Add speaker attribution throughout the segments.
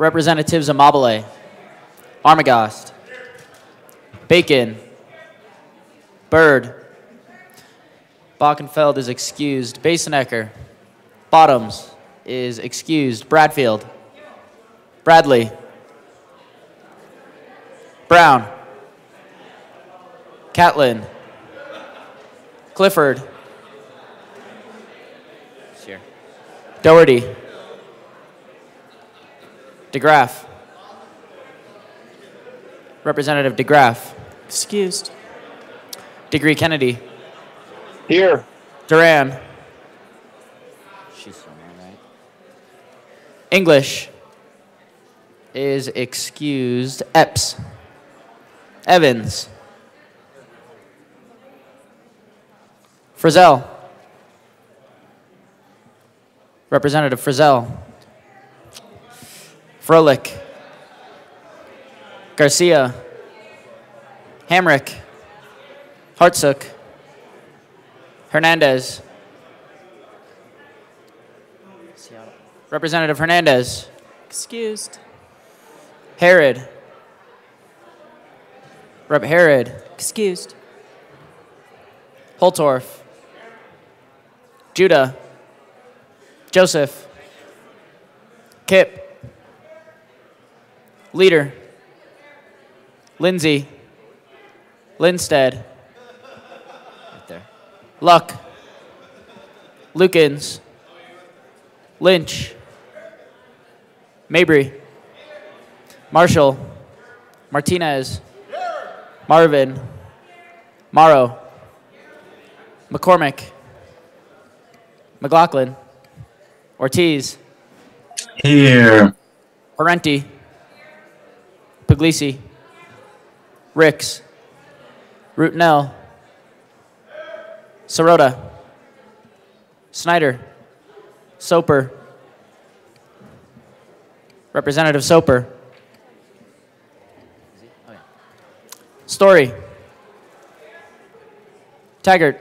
Speaker 1: Representatives Amabile, Armagost, Bacon, Bird, Bockenfeld is excused. Boesenecker, Bottoms is excused. Bradfield, Bradley, Brown, Catlin, Clifford. Daugherty, DeGraaf. Representative DeGraaf.
Speaker 2: Excused.
Speaker 1: deGruy Kennedy.
Speaker 3: Here.
Speaker 1: Duran. She's somewhere, right? English is excused. Epps. Evans. Frizell. Representative Frizell. Froelich. Garcia. Hamrick. Hartsook. Hernandez. Representative Hernandez.
Speaker 2: Excused.
Speaker 1: Herod. Rep. Herod.
Speaker 2: Excused.
Speaker 1: Holtorf. Jodeh. Joseph. Kipp. Lieder. Lindsay. Lindstedt. Right there. Luck. Lukens. Lynch. Mabrey. Marshall. Martinez. Marvin. Mauro. McCormick. McLachlan. Ortiz.
Speaker 3: Here.
Speaker 1: Parenti. Pugliese. Ricks. Rutinel. Sirota. Snyder. Soper. Representative Soper. Story. Taggart.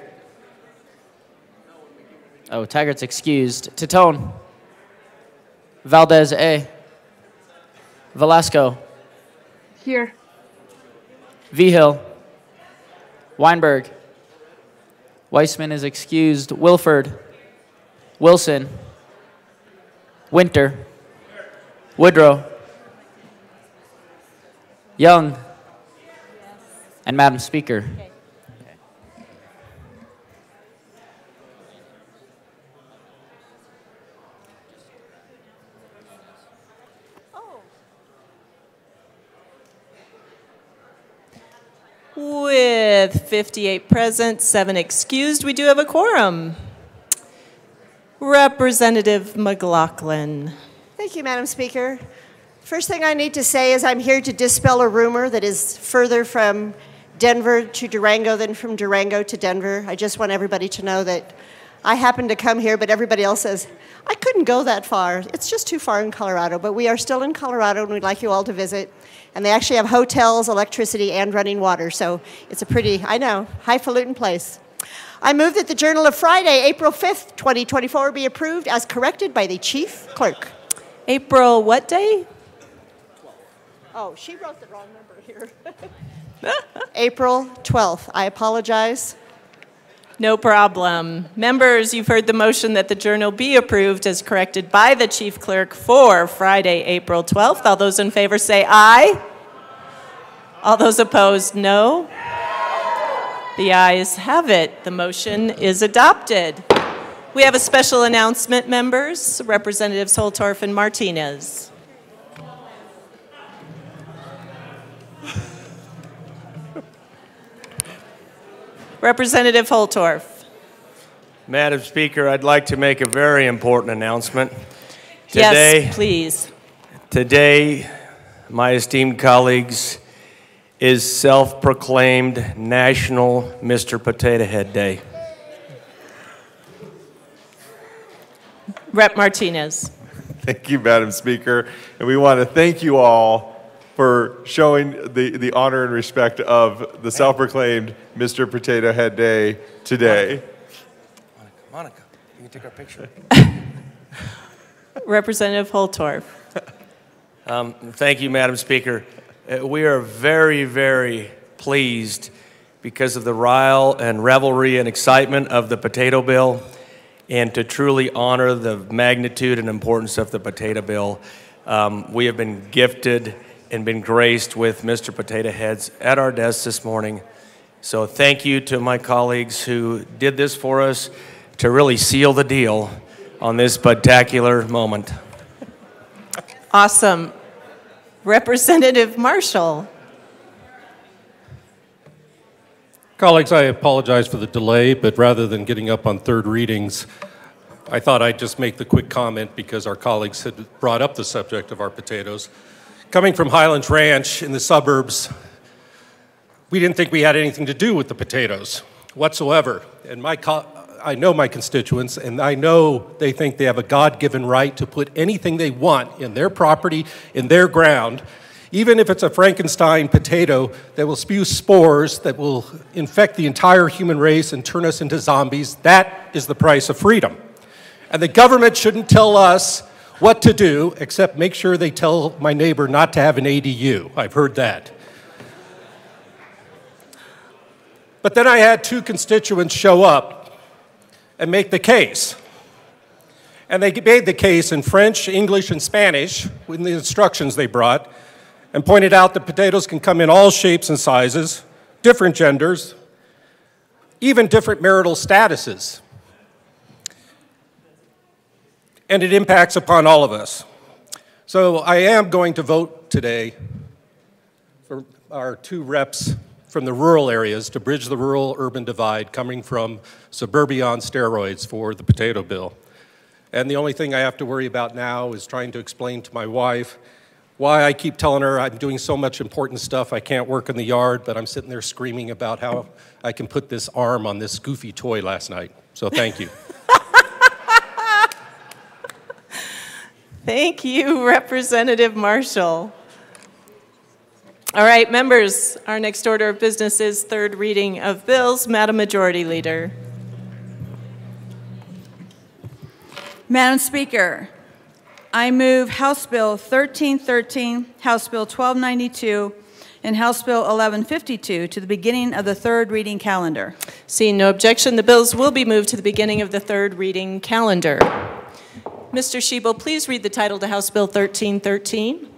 Speaker 1: Oh, Taggart's excused. Titone. Valdez A. Velasco.
Speaker 4: Here.
Speaker 1: Vigil. Weinberg. Weissman is excused. Willford. Wilson. Winter. Woodrow. Young. And Madam Speaker.
Speaker 2: With 58 present, seven excused, we do have a quorum. Representative McLachlan.
Speaker 4: Thank you, Madam Speaker. First thing I need to say is I'm here to dispel a rumor that is further from Denver to Durango than from Durango to Denver. I just want everybody to know that I happened to come here, but everybody else says, I couldn't go that far. It's just too far in Colorado, but we are still in Colorado and we'd like you all to visit. And they actually have hotels, electricity, and running water, so it's a pretty, I know, highfalutin place. I move that the Journal of Friday, April 5th, 2024, be approved as corrected by the Chief Clerk.
Speaker 2: April what day?
Speaker 4: Oh, she wrote the wrong number here. April 12th. I apologize.
Speaker 2: No problem. Members, you've heard the motion that the journal be approved as corrected by the chief clerk for Friday, April 12th. All those in favor say aye. All those opposed, no. The ayes have it. The motion is adopted. We have a special announcement, members. Representatives Holtorf and Martinez. Representative Holtorf.
Speaker 5: Madam Speaker, I'd like to make a very important announcement. Today,
Speaker 2: Yes, please.
Speaker 5: today, my esteemed colleagues, is self-proclaimed National Mr. Potato Head Day.
Speaker 2: Rep Martinez.
Speaker 6: Thank you, Madam Speaker. And we want to thank you all for showing the, the honor and respect of the self proclaimed Mr. Potato Head Day today.
Speaker 5: Monica, Monica, you can take our picture.
Speaker 2: Representative Holtorf.
Speaker 5: Thank you, Madam Speaker. Uh, We are very, very pleased because of the rile and revelry and excitement of the potato bill and to truly honor the magnitude and importance of the potato bill. Um, we have been gifted and been graced with Mr. Potato Heads at our desk this morning. So thank you to my colleagues who did this for us to really seal the deal on this spectacular moment.
Speaker 2: Awesome. Representative Marshall.
Speaker 7: Colleagues, I apologize for the delay, but rather than getting up on third readings, I thought I'd just make the quick comment because our colleagues had brought up the subject of our potatoes. Coming from Highlands Ranch in the suburbs, we didn't think we had anything to do with the potatoes whatsoever. And my I know my constituents, and I know they think they have a God given right to put anything they want in their property, in their ground, even if it's a Frankenstein potato that will spew spores that will infect the entire human race and turn us into zombies. That is the price of freedom. And the government shouldn't tell us what to do, except make sure they tell my neighbor not to have an ADU. I've heard that. But then I had two constituents show up and make the case. And they made the case in French, English, and Spanish with the instructions they brought, and pointed out that potatoes can come in all shapes and sizes, different genders, even different marital statuses. And it impacts upon all of us. So I am going to vote today for our two reps from the rural areas to bridge the rural urban divide coming from suburbia on steroids for the potato bill. And the only thing I have to worry about now is trying to explain to my wife why I keep telling her I'm doing so much important stuff, I can't work in the yard, but I'm sitting there screaming about how I can put this arm on this goofy toy last night. So thank you.
Speaker 2: Thank you, Representative Marshall. All right, members, our next order of business is third reading of bills. Madam Majority Leader.
Speaker 8: Madam Speaker, I move House Bill 1313, House Bill 1292, and House Bill 1152 to the beginning of the third reading calendar.
Speaker 2: Seeing no objection, the bills will be moved to the beginning of the third reading calendar. Mr. Shebel, please read the title to House Bill 1313.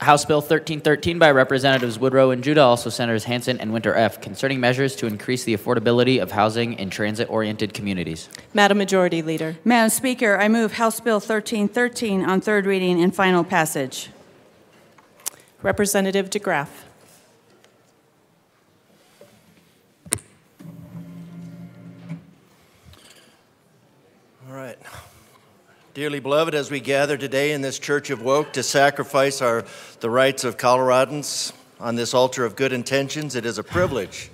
Speaker 9: House Bill 1313 by Representatives Woodrow and Jodeh, also Senators Hansen and Winter F., concerning measures to increase the affordability of housing in transit-oriented communities.
Speaker 2: Madam Majority Leader.
Speaker 8: Madam Speaker, I move House Bill 1313 on third reading and final passage.
Speaker 2: Representative
Speaker 10: DeGraaf. Dearly beloved, as we gather today in this Church of Woke to sacrifice our, the rights of Coloradans on this altar of good intentions, it is a privilege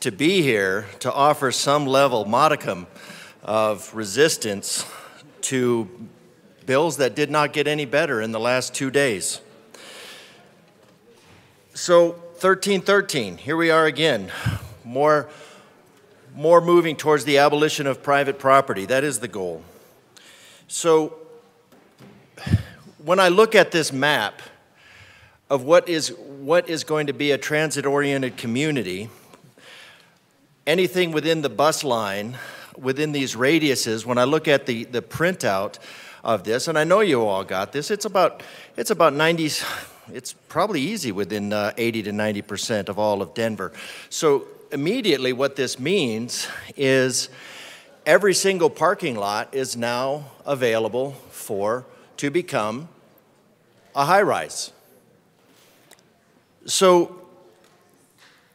Speaker 10: to be here to offer some level, modicum of resistance to bills that did not get any better in the last two days. So, 1313, here we are again. More, more moving towards the abolition of private property. That is the goal. So, when I look at this map of what is, what is going to be a transit oriented community, anything within the bus line, within these radiuses, when I look at the, the printout of this, and I know you all got this, it's about, it's about 90, it's probably easy within uh, 80 to 90% of all of Denver. So, immediately, what this means is every single parking lot is now available for to become a high rise. So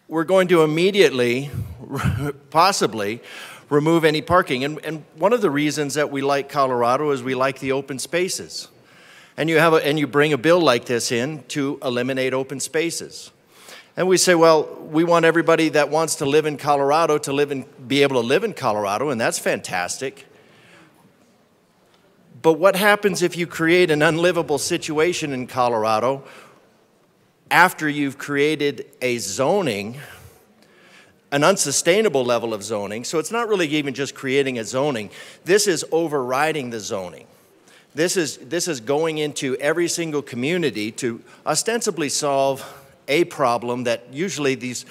Speaker 10: we're going to immediately, possibly, remove any parking. And, and one of the reasons that we like Colorado is we like the open spaces. And you, have a, and you bring a bill like this in to eliminate open spaces. And we say, well, we want everybody that wants to live in Colorado to live and be able to live in Colorado, and that's fantastic. But what happens if you create an unlivable situation in Colorado after you've created a zoning, an unsustainable level of zoning? So it's not really even just creating a zoning, this is overriding the zoning. This is, this is going into every single community to ostensibly solve a problem that usually these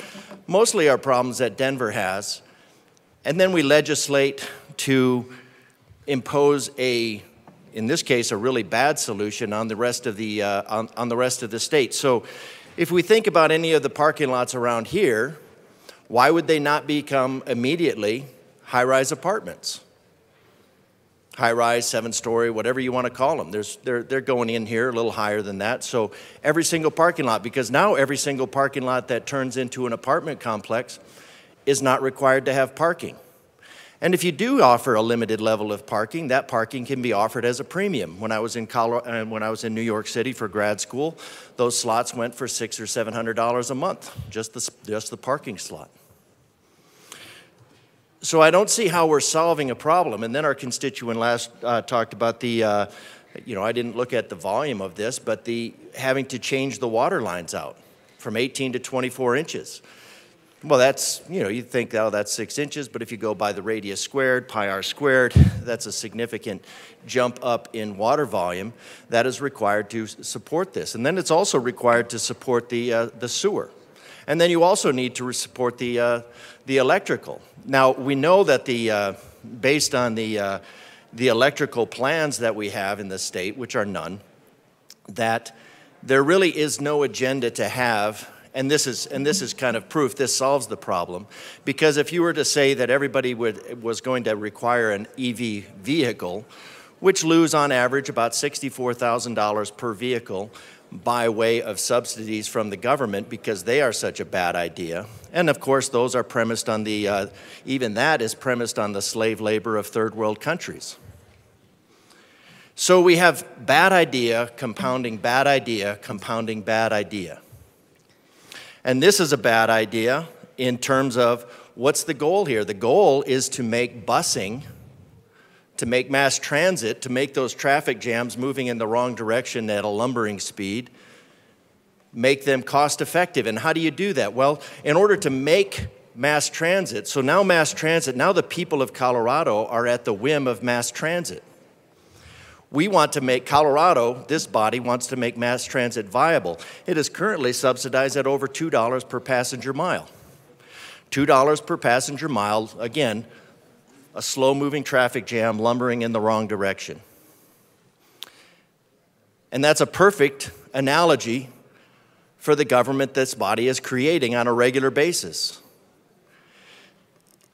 Speaker 10: mostly are problems that Denver has. And then we legislate to impose a in this case, a really bad solution on the rest of the, uh, on, on the rest of the state. So if we think about any of the parking lots around here, why would they not become immediately high-rise apartments? High-rise, seven-story, whatever you want to call them. There's, they're, they're going in here a little higher than that. So every single parking lot, because now every single parking lot that turns into an apartment complex is not required to have parking. And if you do offer a limited level of parking, that parking can be offered as a premium. When I was in Colorado, uh, when I was in New York City for grad school, those slots went for six or seven hundred dollars a month, just the, just the parking slot. So I don't see how we're solving a problem. And then our constituent last uh, talked about the, uh, you know, I didn't look at the volume of this, but the having to change the water lines out from 18 to 24 inches. Well, that's, you know, you think, oh, that's six inches, but if you go by the radius squared, pi r squared, that's a significant jump up in water volume that is required to support this. And then it's also required to support the, uh, the sewer. And then you also need to support the, uh, the electrical. Now, we know that the, uh, based on the, uh, the electrical plans that we have in the state, which are none, that there really is no agenda to have and this is and this is kind of proof this solves the problem because if you were to say that everybody would, was going to require an EV vehicle which lose on average about $64,000 per vehicle by way of subsidies from the government because they are such a bad idea. And of course, those are premised on the, uh, even that is premised on the slave labor of third world countries. So we have bad idea, compounding bad idea, compounding bad idea. And this is a bad idea in terms of what's the goal here? The goal is to make busing, to make mass transit, to make those traffic jams moving in the wrong direction at a lumbering speed, make them cost effective. And how do you do that? Well, in order to make mass transit, so now mass transit, now the people of Colorado are at the whim of mass transit. We want to make Colorado, this body wants to make mass transit viable. It is currently subsidized at over $2 per passenger mile. $2 per passenger mile, again, a slow moving traffic jam lumbering in the wrong direction. And that's a perfect analogy for the government this body is creating on a regular basis.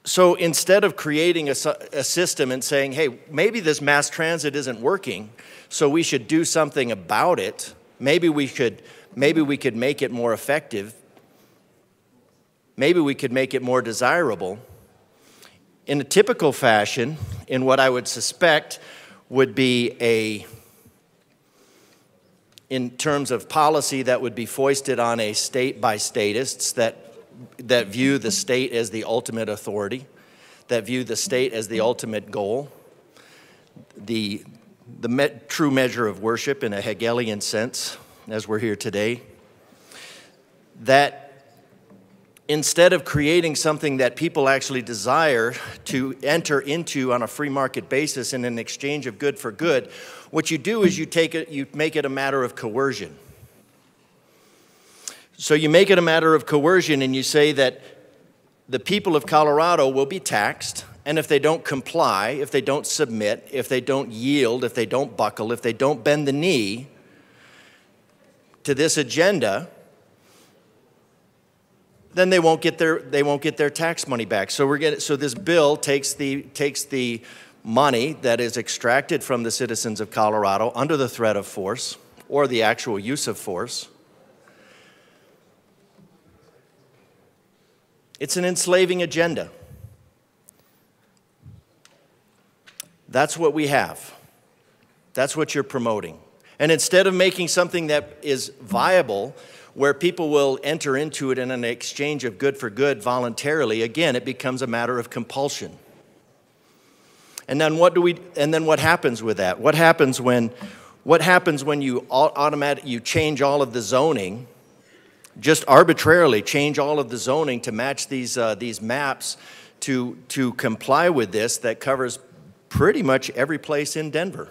Speaker 10: So instead of creating a, a, system and saying, hey, maybe this mass transit isn't working, so we should do something about it, maybe we could, maybe we could make it more effective, maybe we could make it more desirable. In a typical fashion, in what I would suspect would be a in terms of policy that would be foisted on a state by statists that that view the state as the ultimate authority, that view the state as the ultimate goal, the, the me true measure of worship in a Hegelian sense, as we're here today, that instead of creating something that people actually desire to enter into on a free market basis in an exchange of good for good, what you do is you take it, you make it a matter of coercion. So you make it a matter of coercion and you say that the people of Colorado will be taxed, and if they don't comply, if they don't submit, if they don't yield, if they don't buckle, if they don't bend the knee to this agenda, then they won't get their, they won't get their tax money back. So, we're getting, so this bill takes the, takes the money that is extracted from the citizens of Colorado under the threat of force or the actual use of force It's an enslaving agenda. That's what we have. That's what you're promoting. And instead of making something that is viable, where people will enter into it in an exchange of good for good voluntarily, again, it becomes a matter of compulsion. And then what do we and then what happens with that? What happens when what happens when you automatic you change all of the zoning just arbitrarily change all of the zoning to match these uh, these maps to to comply with this that covers pretty much every place in Denver.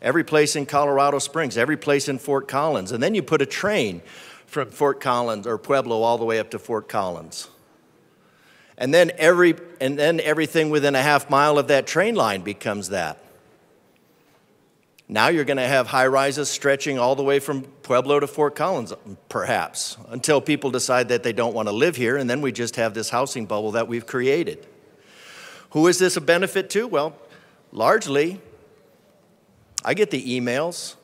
Speaker 10: Every place in Colorado Springs, every place in Fort Collins. And then you put a train from Fort Collins or Pueblo all the way up to Fort Collins. And then every and then everything within a half mile of that train line becomes that. Now you're going to have high rises stretching all the way from Pueblo to Fort Collins, perhaps, until people decide that they don't want to live here, and then we just have this housing bubble that we've created. Who is this a benefit to? Well, largely, I get the emails.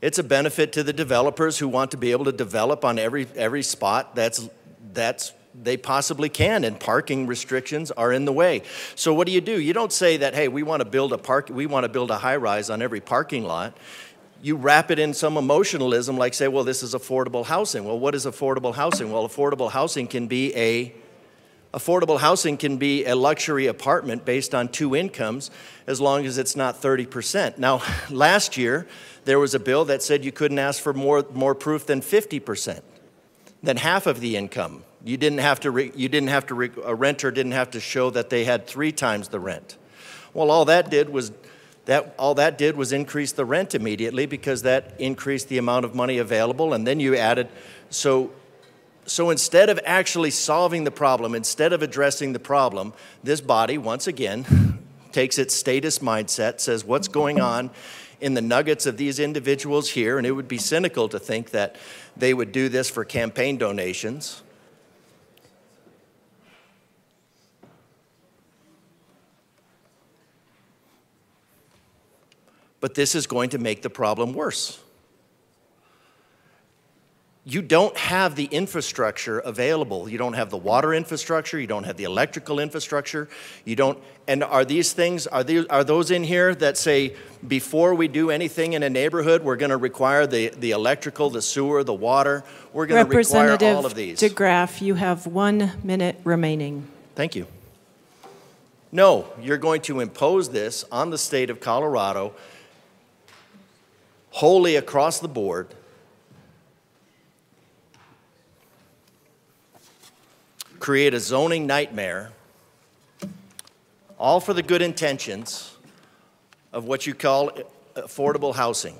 Speaker 10: It's a benefit to the developers who want to be able to develop on every, every spot that's, that's they possibly can, and parking restrictions are in the way. So what do you do? You don't say that, hey, we want to build a park, we want to build a high rise on every parking lot. You wrap it in some emotionalism, like say, well, this is affordable housing. Well, what is affordable housing? Well, affordable housing can be a affordable housing can be a luxury apartment based on two incomes as long as it's not 30%. Now, last year, there was a bill that said you couldn't ask for more, more proof than 50%, than half of the income. You didn't have to, re, you didn't have to, re, a renter didn't have to show that they had three times the rent. Well, all that did was that all that did was increase the rent immediately because that increased the amount of money available and then you added so so instead of actually solving the problem instead of addressing the problem this body once again takes its status mindset says what's going on in the nuggets of these individuals here and it would be cynical to think that they would do this for campaign donations but this is going to make the problem worse. You don't have the infrastructure available. You don't have the water infrastructure. You don't have the electrical infrastructure. You don't. And are these things? Are these? Are those in here that say before we do anything in a neighborhood, we're going to require the the electrical, the sewer, the water? We're going to require all of these.
Speaker 2: DeGraaf, you have one minute remaining.
Speaker 10: Thank you. No, you're going to impose this on the state of Colorado wholly across the board. Create a zoning nightmare, all for the good intentions of what you call affordable housing.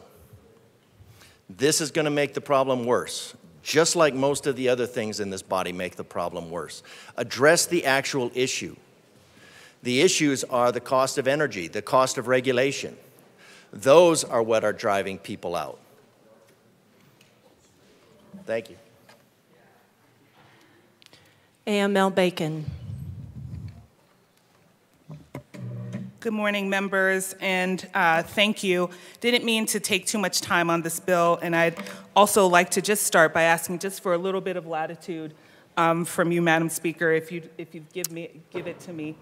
Speaker 10: This is going to make the problem worse, just like most of the other things in this body make the problem worse. Address the actual issue. The issues are the cost of energy, the cost of regulation those are what are driving people out. Thank you.
Speaker 2: AML Bacon.
Speaker 11: Good morning, members, and uh, thank you. Didn't mean to take too much time on this bill, and I'd also like to just start by asking just for a little bit of latitude um, from you, Madam Speaker, if you if you give me give it to me.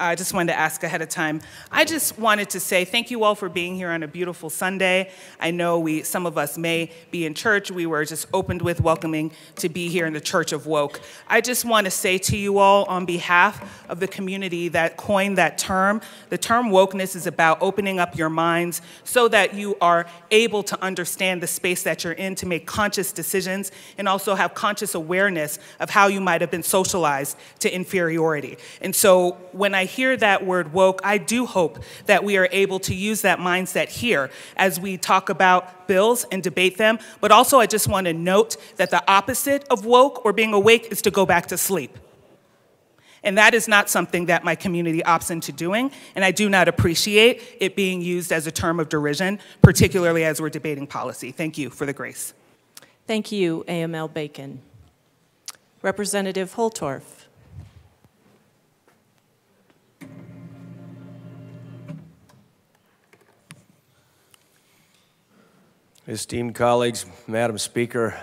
Speaker 11: I just wanted to ask ahead of time. I just wanted to say thank you all for being here on a beautiful Sunday. I know we, some of us may be in church. We were just opened with welcoming to be here in the Church of Woke. I just want to say to you all on behalf of the community that coined that term, the term wokeness is about opening up your minds so that you are able to understand the space that you're in to make conscious decisions and also have conscious awareness of how you might have been socialized to inferiority. And so when I hear that word woke, I do hope that we are able to use that mindset here as we talk about bills and debate them. But also, I just want to note that the opposite of woke or being awake is to go back to sleep. And that is not something that my community opts into doing, and I do not appreciate it being used as a term of derision, particularly as we're debating policy. Thank you for the grace.
Speaker 2: Thank you, AML Bacon. Representative Holtorf.
Speaker 12: Esteemed colleagues, Madam Speaker,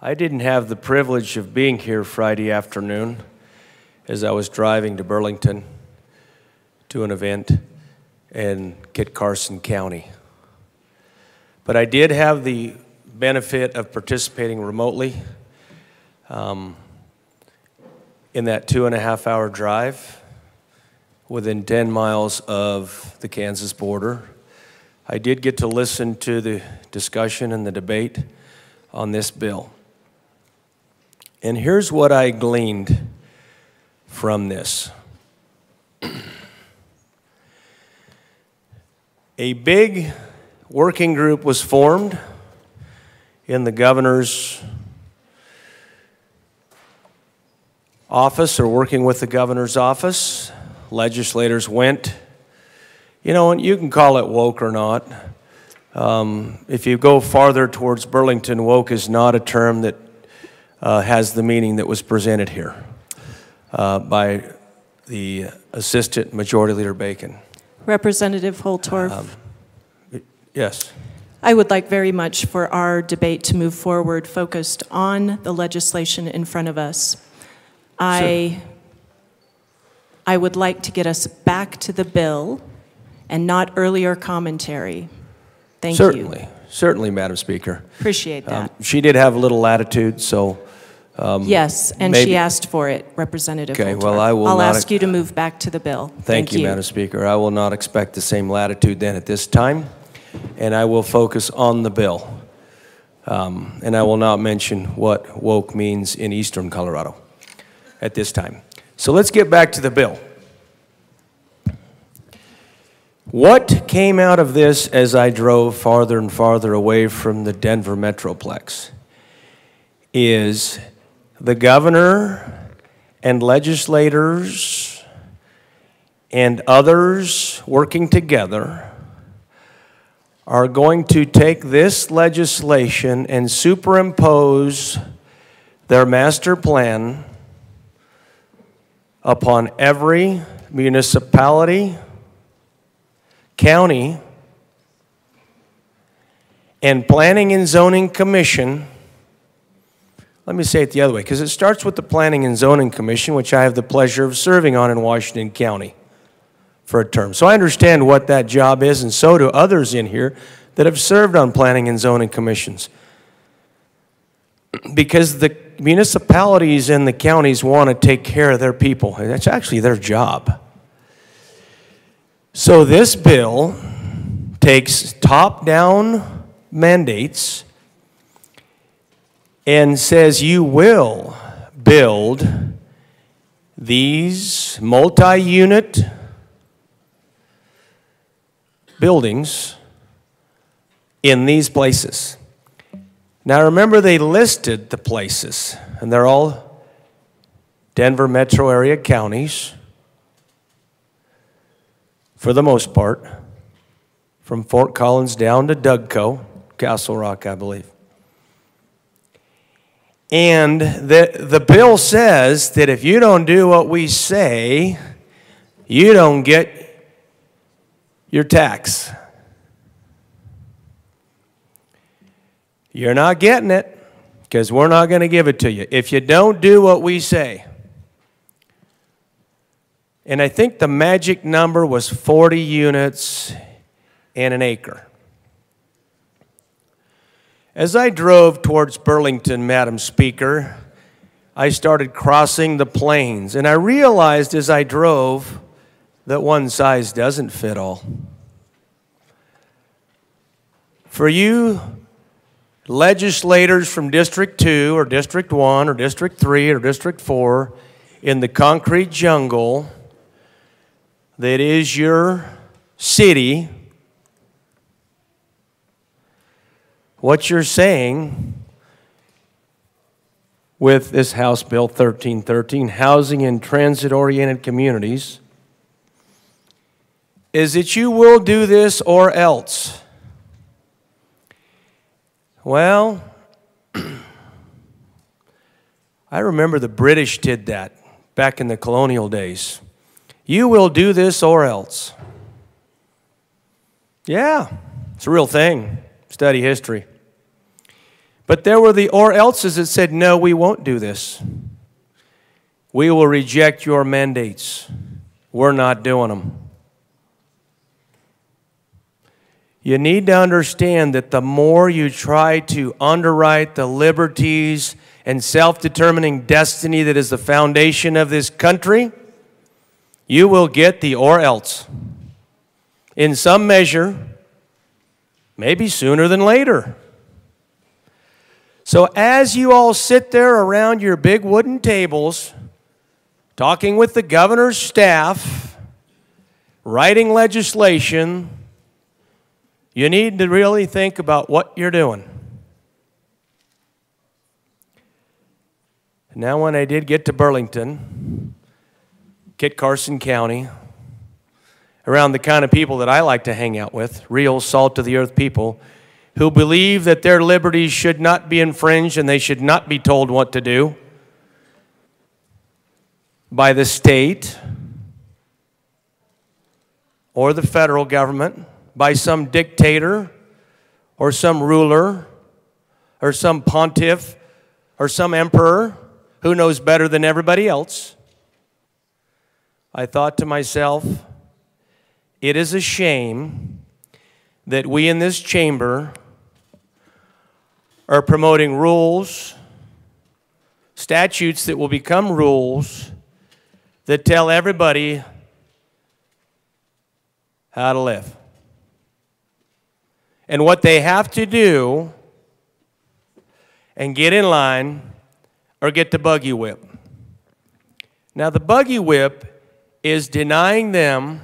Speaker 12: I didn't have the privilege of being here Friday afternoon as I was driving to Burlington to an event.
Speaker 5: in Kit Carson County. But I did have the benefit of participating remotely um, in that two and a half hour drive within 10 miles of the Kansas border. I did get to listen to the discussion and the debate on this bill. And here's what I gleaned from this. A big working group was formed in the governor's office or working with the governor's office. Legislators went, you know, and you can call it woke or not. Um, if you go farther towards Burlington, woke is not a term that uh, has the meaning that was presented here uh, by the Assistant Majority Leader Bacon.
Speaker 2: Representative Holtorf.
Speaker 5: Um, yes.
Speaker 2: I would like very much for our debate to move forward focused on the legislation in front of us. I, I would like to get us back to the bill and not earlier commentary. Thank
Speaker 5: certainly,
Speaker 2: you.
Speaker 5: Certainly, Certainly, Madam Speaker.
Speaker 2: Appreciate that.
Speaker 5: Um, she did have a little latitude, so. Um,
Speaker 2: yes, and
Speaker 5: maybe,
Speaker 2: she asked for it, Representative.
Speaker 5: Okay,
Speaker 2: Holtorf.
Speaker 5: well, I will
Speaker 2: I'll ask you to move back to the bill.
Speaker 5: Thank,
Speaker 2: Thank
Speaker 5: you,
Speaker 2: you,
Speaker 5: Madam Speaker. I will not expect the same latitude then at this time, and I will focus on the bill. Um, and I will not mention what woke means in eastern Colorado at this time. So let's get back to the bill. What came out of this as I drove farther and farther away from the Denver Metroplex is the governor and legislators and others working together are going to take this legislation and superimpose their master plan upon every municipality county, and Planning and Zoning Commission. Let me say it the other way, because it starts with the Planning and Zoning Commission, which I have the pleasure of serving on in Washington County for a term. So I understand what that job is, and so do others in here that have served on Planning and Zoning Commissions. Because the municipalities and the counties want to take care of their people. That's actually their job. So this bill takes top down mandates and says you will build these multi unit buildings in these places. Now remember, they listed the places, and they're all Denver metro area counties for the most part, from Fort Collins down to Dugco, Castle Rock, I believe. And the, the bill says that if you don't do what we say, you don't get your tax. You're not getting it because we're not going to give it to you. If you don't do what we say, and I think the magic number was 40 units and an acre. As I drove towards Burlington, Madam Speaker, I started crossing the plains, and I realized as I drove that one size doesn't fit all. For you legislators from District 2 or District 1 or District 3 or District 4 in the concrete jungle, that is your city, what you're saying with this House Bill 1313, Housing and Transit Oriented Communities, is that you will do this or else. Well, I remember the British did that back in the colonial days. You will do this or else. Yeah, it's a real thing. Study history. But there were the or else's that said, no, we won't do this. We will reject your mandates. We're not doing them. You need to understand that the more you try to underwrite the liberties and self determining destiny that is the foundation of this country, you will get the or else. In some measure, maybe sooner than later. So, as you all sit there around your big wooden tables, talking with the governor's staff, writing legislation, you need to really think about what you're doing. Now, when I did get to Burlington, Kit Carson County, around the kind of people that I like to hang out with, real salt of the earth people, who believe that their liberties should not be infringed and they should not be told what to do by the state or the federal government, by some dictator or some ruler or some pontiff or some emperor who knows better than everybody else. I thought to myself, it is a shame that we in this chamber are promoting rules, statutes that will become rules that tell everybody how to live. And what they have to do and get in line or get the buggy whip. Now, the buggy whip is denying them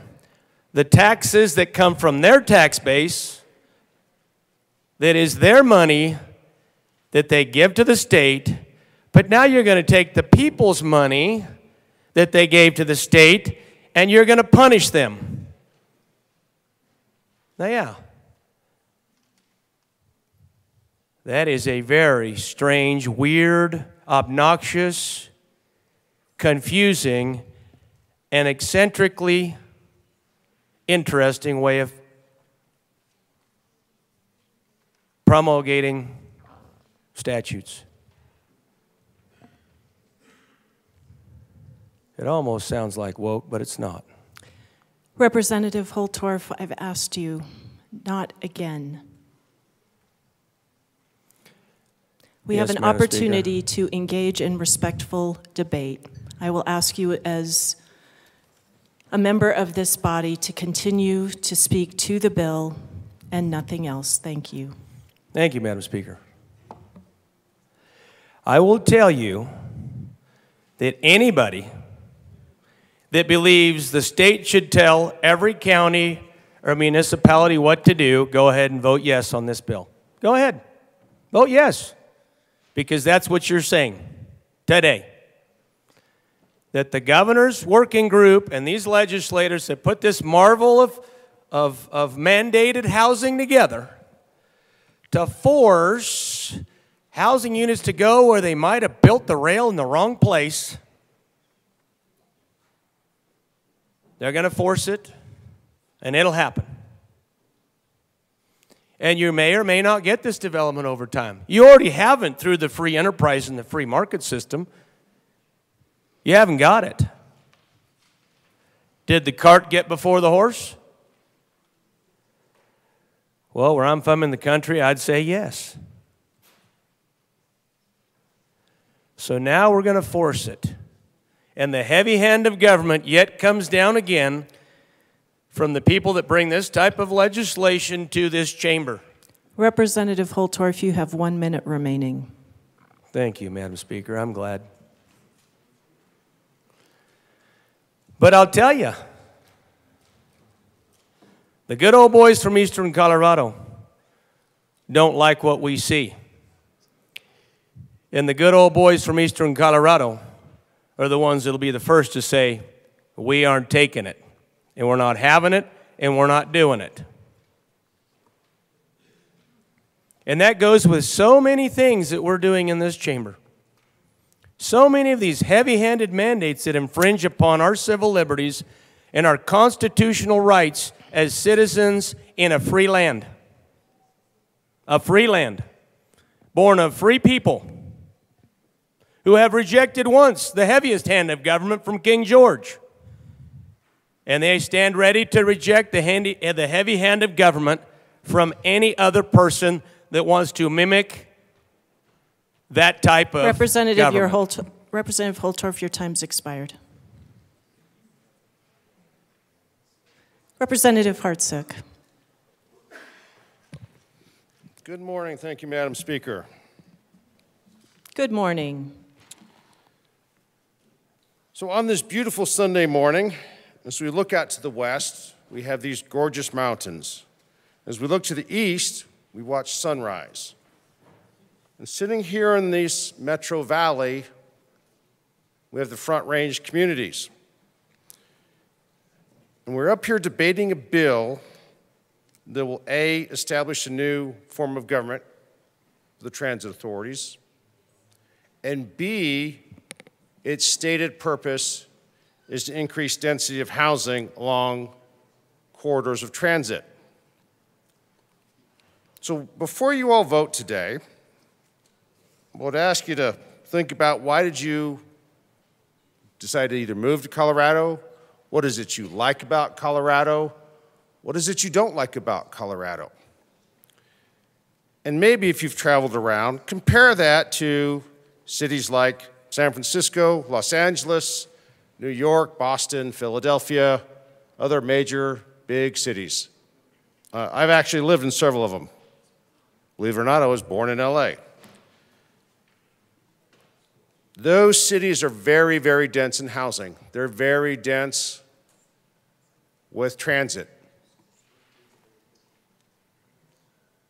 Speaker 5: the taxes that come from their tax base, that is their money that they give to the state, but now you're going to take the people's money that they gave to the state and you're going to punish them. Now, yeah. That is a very strange, weird, obnoxious, confusing, and eccentrically interesting way of promulgating statutes. It almost sounds like woke, but it's not.
Speaker 2: Representative Holtorf, I've asked you, not again. We
Speaker 5: Yes,
Speaker 2: have an
Speaker 5: Madam Speaker.
Speaker 2: opportunity to engage in respectful debate. I will ask you as a member of this body to continue to speak to the bill and nothing else. Thank you.
Speaker 5: Thank you, Madam Speaker. I will tell you that anybody that believes the state should tell every county or municipality what to do, go ahead and vote yes on this bill. Go ahead. Vote yes. Because that's what you're saying today. That the governor's working group and these legislators that put this marvel of, of, of mandated housing together to force housing units to go where they might have built the rail in the wrong place. They're going to force it, and it'll happen. And you may or may not get this development over time. You already haven't through the free enterprise and the free market system. You haven't got it. Did the cart get before the horse? Well, where I'm from in the country, I'd say yes. So now we're going to force it. And the heavy hand of government yet comes down again from the people that bring this type of legislation to this chamber.
Speaker 2: Representative Holtorf, you have one minute remaining.
Speaker 5: Thank you, Madam Speaker. I'm glad. But I'll tell you, the good old boys from eastern Colorado don't like what we see. And the good old boys from eastern Colorado are the ones that'll be the first to say, We aren't taking it, and we're not having it, and we're not doing it. And that goes with so many things that we're doing in this chamber. So many of these heavy handed mandates that infringe upon our civil liberties and our constitutional rights as citizens in a free land. A free land, born of free people who have rejected once the heaviest hand of government from King George. And they stand ready to reject the, handy, the heavy hand of government
Speaker 12: from any other person that wants to mimic that type of
Speaker 2: Representative, your
Speaker 12: government.
Speaker 2: Holt, Representative Holtorf, your time's expired. Representative Hartsook.
Speaker 13: Good morning. Thank you, Madam Speaker.
Speaker 2: Good morning.
Speaker 13: So, on this beautiful Sunday morning, as we look out to the west, we have these gorgeous mountains. As we look to the east, we watch sunrise. And sitting here in this Metro Valley, we have the Front Range communities. And we're up here debating a bill that will A, establish a new form of government for the transit authorities, and B, its stated purpose is to increase density of housing along corridors of transit. So before you all vote today, I would ask you to think about why did you decide to either move to Colorado? What is it you like about Colorado? What is it you don't like about Colorado? And maybe if you've traveled around, compare that to cities like San Francisco, Los Angeles, New York, Boston, Philadelphia, other major big cities. Uh, I've actually lived in several of them. Believe it or not, I was born in LA. Those cities are very, very dense in housing. They're very dense with transit.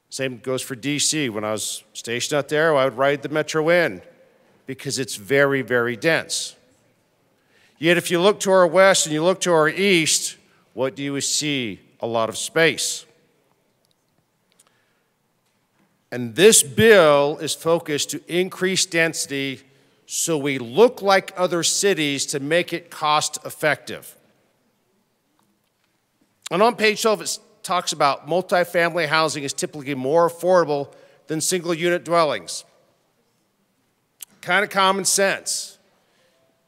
Speaker 13: Same goes for DC. When I was stationed out there, I would ride the Metro in because it's very, very dense. Yet, if you look to our west and you look to our east, what do you see? A lot of space. And this bill is focused to increase density so we look like other cities to make it cost effective. And on page 12, it talks about multifamily housing is typically more affordable than single unit dwellings. Kind of common sense.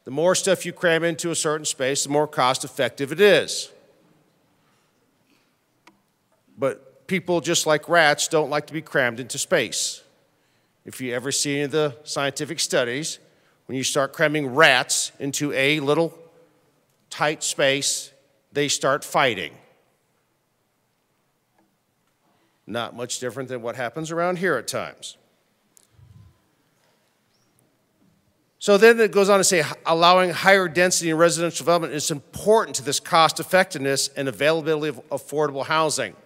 Speaker 13: The more stuff you cram into a certain space, the more cost effective it is. But people, just like rats, don't like to be crammed into space. If you ever see any of the scientific studies, when you start cramming rats into a little tight space, they start fighting. Not much different than what happens around here at times. So then it goes on to say allowing higher density in residential development is important to this cost effectiveness and availability of affordable housing.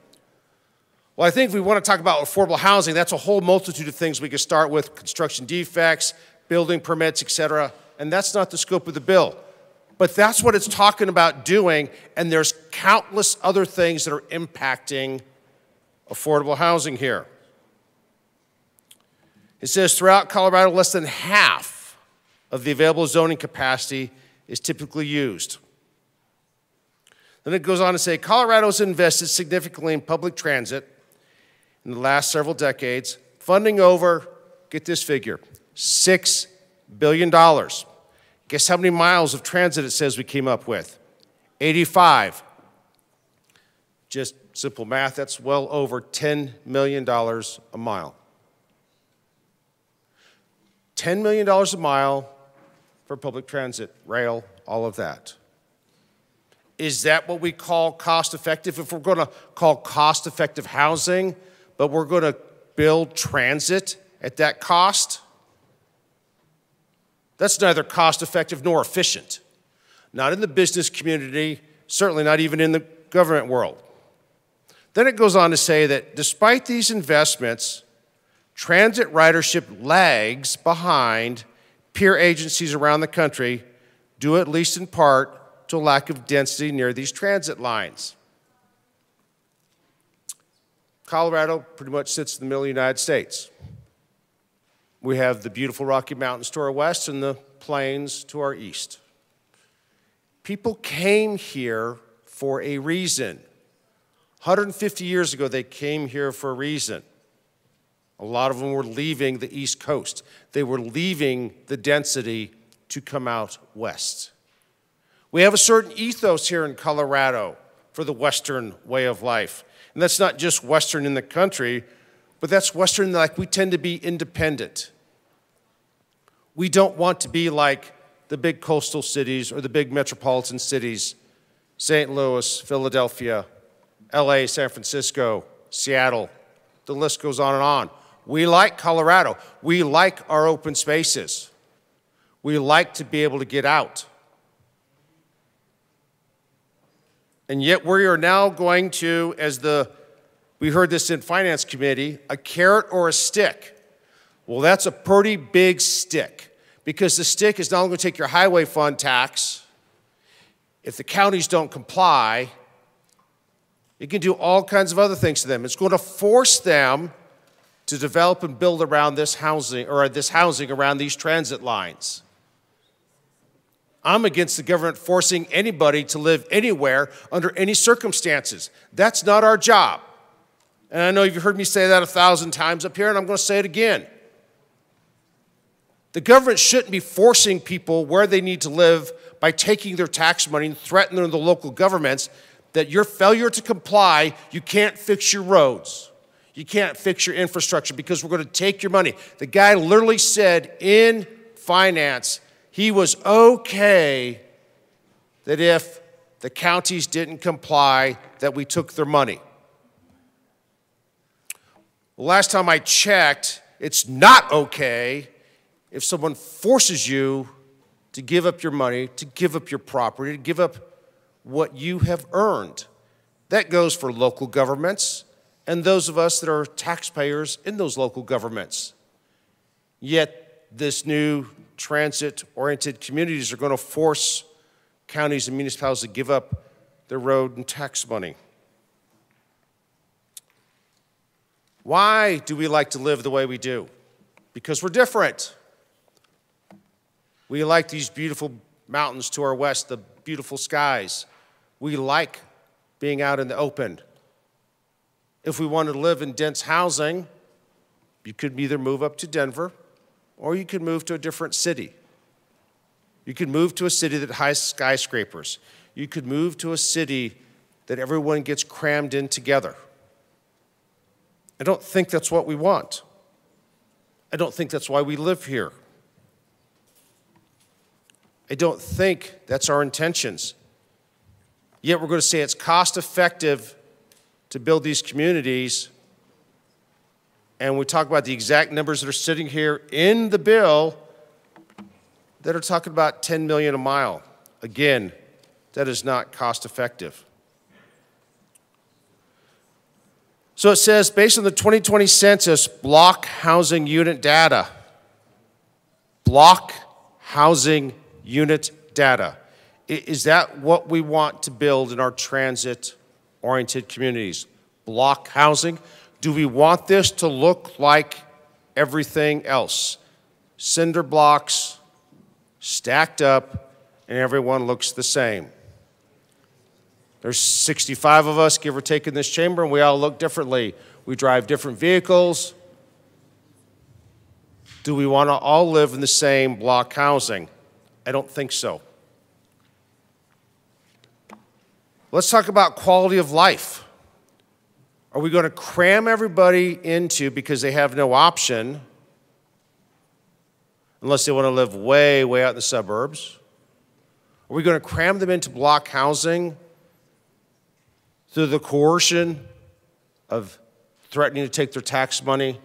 Speaker 13: Well, I think if we want to talk about affordable housing, that's a whole multitude of things we could start with construction defects, building permits, et cetera, and that's not the scope of the bill. But that's what it's talking about doing, and there's countless other things that are impacting affordable housing here. It says throughout Colorado, less than half of the available zoning capacity is typically used. Then it goes on to say Colorado has invested significantly in public transit in the last several decades, funding over, get this figure, $6 billion. Guess how many miles of transit it says we came up with? 85. Just simple math, that's well over $10 million a mile. $10 million a mile for public transit, rail, all of that. Is that what we call cost effective? If we're going to call cost effective housing, but we're going to build transit at that cost? That's neither cost effective nor efficient. Not in the business community, certainly not even in the government world. Then it goes on to say that despite these investments, transit ridership lags behind peer agencies around the country, due at least in part to a lack of density near these transit lines. Colorado pretty much sits in the middle of the United States. We have the beautiful Rocky Mountains to our west and the plains to our east. People came here for a reason. 150 years ago, they came here for a reason. A lot of them were leaving the East Coast. They were leaving the density to come out west. We have a certain ethos here in Colorado for the Western way of life. And that's not just Western in the country, but that's Western like we tend to be independent. We don't want to be like the big coastal cities or the big metropolitan cities St. Louis, Philadelphia, LA, San Francisco, Seattle. The list goes on and on. We like Colorado. We like our open spaces. We like to be able to get out. And yet we are now going to, as the, we heard this in Finance Committee, a carrot or a stick. Well, that's a pretty big stick because the stick is not only going to take your highway fund tax, if the counties don't comply, it can do all kinds of other things to them. It's going to force them to develop and build around this housing or this housing around these transit lines. I'm against the government forcing anybody to live anywhere under any circumstances. That's not our job. And I know you've heard me say that a thousand times up here, and I'm going to say it again. The government shouldn't be forcing people where they need to live by taking their tax money and threatening the local governments that your failure to comply, you can't fix your roads. You can't fix your infrastructure because we're going to take your money. The guy literally said in finance, he was okay that if the counties didn't comply, that we took their money. Last time I checked, it's not okay if someone forces you to give up your money, to give up your property, to give up what you have earned. That goes for local governments and those of us that are taxpayers in those local governments. Yet, this new transit oriented communities are going to force counties and municipalities to give up their road and tax money. Why do we like to live the way we do? Because we're different. We like these beautiful mountains to our west, the beautiful skies. We like being out in the open. If we wanted to live in dense housing, you could either move up to Denver or you could move to a different city. You could move to a city that has skyscrapers. You could move to a city that everyone gets crammed in together. I don't think that's what we want. I don't think that's why we live here. I don't think that's our intentions. Yet we're going to say it's cost effective to build these communities and we talk about the exact numbers that are sitting here in the bill that are talking about 10 million a mile. Again, that is not cost effective. So it says, based on the 2020 census, block housing unit data. Block housing unit data. Is that what we want to build in our transit oriented communities? Block housing? Do we want this to look like everything else? Cinder blocks stacked up, and everyone looks the same. There's 65 of us, give or take, in this chamber, and we all look differently. We drive different vehicles. Do we want to all live in the same block housing? I don't think so. Let's talk about quality of life. Are we going to cram everybody into because they have no option, unless they want to live way, way out in the suburbs? Are we going to cram them into block housing through the coercion of threatening to take their tax money,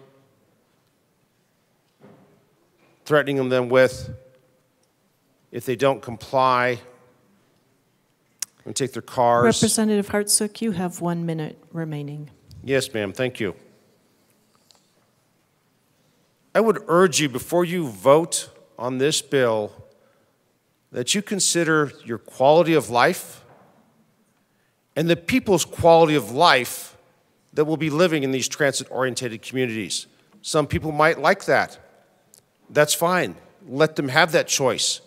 Speaker 13: threatening them with, if they don't comply, and take their cars.
Speaker 2: Representative Hartsook, you have one minute remaining.
Speaker 13: Yes, ma'am, thank you. I would urge you before you vote on this bill that you consider your quality of life and the people's quality of life that will be living in these transit oriented communities. Some people might like that. That's fine. Let them have that choice.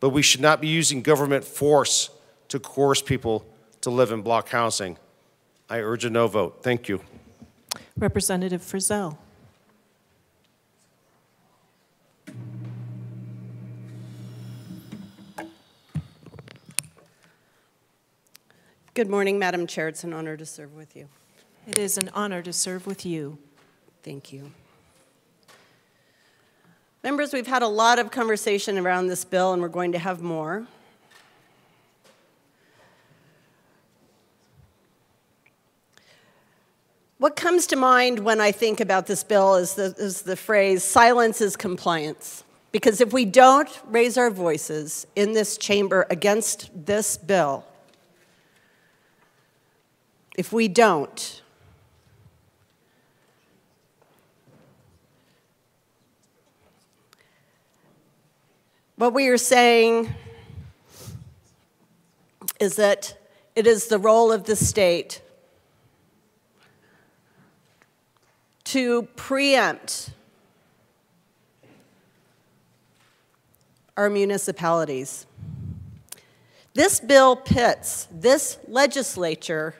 Speaker 13: But we should not be using government force to coerce people to live in block housing. I urge a no vote. Thank you.
Speaker 2: Representative Frizell.
Speaker 14: Good morning, Madam Chair. It's an honor to serve with you.
Speaker 2: It is an honor to serve with you.
Speaker 14: Thank you. Members, we've had a lot of conversation around this bill, and we're going to have more. What comes to mind when I think about this bill is the, is the phrase silence is compliance. Because if we don't raise our voices in this chamber against this bill, if we don't, what we are saying is that it is the role of the state to preempt our municipalities. This bill pits this legislature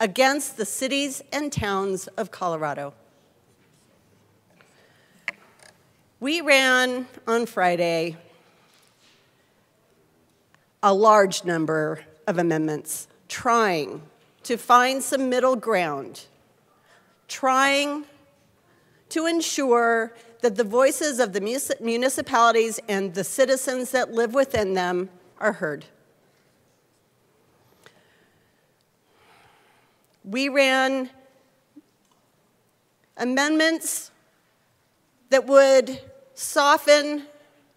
Speaker 14: against the cities and towns of Colorado. We ran on Friday a large number of amendments, trying to find some middle ground, trying to ensure that the voices of the municipalities and the citizens that live within them are heard. We ran amendments that would soften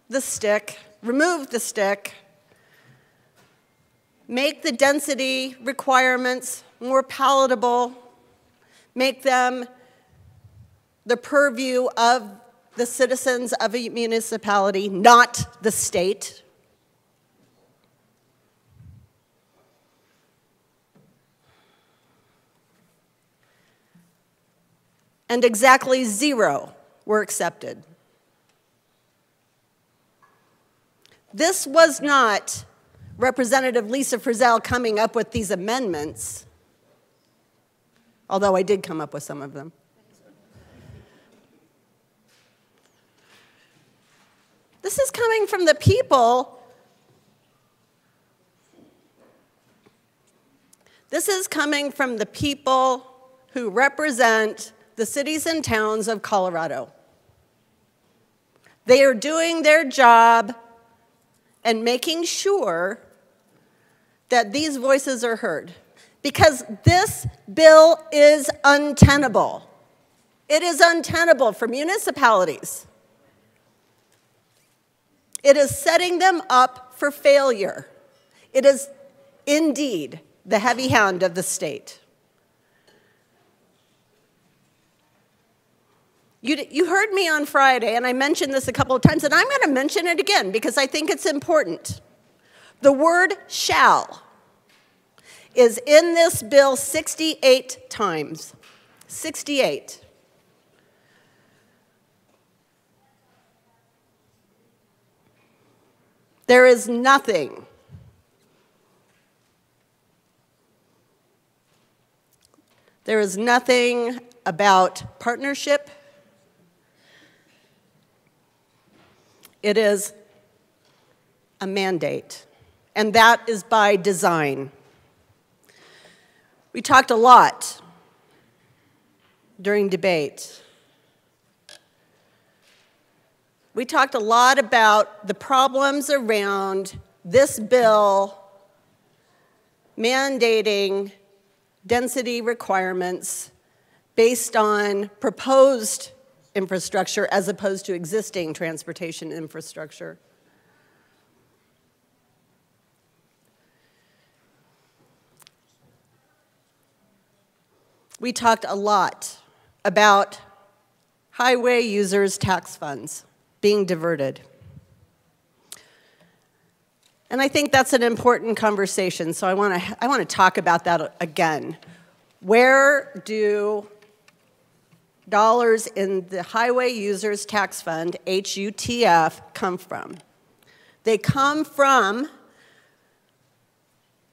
Speaker 14: the stick, remove the stick, make the density requirements more palatable, make them the purview of the citizens of a municipality, not the state. And exactly zero were accepted. This was not Representative Lisa Frizell coming up with these amendments, although I did come up with some of them. This is coming from the people. This is coming from the people who represent the cities and towns of Colorado. They are doing their job and making sure that these voices are heard. Because this bill is untenable. It is untenable for municipalities. It is setting them up for failure. It is indeed the heavy hand of the state. You, you heard me on Friday, and I mentioned this a couple of times, and I'm going to mention it again because I think it's important. The word shall is in this bill 68 times. 68. There is nothing There is nothing about partnership. It is a mandate, and that is by design. We talked a lot during debate we talked a lot about the problems around this bill mandating density requirements based on proposed infrastructure as opposed to existing transportation infrastructure. We talked a lot about highway users' tax funds being diverted. And I think that's an important conversation, so I want to I want to talk about that again. Where do dollars in the Highway Users Tax Fund, HUTF, come from? They come from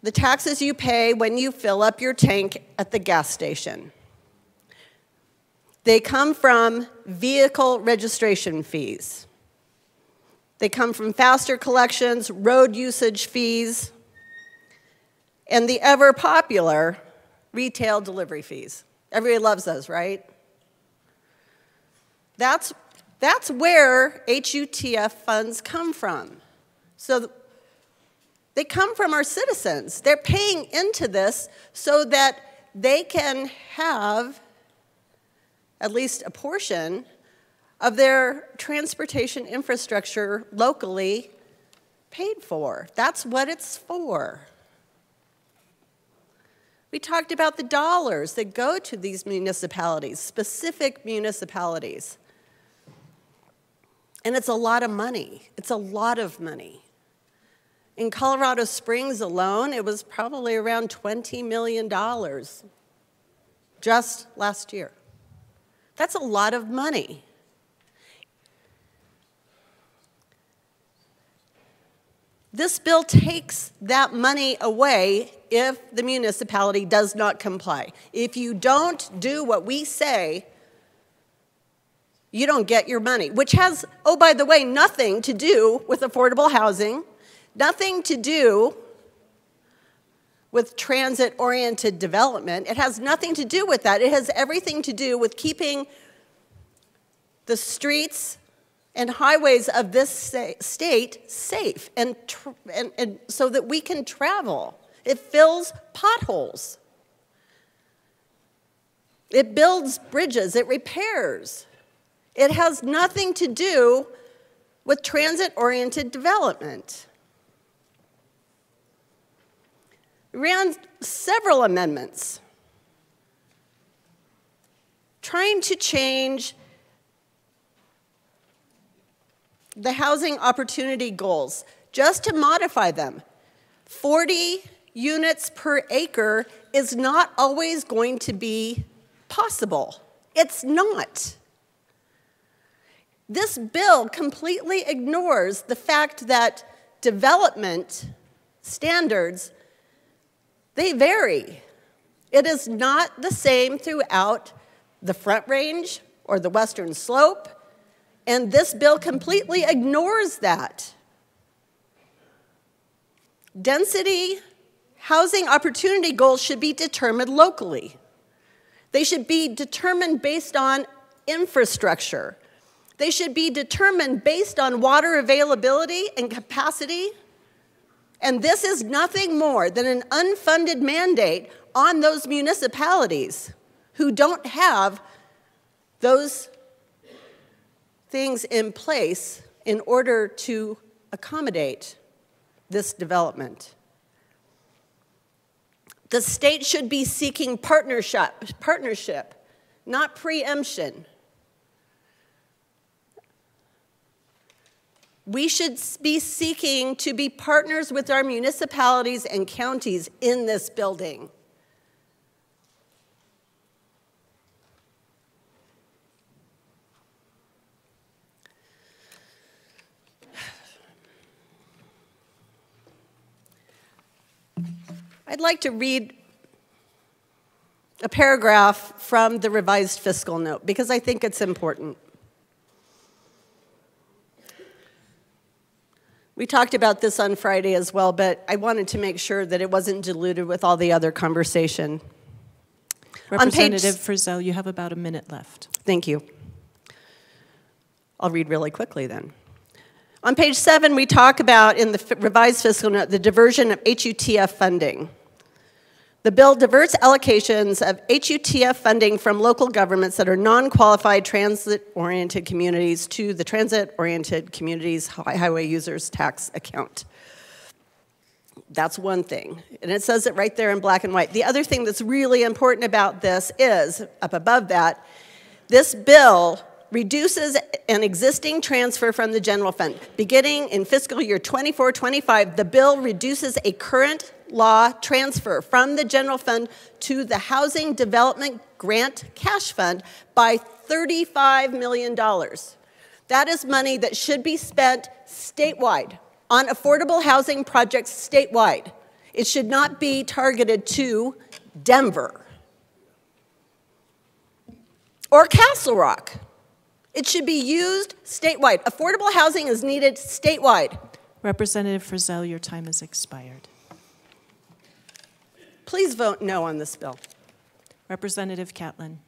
Speaker 14: the taxes you pay when you fill up your tank at the gas station. They come from vehicle registration fees. They come from faster collections, road usage fees. and the ever popular retail delivery fees. Everybody loves those, right? That's, that's where HUTF funds come from. So they come from our citizens. They're paying into this so that they can have at least a portion of their transportation infrastructure locally paid for. That's what it's for. We talked about the dollars that go to these municipalities, specific municipalities. And it's a lot of money. It's a lot of money. In Colorado Springs alone, it was probably around $20 million just last year. That's a lot of money. This bill takes that money away if the municipality does not comply. If you don't do what we say, you don't get your money, which has, oh, by the way, nothing to do with affordable housing, nothing to do with transit oriented development. It has nothing to do with that. It has everything to do with keeping the streets and highways of this state safe and, and, and so that we can travel. It fills potholes. It builds bridges, it repairs. It has nothing to do with transit oriented development. Ran several amendments trying to change the housing opportunity goals, just to modify them. 40 units per acre is not always going to be possible. It's not. This bill completely ignores the fact that development standards they vary. It is not the same throughout the Front Range or the Western Slope and this bill completely ignores that. Density housing opportunity goals should be determined locally. They should be determined based on infrastructure. They should be determined based on water availability and capacity. And this is nothing more than an unfunded mandate on those municipalities who don't have those things in place in order to accommodate this development. The state should be seeking partnership, partnership not preemption. We should be seeking to be partners with our municipalities and counties in this building. I'd like to read a paragraph from the revised fiscal note because I think it's important. We talked about this on Friday as well, but I wanted to make sure that it wasn't diluted with all the other conversation.
Speaker 2: Representative Frizell, you have about a minute left.
Speaker 14: Thank you. I'll read really quickly then. On page seven, we talk about in the revised fiscal note the diversion of HUTF funding. The bill diverts allocations of HUTF funding from local governments that are non qualified transit oriented communities to the transit oriented communities highway users tax account. That's one thing. And it says it right there in black and white. The other thing that's really important about this is, up above that, this bill reduces an existing transfer from the general fund. Beginning in fiscal year 24 25, the bill reduces a current law transfer from the general fund to the Housing Development Grant Cash Fund by $35 million. That is money that should be spent statewide on affordable housing projects statewide. It should not be targeted to Denver or Castle Rock. It should be used statewide. Affordable housing is needed statewide.
Speaker 2: Representative Frizell, your time has expired.
Speaker 14: Please vote no on this bill.
Speaker 2: Representative Catlin.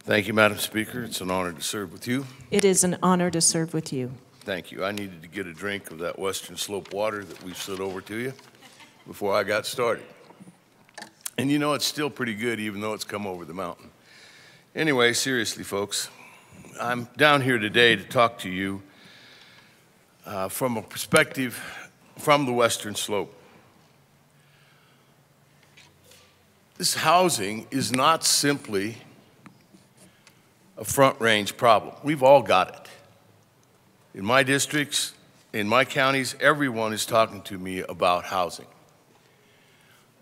Speaker 15: Thank you, Madam Speaker. It's an honor to serve with you.
Speaker 2: It is an honor to serve with you.
Speaker 15: Thank you. I needed to get a drink of that Western Slope water that we slid over to you before I got started. And you know, it's still pretty good even though it's come over the mountain. Anyway, seriously, folks, I'm down here today to talk to you uh, from a perspective from the Western Slope. This housing is not simply a front range problem. We've all got it. In my districts, in my counties, everyone is talking to me about housing.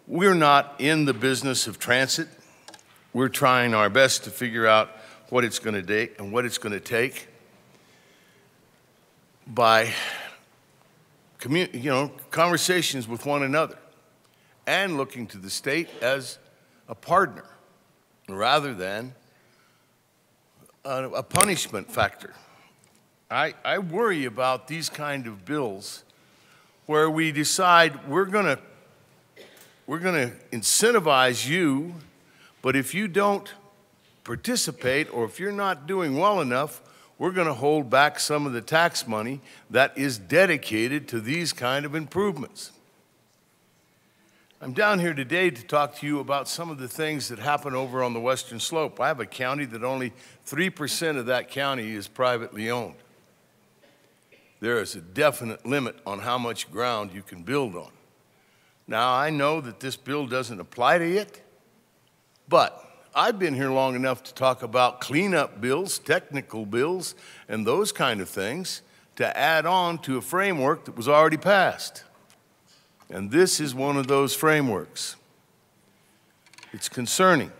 Speaker 15: We're not in the business of transit. We're trying our best to figure out what it's going to take and what it's going to take by you know, conversations with one another and looking to the state as a partner rather than a, a punishment factor. I, I worry about these kind of bills where we decide we're going to we're going to incentivize you, but if you don't participate or if you're not doing well enough, we're going to hold back some of the tax money that is dedicated to these kind of improvements. I'm down here today to talk to you about some of the things that happen over on the Western Slope. I have a county that only 3% of that county is privately owned. There is a definite limit on how much ground you can build on. Now, I know that this bill doesn't apply to it, but I've been here long enough to talk about cleanup bills, technical bills, and those kind of things to add on to a framework that was already passed. And this is one of those frameworks. It's concerning.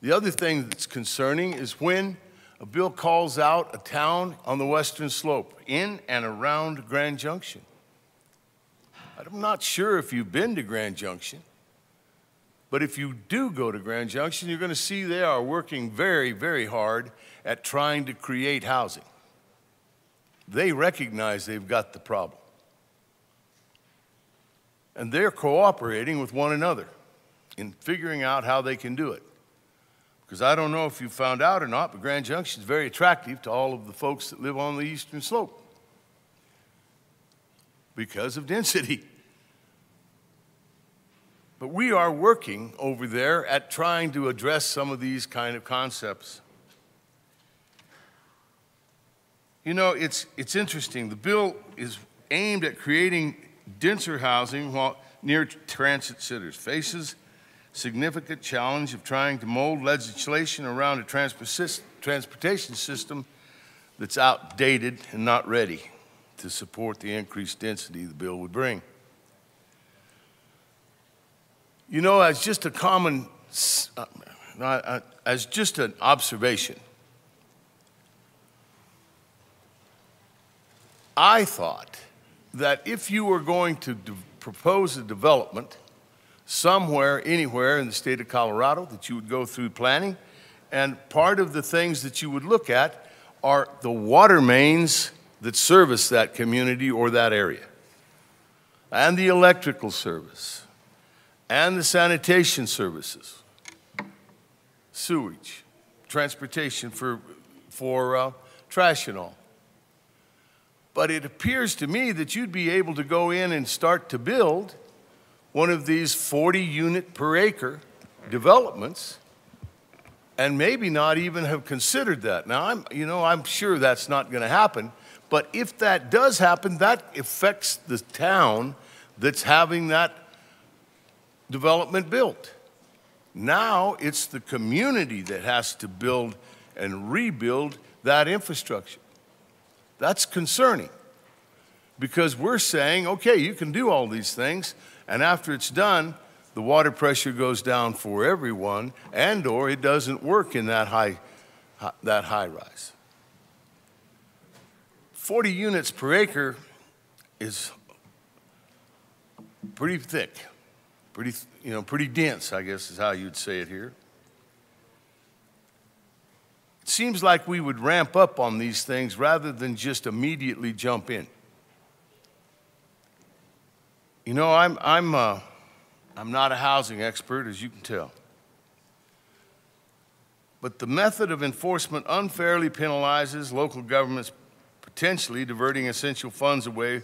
Speaker 15: The other thing that's concerning is when a bill calls out a town on the western slope in and around Grand Junction. I'm not sure if you've been to Grand Junction, but if you do go to Grand Junction, you're going to see they are working very, very hard at trying to create housing. They recognize they've got the problem. And they're cooperating with one another in figuring out how they can do it. Because I don't know if you found out or not, but Grand Junction is very attractive to all of the folks that live on the eastern slope because of density. But we are working over there at trying to address some of these kind of concepts. You know, it's, it's interesting. The bill is aimed at creating denser housing while near transit centers, faces significant challenge of trying to mold legislation around a transportation system that's outdated and not ready to support the increased density the bill would bring. You know, as just a common, uh, as just an observation, I thought that if you were going to propose a development somewhere, anywhere in the state of Colorado, that you would go through planning, and part of the things that you would look at are the water mains that service that community or that area, and the electrical service, and the sanitation services, sewage, transportation for, for uh, trash and all. But it appears to me that you'd be able to go in and start to build one of these 40 unit per acre developments and maybe not even have considered that. Now, I'm, you know, I'm sure that's not going to happen, but if that does happen, that affects the town that's having that development built. Now it's the community that has to build and rebuild that infrastructure. That's concerning because we're saying, okay, you can do all these things, and after it's done, the water pressure goes down for everyone, and or it doesn't work in that high, that high rise. 40 units per acre is pretty thick pretty, you know, pretty dense, I guess is how you'd say it here. It seems like we would ramp up on these things rather than just immediately jump in. You know, I'm, I'm, uh, I'm not a housing expert, as you can tell. But the method of enforcement unfairly penalizes local governments, potentially diverting essential funds away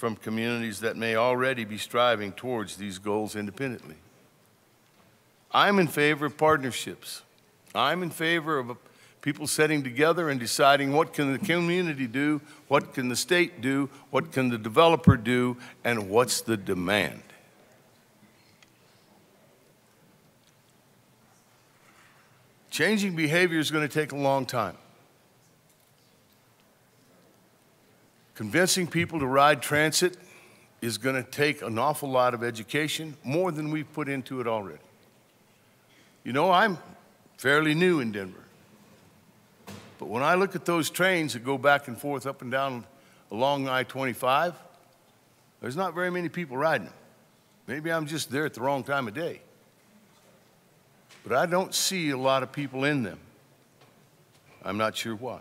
Speaker 15: from communities that may already be striving towards these goals independently. I'm in favor of partnerships. I'm in favor of people sitting together and deciding what can the community do, what can the state do, what can the developer do, and what's the demand. Changing behavior is going to take a long time. Convincing people to ride transit is going to take an awful lot of education, more than we've put into it already. You know, I'm fairly new in Denver. But when I look at those trains that go back and forth up and down along I 25, there's not very many people riding them. Maybe I'm just there at the wrong time of day but I don't see a lot of people in them. I'm not sure why.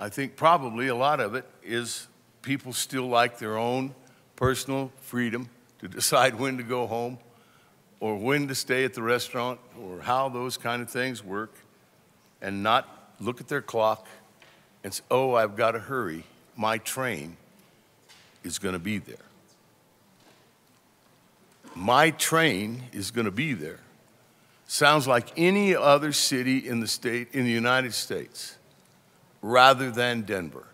Speaker 15: I think probably a lot of it is people still like their own personal freedom to decide when to go home or when to stay at the restaurant or how those kind of things work and not look at their clock and say, oh, I've got to hurry. My train is going to be there my train is going to be there sounds like any other city in the state in the United States rather than Denver.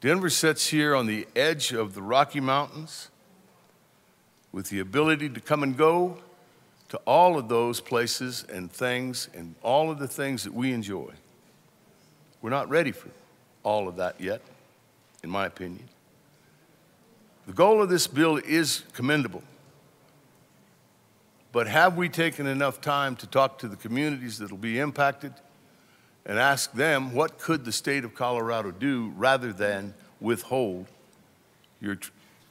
Speaker 15: Denver sits here on the edge of the Rocky Mountains with the ability to come and go to all of those places and things and all of the things that we enjoy. We're not ready for all of that yet, in my opinion. The goal of this bill is commendable. But have we taken enough time to talk to the communities that will be impacted and ask them what could the state of Colorado do rather than withhold your,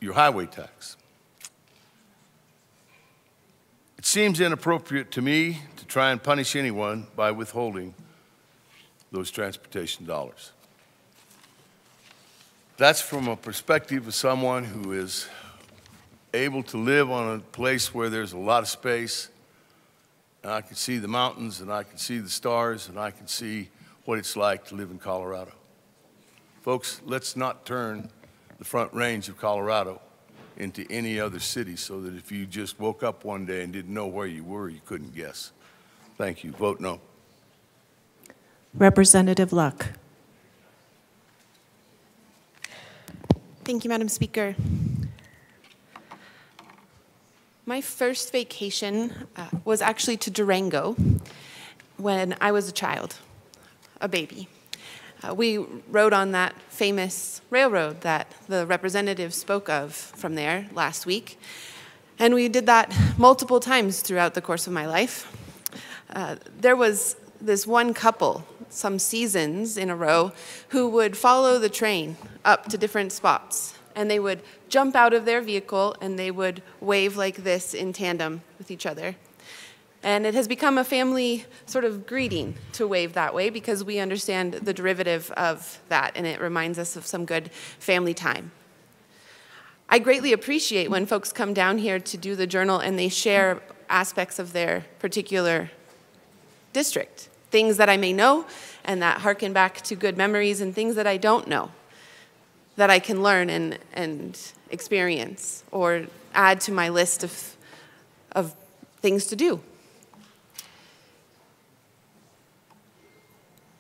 Speaker 15: your highway tax? It seems inappropriate to me to try and punish anyone by withholding those transportation dollars. That's from a perspective of someone who is able to live on a place where there's a lot of space. And I can see the mountains and I can see the stars and I can see what it's like to live in Colorado. Folks, let's not turn the front range of Colorado into any other city so that if you just woke up one day and didn't know where you were, you couldn't guess. Thank you. Vote no.
Speaker 2: Representative Luck.
Speaker 16: Thank you, Madam Speaker. My first vacation uh, was actually to Durango when I was a child, a baby. Uh, we rode on that famous railroad that the representative spoke of from there last week. And we did that multiple times throughout the course of my life. Uh, there was this one couple some seasons in a row who would follow the train up to different spots. And they would jump out of their vehicle and they would wave like this in tandem with each other. And it has become a family sort of greeting to wave that way because we understand the derivative of that and it reminds us of some good family time. I greatly appreciate when folks come down here to do the journal and they share aspects of their particular district things that I may know and that harken back to good memories, and things that I don't know that I can learn and, and experience or add to my list of, of things to do.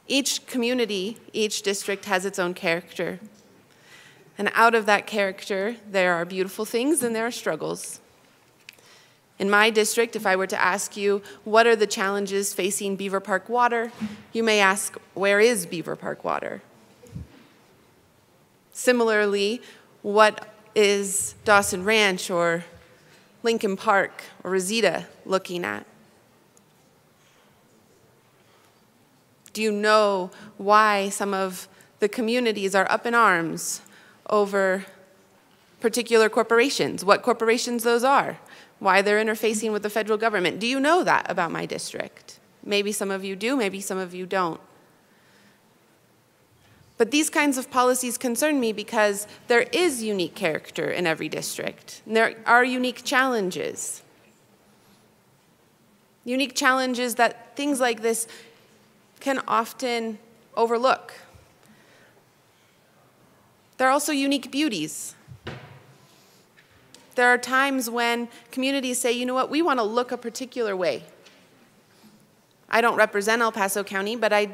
Speaker 16: Each community, each district has its own character. And out of that character, there are beautiful things and there are struggles. In my district, if I were to ask you, what are the challenges facing Beaver Park water, you may ask, where is Beaver Park water? Similarly, what is Dawson Ranch or Lincoln Park or Rosita looking at? Do you know why some of the communities are up in arms over particular corporations? What corporations those are? why they're interfacing with the federal government. Do you know that about my district? Maybe some of you do, maybe some of you don't. But these kinds of policies concern me because there is unique character in every district. And there are unique challenges. Unique challenges that things like this can often overlook. There are also unique beauties. There are times when communities say, you know what, we want to look a particular way. I don't represent El Paso County, but I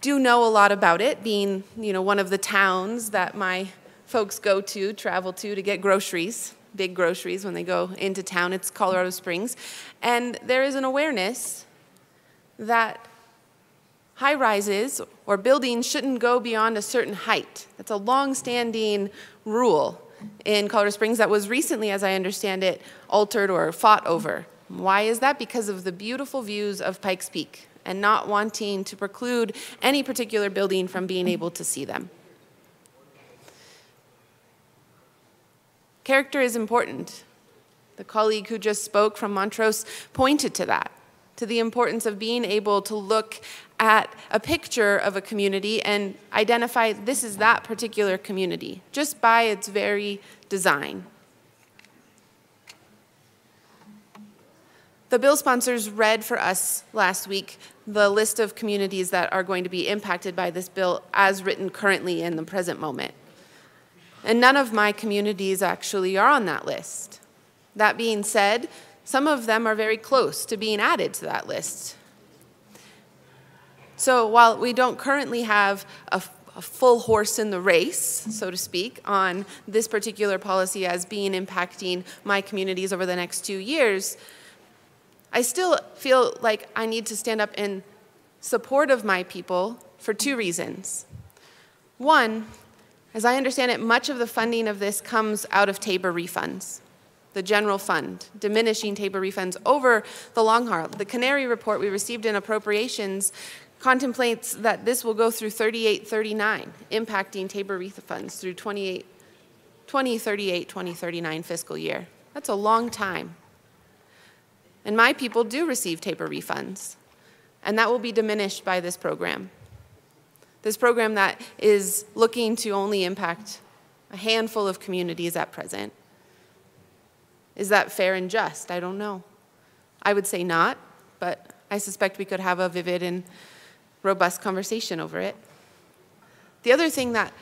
Speaker 16: do know a lot about it, being you know, one of the towns that my folks go to, travel to to get groceries, big groceries when they go into town. It's Colorado Springs. And there is an awareness that high rises or buildings shouldn't go beyond a certain height. That's a long-standing rule in Colorado Springs that was recently, as I understand it, altered or fought over. Why is that? Because of the beautiful views of Pikes Peak and not wanting to preclude any particular building from being able to see them. Character is important. The colleague who just spoke from Montrose pointed to that, to the importance of being able to look at a picture of a community and identify this is that particular community, just by its very design. The bill sponsors read for us last week the list of communities that are going to be impacted by this bill as written currently in the present moment. And none of my communities actually are on that list. That being said, some of them are very close to being added to that list. So while we don't currently have a, a, full horse in the race, so to speak, on this particular policy as being impacting my communities over the next two years, I still feel like I need to stand up in support of my people for two reasons. One, as I understand it, much of the funding of this comes out of Tabor refunds, the general fund, diminishing Tabor refunds over the long haul. The Canary report we received in appropriations contemplates that this will go through 3839, impacting Tabor refunds through 28, 2038, 2039 fiscal year. That's a long time. And my people do receive TABOR refunds, and that will be diminished by this program. This program that is looking to only impact a handful of communities at present. Is that fair and just? I don't know. I would say not, but I suspect we could have a vivid and robust conversation over it. The other thing that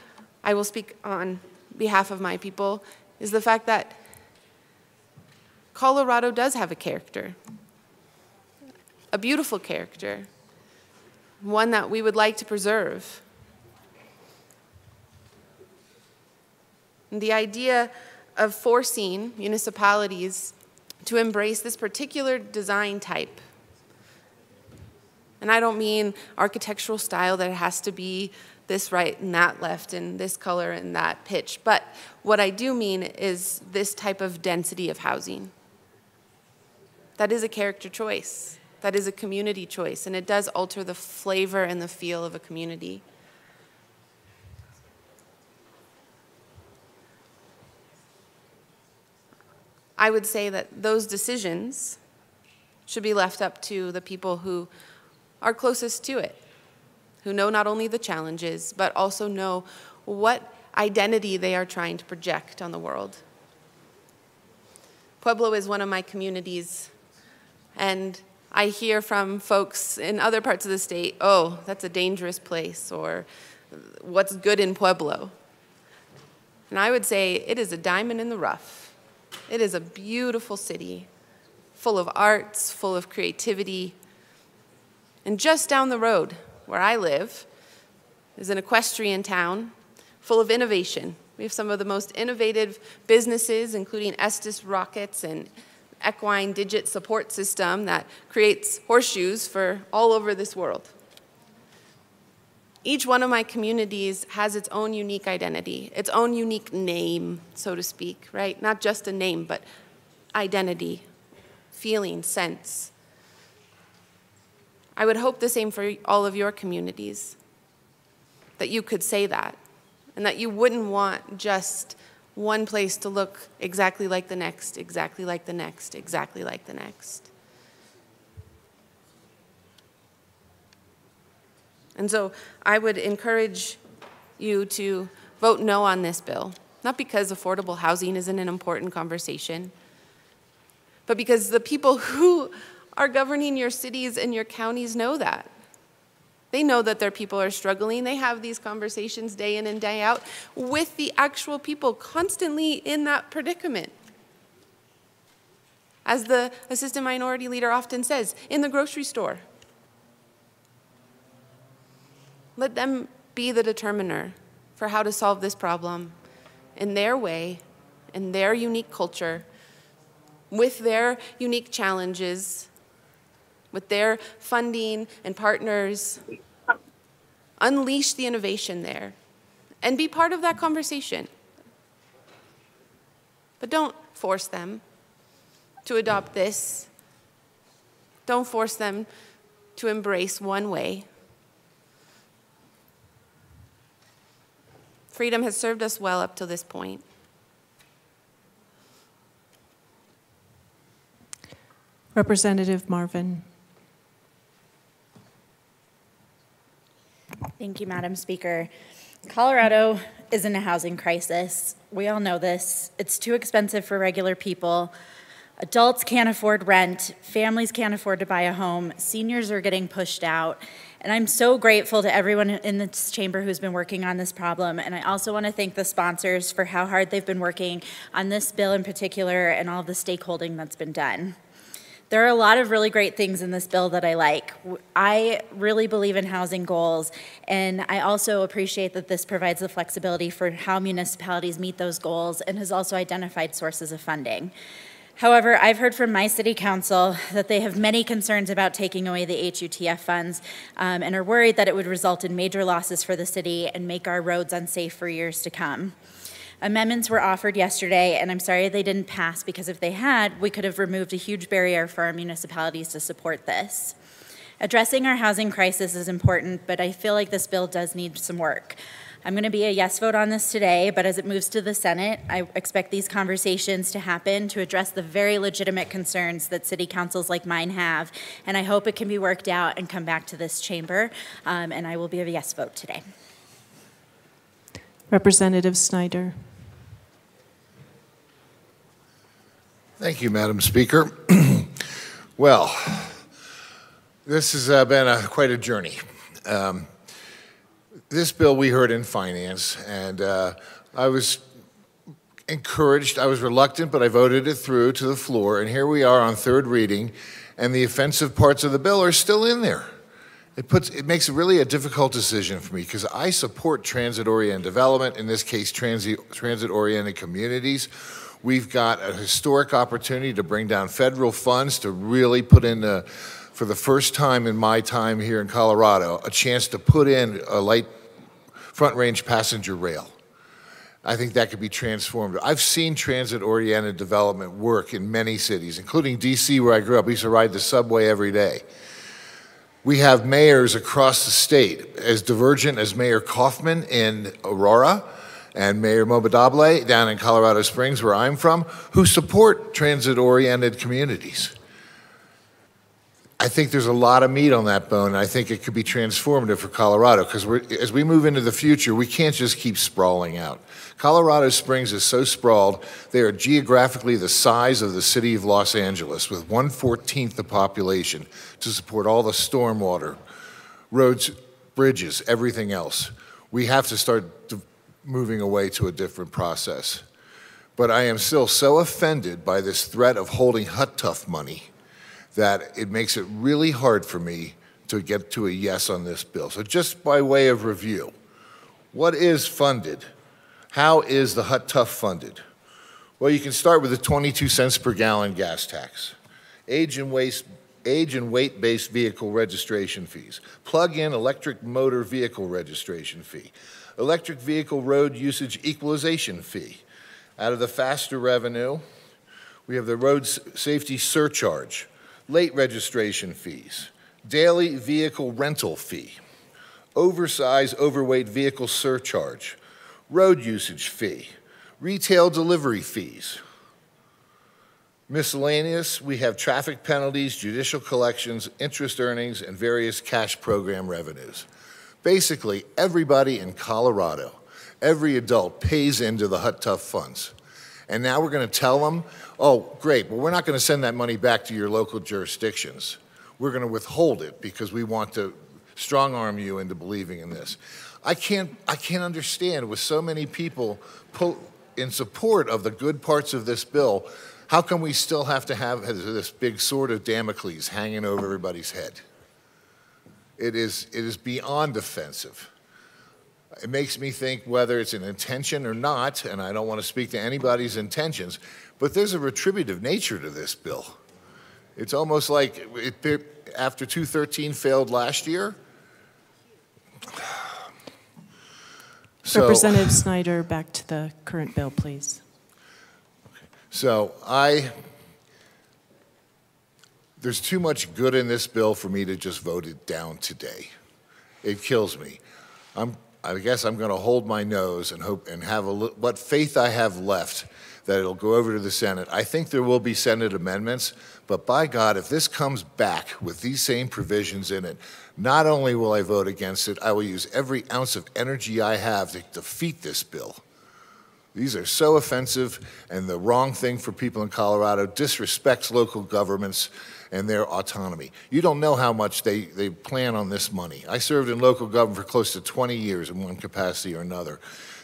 Speaker 16: I will speak on behalf of my people is the fact that Colorado does have a character, a beautiful character, one that we would like to preserve. And the idea of forcing municipalities to embrace this particular design type. And I don't mean architectural style that it has to be this right and that left and this color and that pitch, but what I do mean is this type of density of housing. That is a character choice. That is a community choice, and it does alter the flavor and the feel of a community. I would say that those decisions should be left up to the people who are closest to it, who know not only the challenges, but also know what identity they are trying to project on the world. Pueblo is one of my communities and I hear from folks in other parts of the state, oh, that's a dangerous place, or what's good in Pueblo? And I would say it is a diamond in the rough. It is a beautiful city, full of arts, full of creativity. And just down the road, where I live, is an equestrian town full of innovation. We have some of the most innovative businesses, including Estes Rockets and equine digit support system that creates horseshoes for all over this world. Each one of my communities has its own unique identity, its own unique name, so to speak, right? Not just a name, but identity, feeling, sense. I would hope the same for all of your communities, that you could say that, and that you wouldn't want just one place to look exactly like the next, exactly like the next, exactly like the next. And so I would encourage you to vote no on this bill, not because affordable housing isn't an important conversation, but because the people who are governing your cities and your counties know that. They know that their people are struggling. They have these conversations day in and day out with the actual people constantly in that predicament. As the assistant minority leader often says, in the grocery store. Let them be the determiner for how to solve this problem in their way, in their unique culture, with their unique challenges, with their funding and partners. Unleash the innovation there and be part of that conversation. But don't force them to adopt this. Don't force them to embrace one way. Freedom has served us well up to this point.
Speaker 2: Representative Marvin.
Speaker 17: Thank you, Madam Speaker. Colorado is in a housing crisis. We all know this. It's too expensive for regular people. Adults can't afford rent, families can't afford to buy a home, seniors are getting pushed out. And I'm so grateful to everyone in this chamber who's been working on this problem. And I also want to thank the sponsors for how hard they've been working on this bill in particular and all the stakeholding that's been done. There are a lot of really great things in this bill that I like. I really believe in housing goals, and I also appreciate that this provides the flexibility for how municipalities meet those goals and has also identified sources of funding. However, I've heard from my city council that they have many concerns about taking away the HUTF funds um, and are worried that it would result in major losses for the city and make our roads unsafe for years to come. Amendments were offered yesterday, and I'm sorry they didn't pass because if they had, we could have removed a huge barrier for our municipalities to support this. Addressing our housing crisis is important, but I feel like this bill does need some work. I'm going to be a yes vote on this today, but as it moves to the Senate, I expect these conversations to happen to address the very legitimate concerns that city councils like mine have, and I hope it can be worked out and come back to this chamber, um, and I will be a yes vote today.
Speaker 2: Representative Snyder.
Speaker 18: Thank you, Madam Speaker. well, this has uh, been a, quite a journey. Um, this bill we heard in finance, and uh, I was encouraged. I was reluctant, but I voted it through to the floor, and here we are on third reading, and the offensive parts of the bill are still in there. It puts it makes it really a difficult decision for me because I support transit-oriented development. In this case, transit-oriented communities We've got a historic opportunity to bring down federal funds to really put in, the, for the first time in my time here in Colorado, a chance to put in a light front range passenger rail. I think that could be transformed. I've seen transit-oriented development work in many cities, including DC where I grew up. I used to ride the subway every day. We have mayors across the state, as divergent as Mayor Coffman in Aurora, and Mayor Mobolade down in Colorado Springs, where I'm from, who support transit-oriented communities. I think there's a lot of meat on that bone, and I think it could be transformative for Colorado because as we move into the future, we can't just keep sprawling out. Colorado Springs is so sprawled, they are geographically the size of the city of Los Angeles with 1/14th the population to support all the stormwater, roads, bridges, everything else. We have to start moving away to a different process. But I am still so offended by this threat of holding HUTF money that it makes it really hard for me to get to a yes on this bill. So just by way of review, what is funded? How is the HUTF funded? Well, you can start with the 22 cents per gallon gas tax, age and waste age and weight-based vehicle registration fees, plug-in electric motor vehicle registration fee, electric vehicle road usage equalization fee. Out of the faster revenue, we have the road safety surcharge, late registration fees, daily vehicle rental fee, oversized overweight vehicle surcharge, road usage fee, retail delivery fees. Miscellaneous, we have traffic penalties, judicial collections, interest earnings, and various cash program revenues. Basically, everybody in Colorado, every adult pays into the HUTF funds. And now we're going to tell them, oh, great, but we're not going to send that money back to your local jurisdictions. We're going to withhold it because we want to strong arm you into believing in this. I can't, I can't understand with so many people in support of the good parts of this bill, how come we still have to have this big sword of Damocles hanging over everybody's head? It is, it is beyond offensive. It makes me think whether it's an intention or not, and I don't want to speak to anybody's intentions, but there's a retributive nature to this bill. It's almost like it, after 213 failed last year.
Speaker 2: So, Representative Snyder, back to the current bill, please.
Speaker 18: So I, there's too much good in this bill for me to just vote it down today. It kills me. I'm, I guess I'm going to hold my nose and hope and have a what faith I have left that it'll go over to the Senate. I think there will be Senate amendments, but by God, if this comes back with these same provisions in it, not only will I vote against it, I will use every ounce of energy I have to defeat this bill. These are so offensive and the wrong thing for people in Colorado, disrespects local governments and their autonomy. You don't know how much they, they plan on this money. I served in local government for close to 20 years in one capacity or another.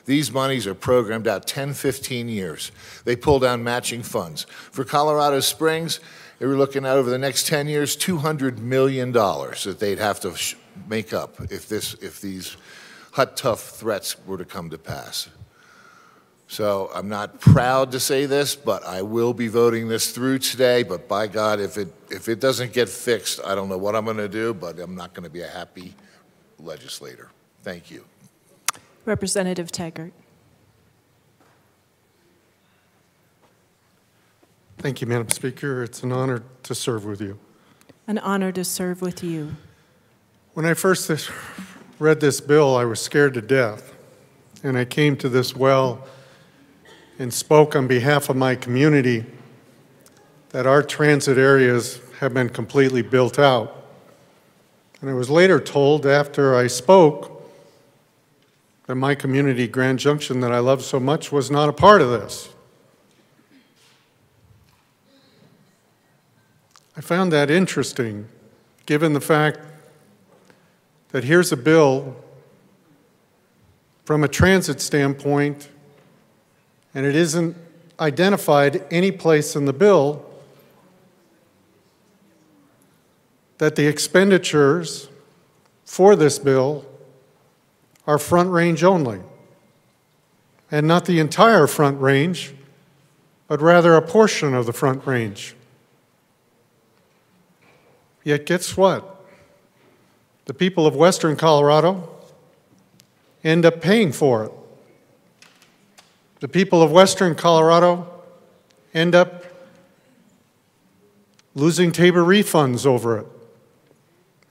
Speaker 18: These monies are programmed out 10, 15 years. They pull down matching funds. For Colorado Springs, they were looking at over the next 10 years, $200 million that they'd have to make up if, this, if these HUTF threats were to come to pass. So I'm not proud to say this, but I will be voting this through today. But by God, if it, if it doesn't get fixed, I don't know what I'm going to do, but I'm not going to be a happy legislator. Thank you.
Speaker 2: Representative Taggart.
Speaker 19: Thank you, Madam Speaker. It's an honor to serve with you.
Speaker 2: An honor to serve with you.
Speaker 19: When I first read this bill, I was scared to death. And I came to this well and spoke on behalf of my community that our transit areas have been completely built out. And I was later told after I spoke that my community, Grand Junction, that I love so much, was not a part of this. I found that interesting, given the fact that here's a bill from a transit standpoint and it isn't identified any place in the bill that the expenditures for this bill are front range only, and not the entire front range, but rather a portion of the front range. Yet, guess what? The people of Western Colorado end up paying for it. The people of Western Colorado end up losing Tabor refunds over it.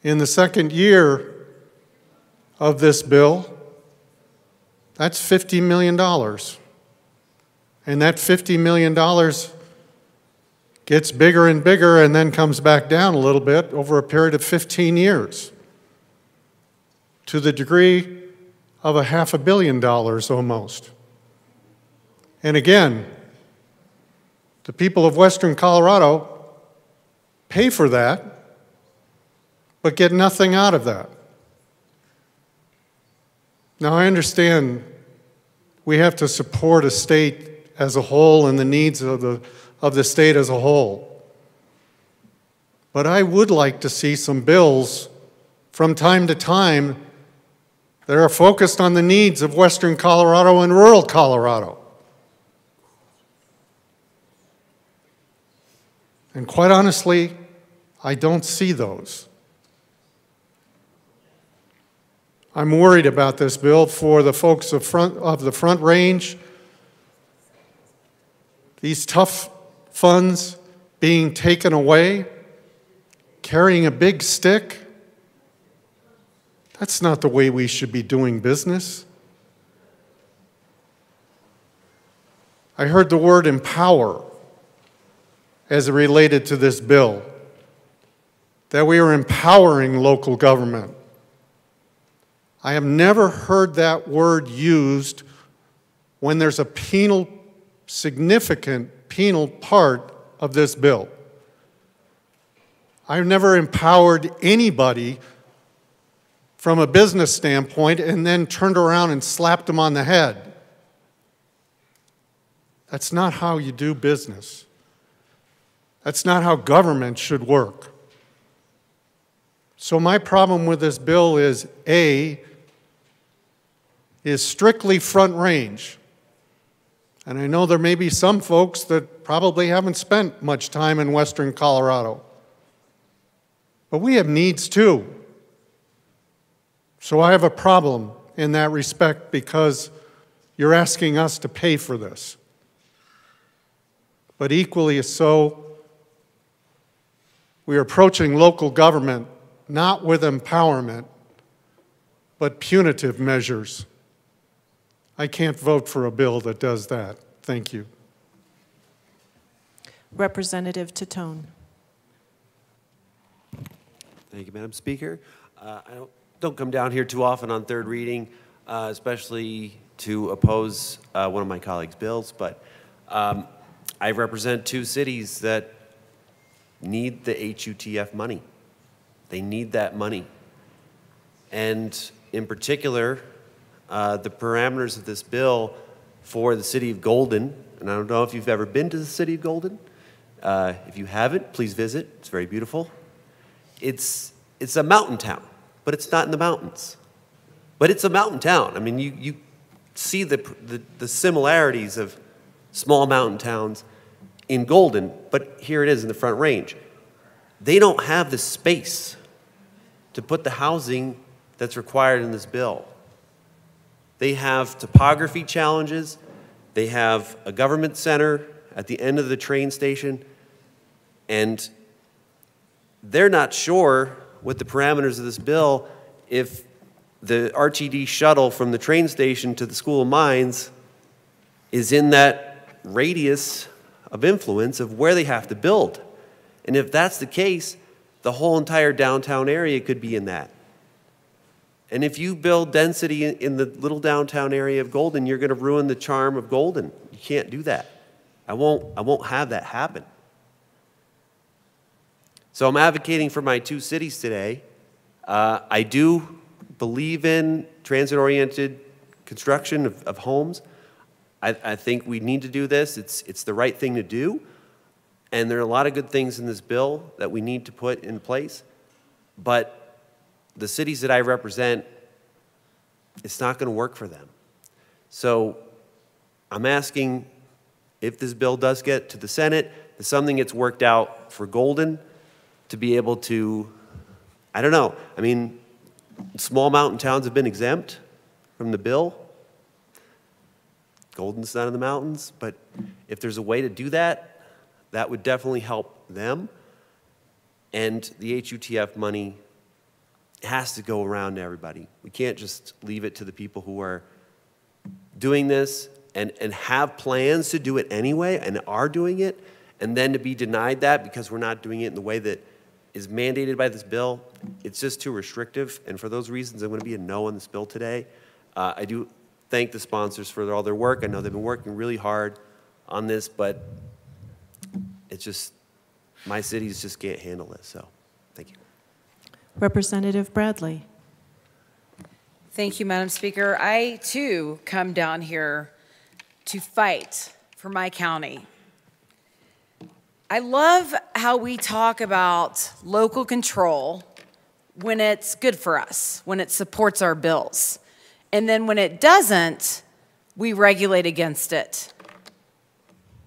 Speaker 19: In the second year of this bill, that's $50 million. And that $50 million gets bigger and bigger and then comes back down a little bit over a period of 15 years to the degree of a half a billion dollars almost. And again, the people of Western Colorado pay for that, but get nothing out of that. Now, I understand we have to support a state as a whole and the needs of the, of the state as a whole. But I would like to see some bills from time to time that are focused on the needs of Western Colorado and rural Colorado. And quite honestly, I don't see those. I'm worried about this bill for the folks of, front, of the Front Range. These tough funds being taken away, carrying a big stick. That's not the way we should be doing business. I heard the word empower as it related to this bill, that we are empowering local government. I have never heard that word used when there's a penal, significant penal part of this bill. I've never empowered anybody from a business standpoint and then turned around and slapped them on the head. That's not how you do business. That's not how government should work. So, my problem with this bill is A, is strictly front range. And I know there may be some folks that probably haven't spent much time in western Colorado. But we have needs too. So I have a problem in that respect because you're asking us to pay for this. But equally so, we are approaching local government not with empowerment, but punitive measures. I can't vote for a bill that does that. Thank you.
Speaker 2: Representative Titone.
Speaker 20: Thank you, Madam Speaker. Uh, I don't, don't come down here too often on third reading, uh, especially to oppose uh, one of my colleagues' bills, but um, I represent two cities that need the HUTF money. They need that money. And in particular, uh, the parameters of this bill for the city of Golden, and I don't know if you've ever been to the city of Golden. Uh, if you haven't, please visit. It's very beautiful. It's, it's a mountain town, but it's not in the mountains. But it's a mountain town. I mean, you, you see the, the, the similarities of small mountain towns in Golden, but here it is in the Front Range. They don't have the space to put the housing that's required in this bill. They have topography challenges. They have a government center at the end of the train station. And they're not sure with the parameters of this bill if the RTD shuttle from the train station to the School of Mines is in that radius of influence of where they have to build. And if that's the case, the whole entire downtown area could be in that. And if you build density in the little downtown area of Golden, you're going to ruin the charm of Golden. You can't do that. I won't, I won't have that happen. So I'm advocating for my two cities today. Uh, I do believe in transit oriented construction of, of homes. I, I, think we need to do this. It's, it's the right thing to do. And there are a lot of good things in this bill that we need to put in place. But the cities that I represent, it's not going to work for them. So I'm asking if this bill does get to the Senate, that something gets worked out for Golden to be able to, I don't know, I mean, small mountain towns have been exempt from the bill. Golden's not in the mountains, but if there's a way to do that, that would definitely help them. And the HUTF money has to go around to everybody. We can't just leave it to the people who are doing this and, and have plans to do it anyway and are doing it, and then to be denied that because we're not doing it in the way that is mandated by this bill, it's just too restrictive. And for those reasons, I'm going to be a no on this bill today. Uh, I do thank the sponsors for all their work. I know they've been working really hard on this, but it's just, my cities just can't handle this. So, thank you.
Speaker 2: Representative Bradley.
Speaker 21: Thank you, Madam Speaker. I too come down here to fight for my county. I love how we talk about local control when it's good for us, when it supports our bills. And then when it doesn't, we regulate against it.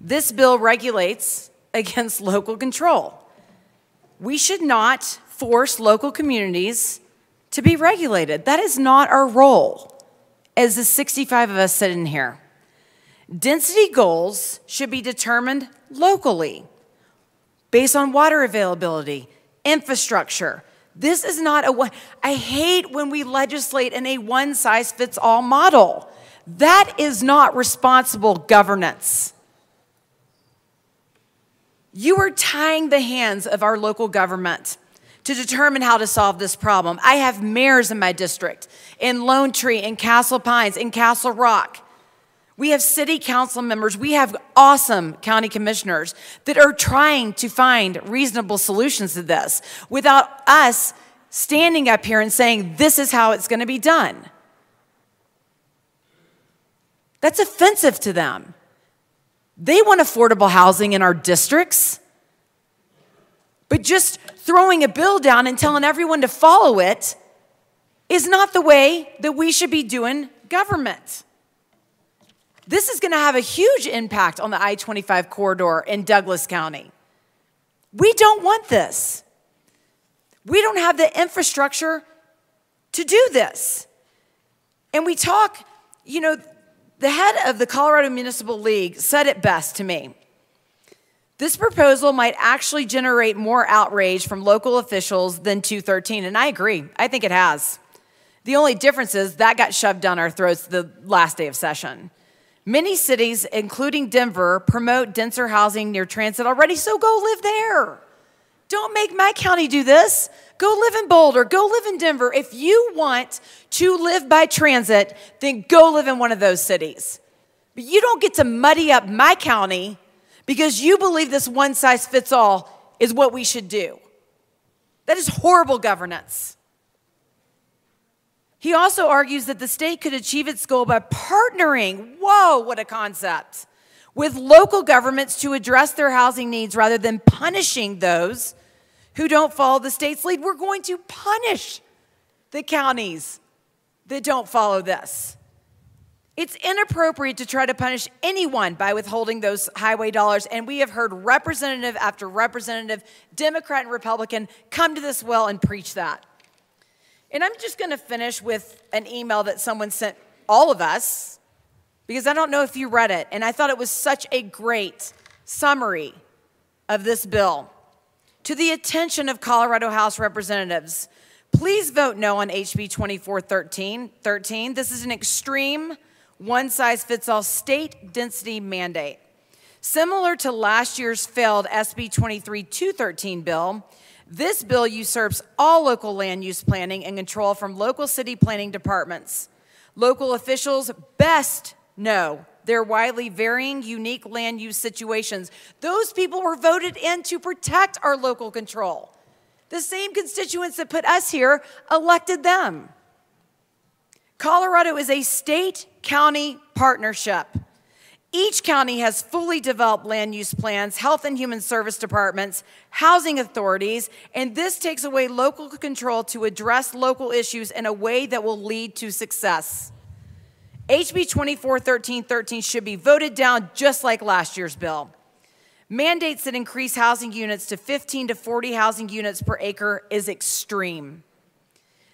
Speaker 21: This bill regulates against local control. We should not force local communities to be regulated. That is not our role as the 65 of us sitting here. Density goals should be determined locally based on water availability, infrastructure, this is not a one. I hate when we legislate in a one size fits all model. That is not responsible governance. You are tying the hands of our local government to determine how to solve this problem. I have mayors in my district, in Lone Tree, in Castle Pines, in Castle Rock, we have city council members, we have awesome county commissioners that are trying to find reasonable solutions to this without us standing up here and saying, this is how it's going to be done. That's offensive to them. They want affordable housing in our districts. But just throwing a bill down and telling everyone to follow it is not the way that we should be doing government. This is going to have a huge impact on the I 25 corridor in Douglas County. We don't want this. We don't have the infrastructure to do this. And we talk, you know, the head of the Colorado Municipal League said it best to me. This proposal might actually generate more outrage from local officials than 213, and I agree. I think it has. The only difference is that got shoved down our throats the last day of session. Many cities, including Denver, promote denser housing near transit already, so go live there. Don't make my county do this. Go live in Boulder, go live in Denver. If you want to live by transit, then go live in one of those cities. But you don't get to muddy up my county because you believe this one size fits all is what we should do. That is horrible governance. He also argues that the state could achieve its goal by partnering, whoa, what a concept, with local governments to address their housing needs rather than punishing those who don't follow the state's lead. We're going to punish the counties that don't follow this. It's inappropriate to try to punish anyone by withholding those highway dollars. And we have heard representative after representative, Democrat and Republican, come to this well and preach that. And I'm just going to finish with an email that someone sent all of us because I don't know if you read it. And I thought it was such a great summary of this bill. To the attention of Colorado House representatives, please vote no on HB 2413. 13. This is an extreme one size fits all state density mandate. Similar to last year's failed SB 23213 bill, this bill usurps all local land use planning and control from local city planning departments. Local officials best know their widely varying, unique land use situations. Those people were voted in to protect our local control. The same constituents that put us here elected them. Colorado is a state county partnership. Each county has fully developed land use plans, health and human service departments, housing authorities, and this takes away local control to address local issues in a way that will lead to success. HB 241313 should be voted down just like last year's bill. Mandates that increase housing units to 15 to 40 housing units per acre is extreme.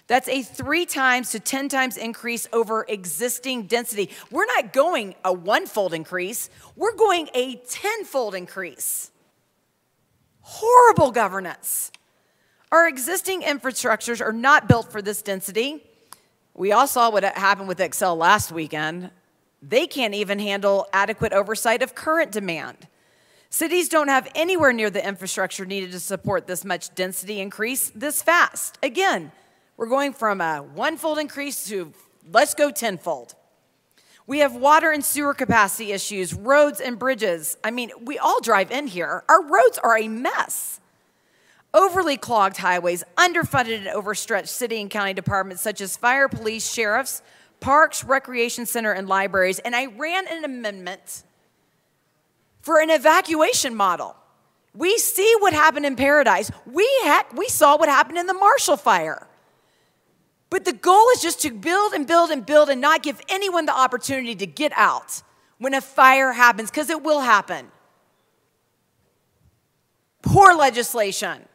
Speaker 21: That's a three times to 10 times increase over existing density. We're not going a one fold increase, we're going a 10 fold increase. Horrible governance. Our existing infrastructures are not built for this density. We all saw what happened with Xcel last weekend. They can't even handle adequate oversight of current demand. Cities don't have anywhere near the infrastructure needed to support this much density increase this fast. Again, we're going from a one fold increase to let's go tenfold. We have water and sewer capacity issues, roads and bridges. I mean, we all drive in here. Our roads are a mess overly clogged highways, underfunded and overstretched city and county departments such as fire, police, sheriffs, parks, recreation center, and libraries. And I ran an amendment for an evacuation model. We see what happened in Paradise. We, we saw what happened in the Marshall Fire. But the goal is just to build and build and build and not give anyone the opportunity to get out when a fire happens, because it will happen. Poor legislation.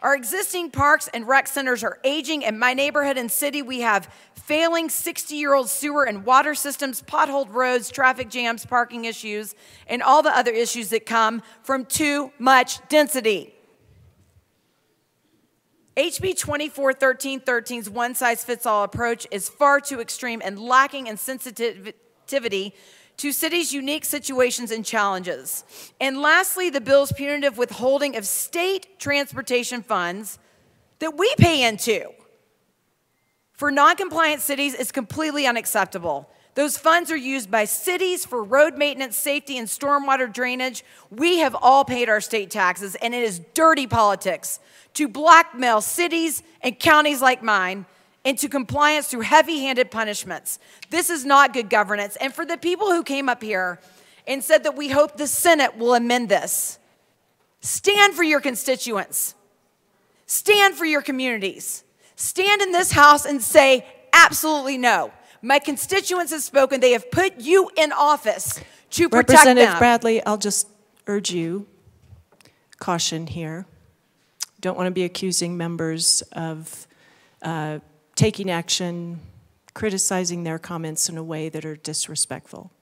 Speaker 21: Our existing parks and rec centers are aging. In my neighborhood and city, we have failing 60 year old sewer and water systems, potholed roads, traffic jams, parking issues, and all the other issues that come from too much density. HB 241313's one size fits all approach is far too extreme and lacking in sensitivity to cities' unique situations and challenges. And lastly, the bill's punitive withholding of state transportation funds that we pay into for non-compliant cities is completely unacceptable. Those funds are used by cities for road maintenance, safety, and stormwater drainage. We have all paid our state taxes, and it is dirty politics to blackmail cities and counties like mine into compliance through heavy handed punishments. This is not good governance. And for the people who came up here and said that we hope the Senate will amend this, stand for your constituents, stand for your communities, stand in this House and say, absolutely no. My constituents have spoken. They have put you in office to protect
Speaker 2: Representative
Speaker 21: them.
Speaker 2: Bradley, I'll just urge you, caution here. Don't want to be accusing members of uh, taking action, criticizing their comments in a way that are disrespectful.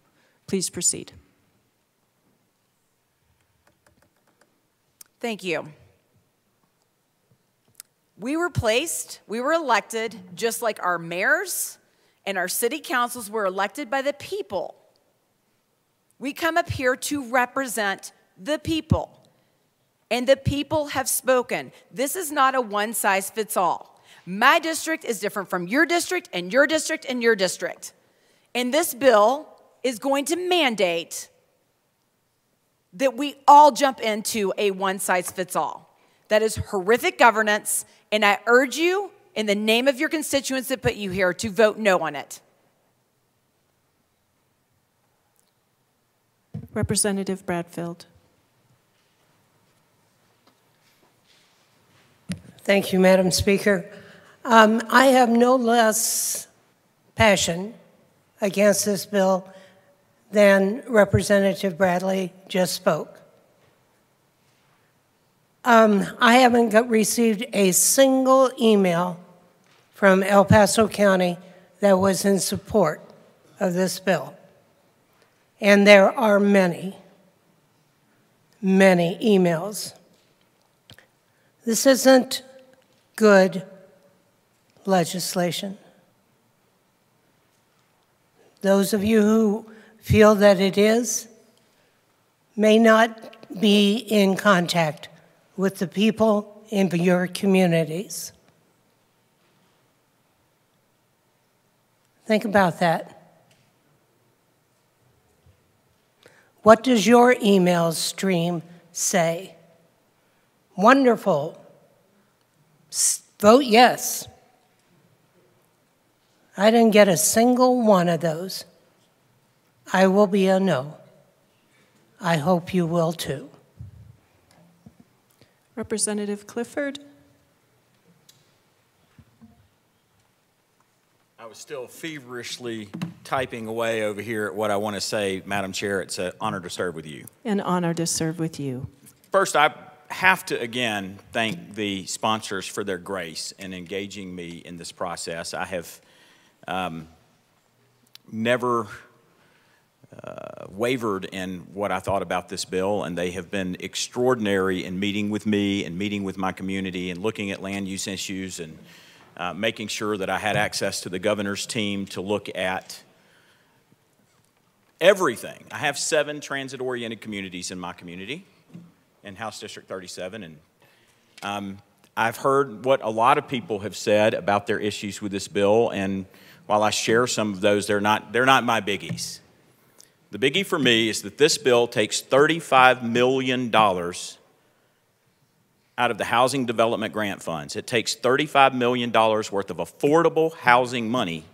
Speaker 2: Please proceed.
Speaker 21: Thank you. We were placed, we were elected, just like our mayors and our city councils were elected by the people. We come up here to represent the people. And the people have spoken. This is not a one size fits all. My district is different from your district and your district and your district. And this bill is going to mandate that we all jump into a one size fits all. That is horrific governance, and I urge you, in the name of your constituents that put you here, to vote no on it.
Speaker 2: Representative Bradfield.
Speaker 22: Thank you, Madam Speaker. Um, I have no less passion against this bill than Representative Bradley just spoke. Um, I haven't got, received a single email from El Paso County that was in support of this bill. And there are many, many emails. This isn't good legislation. Those of you who feel that it is may not be in contact with the people in your communities. Think about that. What does your email stream say? Wonderful. Vote yes. I didn't get a single one of those. I will be a no. I hope you will too.
Speaker 2: Representative Clifford.
Speaker 23: I was still feverishly typing away over here at what I want to say, Madam Chair. It's an honor to serve with you.
Speaker 2: An honor to serve with you.
Speaker 23: First, I have to again thank the sponsors for their grace in engaging me in this process. I have um, never uh, wavered in what I thought about this bill, and they have been extraordinary in meeting with me and meeting with my community and looking at land use issues and uh, making sure that I had access to the governor's team to look at everything. I have seven transit oriented communities in my community in House District 37, and um, I've heard what a lot of people have said about their issues with this bill, and while I share some of those, they're not, they're not my biggies. The biggie for me is that this bill takes $35 million out of the housing development grant funds. It takes $35 million worth of affordable housing money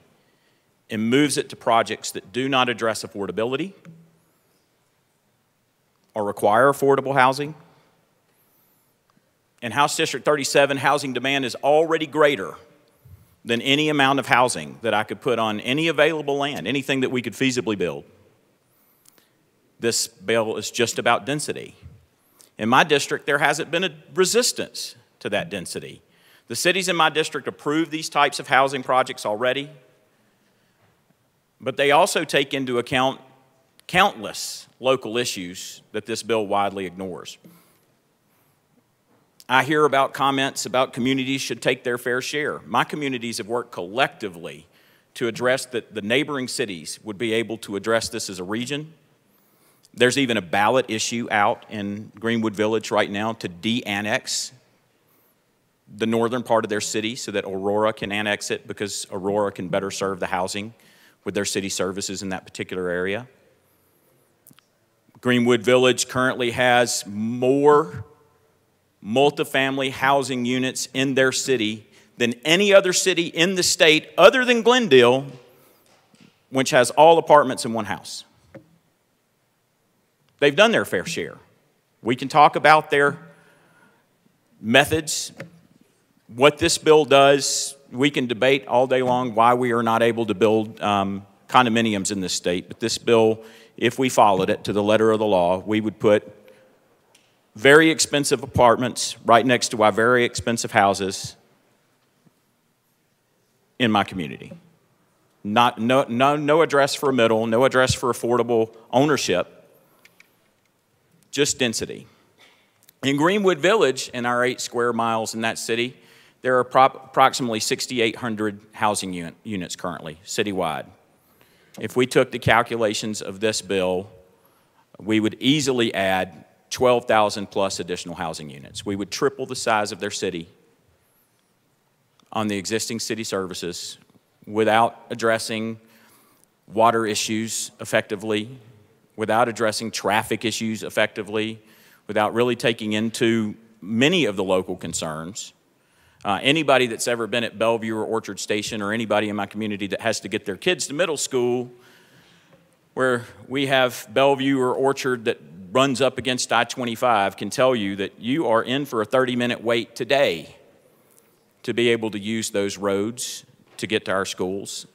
Speaker 23: and moves it to projects that do not address affordability or require affordable housing. In House District 37, housing demand is already greater than any amount of housing that I could put on any available land, anything that we could feasibly build. This bill is just about density. In my district, there hasn't been a resistance to that density. The cities in my district approve these types of housing projects already, but they also take into account countless local issues that this bill widely ignores. I hear about comments about communities should take their fair share. My communities have worked collectively to address that the neighboring cities would be able to address this as a region. There's even a ballot issue out in Greenwood Village right now to de annex the northern part of their city so that Aurora can annex it because Aurora can better serve the housing with their city services in that particular area. Greenwood Village currently has more multifamily housing units in their city than any other city in the state other than Glendale, which has all apartments in one house. They've done their fair share. We can talk about their methods, what this bill does. We can debate all day long why we are not able to build um, condominiums in this state, but this bill, if we followed it to the letter of the law, we would put very expensive apartments right next to our very expensive houses in my community. Not, no, no, no address for a middle, no address for affordable ownership just density. In Greenwood Village, in our eight square miles in that city, there are approximately 6,800 housing unit, units currently, citywide. If we took the calculations of this bill, we would easily add 12,000 plus additional housing units. We would triple the size of their city on the existing city services without addressing water issues effectively, without addressing traffic issues effectively, without really taking into many of the local concerns. Uh, anybody that's ever been at Belleview or Orchard Station or anybody in my community that has to get their kids to middle school, where we have Belleview or Orchard that runs up against I 25, can tell you that you are in for a 30 minute wait today to be able to use those roads to get to our schools.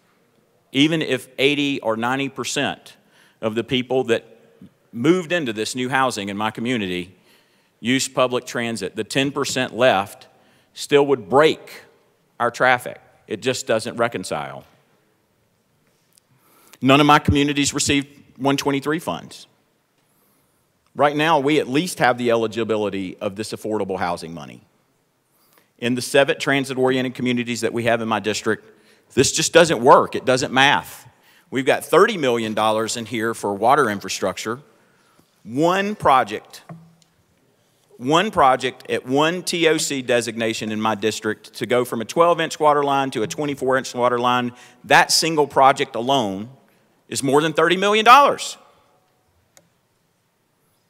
Speaker 23: Even if 80 or 90 percent of the people that moved into this new housing in my community used public transit. The 10% left still would break our traffic. It just doesn't reconcile. None of my communities received 123 funds. Right now, we at least have the eligibility of this affordable housing money. In the seven transit oriented communities that we have in my district, this just doesn't work. It doesn't math. We've got $30 million in here for water infrastructure. One project, one project at one TOC designation in my district to go from a 12 inch water line to a 24 inch water line, that single project alone is more than $30 million.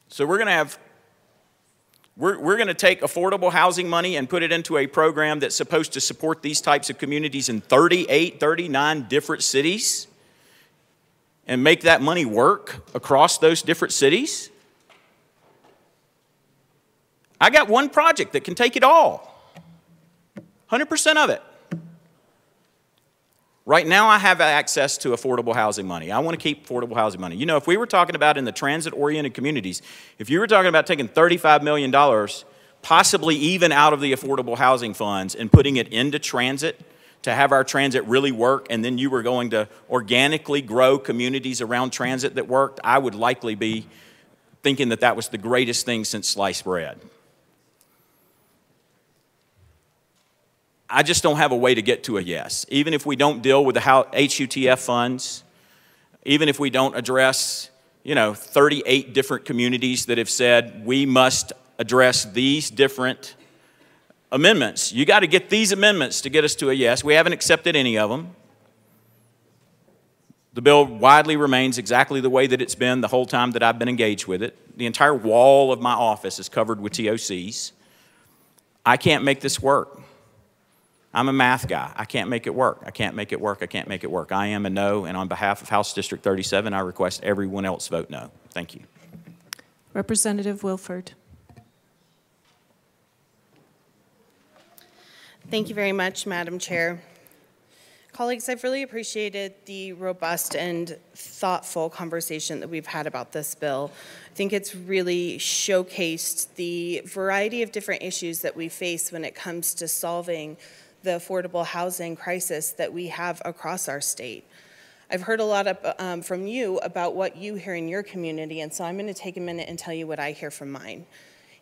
Speaker 23: So we're going to have we're, we're going to take affordable housing money and put it into a program that's supposed to support these types of communities in 38, 39 different cities and make that money work across those different cities? I got one project that can take it all 100% of it. Right now, I have access to affordable housing money. I want to keep affordable housing money. You know, if we were talking about in the transit oriented communities, if you were talking about taking $35 million, possibly even out of the affordable housing funds, and putting it into transit, to have our transit really work and then you were going to organically grow communities around transit that worked, I would likely be thinking that that was the greatest thing since sliced bread. I just don't have a way to get to a yes. Even if we don't deal with the HUTF funds, even if we don't address, you know, 38 different communities that have said we must address these different amendments. You got to get these amendments to get us to a yes. We haven't accepted any of them. The bill widely remains exactly the way that it's been the whole time that I've been engaged with it. The entire wall of my office is covered with TOCs. I can't make this work. I'm a math guy. I can't make it work. I can't make it work. I can't make it work. I am a no, and on behalf of House District 37, I request everyone else vote no. Thank you.
Speaker 2: Representative Willford.
Speaker 24: Thank you very much, Madam Chair. Colleagues, I've really appreciated the robust and thoughtful conversation that we've had about this bill. I think it's really showcased the variety of different issues that we face when it comes to solving the affordable housing crisis that we have across our state. I've heard a lot of, um, from you about what you hear in your community, and so I'm going to take a minute and tell you what I hear from mine.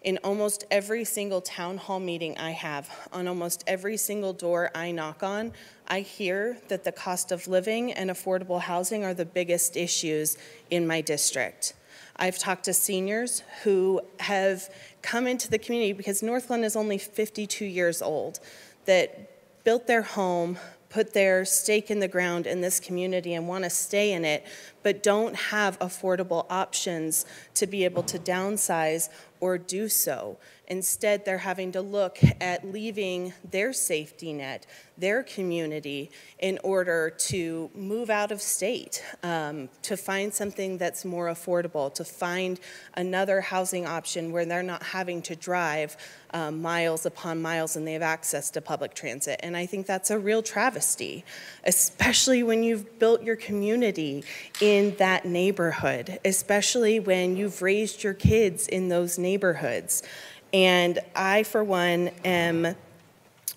Speaker 24: In almost every single town hall meeting I have, on almost every single door I knock on, I hear that the cost of living and affordable housing are the biggest issues in my district. I've talked to seniors who have come into the community because Northglenn is only 52 years old, that built their home, put their stake in the ground in this community and want to stay in it, but don't have affordable options to be able to downsize or do so. Instead, they're having to look at leaving their safety net, their community, in order to move out of state, um, to find something that's more affordable, to find another housing option where they're not having to drive um, miles upon miles and they have access to public transit. And I think that's a real travesty, especially when you've built your community in that neighborhood, especially when you've raised your kids in those neighborhoods. And I, for one, am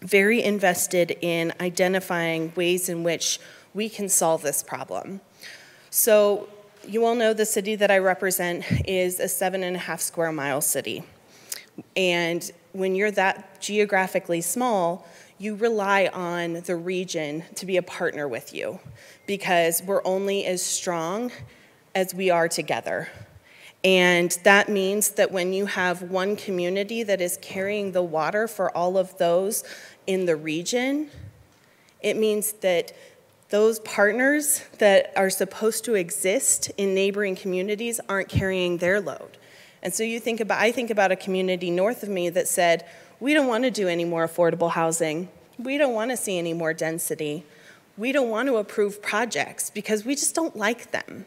Speaker 24: very invested in identifying ways in which we can solve this problem. So, you all know the city that I represent is a seven and a half square mile city. And when you're that geographically small, you rely on the region to be a partner with you because we're only as strong as we are together. And that means that when you have one community that is carrying the water for all of those in the region, it means that those partners that are supposed to exist in neighboring communities aren't carrying their load. And so you think about I think about a community north of me that said, "We don't want to do any more affordable housing. We don't want to see any more density. We don't want to approve projects because we just don't like them."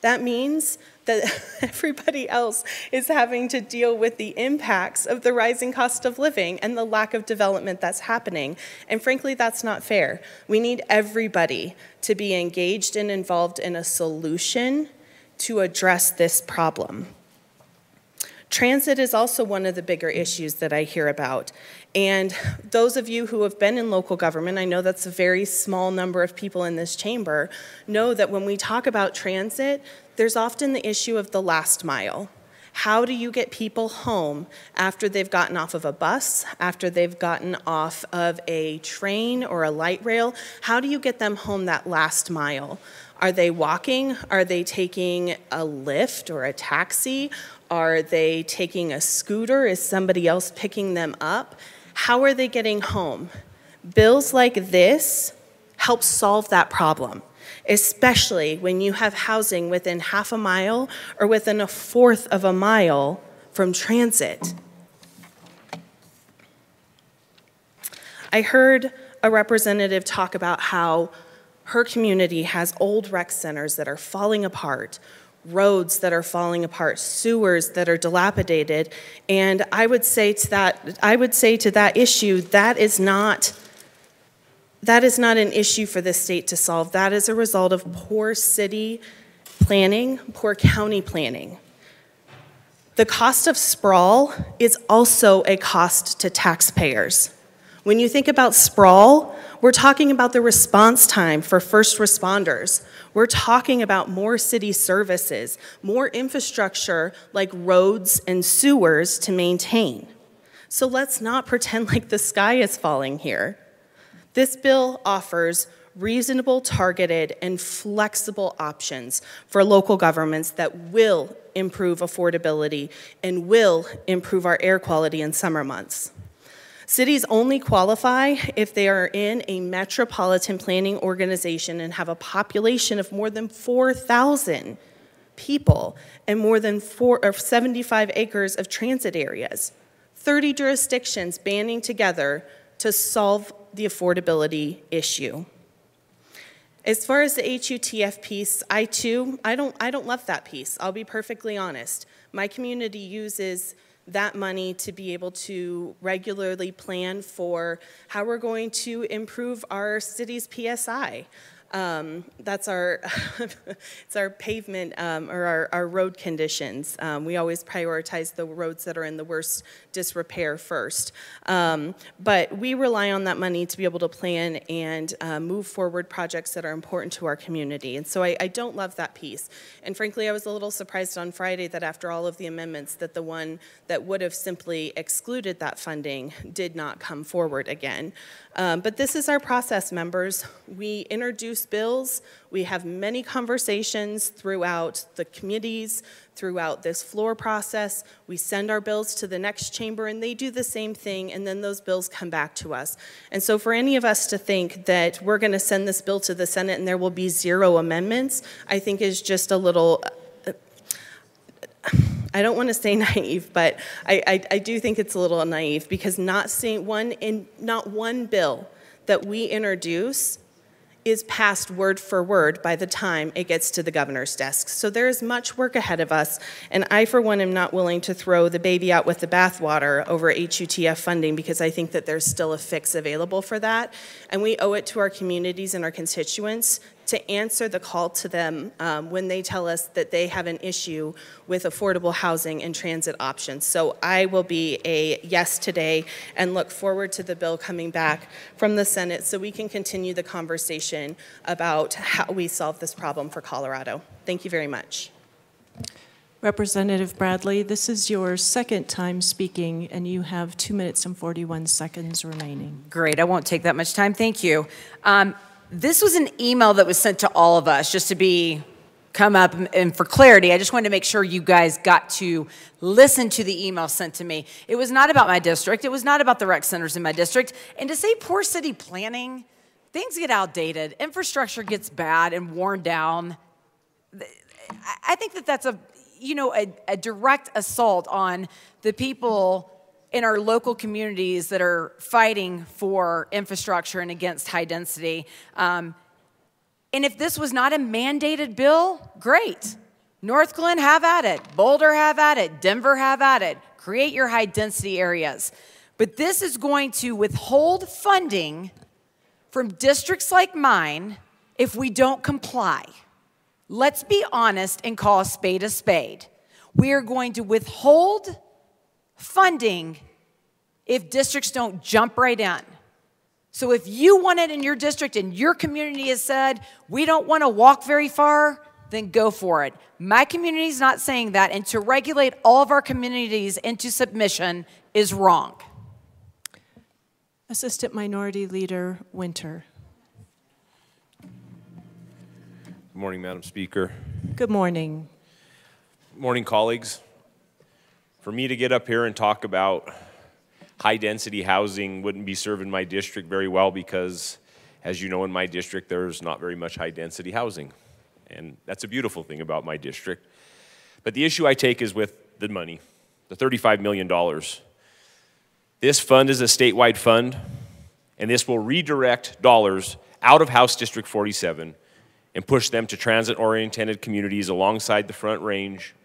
Speaker 24: That means that everybody else is having to deal with the impacts of the rising cost of living and the lack of development that's happening. And frankly, that's not fair. We need everybody to be engaged and involved in a solution to address this problem. Transit is also one of the bigger issues that I hear about. And those of you who have been in local government, I know that's a very small number of people in this chamber, know that when we talk about transit, there's often the issue of the last mile. How do you get people home after they've gotten off of a bus, after they've gotten off of a train or a light rail? How do you get them home that last mile? Are they walking? Are they taking a lift or a taxi? Are they taking a scooter? Is somebody else picking them up? How are they getting home? Bills like this help solve that problem, especially when you have housing within half a mile or within a fourth of a mile from transit. I heard a representative talk about how her community has old rec centers that are falling apart roads that are falling apart, sewers that are dilapidated. And I would say to that, I would say to that issue, that is not that is not an issue for the state to solve. That is a result of poor city planning, poor county planning. The cost of sprawl is also a cost to taxpayers. When you think about sprawl, we're talking about the response time for first responders. We're talking about more city services, more infrastructure like roads and sewers to maintain. So let's not pretend like the sky is falling here. This bill offers reasonable, targeted, and flexible options for local governments that will improve affordability and will improve our air quality in summer months. Cities only qualify if they are in a metropolitan planning organization and have a population of more than 4,000 people and more than four, or 75 acres of transit areas. 30 jurisdictions banding together to solve the affordability issue. As far as the HUTF piece, I too, I don't, I don't love that piece. I'll be perfectly honest. My community uses that money to be able to regularly plan for how we're going to improve our city's PSI. Um, that's our, it's our pavement um, or our, our road conditions. Um, we always prioritize the roads that are in the worst disrepair first. Um, but we rely on that money to be able to plan and uh, move forward projects that are important to our community. And so I, I don't love that piece. And frankly, I was a little surprised on Friday that after all of the amendments, that the one that would have simply excluded that funding did not come forward again. Um, but this is our process, members. We introduce bills. We have many conversations throughout the committees, throughout this floor process. We send our bills to the next chamber, and they do the same thing, and then those bills come back to us. And so, for any of us to think that we're going to send this bill to the Senate and there will be zero amendments, I think is just a little I don't want to say naive, but I, I, I, do think it's a little naive because not seeing one in not one bill that we introduce is passed word for word by the time it gets to the governor's desk. So there is much work ahead of us, and I, for one, am not willing to throw the baby out with the bathwater over HUTF funding because I think that there's still a fix available for that, and we owe it to our communities and our constituents to answer the call to them um, when they tell us that they have an issue with affordable housing and transit options. So I will be a yes today and look forward to the bill coming back from the Senate so we can continue the conversation about how we solve this problem for Colorado. Thank you very much.
Speaker 2: Representative Bradley, this is your second time speaking, and you have two minutes and 41 seconds remaining.
Speaker 21: Great, I won't take that much time. Thank you. Um, this was an email that was sent to all of us just to be come up and for clarity. I just wanted to make sure you guys got to listen to the email sent to me. It was not about my district. It was not about the rec centers in my district. And to say poor city planning things get outdated infrastructure gets bad and worn down i think that that's a you know a, a direct assault on the people in our local communities that are fighting for infrastructure and against high density. Um, and if this was not a mandated bill, great. North Northglenn, have at it. Boulder, have at it. Denver, have at it. Create your high density areas. But this is going to withhold funding from districts like mine if we don't comply. Let's be honest and call a spade a spade. We are going to withhold funding if districts don't jump right in. So if you want it in your district and your community has said, we don't want to walk very far, then go for it. My community is not saying that, and to regulate all of our communities into submission is wrong.
Speaker 2: Assistant Minority Leader Winter.
Speaker 25: Good morning, Madam Speaker.
Speaker 2: Good morning.
Speaker 25: Morning, colleagues. For me to get up here and talk about high density housing wouldn't be serving my district very well because, as you know, in my district, there's not very much high density housing. And that's a beautiful thing about my district. But the issue I take is with the money, the $35 million. This fund is a statewide fund, and this will redirect dollars out of House District 47 and push them to transit oriented communities alongside the Front Range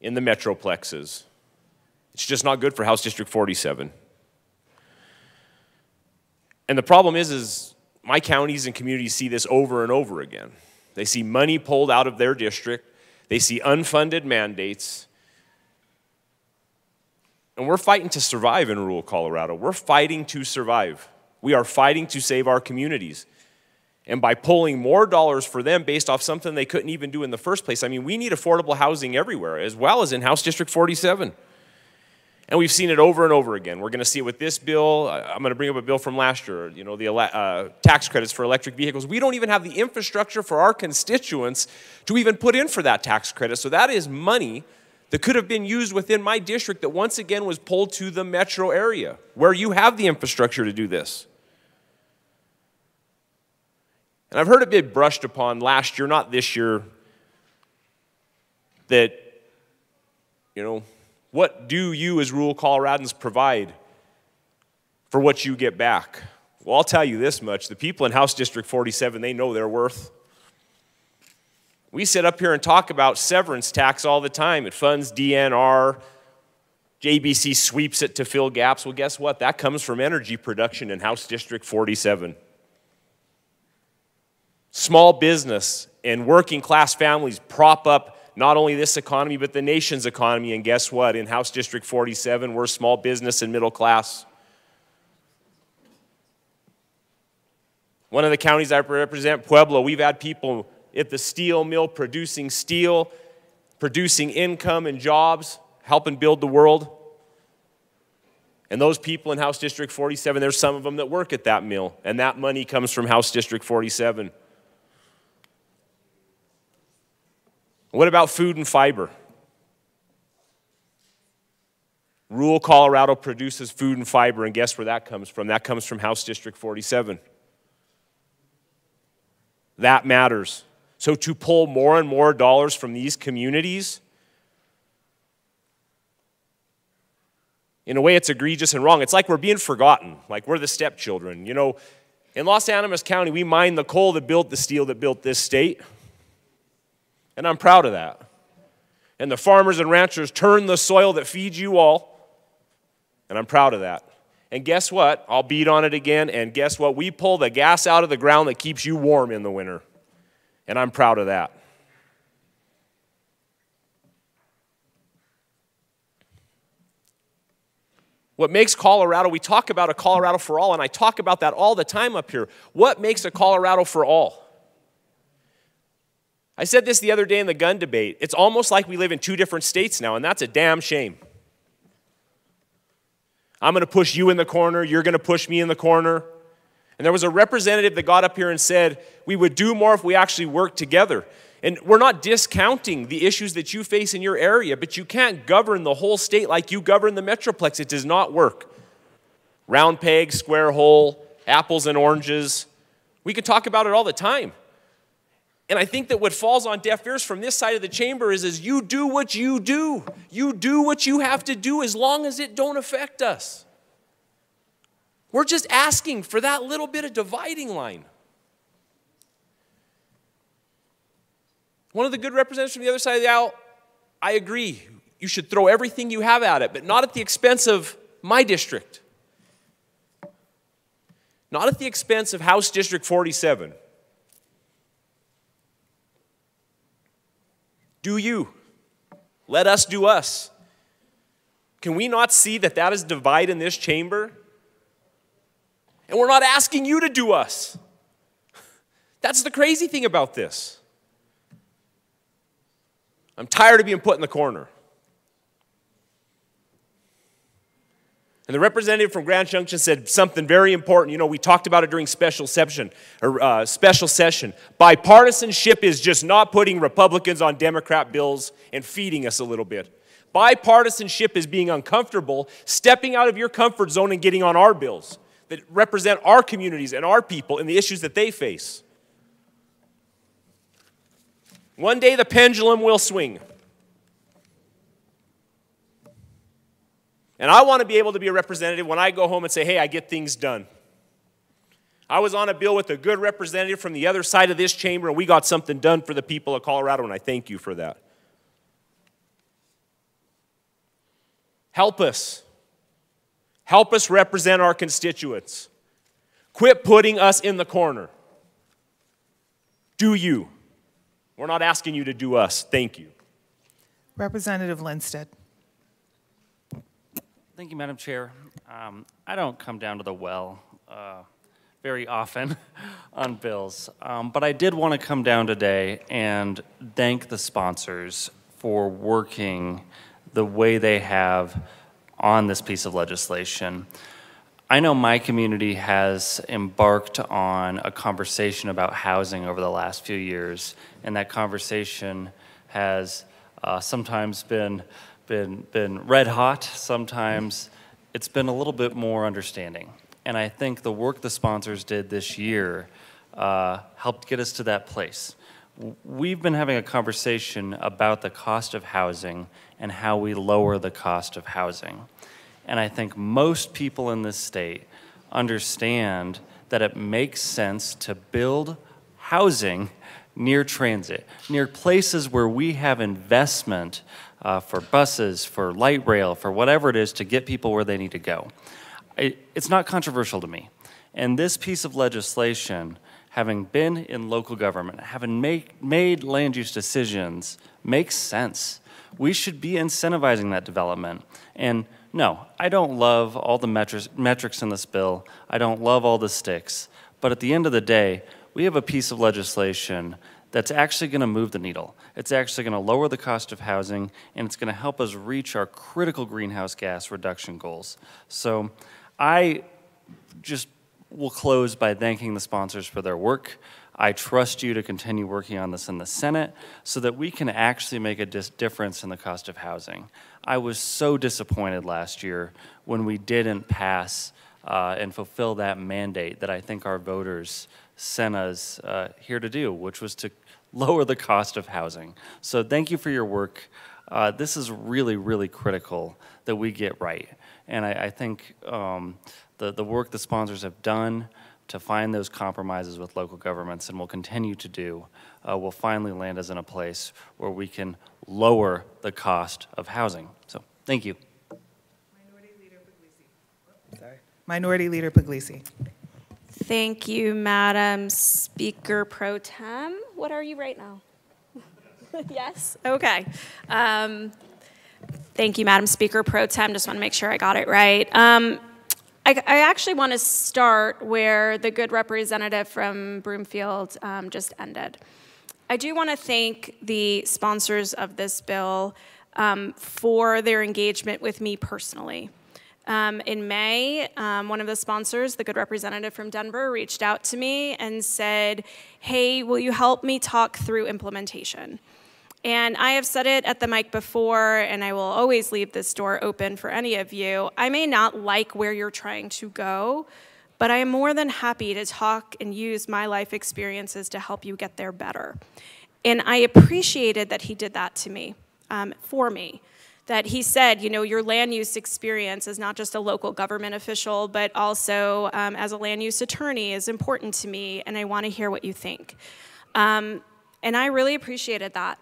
Speaker 25: in the metroplexes. It's just not good for House District 47. And the problem is, is my counties and communities see this over and over again. They see money pulled out of their district. They see unfunded mandates. And we're fighting to survive in rural Colorado. We're fighting to survive. We are fighting to save our communities. And by pulling more dollars for them based off something they couldn't even do in the first place, I mean, we need affordable housing everywhere, as well as in House District 47. And we've seen it over and over again. We're going to see it with this bill. I'm going to bring up a bill from last year, you know, the uh, tax credits for electric vehicles. We don't even have the infrastructure for our constituents to even put in for that tax credit. So that is money that could have been used within my district that once again was pulled to the metro area where you have the infrastructure to do this. And I've heard it be brushed upon last year, not this year, that, you know, what do you as rural Coloradans provide for what you get back? Well, I'll tell you this much the people in House District 47, they know their worth. We sit up here and talk about severance tax all the time. It funds DNR. JBC sweeps it to fill gaps. Well, guess what? That comes from energy production in House District 47. Small business and working class families prop up not only this economy, but the nation's economy. And guess what? In House District 47, we're small business and middle class. One of the counties I represent, Pueblo, we've had people at the steel mill producing steel, producing income and jobs, helping build the world. And those people in House District 47, there's some of them that work at that mill, and that money comes from House District 47. What about food and fiber? Rural Colorado produces food and fiber, and guess where that comes from? That comes from House District 47. That matters. So, to pull more and more dollars from these communities, in a way, it's egregious and wrong. It's like we're being forgotten, like we're the stepchildren. You know, in Las Animas County, we mine the coal that built the steel that built this state. And I'm proud of that. And the farmers and ranchers turn the soil that feeds you all. And I'm proud of that. And guess what? I'll beat on it again. And guess what? We pull the gas out of the ground that keeps you warm in the winter. And I'm proud of that. What makes Colorado, we talk about a Colorado for all, and I talk about that all the time up here. What makes a Colorado for all? I said this the other day in the gun debate. It's almost like we live in two different states now, and that's a damn shame. I'm going to push you in the corner, you're going to push me in the corner. And there was a representative that got up here and said, We would do more if we actually worked together. And we're not discounting the issues that you face in your area, but you can't govern the whole state like you govern the Metroplex. It does not work. Round peg, square hole, apples and oranges. We could talk about it all the time. And I think that what falls on deaf ears from this side of the chamber is, is you do what you do. You do what you have to do as long as it don't affect us. We're just asking for that little bit of dividing line. One of the good representatives from the other side of the aisle, I agree. You should throw everything you have at it, but not at the expense of my district. Not at the expense of House District 47. Do you. Let us do us. Can we not see that that is divide in this chamber? And we're not asking you to do us. That's the crazy thing about this. I'm tired of being put in the corner. And the representative from Grand Junction said something very important. You know, we talked about it during special session. Or, uh, special session. Bipartisanship is just not putting Republicans on Democrat bills and feeding us a little bit. Bipartisanship is being uncomfortable, stepping out of your comfort zone and getting on our bills that represent our communities and our people and the issues that they face. One day the pendulum will swing. And I want to be able to be a representative when I go home and say, hey, I get things done. I was on a bill with a good representative from the other side of this chamber, and we got something done for the people of Colorado, and I thank you for that. Help us. Help us represent our constituents. Quit putting us in the corner. Do you. We're not asking you to do us. Thank you.
Speaker 26: Representative Lindstedt.
Speaker 27: Thank you, Madam Chair. Um, I don't come down to the well uh, very often on bills, um, but I did want to come down today and thank the sponsors for working the way they have on this piece of legislation. I know my community has embarked on a conversation about housing over the last few years, and that conversation has uh, sometimes been been, been red hot. Sometimes it's been a little bit more understanding. And I think the work the sponsors did this year uh, helped get us to that place. We've been having a conversation about the cost of housing and how we lower the cost of housing. And I think most people in this state understand that it makes sense to build housing near transit, near places where we have investment uh, for buses, for light rail, for whatever it is to get people where they need to go. It, it's not controversial to me. And this piece of legislation having been in local government, having make, made land use decisions, makes sense. We should be incentivizing that development. And no, I don't love all the metrics, metrics in this bill. I don't love all the sticks. But at the end of the day, we have a piece of legislation that's actually going to move the needle. It's actually going to lower the cost of housing, and it's going to help us reach our critical greenhouse gas reduction goals. So I just will close by thanking the sponsors for their work. I trust you to continue working on this in the Senate so that we can actually make a difference in the cost of housing. I was so disappointed last year when we didn't pass uh, and fulfill that mandate that I think our voters sent us uh, here to do, which was to lower the cost of housing. So thank you for your work. Uh, this is really, really critical that we get right. And I, I think um, the, the work the sponsors have done to find those compromises with local governments and will continue to do uh, will finally land us in a place where we can lower the cost of housing. So thank you.
Speaker 11: Minority Leader Pugliese.
Speaker 28: Thank you, Madam Speaker Pro Tem. What are you right now? yes? Okay. Um, thank you, Madam Speaker Pro Tem. Just want to make sure I got it right. Um, I, I, actually want to start where the good representative from Broomfield um, just ended. I do want to thank the sponsors of this bill um, for their engagement with me personally. Um, in May, um, one of the sponsors, the good representative from Denver, reached out to me and said, Hey, will you help me talk through implementation? And I have said it at the mic before, and I will always leave this door open for any of you. I may not like where you're trying to go, but I am more than happy to talk and use my life experiences to help you get there better. And I appreciated that he did that to me, um, for me that he said, you know, your land use experience as not just a local government official, but also um, as a land use attorney is important to me, and I want to hear what you think. Um, and I really appreciated that.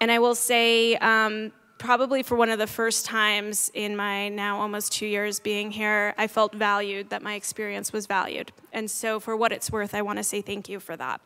Speaker 28: And I will say, um, probably for one of the first times in my now almost two years being here, I felt valued, that my experience was valued. And so, for what it's worth, I want to say thank you for that.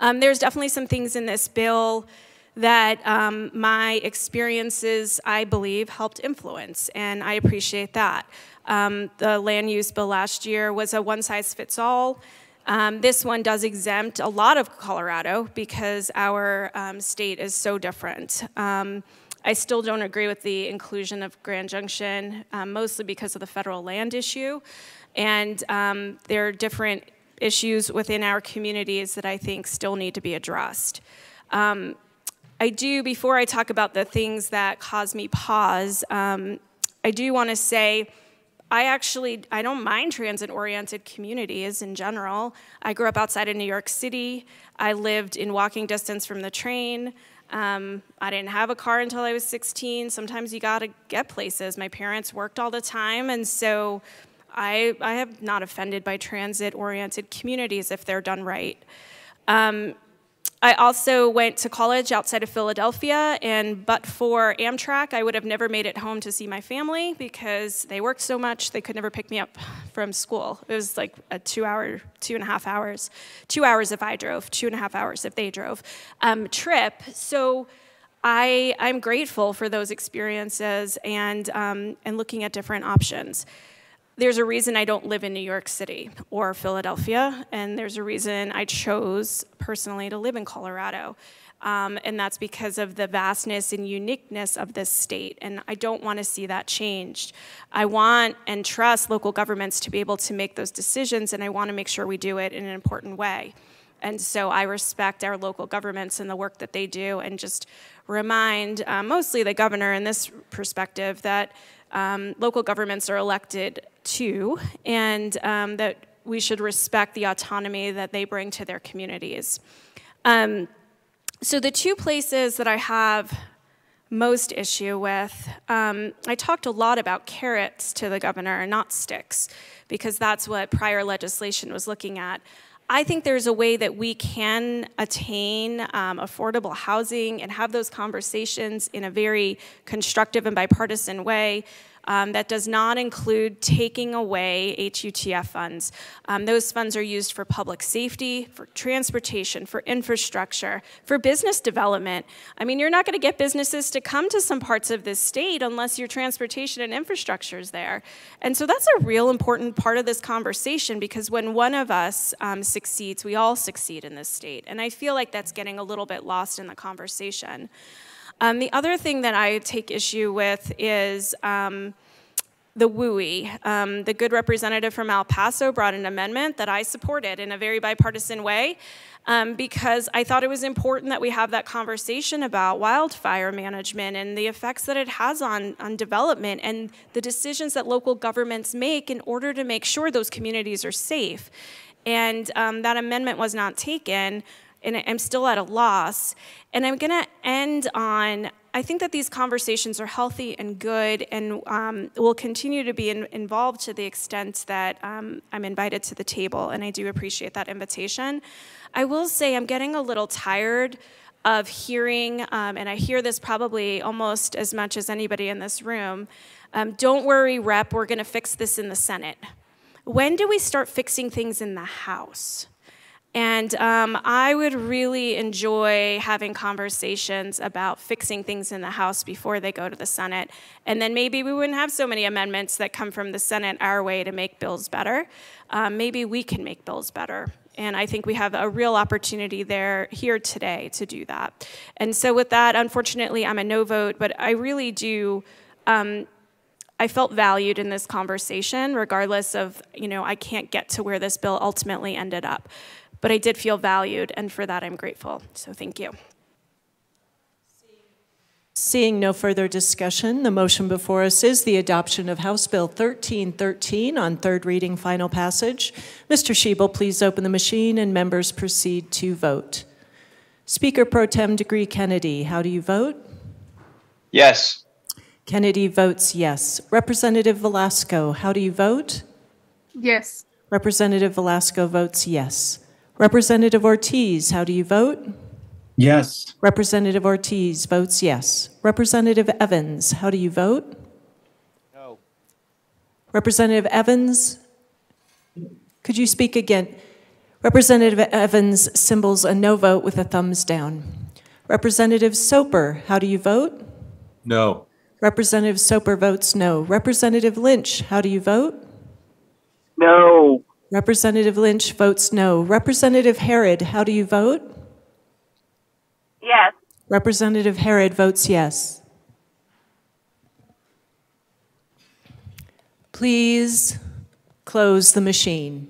Speaker 28: Um, there's definitely some things in this bill that um, my experiences, I believe, helped influence, and I appreciate that. Um, the land use bill last year was a one size fits all. Um, this one does exempt a lot of Colorado because our um, state is so different. Um, I still don't agree with the inclusion of Grand Junction, um, mostly because of the federal land issue. And there are different issues within our communities that I think still need to be addressed. Um, I do, before I talk about the things that cause me pause, um, I do want to say I actually I don't mind transit-oriented communities in general. I grew up outside of New York City. I lived in walking distance from the train. Um, I didn't have a car until I was 16. Sometimes you got to get places. My parents worked all the time, and so I, I am not offended by transit-oriented communities if they're done right. Um, I also went to college outside of Philadelphia, and but for Amtrak, I would have never made it home to see my family because they worked so much they could never pick me up from school. It was like a two hour, two and a half hours, two hours if I drove, two and a half hours if they drove um, trip. So I, I'm grateful for those experiences and, um, and looking at different options there's a reason I don't live in New York City or Philadelphia, and there's a reason I chose personally to live in Colorado. Um, and that's because of the vastness and uniqueness of this state. And I don't want to see that changed. I want and trust local governments to be able to make those decisions, and I want to make sure we do it in an important way. And so I respect our local governments and the work that they do, and just remind uh, mostly the governor in this perspective that um, local governments are elected to, and um, that we should respect the autonomy that they bring to their communities. Um, so, the two places that I have most issue with, um, I talked a lot about carrots to the governor, not sticks, because that's what prior legislation was looking at. I think there's a way that we can attain um, affordable housing and have those conversations in a very constructive and bipartisan way Um, that does not include taking away HUTF funds. Um, those funds are used for public safety, for transportation, for infrastructure, for business development. I mean, you're not going to get businesses to come to some parts of this state unless your transportation and infrastructure is there. And so that's a real important part of this conversation because when one of us um, succeeds, we all succeed in this state. And I feel like that's getting a little bit lost in the conversation. Um, the other thing that I take issue with is um, the WUI. Um, the good representative from El Paso brought an amendment that I supported in a very bipartisan way um, because I thought it was important that we have that conversation about wildfire management and the effects that it has on, on development and the decisions that local governments make in order to make sure those communities are safe. And um, that amendment was not taken and I'm still at a loss. And I'm going to end on I think that these conversations are healthy and good and um, will continue to be in, involved to the extent that um, I'm invited to the table, and I do appreciate that invitation. I will say I'm getting a little tired of hearing, um, and I hear this probably almost as much as anybody in this room um, don't worry, rep, we're going to fix this in the Senate. When do we start fixing things in the House? And um, I would really enjoy having conversations about fixing things in the House before they go to the Senate. And then maybe we wouldn't have so many amendments that come from the Senate our way to make bills better. Um, maybe we can make bills better. And I think we have a real opportunity there here today to do that. And so, with that, unfortunately, I'm a no vote, but I really do. Um, I felt valued in this conversation, regardless of, you know, I can't get to where this bill ultimately ended up but I did feel valued, and for that I'm grateful. So thank you.
Speaker 2: Seeing no further discussion, the motion before us is the adoption of House Bill 1313 on third reading final passage. Mr. Schiebel, please open the machine and members proceed to vote. Speaker Pro Tem deGruy Kennedy, how do you vote?
Speaker 3: Yes.
Speaker 2: Kennedy votes yes. Representative Velasco, how do you vote?
Speaker 3: Yes.
Speaker 2: Representative Velasco votes yes. Representative Ortiz, how do you vote?
Speaker 3: Yes.
Speaker 2: Representative Ortiz votes yes. Representative Evans, how do you vote?
Speaker 3: No.
Speaker 2: Representative Evans, could you speak again? Representative Evans symbols a no vote with a thumbs down. Representative Soper, how do you vote?
Speaker 3: No.
Speaker 2: Representative Soper votes no. Representative Lynch, how do you vote?
Speaker 3: No.
Speaker 2: Representative Lynch votes no. Representative Herod, how do you vote?
Speaker 8: Yes.
Speaker 2: Representative Herod votes yes. Please close the machine.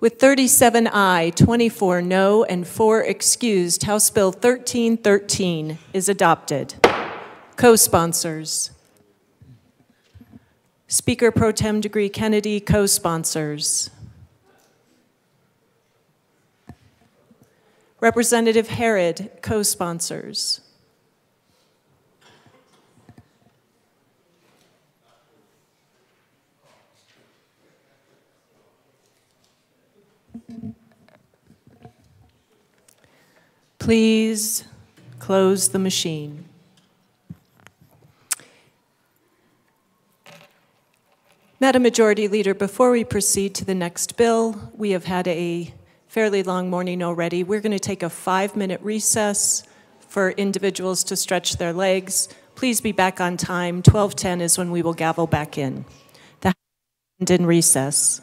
Speaker 2: With 37 aye, 24 no, and 4 excused, House Bill 1313 is adopted. Co sponsors. Speaker Pro Tem deGruy Kennedy co sponsors. Representative Herod co sponsors. Please close the machine. Madam Majority Leader, before we proceed to the next bill, we have had a fairly long morning already. We're going to take a five minute recess for individuals to stretch their legs. Please be back on time. 1210 is when we will gavel back in. The House in recess.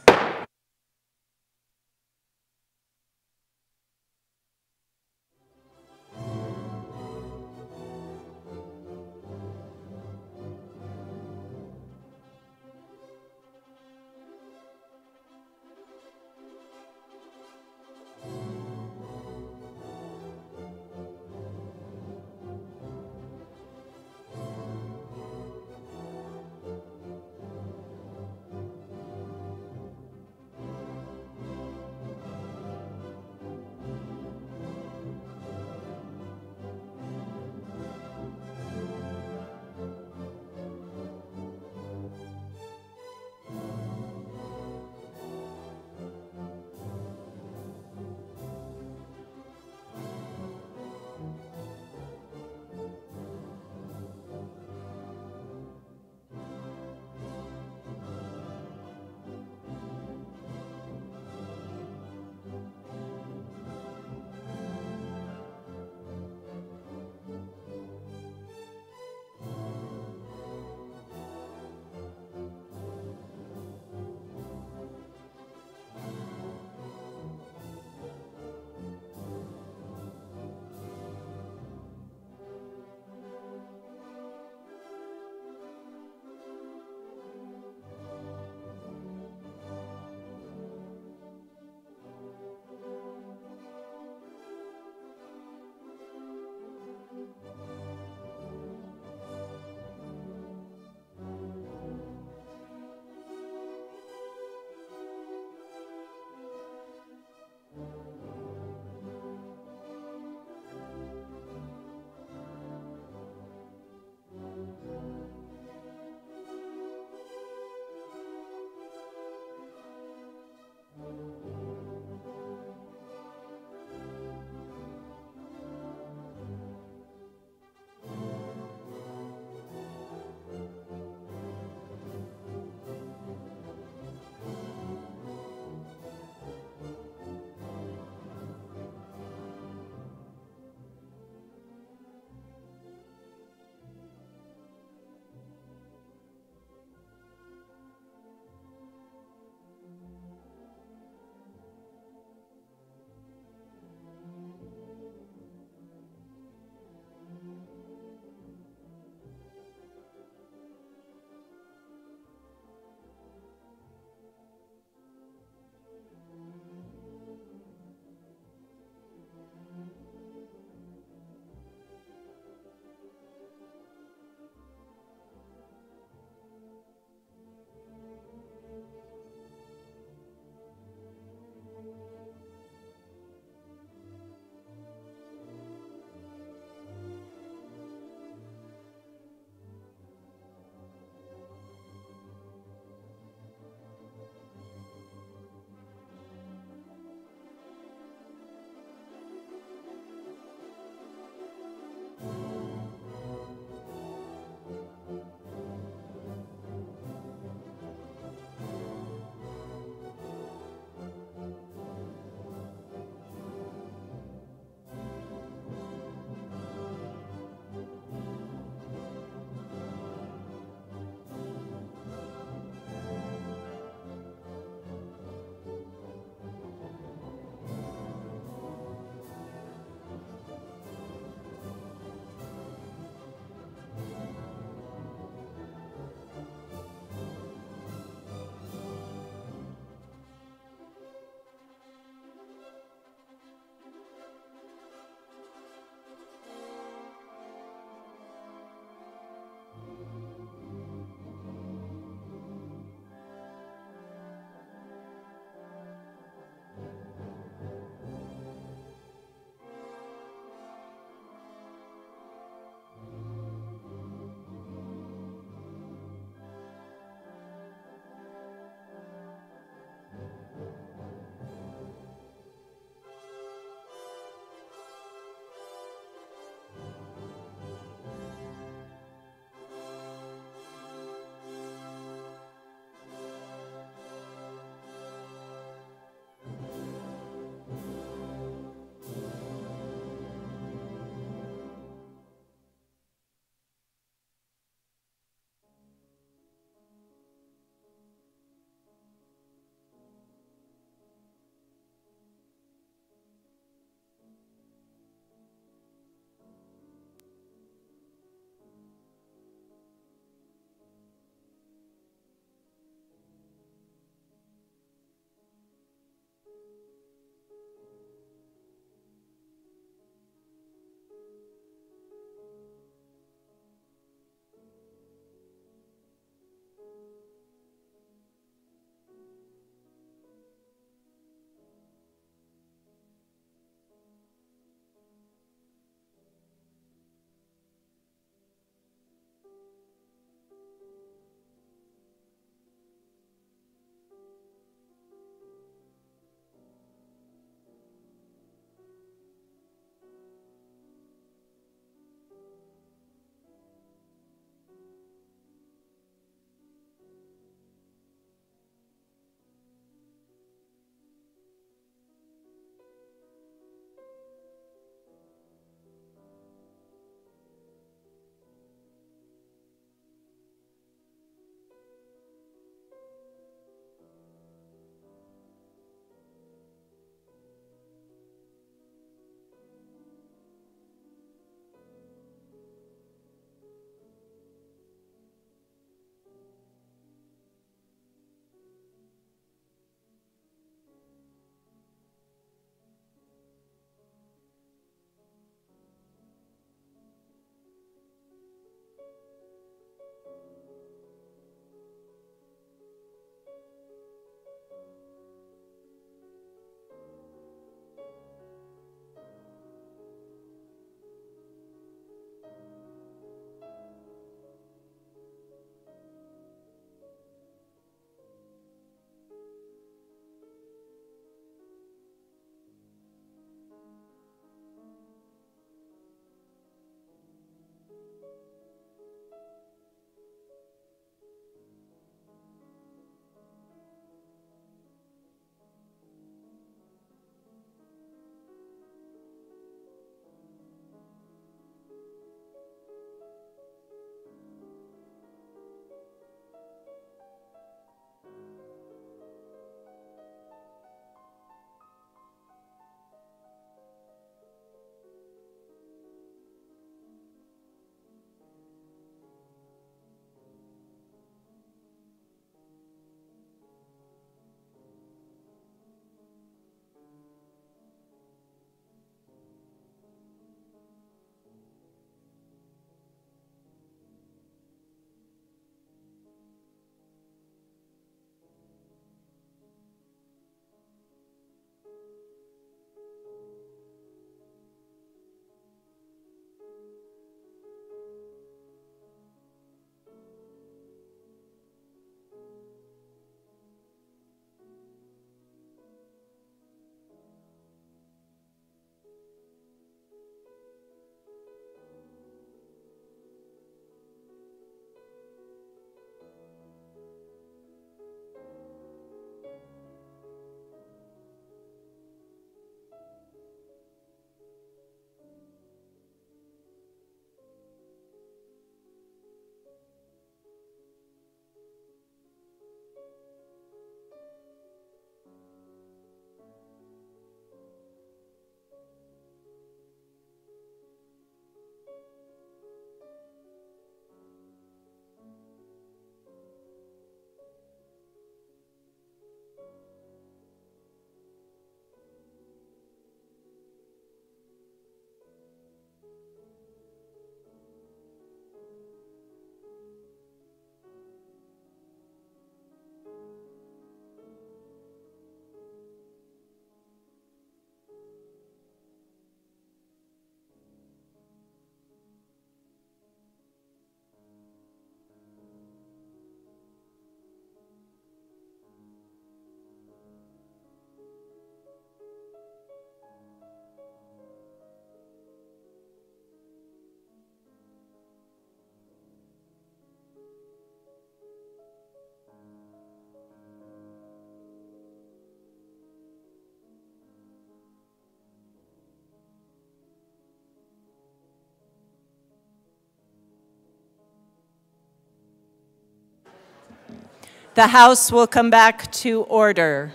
Speaker 2: The House will come back to order.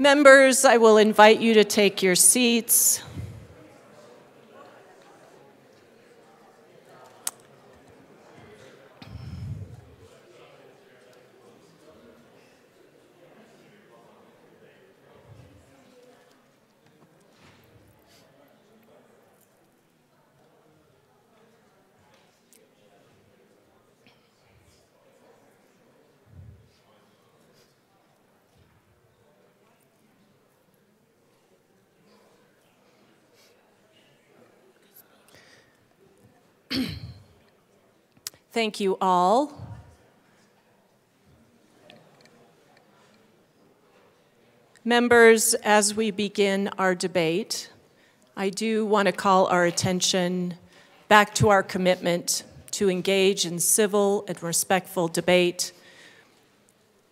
Speaker 2: Members, I will invite you to take your seats. Thank you all. Members, as we begin our debate, I do want to call our attention back to our commitment to engage in civil and respectful debate.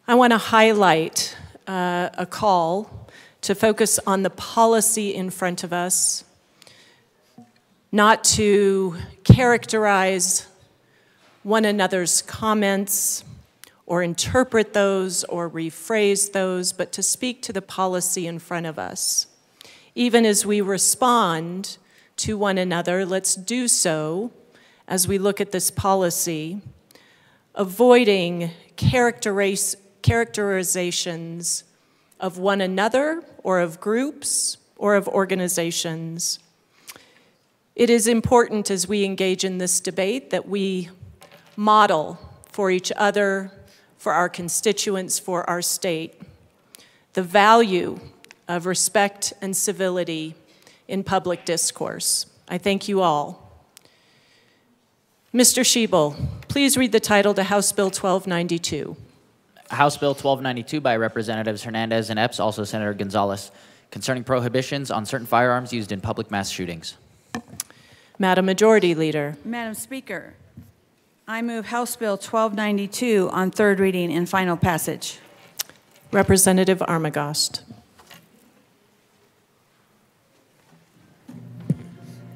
Speaker 2: I want to highlight uh, a call to focus on the policy in front of us, not to characterize one another's comments or interpret those or rephrase those, but to speak to the policy in front of us. Even as we respond to one another, let's do so as we look at this policy, avoiding characteriz- characterizations of one another or of groups or of organizations. It is important as we engage in this debate that we model for each other, for our constituents, for our state, the value of respect and civility in public discourse. I thank you all. Mr. Schiebel, please read the title to House Bill 1292.
Speaker 29: House Bill 1292 by Representatives Hernandez and Epps, also Senator Gonzales, concerning prohibitions on certain firearms used in public mass shootings.
Speaker 2: Madam Majority Leader.
Speaker 8: Madam Speaker, I move House Bill 1292 on third reading and final passage.
Speaker 2: Representative Armagost.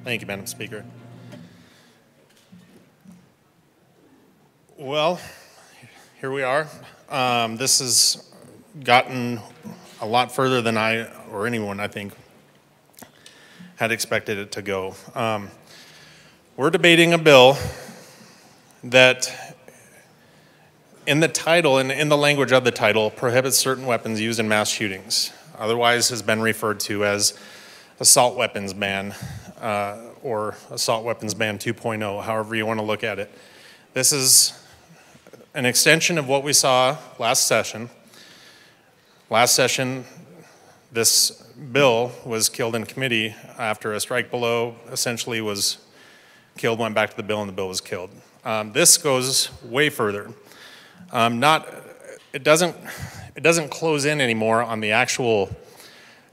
Speaker 30: Thank you, Madam Speaker. Well, here we are. Um, this has gotten a lot further than I, or anyone, I think, had expected it to go. Um, we're debating a bill that in the title and in the language of the title prohibits certain weapons used in mass shootings otherwise has been referred to as assault weapons ban uh, or assault weapons ban 2.0 however you want to look at it. This is an extension of what we saw last session. Last session this bill was killed in committee after a strike below essentially was killed went back to the bill and the bill was killed um, this goes way further. Um, not, it doesn't, it doesn't close in anymore on the actual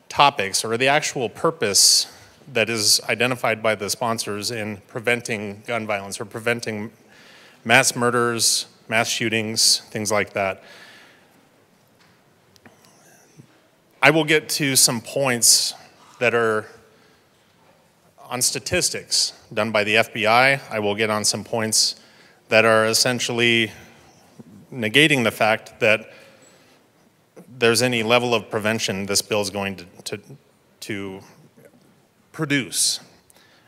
Speaker 30: topics or the actual purpose that is identified by the sponsors in preventing gun violence or preventing mass murders, mass shootings, things like that. I will get to some points that are on statistics done by the FBI. I will get on some points that are essentially negating the fact that there's any level of prevention this bill is going to, to, to produce.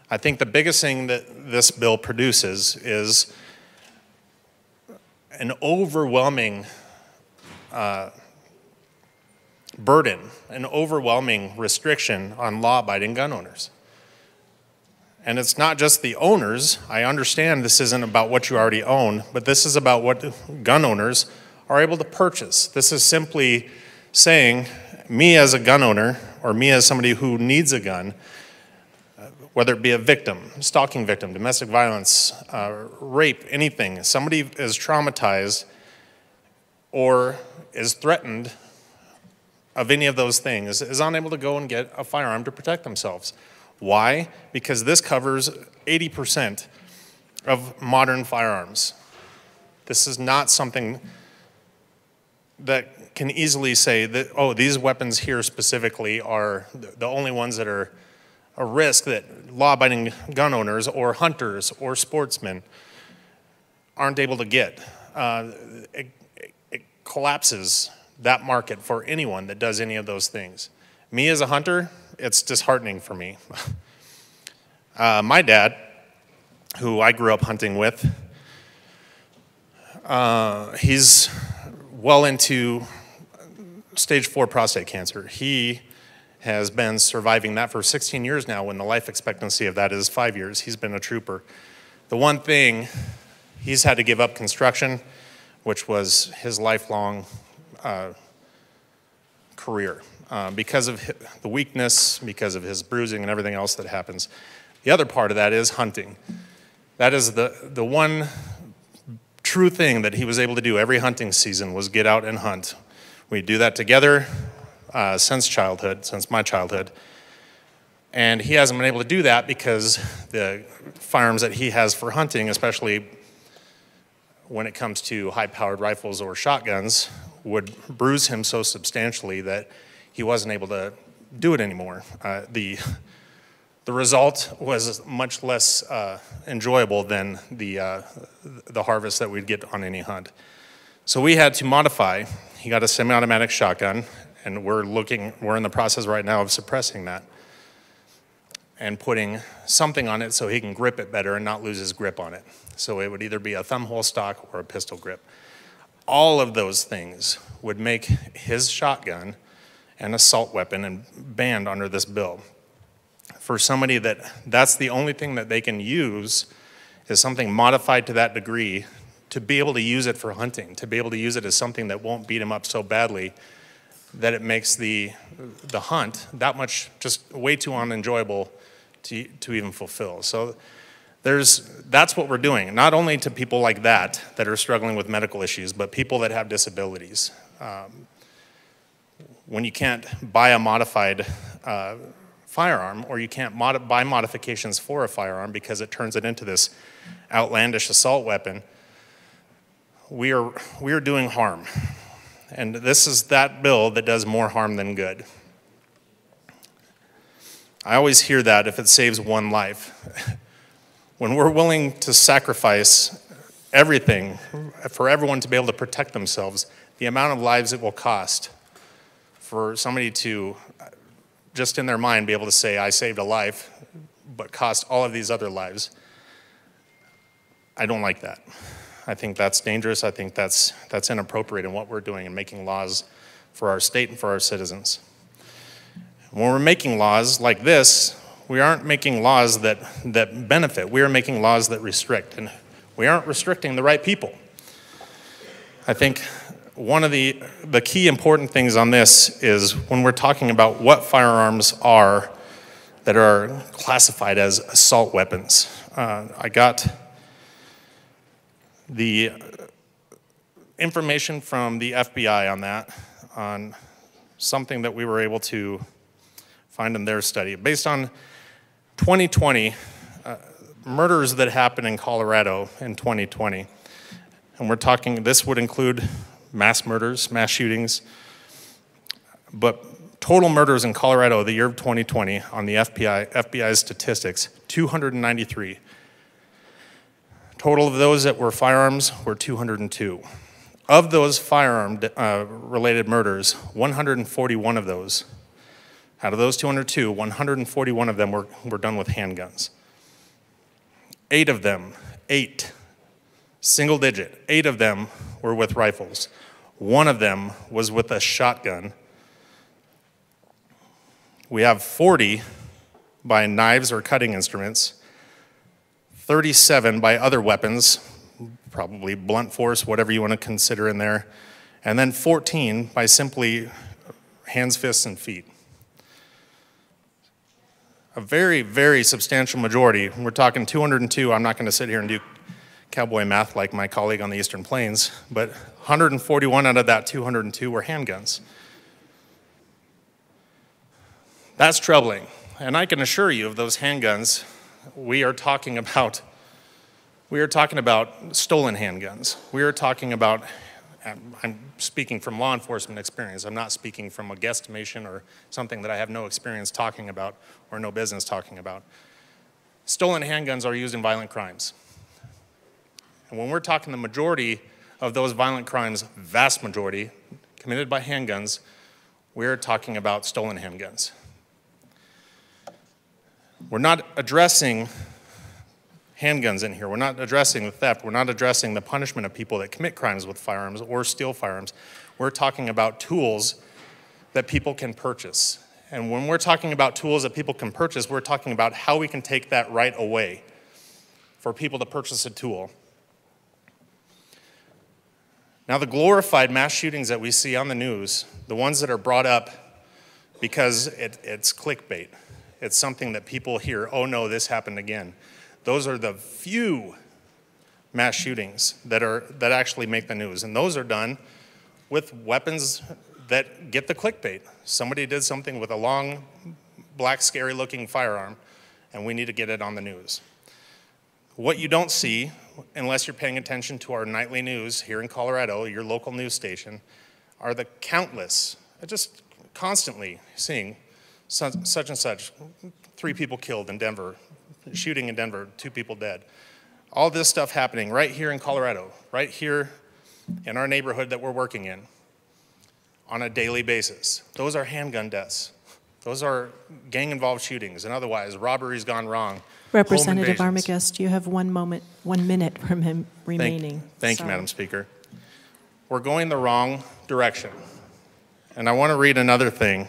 Speaker 30: I think the biggest thing that this bill produces is an overwhelming uh, burden, an overwhelming restriction on law abiding gun owners. And it's not just the owners. I understand this isn't about what you already own, but this is about what gun owners are able to purchase. This is simply saying, me as a gun owner, or me as somebody who needs a gun, whether it be a victim, stalking victim, domestic violence, uh, rape, anything, somebody is traumatized or is threatened of any of those things, is unable to go and get a firearm to protect themselves. Why? Because this covers 80% of modern firearms. This is not something that can easily say that, oh, these weapons here specifically are the only ones that are a risk that law abiding gun owners or hunters or sportsmen aren't able to get. Uh, it, it collapses that market for anyone that does any of those things. Me as a hunter, it's disheartening for me. uh, my dad, who I grew up hunting with, uh, he's well into stage four prostate cancer. He has been surviving that for 16 years now when the life expectancy of that is five years. He's been a trooper. The one thing, he's had to give up construction, which was his lifelong uh, career uh, because of the weakness, because of his bruising and everything else that happens. The other part of that is hunting. That is the, the one true thing that he was able to do every hunting season was get out and hunt. We do that together uh, since childhood, since my childhood. And he hasn't been able to do that because the firearms that he has for hunting, especially when it comes to high powered rifles or shotguns, would bruise him so substantially that he wasn't able to do it anymore. Uh, the, the result was much less uh, enjoyable than the, uh, the harvest that we'd get on any hunt. So we had to modify. He got a semi automatic shotgun, and we're looking, we're in the process right now of suppressing that and putting something on it so he can grip it better and not lose his grip on it. So it would either be a thumb hole stock or a pistol grip. All of those things would make his shotgun an assault weapon and banned under this bill. For somebody that that's the only thing that they can use is something modified to that degree to be able to use it for hunting, to be able to use it as something that won't beat him up so badly that it makes the, the hunt that much just way too unenjoyable to, to even fulfill. So there's, that's what we're doing, not only to people like that that are struggling with medical issues, but people that have disabilities. Um, when you can't buy a modified uh, firearm or you can't mod buy modifications for a firearm because it turns it into this outlandish assault weapon, we are, we are doing harm. And this is that bill that does more harm than good. I always hear that if it saves one life. when we're willing to sacrifice everything for everyone to be able to protect themselves, the amount of lives it will cost for somebody to uh, just in their mind be able to say, I saved a life, but cost all of these other lives. I don't like that. I think that's dangerous. I think that's, that's inappropriate in what we're doing and making laws for our state and for our citizens. When we're making laws like this, we aren't making laws that, that benefit. We are making laws that restrict, and we aren't restricting the right people. I think one of the, the key important things on this is when we're talking about what firearms are that are classified as assault weapons. Uh, I got the information from the FBI on that, on something that we were able to find in their study. Based on 2020, uh, murders that happened in Colorado in 2020, and we're talking, this would include mass murders, mass shootings, but total murders in Colorado the year of 2020 on the FBI, FBI's statistics, 293. Total of those that were firearms were 202. Of those firearm uh, related murders, 141 of those out of those 202, 141 of them were, were done with handguns. Eight of them, eight, single digit, eight of them were with rifles. One of them was with a shotgun. We have 40 by knives or cutting instruments, 37 by other weapons, probably blunt force, whatever you want to consider in there, and then 14 by simply hands, fists, and feet a very, very substantial majority. We're talking 202. I'm not going to sit here and do cowboy math like my colleague on the Eastern Plains, but 141 out of that 202 were handguns. That's troubling. And I can assure you of those handguns, we are talking about we are talking about stolen handguns. We are talking about I'm speaking from law enforcement experience. I'm not speaking from a guesstimation or something that I have no experience talking about or no business talking about. Stolen handguns are used in violent crimes. And when we're talking the majority of those violent crimes, vast majority, committed by handguns, we're talking about stolen handguns. We're not addressing handguns in here. We're not addressing the theft. We're not addressing the punishment of people that commit crimes with firearms or steal firearms. We're talking about tools that people can purchase. And when we're talking about tools that people can purchase, we're talking about how we can take that right away for people to purchase a tool. Now, the glorified mass shootings that we see on the news, the ones that are brought up because it, it's clickbait, it's something that people hear, oh no, this happened again. Those are the few mass shootings that, are, that actually make the news. And those are done with weapons that get the clickbait. Somebody did something with a long, black, scary looking firearm, and we need to get it on the news. What you don't see, unless you're paying attention to our nightly news here in Colorado, your local news station, are the countless, uh, just constantly seeing such, such and such, three people killed in Denver, shooting in Denver, two people dead. All this stuff happening right here in Colorado, right here in our neighborhood that we're working in on a daily basis. Those are handgun deaths. Those are gang involved shootings and otherwise robberies gone wrong.
Speaker 2: Representative
Speaker 30: home.
Speaker 2: Armagost, you have one moment, one minute from him
Speaker 30: Thank-
Speaker 2: remaining.
Speaker 30: Thank you, Madam Speaker. We're going the wrong direction. And I want to read another thing.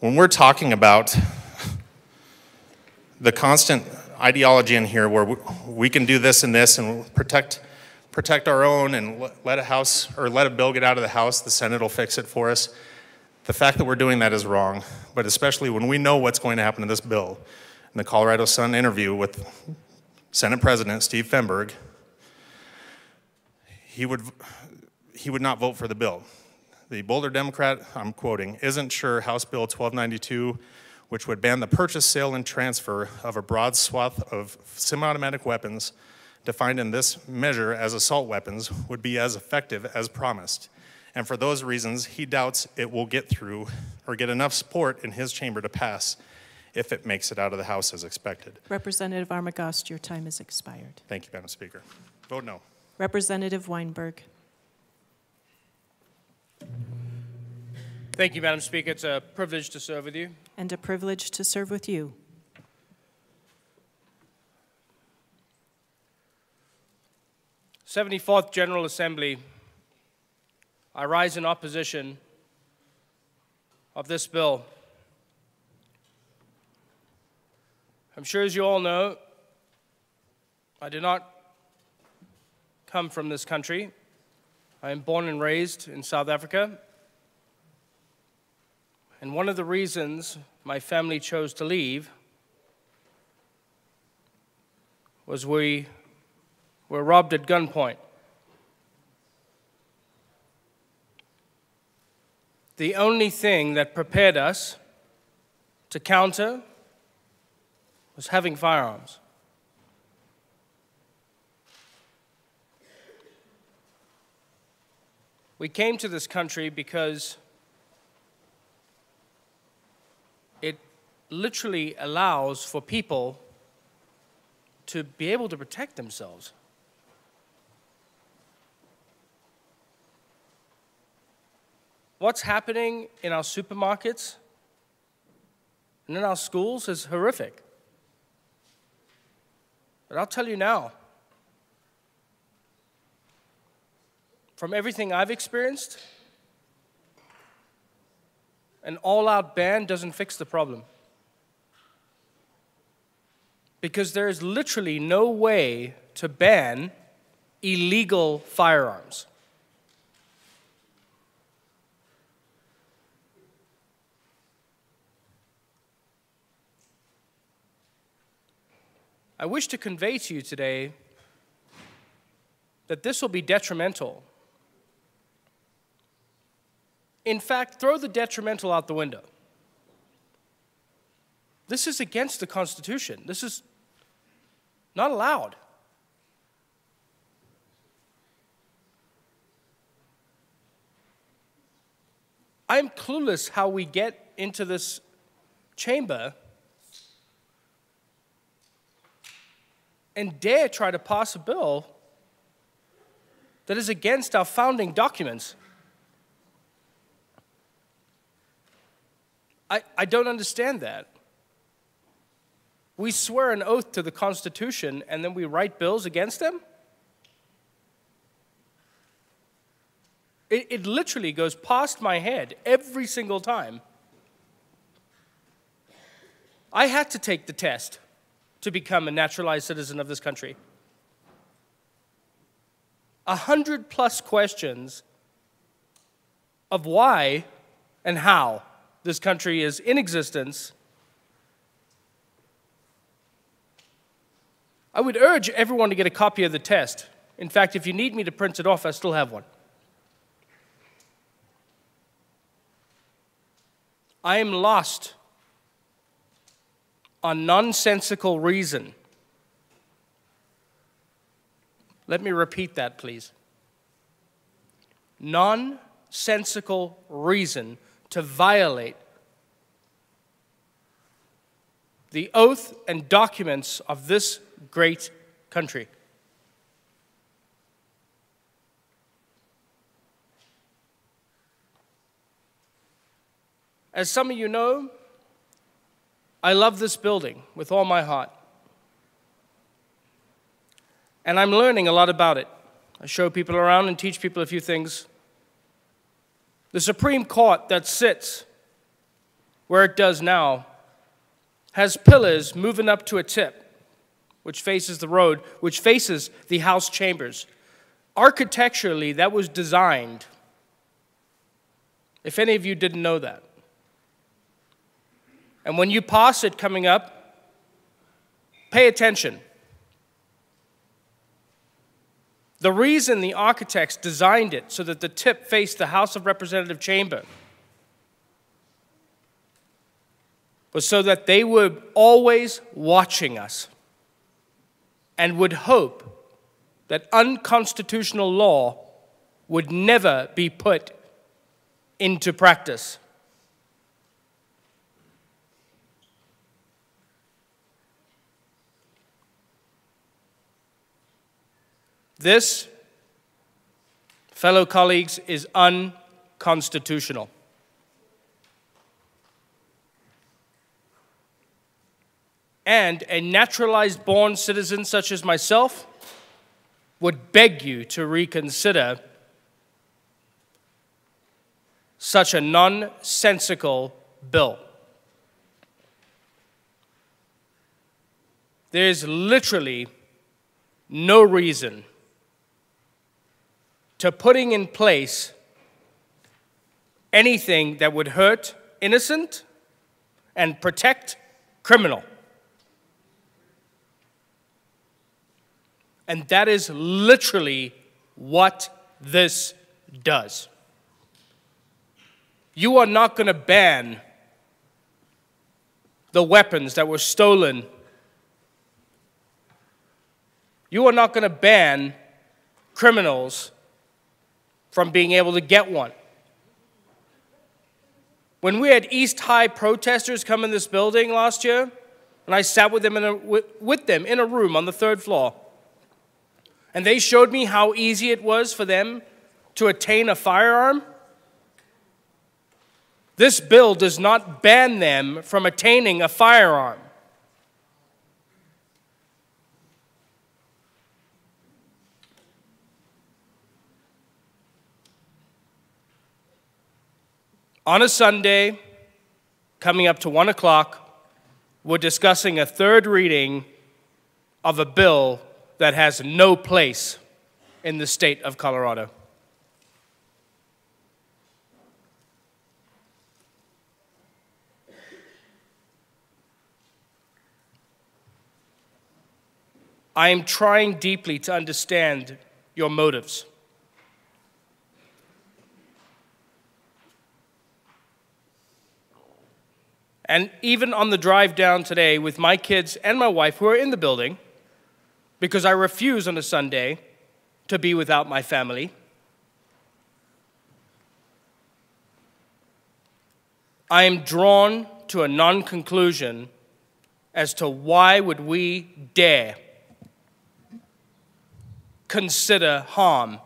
Speaker 30: When we're talking about the constant ideology in here where we- we can do this and this and protect, protect our own and let a house or let a bill get out of the House, the Senate will fix it for us. The fact that we're doing that is wrong, but especially when we know what's going to happen to this bill. In the Colorado Sun interview with Senate President Steve Fenberg, he would, he would not vote for the bill. The Boulder Democrat, I'm quoting, isn't sure House Bill 1292, which would ban the purchase, sale, and transfer of a broad swath of semi-automatic weapons defined in this measure as assault weapons, would be as effective as promised. And for those reasons, he doubts it will get through or get enough support in his chamber to pass if it makes it out of the House as expected.
Speaker 2: Representative Armagost, your time has expired.
Speaker 30: Thank you, Madam Speaker. Vote no.
Speaker 2: Representative Weinberg.
Speaker 31: Thank you, Madam Speaker. It's a privilege to serve with you.
Speaker 2: And a privilege to serve with you.
Speaker 31: Seventy-fourth General Assembly, I rise in opposition of this bill. I'm sure, as you all know, I did not come from this country. I am born and raised in South Africa. And one of the reasons my family chose to leave was we were robbed at gunpoint. The only thing that prepared us to counter was having firearms. We came to this country because it literally allows for people to be able to protect themselves. What's happening in our supermarkets and in our schools is horrific. But I'll tell you now, from everything I've experienced, an all out ban doesn't fix the problem. Because there is literally no way to ban illegal firearms. I wish to convey to you today that this will be detrimental. In fact, throw the detrimental out the window. This is against the Constitution. This is not allowed. I'm clueless how we get into this chamber and dare try to pass a bill that is against our founding documents. I, I don't understand that. We swear an oath to the Constitution and then we write bills against them? It, it literally goes past my head every single time. I had to take the test to become a naturalized citizen of this country. A hundred plus questions of why and how this country is in existence. I would urge everyone to get a copy of the test. In fact, if you need me to print it off, I still have one. I am lost on nonsensical reason. Let me repeat that, please. Nonsensical reason to violate the oath and documents of this great country. As some of you know, I love this building with all my heart. And I'm learning a lot about it. I show people around and teach people a few things. The Supreme Court that sits where it does now has pillars moving up to a tip, which faces the road, which faces the House chambers. Architecturally, that was designed, if any of you didn't know that. And when you pass it coming up, pay attention. The reason the architects designed it so that the tip faced the House of Representative chamber was so that they were always watching us and would hope that unconstitutional law would never be put into practice. This, fellow colleagues, is unconstitutional. And a naturalized born citizen such as myself would beg you to reconsider such a nonsensical bill. There is literally no reason to putting in place anything that would hurt innocent and protect criminal. And that is literally what this does. You are not going to ban the weapons that were stolen. You are not going to ban criminals from being able to get one. When we had East High protesters come in this building last year, and I sat with them in a, with them in a room on the third floor, and they showed me how easy it was for them to attain a firearm. This bill does not ban them from attaining a firearm. On a Sunday, coming up to 1 o'clock, we're discussing a third reading of a bill that has no place in the state of Colorado. I am trying deeply to understand your motives. And even on the drive down today with my kids and my wife, who are in the building, because I refuse on a Sunday to be without my family, I am drawn to a non conclusion as to why would we dare consider harm.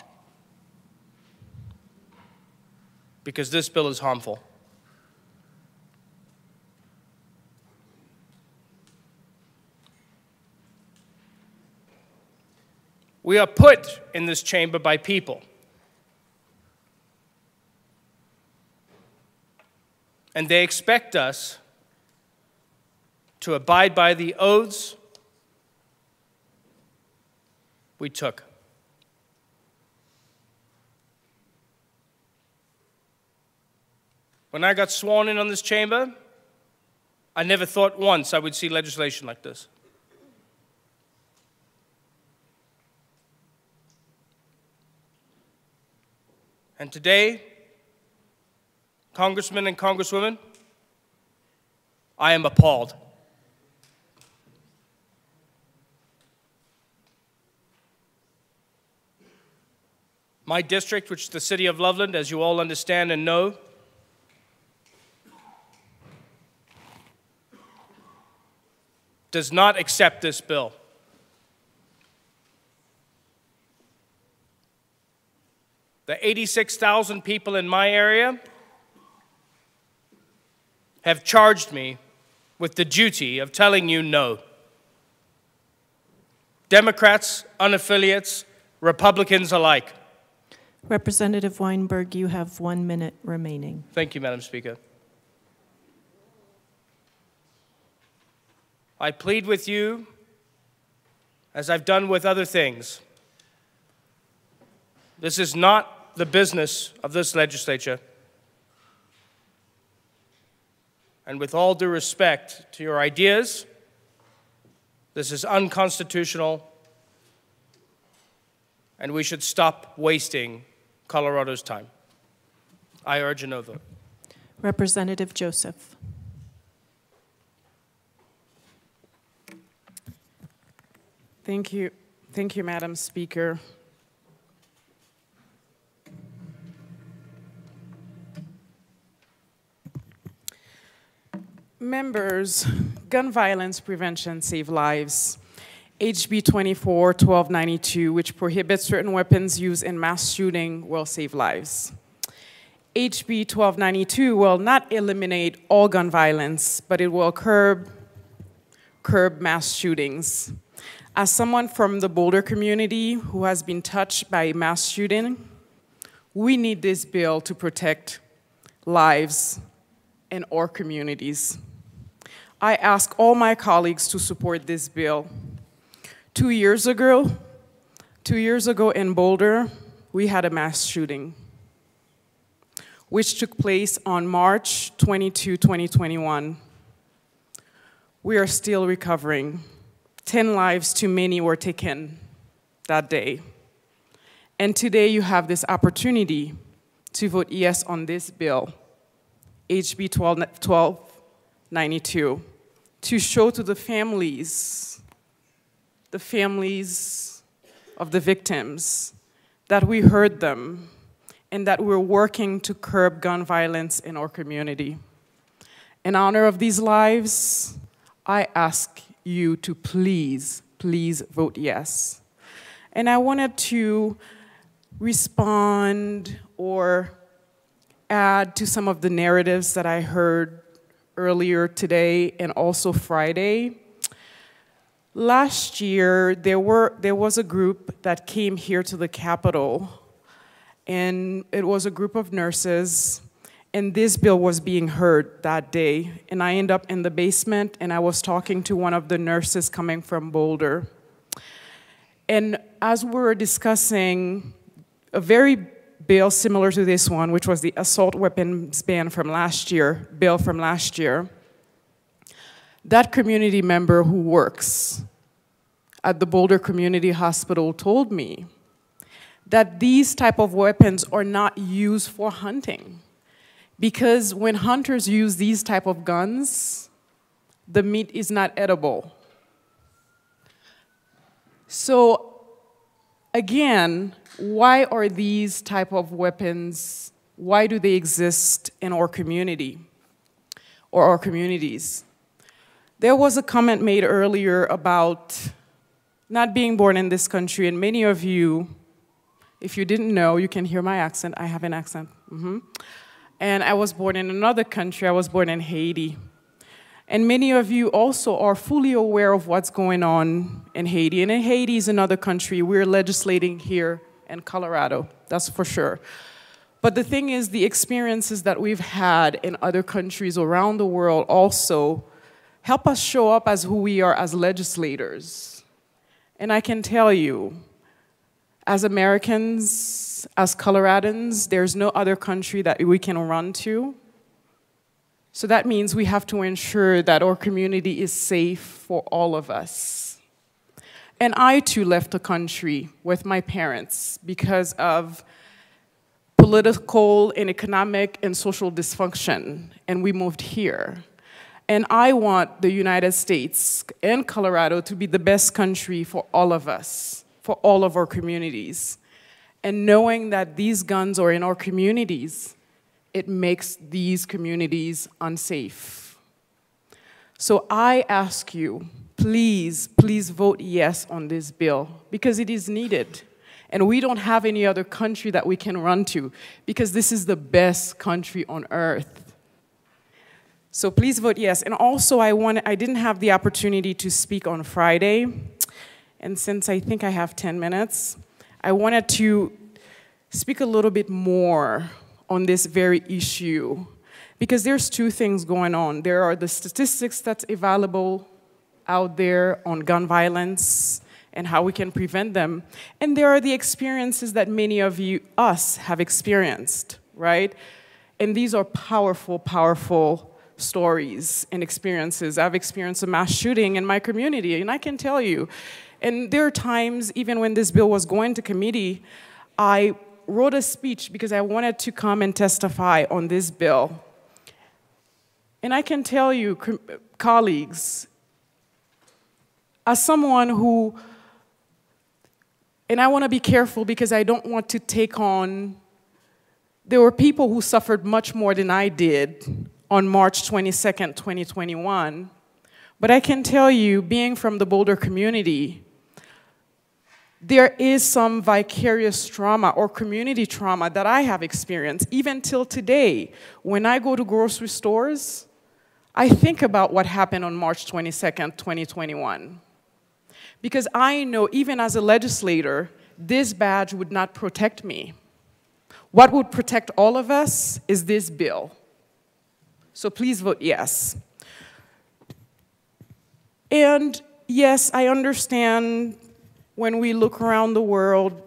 Speaker 31: Because this bill is harmful. We are put in this chamber by people. And they expect us to abide by the oaths we took. When I got sworn in on this chamber, I never thought once I would see legislation like this. And today, Congressmen and Congresswomen, I am appalled. My district, which is the city of Loveland, as you all understand and know, does not accept this bill. The 86,000 people in my area have charged me with the duty of telling you no. Democrats, unaffiliates, Republicans alike.
Speaker 2: Representative Weinberg, you have one minute remaining.
Speaker 31: Thank you, Madam Speaker. I plead with you, as I've done with other things. This is not the business of this legislature. And with all due respect to your ideas, this is unconstitutional, and we should stop wasting Colorado's time. I urge a no vote.
Speaker 2: Representative Joseph.
Speaker 32: Thank you. Thank you, Madam Speaker. Members, gun violence prevention save lives. HB 24 1292, which prohibits certain weapons used in mass shooting, will save lives. HB 1292 will not eliminate all gun violence, but it will curb, curb mass shootings. As someone from the Boulder community who has been touched by mass shooting, we need this bill to protect lives in our communities. I ask all my colleagues to support this bill. Two years ago, two years ago in Boulder, we had a mass shooting, which took place on March 22, 2021. We are still recovering. 10 lives too many were taken that day. And today you have this opportunity to vote yes on this bill, HB 12, 1292 to show to the families, the families of the victims, that we heard them and that we're working to curb gun violence in our community. In honor of these lives, I ask you to please, please vote yes. And I wanted to respond or add to some of the narratives that I heard earlier today and also Friday. Last year, there, were, there was a group that came here to the Capitol, and it was a group of nurses, and this bill was being heard that day. And I ended up in the basement, and I was talking to one of the nurses coming from Boulder. And as we were discussing a very bill similar to this one, which was the assault weapons ban from last year, bill from last year, that community member who works at the Boulder Community Hospital told me that these type of weapons are not used for hunting. Because when hunters use these type of guns, the meat is not edible. So again, why are these type of weapons, why do they exist in our community or our communities? There was a comment made earlier about not being born in this country, and many of you, if you didn't know, you can hear my accent. I have an accent. hmm And I was born in another country. I was born in Haiti. And many of you also are fully aware of what's going on in Haiti. And in Haiti is another country. We're legislating here in Colorado, that's for sure. But the thing is, the experiences that we've had in other countries around the world also help us show up as who we are as legislators. And I can tell you, as Americans, as Coloradans, there's no other country that we can run to. So that means we have to ensure that our community is safe for all of us. And I too left the country with my parents because of political and economic and social dysfunction, and we moved here. And I want the United States and Colorado to be the best country for all of us, for all of our communities. And knowing that these guns are in our communities, it makes these communities unsafe. So I ask you, please, please vote yes on this bill because it is needed. And we don't have any other country that we can run to because this is the best country on earth. So please vote yes. And also, I, want, I didn't have the opportunity to speak on Friday. And since I think I have 10 minutes, I wanted to speak a little bit more on this very issue because there's two things going on. There are the statistics that's available out there on gun violence and how we can prevent them. And there are the experiences that many of you, us, have experienced, right? And these are powerful, powerful stories and experiences. I've experienced a mass shooting in my community, and I can tell you. And there are times, even when this bill was going to committee, I wrote a speech because I wanted to come and testify on this bill. And I can tell you, colleagues, as someone who and I want to be careful because I don't want to take on. There were people who suffered much more than I did on March 22nd, 2021. But I can tell you, being from the Boulder community, there is some vicarious trauma or community trauma that I have experienced, even till today. When I go to grocery stores, I think about what happened on March 22nd, 2021. Because I know, even as a legislator, this badge would not protect me. What would protect all of us is this bill. So please vote yes. And yes, I understand when we look around the world,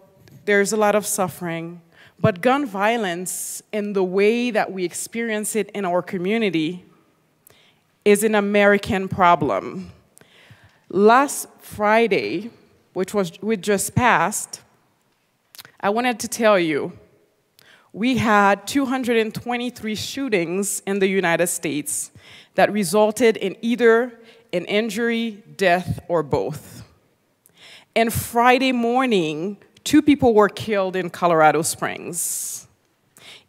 Speaker 32: there's a lot of suffering. But gun violence and the way that we experience it in our community is an American problem. Last Friday, which was we just passed, I wanted to tell you we had 223 shootings in the United States that resulted in either an injury, death, or both. And Friday morning, two people were killed in Colorado Springs.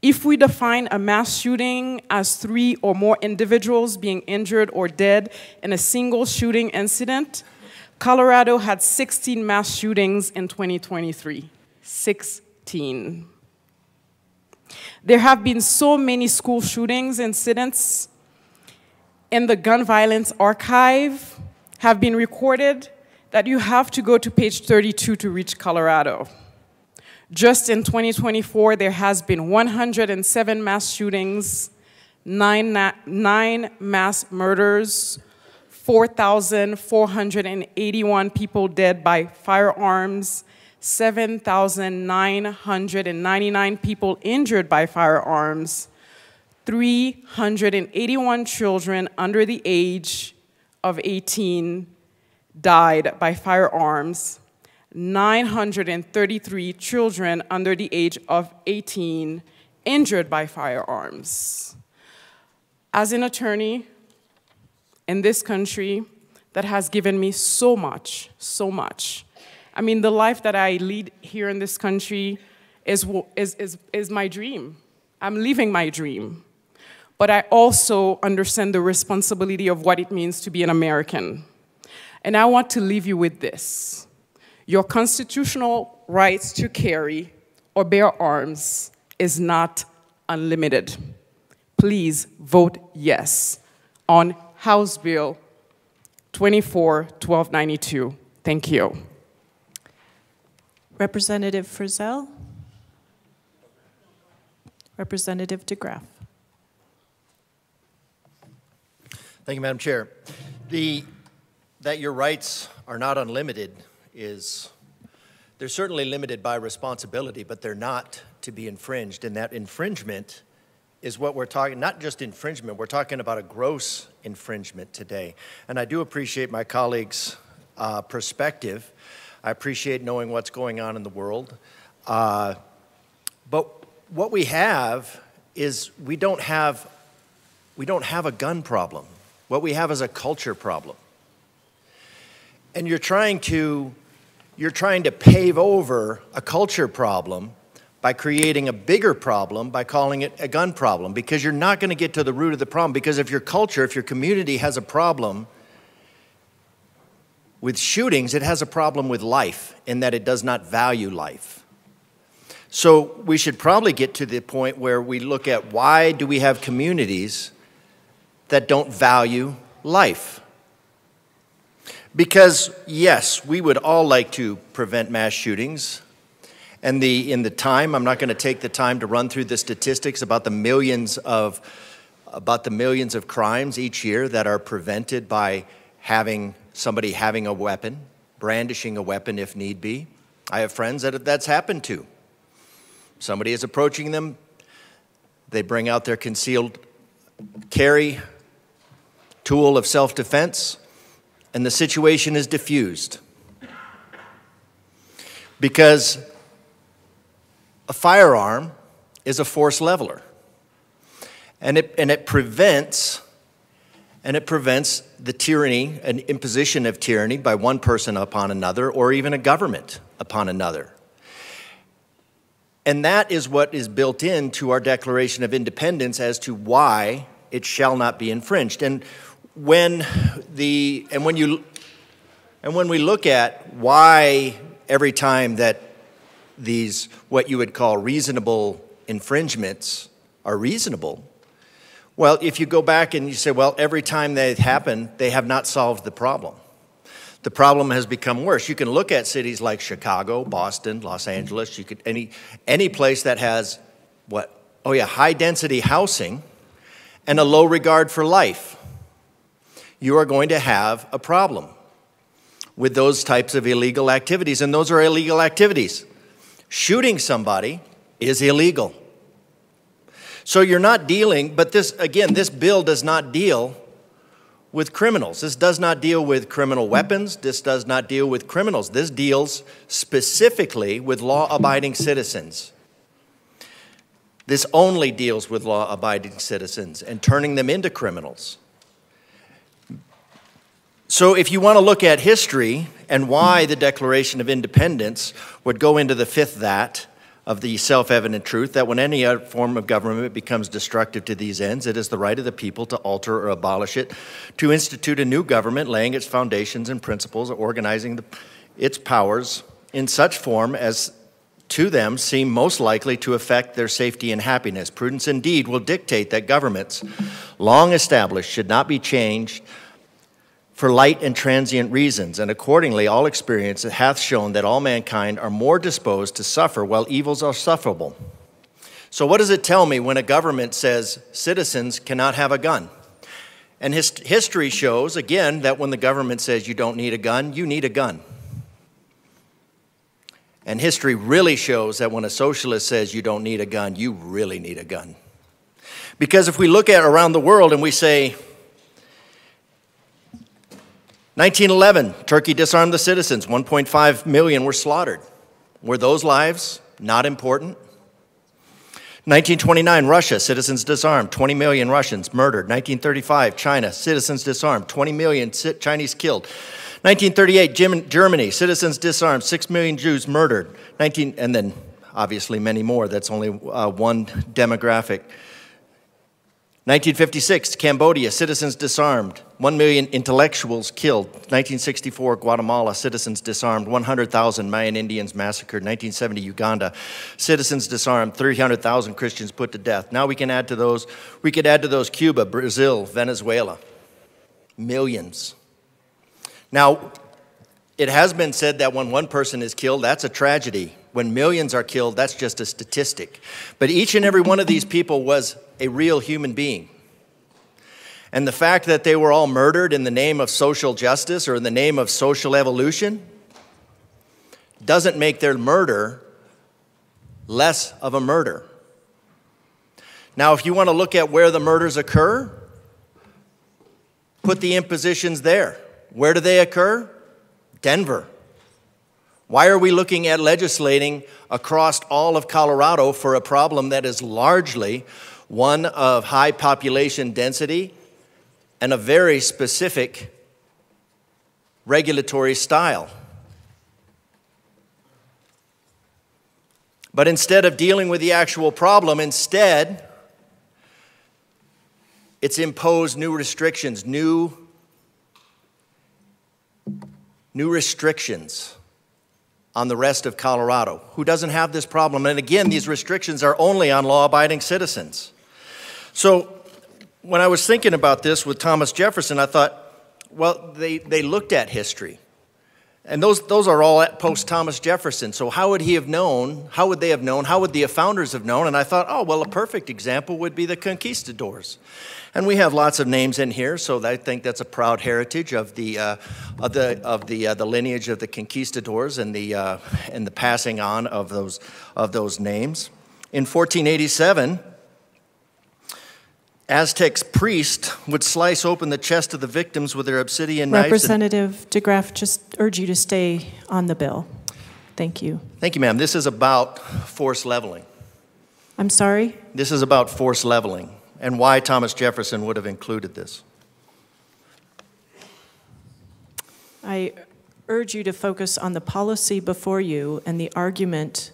Speaker 32: If we define a mass shooting as three or more individuals being injured or dead in a single shooting incident, Colorado had 16 mass shootings in 2023. 16. There have been so many school shootings incidents in the gun violence archive have been recorded that you have to go to page 32 to reach Colorado. Just in 2024, there has been 107 mass shootings, nine, nine mass murders, 4,481 people dead by firearms, 7,999 people injured by firearms, 381 children under the age of 18 died by firearms, 933 children under the age of 18 injured by firearms. As an attorney in this country that has given me so much, so much. I mean, the life that I lead here in this country is, is, is, is my dream. I'm living my dream. But I also understand the responsibility of what it means to be an American. And I want to leave you with this. Your constitutional rights to carry or bear arms is not unlimited. Please vote yes on House Bill 24-1292. Thank you.
Speaker 2: Representative Frizell? Representative DeGraaf?
Speaker 10: Thank you, Madam Chair. The, that your rights are not unlimited is, they're certainly limited by responsibility, but they're not to be infringed. And that infringement is what we're talking, not just infringement, we're talking about a gross infringement today. And I do appreciate my colleagues' uh, perspective. I appreciate knowing what's going on in the world. Uh, but what we have is we don't have, we don't have a gun problem. What we have is a culture problem. And you're trying to, you're trying to pave over a culture problem by creating a bigger problem by calling it a gun problem because you're not going to get to the root of the problem. Because if your culture, if your community has a problem with shootings, it has a problem with life in that it does not value life. So we should probably get to the point where we look at why do we have communities that don't value life? Because yes, we would all like to prevent mass shootings. And the, in the time, I'm not going to take the time to run through the statistics about the millions of about the millions of crimes each year that are prevented by having somebody having a weapon, brandishing a weapon if need be. I have friends that that's happened to. Somebody is approaching them, they bring out their concealed carry tool of self defense, and the situation is diffused. Because a firearm is a force leveler. And it, and it prevents and it prevents the tyranny, and imposition of tyranny by one person upon another or even a government upon another. And that is what is built into our Declaration of Independence as to why it shall not be infringed. And when the and when you and when we look at why every time that these what you would call reasonable infringements are reasonable, well, if you go back and you say, well, every time they happen, they have not solved the problem. The problem has become worse. You can look at cities like Chicago, Boston, Los Angeles, you could any any place that has what? Oh yeah, high density housing and a low regard for life. You are going to have a problem with those types of illegal activities, and those are illegal activities. Shooting somebody is illegal. So you're not dealing, but this, again, this bill does not deal with criminals. This does not deal with criminal weapons. This does not deal with criminals. This deals specifically with law abiding citizens. This only deals with law abiding citizens and turning them into criminals. So, if you want to look at history and why the Declaration of Independence would go into the fifth that, of the self evident truth that when any form of government becomes destructive to these ends, it is the right of the people to alter or abolish it, to institute a new government, laying its foundations and principles, organizing the, its powers in such form as to them seem most likely to affect their safety and happiness. Prudence indeed will dictate that governments, long established, should not be changed for light and transient reasons, and accordingly all experience hath shown that all mankind are more disposed to suffer while evils are sufferable. So, what does it tell me when a government says citizens cannot have a gun? And his, history shows, again, that when the government says you don't need a gun, you need a gun. And history really shows that when a socialist says you don't need a gun, you really need a gun. Because if we look at around the world and we say, 1911, Turkey disarmed the citizens. 1.5 million were slaughtered. Were those lives not important? 1929, Russia, citizens disarmed, 20 million Russians murdered. 1935, China, citizens disarmed, 20 million Chinese killed. 1938, Germany, citizens disarmed, 6 million Jews murdered. 19, and then obviously many more. That's only uh, one demographic. 1956, Cambodia, citizens disarmed. 1 million intellectuals killed. 1964, Guatemala, citizens disarmed. 100,000 Mayan Indians massacred. 1970, Uganda, citizens disarmed. 300,000 Christians put to death. Now we can add to those, we could add to those Cuba, Brazil, Venezuela. Millions. Now, it has been said that when one person is killed, that's a tragedy. When millions are killed, that's just a statistic. But each and every one of these people was a real human being. And the fact that they were all murdered in the name of social justice or in the name of social evolution doesn't make their murder less of a murder. Now, if you want to look at where the murders occur, put the impositions there. Where do they occur? Denver. Why are we looking at legislating across all of Colorado for a problem that is largely one of high population density and a very specific regulatory style? But instead of dealing with the actual problem, instead, it's imposed new restrictions, new, new restrictions on the rest of Colorado who doesn't have this problem. And again, these restrictions are only on law abiding citizens. So when I was thinking about this with Thomas Jefferson, I thought, well, they, they looked at history. And those, those are all at post Thomas Jefferson. So, how would he have known? How would they have known? How would the founders have known? And I thought, oh, well, a perfect example would be the conquistadors. And we have lots of names in here, so I think that's a proud heritage of the, uh, of the, of the, uh, the lineage of the conquistadors and the, uh, and the passing on of those, of those names. In 1487, Aztec's priest would slice open the chest of the victims with their obsidian knives.
Speaker 2: Representative DeGraaf, just urge you to stay on the bill. Thank you.
Speaker 10: Thank you, ma'am. This is about force leveling.
Speaker 2: I'm sorry?
Speaker 10: This is about force leveling and why Thomas Jefferson would have included this.
Speaker 2: I urge you to focus on the policy before you, and the argument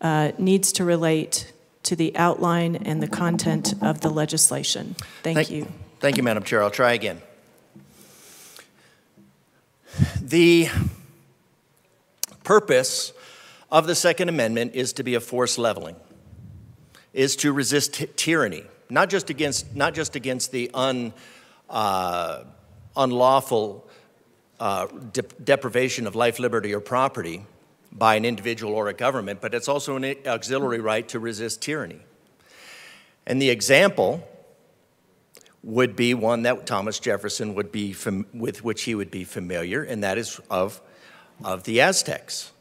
Speaker 2: uh, needs to relate to the outline and the content of the legislation. Thank,
Speaker 10: Thank
Speaker 2: you.
Speaker 10: Thank you, Madam Chair. I'll try again. The purpose of the Second Amendment is to be a force leveling, is to resist tyranny not just against, not just against the un, uh, unlawful uh, de- deprivation of life, liberty, or property by an individual or a government, but it's also an auxiliary right to resist tyranny. And the example would be one that Thomas Jefferson would be with which he would be familiar, and that is of, of the Aztecs.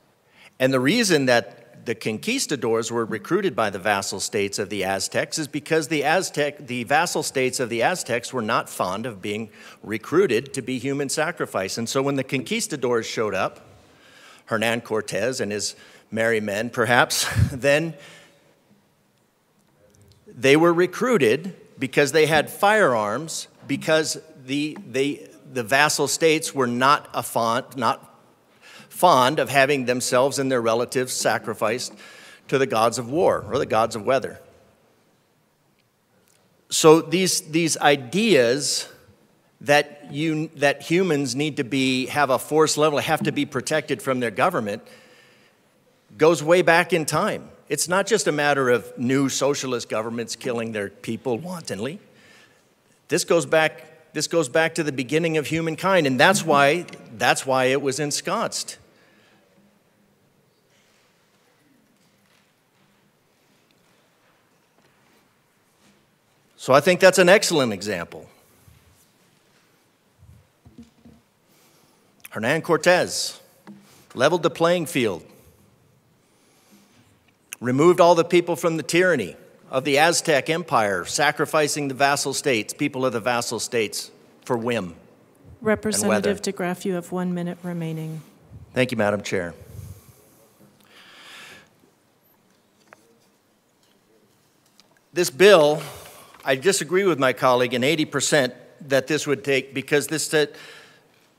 Speaker 10: And the reason that the conquistadors were recruited by the vassal states of the Aztecs is because the Aztec, the vassal states of the Aztecs were not fond of being recruited to be human sacrifice. And so when the conquistadors showed up, Hernan Cortez and his merry men perhaps, then they were recruited because they had firearms, because the, they, the vassal states were not a fond, not fond of having themselves and their relatives sacrificed to the gods of war or the gods of weather. So these, these ideas that, you, that humans need to be, have a force level, have to be protected from their government, goes way back in time. It's not just a matter of new socialist governments killing their people wantonly. This goes back, this goes back to the beginning of humankind, and that's why, that's why it was ensconced So I think that's an excellent example. Hernan Cortez leveled the playing field, removed all the people from the tyranny of the Aztec Empire, sacrificing the vassal states, people of the vassal states, for whim.
Speaker 2: Representative DeGraaf, you have one minute remaining.
Speaker 10: Thank you, Madam Chair. This bill I disagree with my colleague in 80% that this would take because this,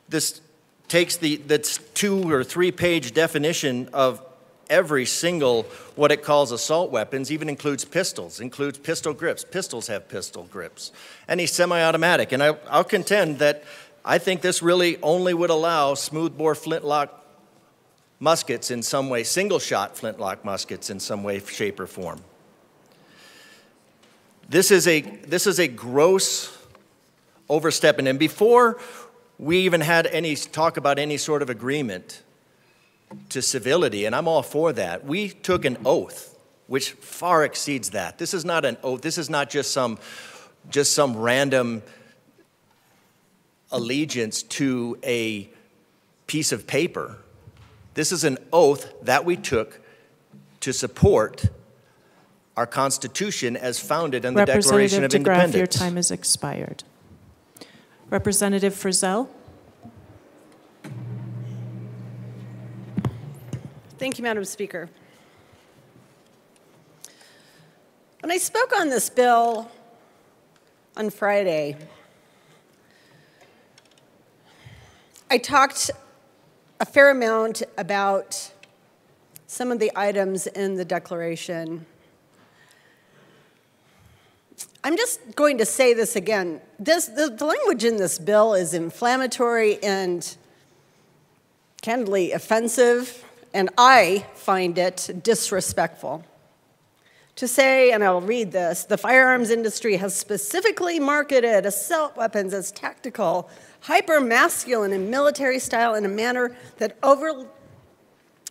Speaker 10: this takes the that's two or three page definition of every single what it calls assault weapons, even includes pistols, includes pistol grips. Pistols have pistol grips. Any semi automatic. And I, I'll contend that I think this really only would allow smoothbore flintlock muskets in some way, single shot flintlock muskets in some way, shape, or form. This is a, this is a gross overstepping. And before we even had any talk about any sort of agreement to civility, and I'm all for that, we took an oath which far exceeds that. This is not an oath, this is not just some, just some random allegiance to a piece of paper. This is an oath that we took to support our Constitution as founded in the Declaration of Independence.
Speaker 2: Representative DeGraaf,
Speaker 10: Independence.
Speaker 2: your time has expired. Representative Frizell?
Speaker 14: Thank you, Madam Speaker. When I spoke on this bill on Friday, I talked a fair amount about some of the items in the declaration. I'm just going to say this again. This, the, the language in this bill is inflammatory and candidly offensive, and I find it disrespectful. To say, and I'll read this the firearms industry has specifically marketed assault weapons as tactical, hyper masculine, and military style in a manner that, over,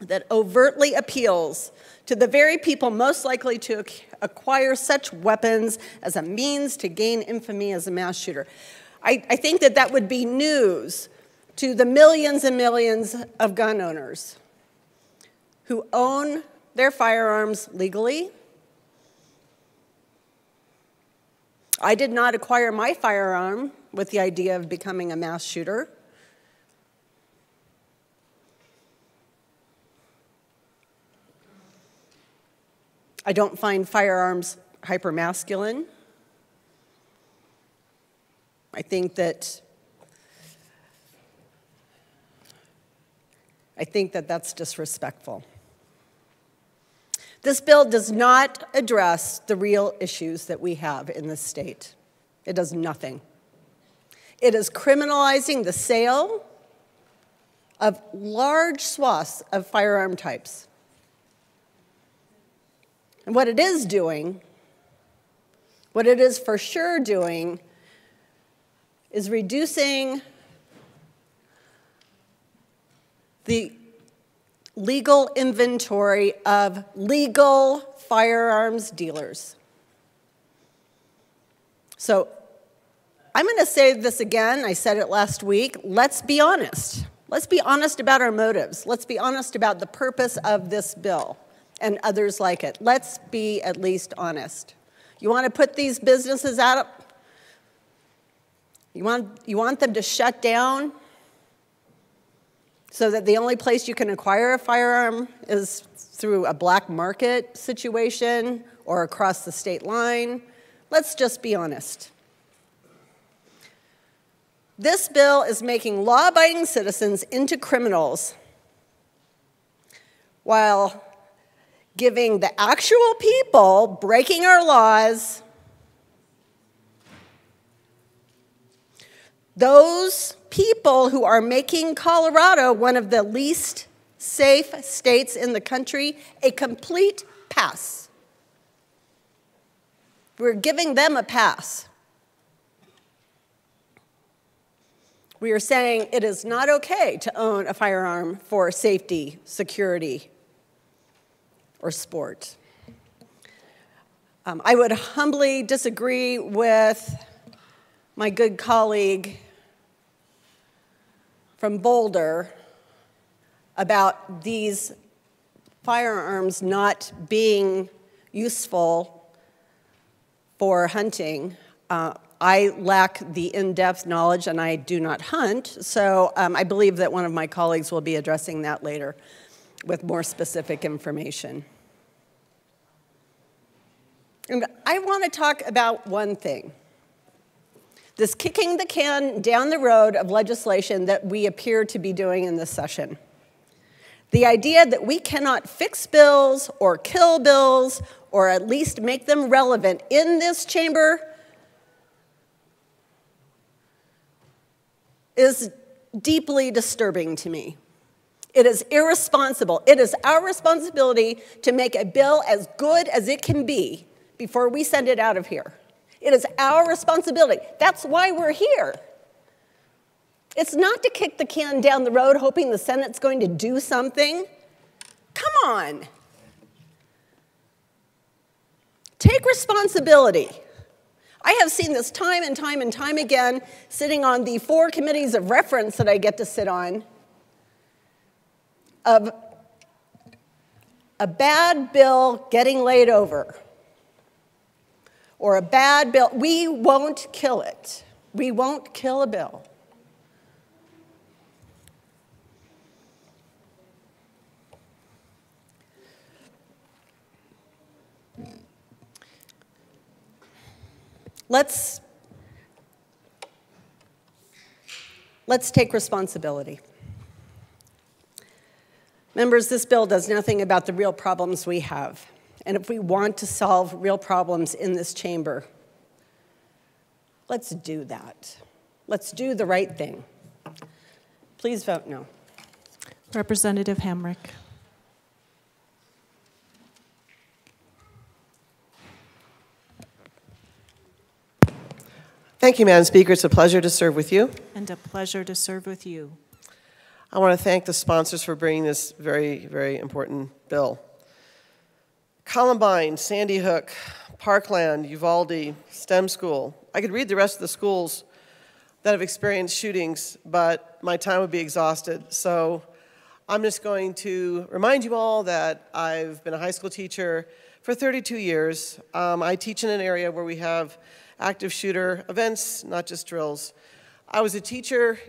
Speaker 14: that overtly appeals to the very people most likely to acquire such weapons as a means to gain infamy as a mass shooter. I, I think that that would be news to the millions and millions of gun owners who own their firearms legally. I did not acquire my firearm with the idea of becoming a mass shooter. I don't find firearms hypermasculine. I think that I think that that's disrespectful. This bill does not address the real issues that we have in this state. It does nothing. It is criminalizing the sale of large swaths of firearm types. And what it is doing, what it is for sure doing, is reducing the legal inventory of legal firearms dealers. So I'm going to say this again. I said it last week. Let's be honest. Let's be honest about our motives. Let's be honest about the purpose of this bill and others like it. Let's be at least honest. You want to put these businesses out? You want, you want them to shut down so that the only place you can acquire a firearm is through a black market situation or across the state line? Let's just be honest. This bill is making law abiding citizens into criminals while giving the actual people breaking our laws those people who are making Colorado one of the least safe states in the country a complete pass. We're giving them a pass. We are saying it is not okay to own a firearm for safety, security, or sport. Um, I would humbly disagree with my good colleague from Boulder about these firearms not being useful for hunting. Uh, I lack the in depth knowledge and I do not hunt, so um, I believe that one of my colleagues will be addressing that later with more specific information. And I want to talk about one thing this kicking the can down the road of legislation that we appear to be doing in this session. The idea that we cannot fix bills or kill bills or at least make them relevant in this chamber is deeply disturbing to me. It is irresponsible. It is our responsibility to make a bill as good as it can be before we send it out of here. It is our responsibility. That's why we're here. It's not to kick the can down the road hoping the Senate's going to do something. Come on. Take responsibility. I have seen this time and time and time again sitting on the four committees of reference that I get to sit on of a bad bill getting laid over or a bad bill. We won't kill it. We won't kill a bill. Let's, let's take responsibility. Members, this bill does nothing about the real problems we have. And if we want to solve real problems in this chamber, let's do that. Let's do the right thing. Please vote no.
Speaker 2: Representative Hamrick.
Speaker 33: Thank you, Madam Speaker. It's a pleasure to serve with you.
Speaker 2: And a pleasure to serve with you.
Speaker 33: I want to thank the sponsors for bringing this very, very important bill. Columbine, Sandy Hook, Parkland, Uvalde, STEM School. I could read the rest of the schools that have experienced shootings, but my time would be exhausted. So I'm just going to remind you all that I've been a high school teacher for 32 years. Um, I teach in an area where we have active shooter events, not just drills. I was a teacher,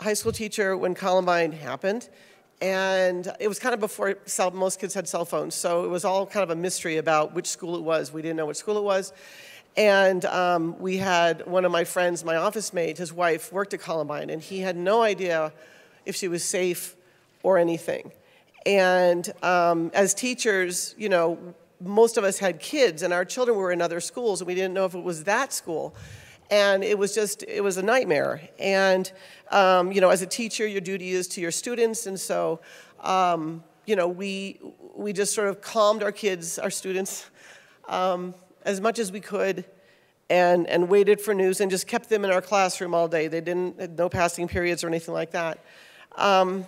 Speaker 33: high school teacher, when Columbine happened. And it was kind of before cell, most kids had cell phones, so it was all kind of a mystery about which school it was. We didn't know which school it was. And um, we had one of my friends, my office mate, his wife, worked at Columbine, and he had no idea if she was safe or anything. And um, as teachers, you know, most of us had kids, and our children were in other schools, and we didn't know if it was that school. And it was just, it was a nightmare. And, um, you know, as a teacher, your duty is to your students, and so, um, you know, we, we just sort of calmed our kids, our students, um, as much as we could, and, and waited for news and just kept them in our classroom all day. They didn't, no passing periods or anything like that. Um,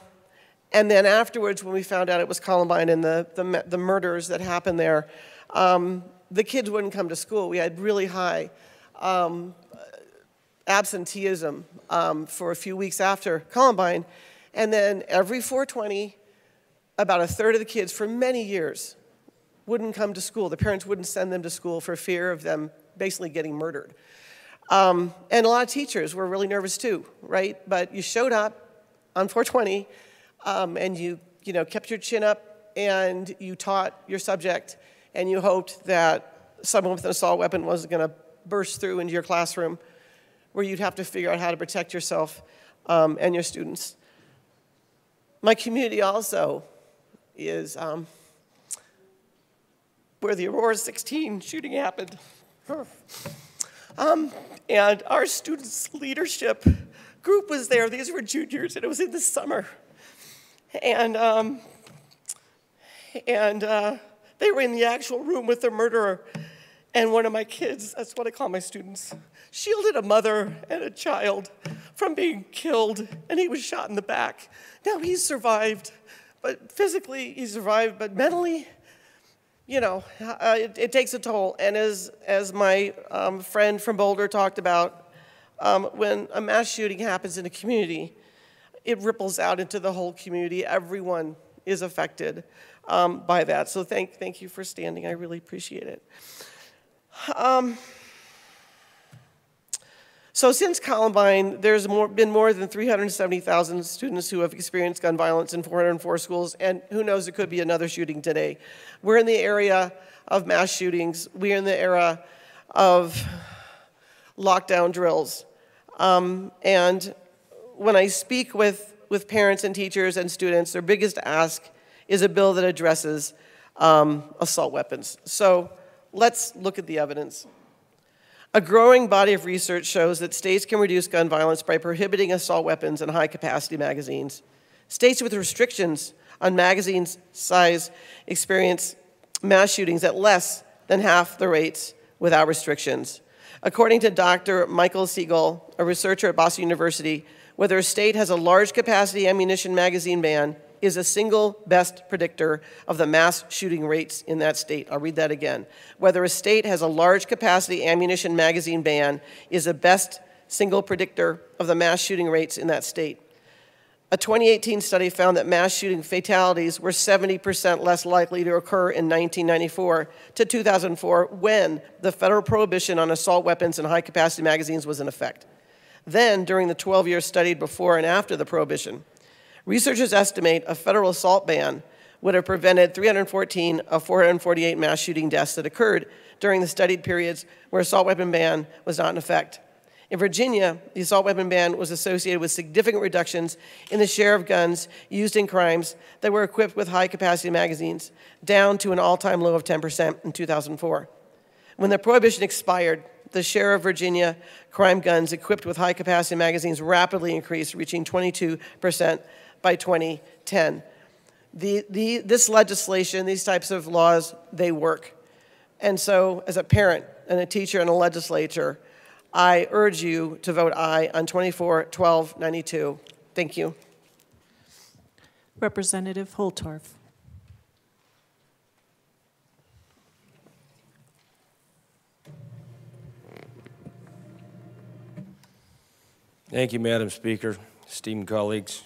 Speaker 33: and then afterwards, when we found out it was Columbine and the, the, the murders that happened there, um, the kids wouldn't come to school. We had really high um, absenteeism um, for a few weeks after Columbine. And then every 420, about a third of the kids for many years wouldn't come to school. The parents wouldn't send them to school for fear of them basically getting murdered. Um, and a lot of teachers were really nervous too, right? But you showed up on 420 um, and you, you know, kept your chin up and you taught your subject and you hoped that someone with an assault weapon wasn't going to burst through into your classroom where you'd have to figure out how to protect yourself um, and your students. My community also is um, where the Aurora 16 shooting happened. Um, and our students' leadership group was there. These were juniors, and it was in the summer. And, um, and uh, they were in the actual room with the murderer. And one of my kids, that's what I call my students, shielded a mother and a child from being killed, and he was shot in the back. Now he's survived, but physically he survived, but mentally, you know, uh, it, it, takes a toll. And as, as my um, friend from Boulder talked about, um, when a mass shooting happens in a community, it ripples out into the whole community. Everyone is affected um, by that. So thank, thank you for standing. I really appreciate it. Um, so since Columbine, there's more, been more than 370,000 students who have experienced gun violence in 404 schools, and who knows, it could be another shooting today. We're in the area of mass shootings. We're in the era of lockdown drills. Um, and when I speak with with parents and teachers and students, their biggest ask is a bill that addresses um, assault weapons. So let's look at the evidence. A growing body of research shows that states can reduce gun violence by prohibiting assault weapons and high capacity magazines. States with restrictions on magazine size experience mass shootings at less than half the rates without restrictions. According to Dr. Michael Siegel, a researcher at Boston University, whether a state has a large capacity ammunition magazine ban is a single best predictor of the mass shooting rates in that state. I'll read that again. Whether a state has a large capacity ammunition magazine ban is a best single predictor of the mass shooting rates in that state. A 2018 study found that mass shooting fatalities were 70% less likely to occur in 1994 to 2004 when the federal prohibition on assault weapons and high capacity magazines was in effect. Then, during the 12 years studied before and after the prohibition, researchers estimate a federal assault ban would have prevented 314 of 448 mass shooting deaths that occurred during the studied periods where assault weapon ban was not in effect. In Virginia, the assault weapon ban was associated with significant reductions in the share of guns used in crimes that were equipped with high capacity magazines, down to an all time low of 10% in 2004. When the prohibition expired, the share of Virginia crime guns equipped with high capacity magazines rapidly increased, reaching 22% by 2010. The, the, this legislation, these types of laws, they work. And so, as a parent and a teacher and a legislator, I urge you to vote aye on 24 12 92. Thank you.
Speaker 2: Representative Holtorf.
Speaker 5: Thank you, Madam Speaker, esteemed colleagues.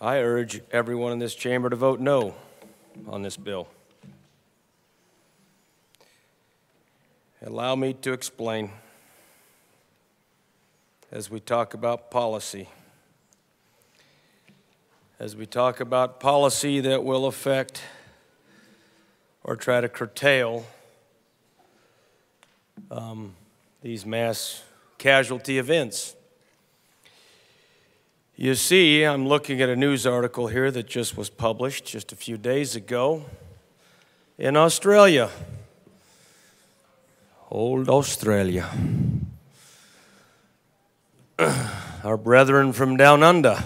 Speaker 5: I urge everyone in this chamber to vote no on this bill. Allow me to explain as we talk about policy. As we talk about policy that will affect or try to curtail um, these mass casualty events. You see, I'm looking at a news article here that just was published just a few days ago in Australia. Old Australia. Our brethren from down under.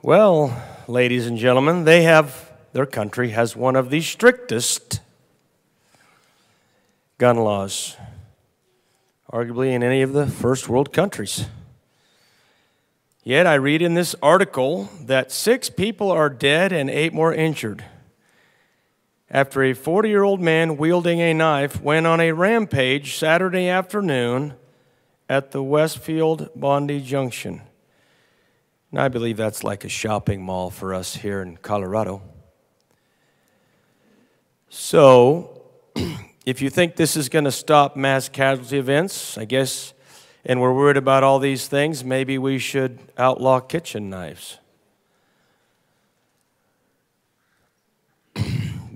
Speaker 5: Well, ladies and gentlemen, they have, their country has one of the strictest gun laws, arguably in any of the first world countries. Yet I read in this article that six people are dead and eight more injured after a 40 year old man wielding a knife went on a rampage Saturday afternoon at the Westfield Bondi Junction. And I believe that's like a shopping mall for us here in Colorado. So, if you think this is going to stop mass casualty events, I guess, and we're worried about all these things, maybe we should outlaw kitchen knives.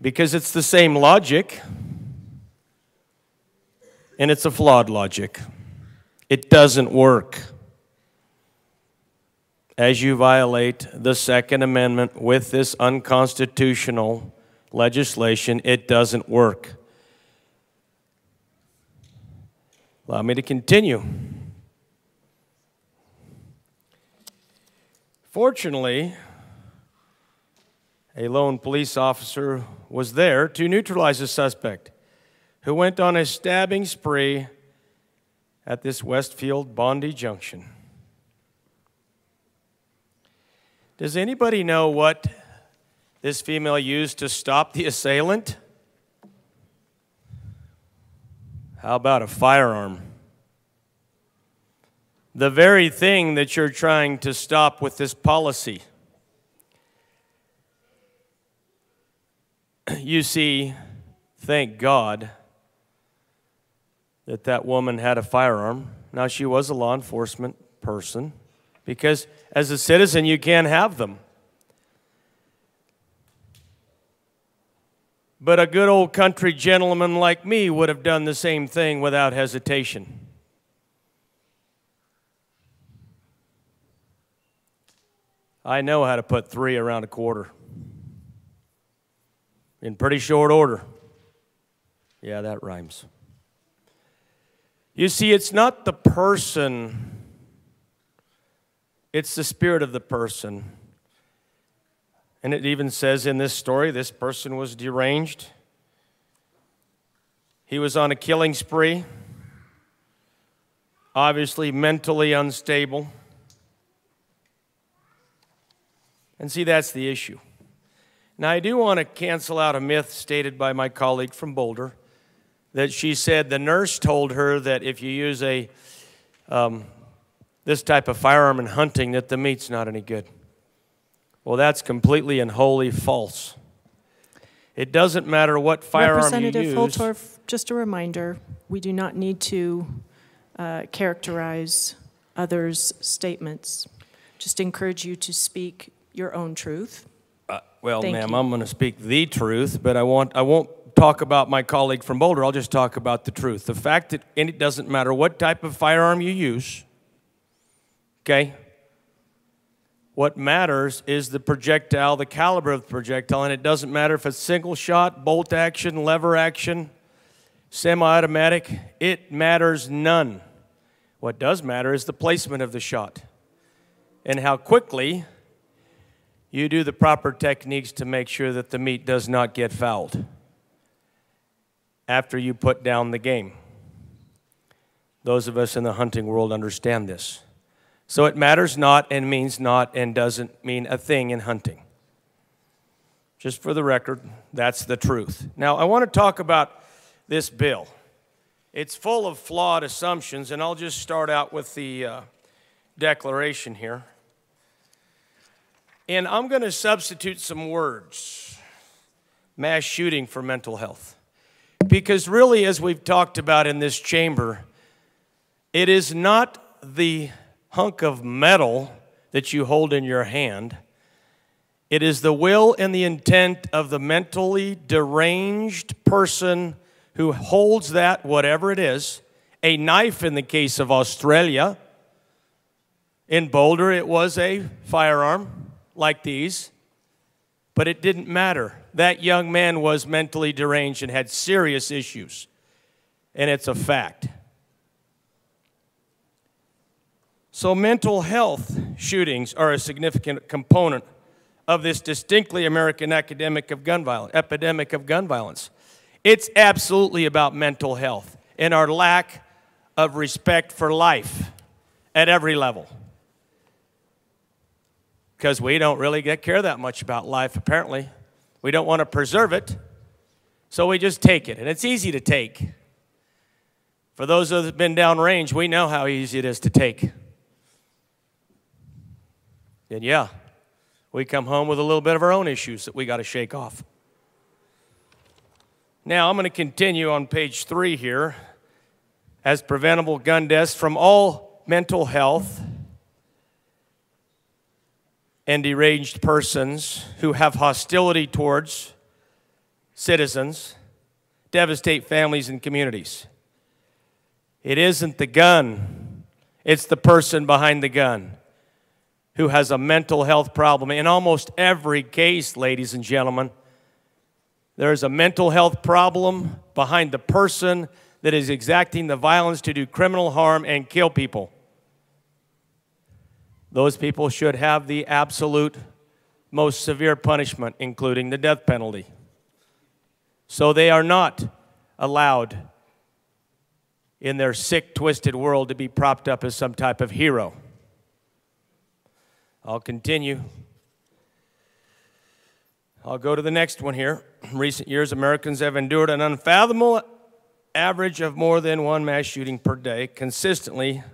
Speaker 5: because it's the same logic, and it's a flawed logic. It doesn't work. As you violate the Second Amendment with this unconstitutional legislation, it doesn't work. Allow me to continue. Fortunately, a lone police officer was there to neutralize the suspect who went on a stabbing spree at this Westfield Bondi Junction. Does anybody know what this female used to stop the assailant? How about a firearm? The very thing that you're trying to stop with this policy. you see, thank God that that woman had a firearm. Now, she was a law enforcement person because as a citizen, you can't have them. But a good old country gentleman like me would have done the same thing without hesitation. I know how to put three around a quarter in pretty short order. Yeah, that rhymes. You see, it's not the person, it's the spirit of the person and it even says in this story this person was deranged. He was on a killing spree, obviously mentally unstable. And see, that's the issue. Now, I do want to cancel out a myth stated by my colleague from Boulder that she said the nurse told her that if you use a um, this type of firearm in hunting that the meat's not any good. Well, that's completely and wholly false. It doesn't matter what firearm
Speaker 2: Representative
Speaker 5: you use.
Speaker 2: Holtorf, just a reminder, we do not need to uh, characterize others' statements. Just encourage you to speak your own truth.
Speaker 5: Uh, well, ma'am. I'm going to speak the truth, but I want I won't talk about my colleague from Boulder. I'll just talk about the truth. The fact that and it doesn't matter what type of firearm you use. Okay? What matters is the projectile, the caliber of the projectile, and it doesn't matter if it's single shot, bolt action, lever action, semi automatic. It matters none. What does matter is the placement of the shot and how quickly you do the proper techniques to make sure that the meat does not get fouled after you put down the game. Those of us in the hunting world understand this. So it matters not and means not and doesn't mean a thing in hunting. Just for the record, that's the truth. Now, I want to talk about this bill. It's full of flawed assumptions, and I'll just start out with the uh, declaration here. And I'm going to substitute some words mass shooting for mental health. Because really, as we've talked about in this chamber, it is not the hunk of metal that you hold in your hand. It is the will and the intent of the mentally deranged person who holds that, whatever it is, a knife in the case of Australia. In Boulder, it was a firearm like these, but it didn't matter. That young man was mentally deranged and had serious issues, and it's a fact. So, mental health shootings are a significant component of this distinctly American academic of gun violence, epidemic of gun violence. It's absolutely about mental health and our lack of respect for life at every level. Because we don't really get care that much about life, apparently. We don't want to preserve it, so we just take it. And it's easy to take. For those that have been downrange, we know how easy it is to take. And yeah, we come home with a little bit of our own issues that we got to shake off. Now, I'm going to continue on page three here as preventable gun deaths from all mental health and deranged persons who have hostility towards citizens devastate families and communities. It isn't the gun, it's the person behind the gun who has a mental health problem. In almost every case, ladies and gentlemen, there is a mental health problem behind the person that is exacting the violence to do criminal harm and kill people. Those people should have the absolute most severe punishment, including the death penalty. So they are not allowed in their sick, twisted world to be propped up as some type of hero. I'll continue. I'll go to the next one here. In recent years, Americans have endured an unfathomable average of more than one mass shooting per day. Consistently,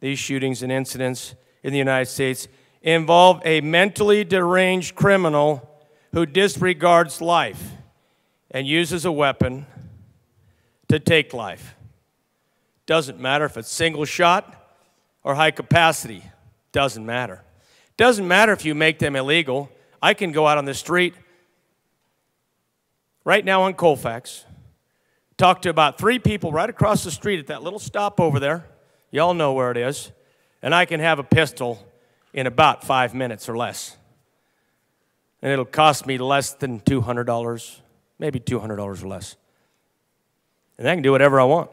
Speaker 5: these shootings and incidents in the United States involve a mentally deranged criminal who disregards life and uses a weapon to take life. Doesn't matter if it's single shot or high capacity, doesn't matter. Doesn't matter if you make them illegal. I can go out on the street right now on Colfax, talk to about three people right across the street at that little stop over there. Y'all know where it is. And I can have a pistol in about five minutes or less. And it'll cost me less than $200, maybe $200 or less. And I can do whatever I want.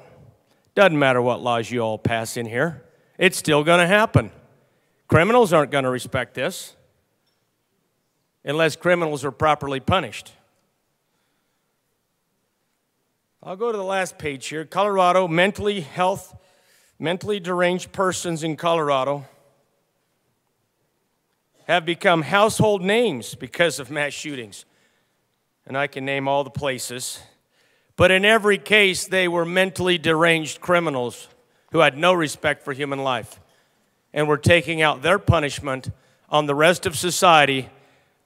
Speaker 5: Doesn't matter what laws you all pass in here, it's still going to happen. Criminals aren't going to respect this unless criminals are properly punished. I'll go to the last page here. Colorado, mentally health, mentally deranged persons in Colorado have become household names because of mass shootings. And I can name all the places. But in every case, they were mentally deranged criminals who had no respect for human life and were taking out their punishment on the rest of society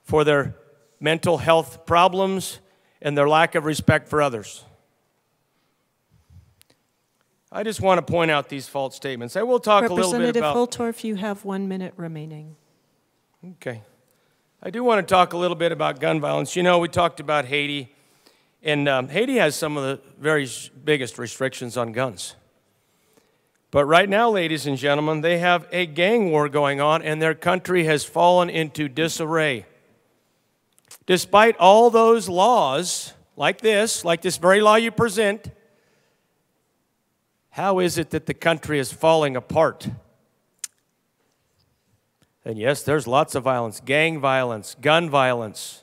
Speaker 5: for their mental health problems and their lack of respect for others. I just want to point out these false statements. I will talk a little bit about. Representative.
Speaker 2: Holtorf, you have one minute remaining.
Speaker 5: Okay. I do want to talk a little bit about gun violence. You know, we talked about Haiti, and um, Haiti has some of the very biggest restrictions on guns. But right now, ladies and gentlemen, they have a gang war going on, and their country has fallen into disarray. Despite all those laws, like this, like this very law you present, how is it that the country is falling apart? And yes, there's lots of violence gang violence, gun violence.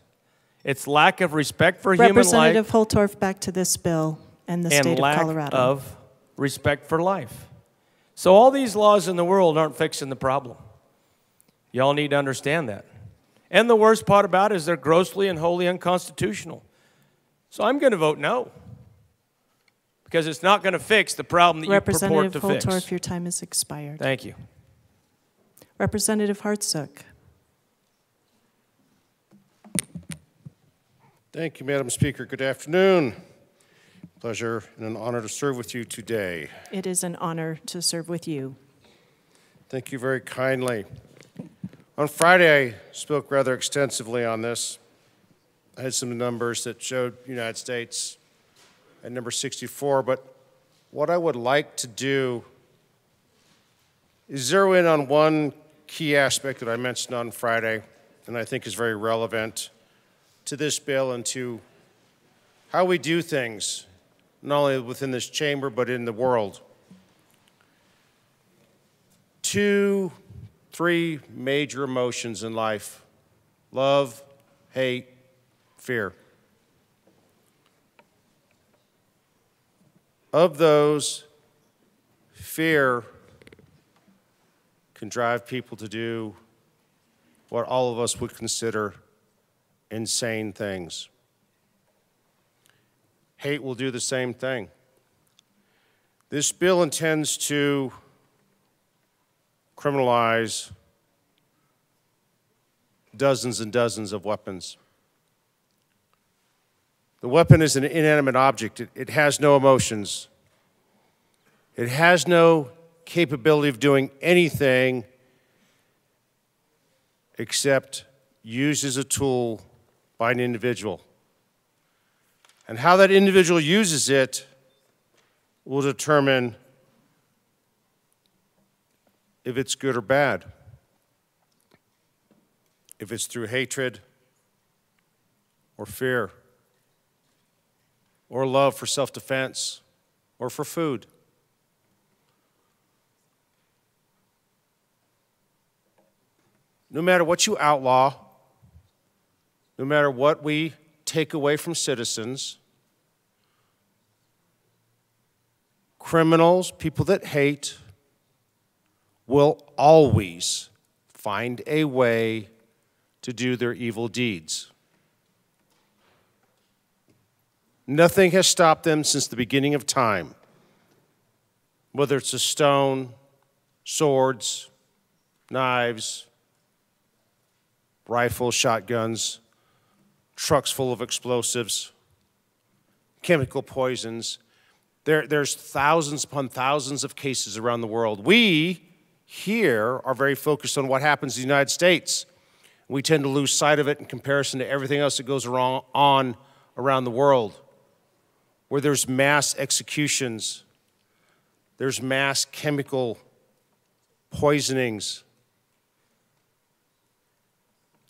Speaker 5: It's lack of respect for human life
Speaker 2: Representative Holtorf, back to this bill and the
Speaker 5: and
Speaker 2: state of
Speaker 5: lack
Speaker 2: Colorado.
Speaker 5: of respect for life. So, all these laws in the world aren't fixing the problem. Y'all need to understand that. And the worst part about it is they're grossly and wholly unconstitutional. So, I'm going to vote no because it's not going to fix the problem that you purport
Speaker 2: Representative
Speaker 5: to fix.
Speaker 2: Representative Holtorf, your time has expired.
Speaker 5: Thank you.
Speaker 2: Representative Hartsook.
Speaker 13: Thank you, Madam Speaker. Good afternoon. Pleasure and an honor to serve with you today.
Speaker 2: It is an honor to serve with you.
Speaker 13: Thank you very kindly. On Friday, I spoke rather extensively on this. I had some numbers that showed United States at number 64, but what I would like to do is zero in on one key aspect that I mentioned on Friday and I think is very relevant to this bill and to how we do things, not only within this chamber, but in the world. Two, three major emotions in life love, hate, fear. Of those, fear can drive people to do what all of us would consider insane things. Hate will do the same thing. This bill intends to criminalize dozens and dozens of weapons. The weapon is an inanimate object, it, it has no emotions, it has no capability of doing anything except used as a tool by an individual. And how that individual uses it will determine if it's good or bad. If it's through hatred or fear or love for self defense or for food. No matter what you outlaw, no matter what we take away from citizens, criminals, people that hate, will always find a way to do their evil deeds. Nothing has stopped them since the beginning of time, whether it's a stone, swords, knives, rifles, shotguns, trucks full of explosives, chemical poisons. There, there's thousands upon thousands of cases around the world. We here are very focused on what happens in the United States. We tend to lose sight of it in comparison to everything else that goes wrong on around the world, where there's mass executions, there's mass chemical poisonings,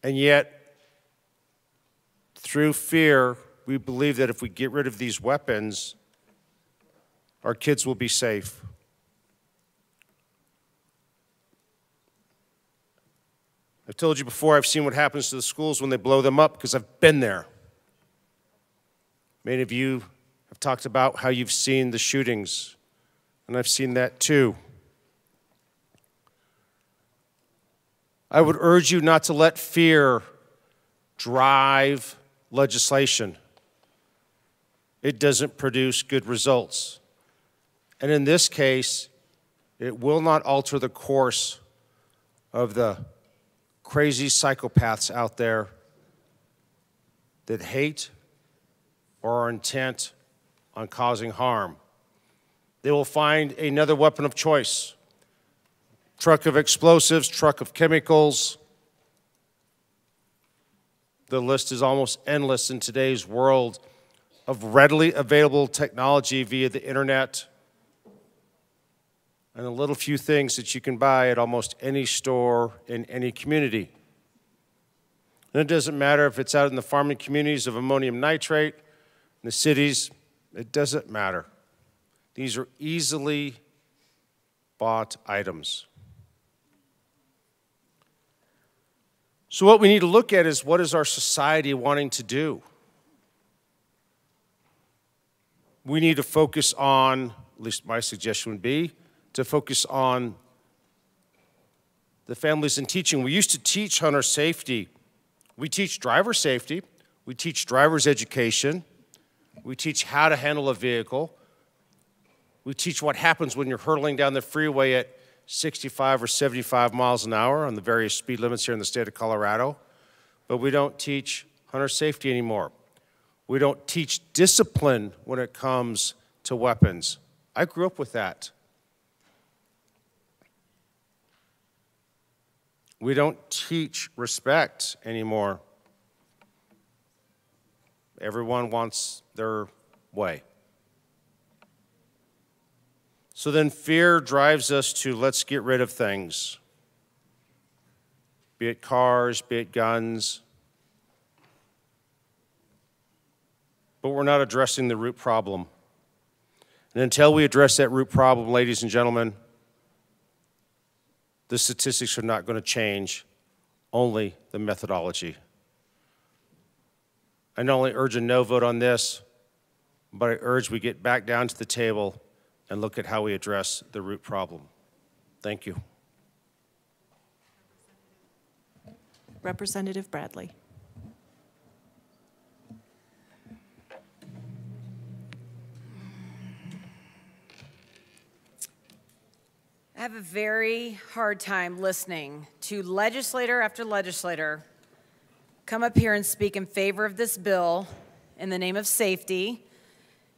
Speaker 13: And yet, through fear, we believe that if we get rid of these weapons, our kids will be safe. I've told you before, I've seen what happens to the schools when they blow them up because I've been there. Many of you have talked about how you've seen the shootings, and I've seen that too. I would urge you not to let fear drive legislation. It doesn't produce good results. And in this case, it will not alter the course of the crazy psychopaths out there that hate or are intent on causing harm. They will find another weapon of choice truck of explosives, truck of chemicals. The list is almost endless in today's world of readily available technology via the internet and a little few things that you can buy at almost any store in any community. And it doesn't matter if it's out in the farming communities of ammonium nitrate, in the cities, it doesn't matter. These are easily bought items. So, what we need to look at is what is our society wanting to do? We need to focus on, at least my suggestion would be, to focus on the families in teaching. We used to teach hunter safety. We teach driver safety. We teach driver's education. We teach how to handle a vehicle. We teach what happens when you're hurtling down the freeway at 65 or 75 miles an hour on the various speed limits here in the state of Colorado. But we don't teach hunter safety anymore. We don't teach discipline when it comes to weapons. I grew up with that. We don't teach respect anymore. Everyone wants their way. So then fear drives us to let's get rid of things, be it cars, be it guns. But we're not addressing the root problem. And until we address that root problem, ladies and gentlemen, the statistics are not going to change, only the methodology. I not only urge a no vote on this, but I urge we get back down to the table and look at how we address the root problem. Thank you.
Speaker 2: Representative Bradley.
Speaker 21: I have a very hard time listening to legislator after legislator come up here and speak in favor of this bill in the name of safety,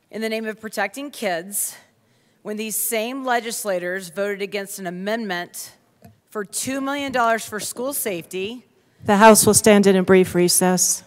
Speaker 21: in the name of protecting kids, when these same legislators voted against an amendment for $2 million for school safety.
Speaker 2: The House will stand in a brief recess.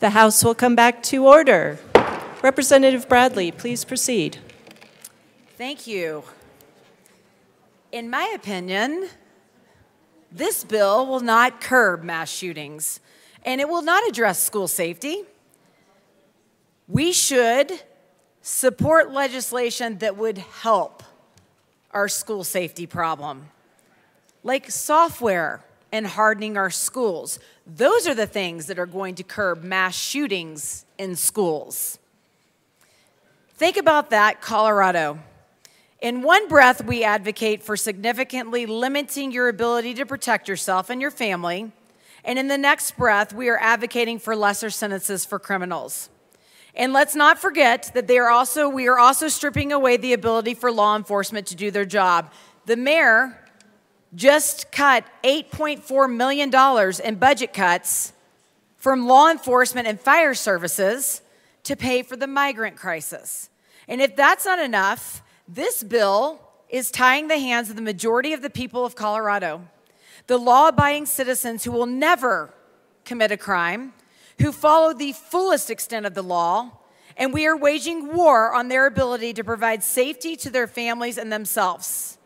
Speaker 2: The House will come back to order. Representative Bradley, please proceed.
Speaker 21: Thank you. In my opinion, this bill will not curb mass shootings and it will not address school safety. We should support legislation that would help our school safety problem, like software and hardening our schools. Those are the things that are going to curb mass shootings in schools. Think about that, Colorado. In one breath, we advocate for significantly limiting your ability to protect yourself and your family. And in the next breath, we are advocating for lesser sentences for criminals. And let's not forget that they are also, we are also stripping away the ability for law enforcement to do their job. The mayor just cut $8.4 million in budget cuts from law enforcement and fire services to pay for the migrant crisis. And if that's not enough, this bill is tying the hands of the majority of the people of Colorado, the law abiding citizens who will never commit a crime, who follow the fullest extent of the law, and we are waging war on their ability to provide safety to their families and themselves.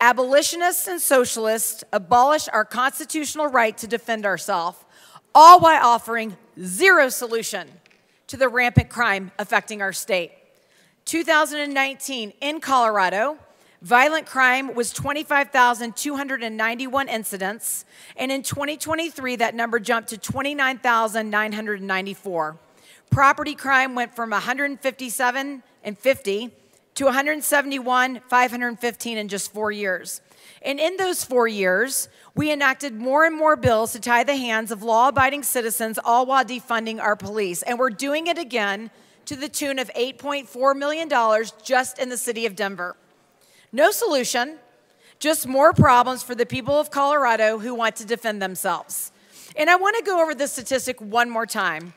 Speaker 21: Abolitionists and socialists abolish our constitutional right to defend ourselves, all while offering zero solution to the rampant crime affecting our state. 2019 in Colorado, violent crime was 25,291 incidents, and in 2023, that number jumped to 29,994. Property crime went from 157 and 50 to 171, 515 in just four years. And in those four years, we enacted more and more bills to tie the hands of law abiding citizens, all while defunding our police. And we're doing it again to the tune of $8.4 million just in the city of Denver. No solution, just more problems for the people of Colorado who want to defend themselves. And I want to go over this statistic one more time.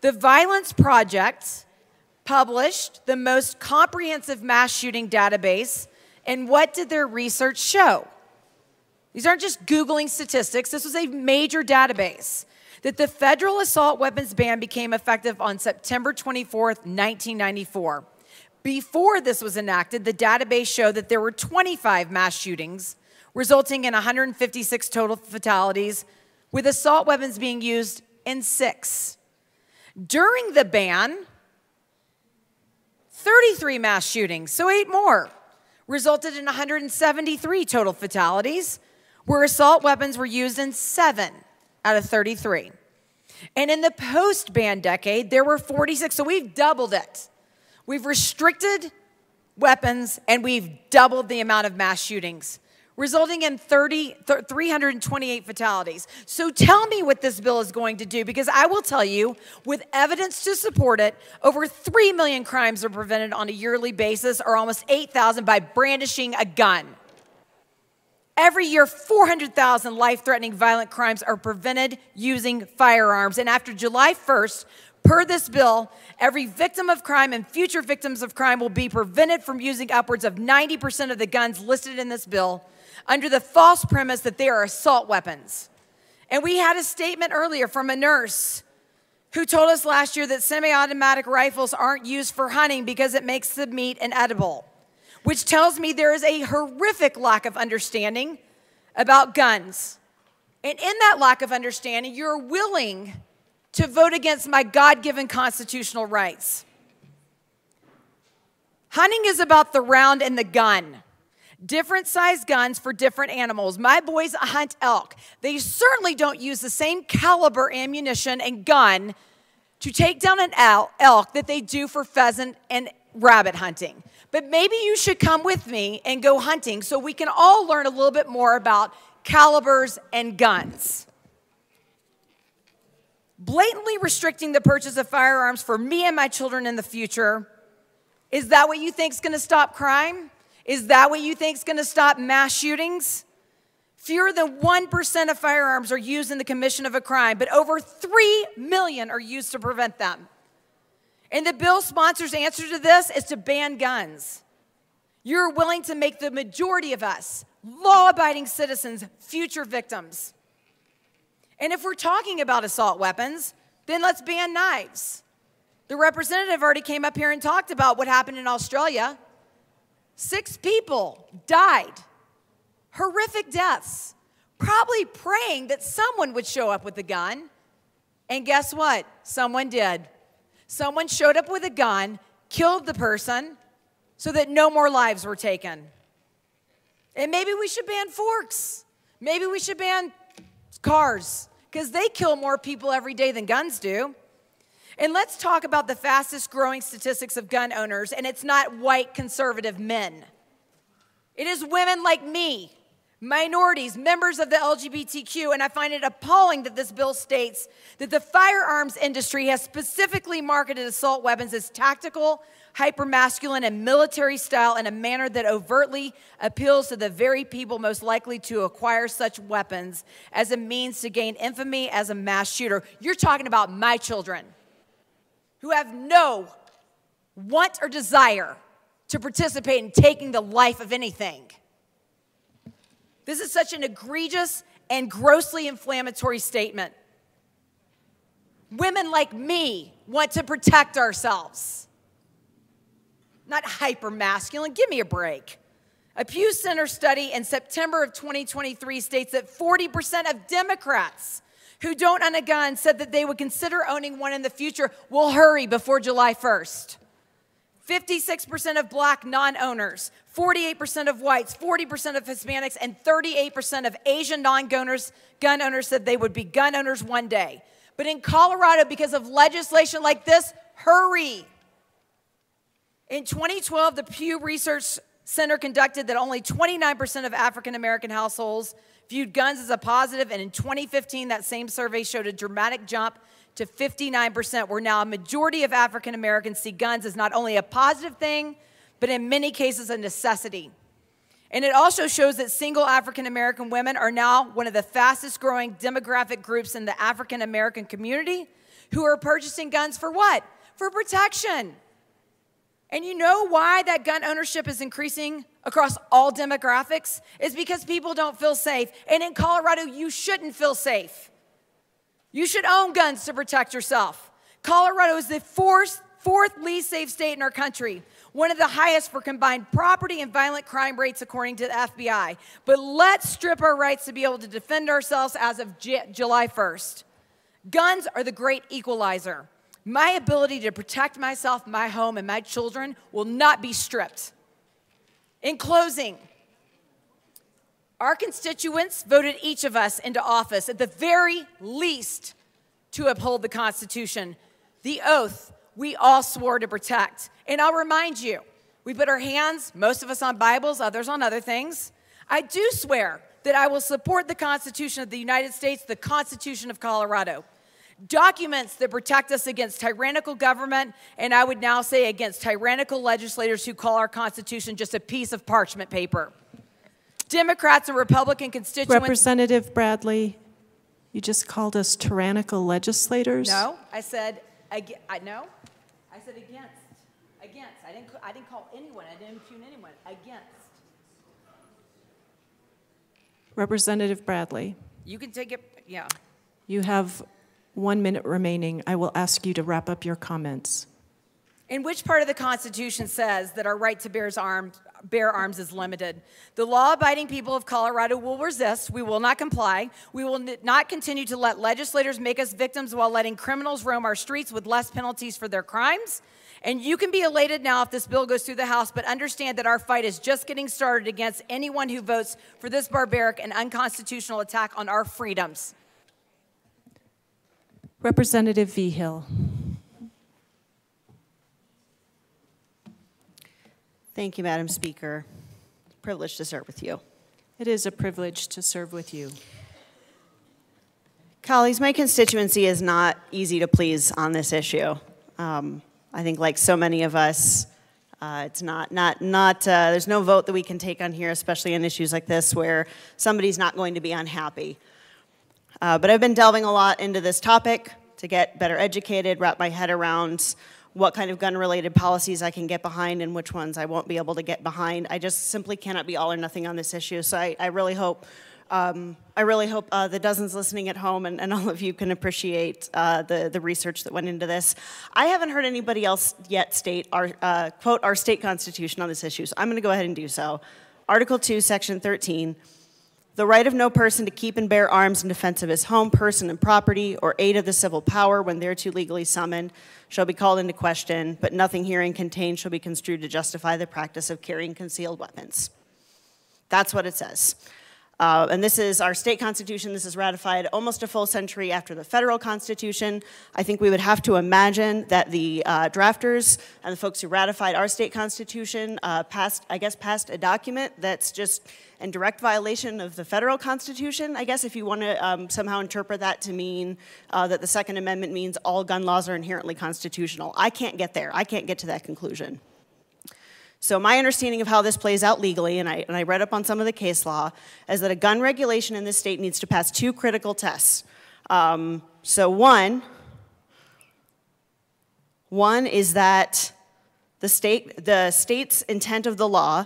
Speaker 21: The Violence Project published the most comprehensive mass shooting database, and what did their research show? These aren't just Googling statistics, this was a major database that the federal assault weapons ban became effective on September 24th, 1994. Before this was enacted, the database showed that there were 25 mass shootings, resulting in 156 total fatalities, with assault weapons being used in six. During the ban, 33 mass shootings, so eight more, resulted in 173 total fatalities, where assault weapons were used in seven out of 33. And in the post ban decade, there were 46, so we've doubled it. We've restricted weapons and we've doubled the amount of mass shootings, resulting in 30, 328 fatalities. So tell me what this bill is going to do, because I will tell you, with evidence to support it, over 3 million crimes are prevented on a yearly basis, or almost 8,000 by brandishing a gun. Every year, 400,000 life threatening violent crimes are prevented using firearms. And after July 1st, per this bill, every victim of crime and future victims of crime will be prevented from using upwards of 90% of the guns listed in this bill under the false premise that they are assault weapons. And we had a statement earlier from a nurse who told us last year that semi automatic rifles aren't used for hunting because it makes the meat inedible which tells me there is a horrific lack of understanding about guns. And in that lack of understanding, you're willing to vote against my God given constitutional rights. Hunting is about the round and the gun. Different size guns for different animals. My boys hunt elk. They certainly don't use the same caliber ammunition and gun to take down an elk that they do for pheasant and rabbit hunting. But maybe you should come with me and go hunting so we can all learn a little bit more about calibers and guns. Blatantly restricting the purchase of firearms for me and my children in the future, is that what you think is going to stop crime? Is that what you think is going to stop mass shootings? Fewer than 1% of firearms are used in the commission of a crime, but over 3 million are used to prevent them. And the bill sponsor's answer to this is to ban guns. You're willing to make the majority of us, law abiding citizens, future victims. And if we're talking about assault weapons, then let's ban knives. The representative already came up here and talked about what happened in Australia. Six people died, horrific deaths, probably praying that someone would show up with a gun. And guess what? Someone did. Someone showed up with a gun, killed the person, so that no more lives were taken. And maybe we should ban forks. Maybe we should ban cars, because they kill more people every day than guns do. And let's talk about the fastest growing statistics of gun owners, and it's not white conservative men. It is women like me, minorities, members of the LGBTQ, and I find it appalling that this bill states that the firearms industry has specifically marketed assault weapons as tactical, hypermasculine, and military style in a manner that overtly appeals to the very people most likely to acquire such weapons as a means to gain infamy as a mass shooter. You're talking about my children who have no want or desire to participate in taking the life of anything. This is such an egregious and grossly inflammatory statement. Women like me want to protect ourselves, not hyper masculine. Give me a break. A Pew Center study in September of 2023 states that 40% of Democrats who don't own a gun said that they would consider owning one in the future will hurry before July 1st. 56% of black non owners, 48% of whites, 40% of Hispanics, and 38% of Asian non gun owners said they would be gun owners one day. But in Colorado, because of legislation like this, hurry. In 2012, the Pew Research Center conducted that only 29% of African American households viewed guns as a positive, and in 2015, that same survey showed a dramatic jump to 59%, where now a majority of African Americans see guns as not only a positive thing, but in many cases a necessity. And it also shows that single African American women are now one of the fastest growing demographic groups in the African American community who are purchasing guns for what? For protection. And you know why that gun ownership is increasing across all demographics? Is because people don't feel safe. And in Colorado, you shouldn't feel safe. You should own guns to protect yourself. Colorado is the fourth, fourth least safe state in our country, one of the highest for combined property and violent crime rates, according to the FBI. But let's strip our rights to be able to defend ourselves as of J- July 1st. Guns are the great equalizer. My ability to protect myself, my home, and my children will not be stripped. In closing, our constituents voted each of us into office at the very least to uphold the Constitution, the oath we all swore to protect. And I'll remind you, we put our hands, most of us on Bibles, others on other things. I do swear that I will support the Constitution of the United States, the Constitution of Colorado documents that protect us against tyrannical government, and I would now say against tyrannical legislators who call our Constitution just a piece of parchment paper. Democrats and Republican constituents.
Speaker 2: Representative Bradley, you just called us tyrannical legislators?
Speaker 21: No, I said, I, I, no, I said against. Against. I didn't, I didn't call anyone, I didn't impugn anyone. Against.
Speaker 2: Representative Bradley.
Speaker 21: You can take it, yeah.
Speaker 2: You have one minute remaining. I will ask you to wrap up your comments.
Speaker 21: In which part of the Constitution says that our right to bears arms, bear arms is limited? The law abiding people of Colorado will resist. We will not comply. We will not continue to let legislators make us victims while letting criminals roam our streets with less penalties for their crimes. And you can be elated now if this bill goes through the House, but understand that our fight is just getting started against anyone who votes for this barbaric and unconstitutional attack on our freedoms.
Speaker 2: Representative Vigil.
Speaker 34: Thank you, Madam Speaker. Privileged to serve with you.
Speaker 2: It is a privilege to serve with you.
Speaker 34: Colleagues, my constituency is not easy to please on this issue. Um, I think, like so many of us, uh, it's not, not, not, uh, there's no vote that we can take on here, especially on issues like this where somebody's not going to be unhappy. Uh, but I've been delving a lot into this topic to get better educated, wrap my head around what kind of gun related policies I can get behind and which ones I won't be able to get behind. I just simply cannot be all or nothing on this issue. So I, I really hope Um, I really hope uh, the dozens listening at home and, and all of you can appreciate uh, the, the research that went into this. I haven't heard anybody else yet state our, uh, quote, our state constitution on this issue, so I'm going to go ahead and do so. Article 2, Section 13. The right of no person to keep and bear arms in defense of his home, person, and property, or aid of the civil power when thereto legally summoned, shall be called into question, but nothing herein contained shall be construed to justify the practice of carrying concealed weapons. That's what it says. Uh, and this is our state constitution. This is ratified almost a full century after the federal constitution. I think we would have to imagine that the uh, drafters and the folks who ratified our state constitution uh, passed, I guess, passed a document that's just in direct violation of the federal constitution. I guess if you want to um, somehow interpret that to mean uh, that the Second Amendment means all gun laws are inherently constitutional. I can't get there. I can't get to that conclusion. So my understanding of how this plays out legally, and I, and I read up on some of the case law, is that a gun regulation in this state needs to pass two critical tests. Um, so one, one is that the state, the state's intent of the law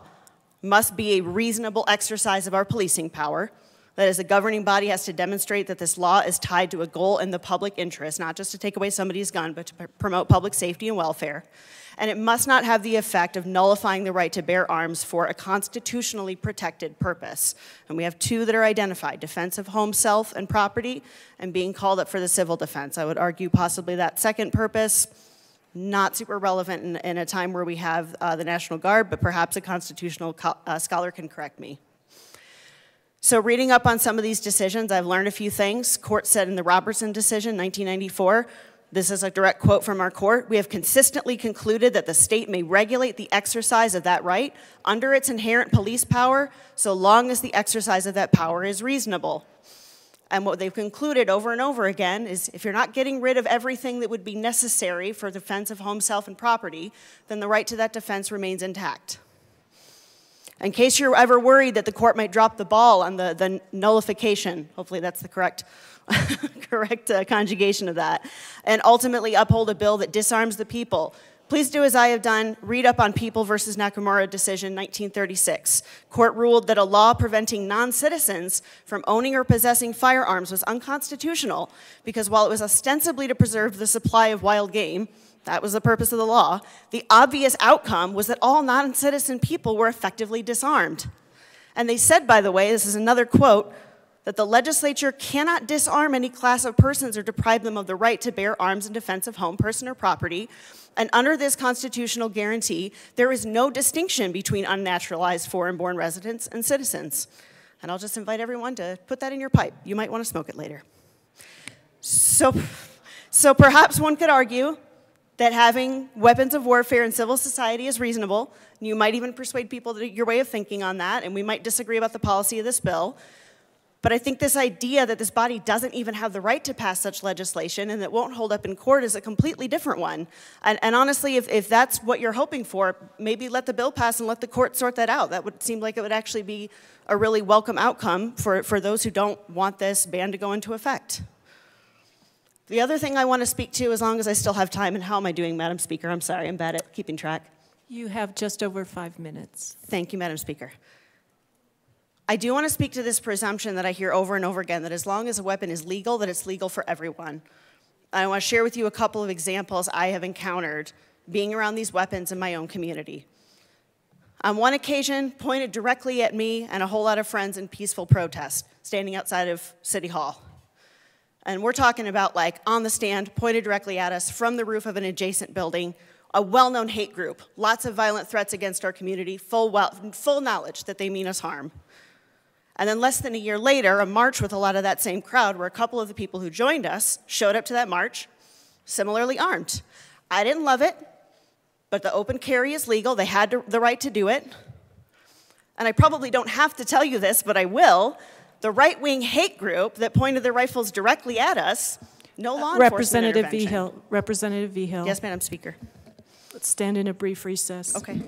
Speaker 34: must be a reasonable exercise of our policing power. That is, the governing body has to demonstrate that this law is tied to a goal in the public interest, not just to take away somebody's gun, but to promote public safety and welfare and it must not have the effect of nullifying the right to bear arms for a constitutionally protected purpose. And we have two that are identified defense of home, self, and property, and being called up for the civil defense. I would argue possibly that second purpose. Not super relevant in, in a time where we have uh, the National Guard, but perhaps a constitutional uh, scholar can correct me. So, reading up on some of these decisions, I've learned a few things. Court said in the Robertson decision, 1994, this is a direct quote from our court. We have consistently concluded that the state may regulate the exercise of that right under its inherent police power so long as the exercise of that power is reasonable. And what they've concluded over and over again is if you're not getting rid of everything that would be necessary for defense of home, self, and property, then the right to that defense remains intact. In case you're ever worried that the court might drop the ball on the, the nullification, hopefully that's the correct correct uh, conjugation of that, and ultimately uphold a bill that disarms the people. Please do as I have done, read up on People versus Nakamura decision 1936. Court ruled that a law preventing non-citizens from owning or possessing firearms was unconstitutional because while it was ostensibly to preserve the supply of wild game, that was the purpose of the law, the obvious outcome was that all non-citizen people were effectively disarmed. And they said, by the way, this is another quote, that the legislature cannot disarm any class of persons or deprive them of the right to bear arms in defense of home, person, or property. And under this constitutional guarantee, there is no distinction between unnaturalized foreign born residents and citizens. And I'll just invite everyone to put that in your pipe. You might want to smoke it later. So, so perhaps one could argue that having weapons of warfare in civil society is reasonable. You might even persuade people that your way of thinking on that, and we might disagree about the policy of this bill. But I think this idea that this body doesn't even have the right to pass such legislation and that won't hold up in court is a completely different one. And, and, honestly, if, if that's what you're hoping for, maybe let the bill pass and let the court sort that out. That would seem like it would actually be a really welcome outcome for, for those who don't want this ban to go into effect. The other thing I want to speak to, as long as I still have time, and how am I doing, Madam Speaker? I'm sorry, I'm bad at keeping track.
Speaker 2: You have just over five minutes.
Speaker 34: Thank you, Madam Speaker. I do want to speak to this presumption that I hear over and over again that as long as a weapon is legal, that it's legal for everyone. I want to share with you a couple of examples I have encountered being around these weapons in my own community. On one occasion, pointed directly at me and a whole lot of friends in peaceful protest, standing outside of City Hall. And we're talking about like on the stand, pointed directly at us from the roof of an adjacent building, a well known hate group, lots of violent threats against our community, full, well, full knowledge that they mean us harm. And then less than a year later, a march with a lot of that same crowd, where a couple of the people who joined us showed up to that march, similarly armed. I didn't love it, but the open carry is legal. They had to, the right to do it. And I probably don't have to tell you this, but I will. The right wing hate group that pointed their rifles directly at us, no law enforcement
Speaker 2: Representative Vigil. Representative Vigil.
Speaker 34: Yes, Madam Speaker.
Speaker 2: Let's stand in a brief recess.
Speaker 34: Okay.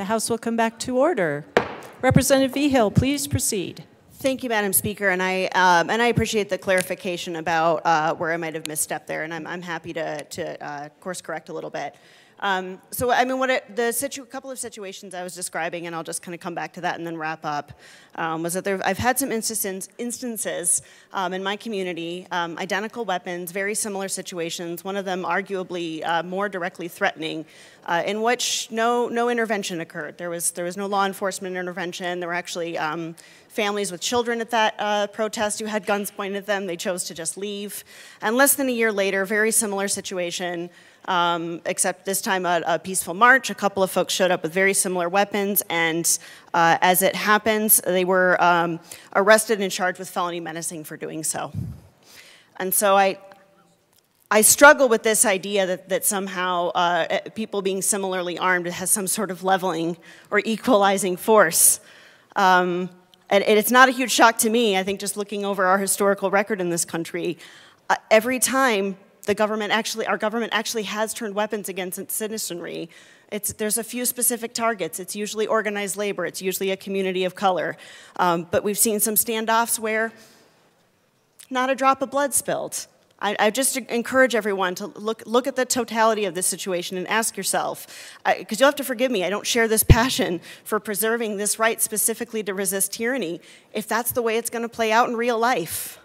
Speaker 2: The House will come back to order. Representative Vigil, please proceed.
Speaker 34: Thank you, Madam Speaker, and I um, and I appreciate the clarification about uh, where I might have misstepped there, and I'm, I'm happy to, to uh, course correct a little bit. Um, so, I mean, what it, the situ- couple of situations I was describing, and I'll just kind of come back to that and then wrap up, um, was that there, I've had some instances, instances um, in my community, um, identical weapons, very similar situations, one of them arguably uh, more directly threatening, uh, in which no, no intervention occurred. There was, there was no law enforcement intervention. There were actually um, families with children at that uh, protest who had guns pointed at them. They chose to just leave. And less than a year later, very similar situation um, except this time a, a, peaceful march. A couple of folks showed up with very similar weapons, and uh, as it happens, they were um, arrested and charged with felony menacing for doing so. And so I, I struggle with this idea that, that somehow uh, eh, people being similarly armed has some sort of leveling or equalizing force. Um, and, it's not a huge shock to me. I think just looking over our historical record in this country, uh, every time the government actually, our government actually has turned weapons against its citizenry. It's, there's a few specific targets. It's usually organized labor. It's usually a community of color. Um, but we've seen some standoffs where not a drop of blood spilled. I, I, just encourage everyone to look, look at the totality of this situation and ask yourself, because you'll have to forgive me, I don't share this passion for preserving this right specifically to resist tyranny, if that's the way it's going to play out in real life.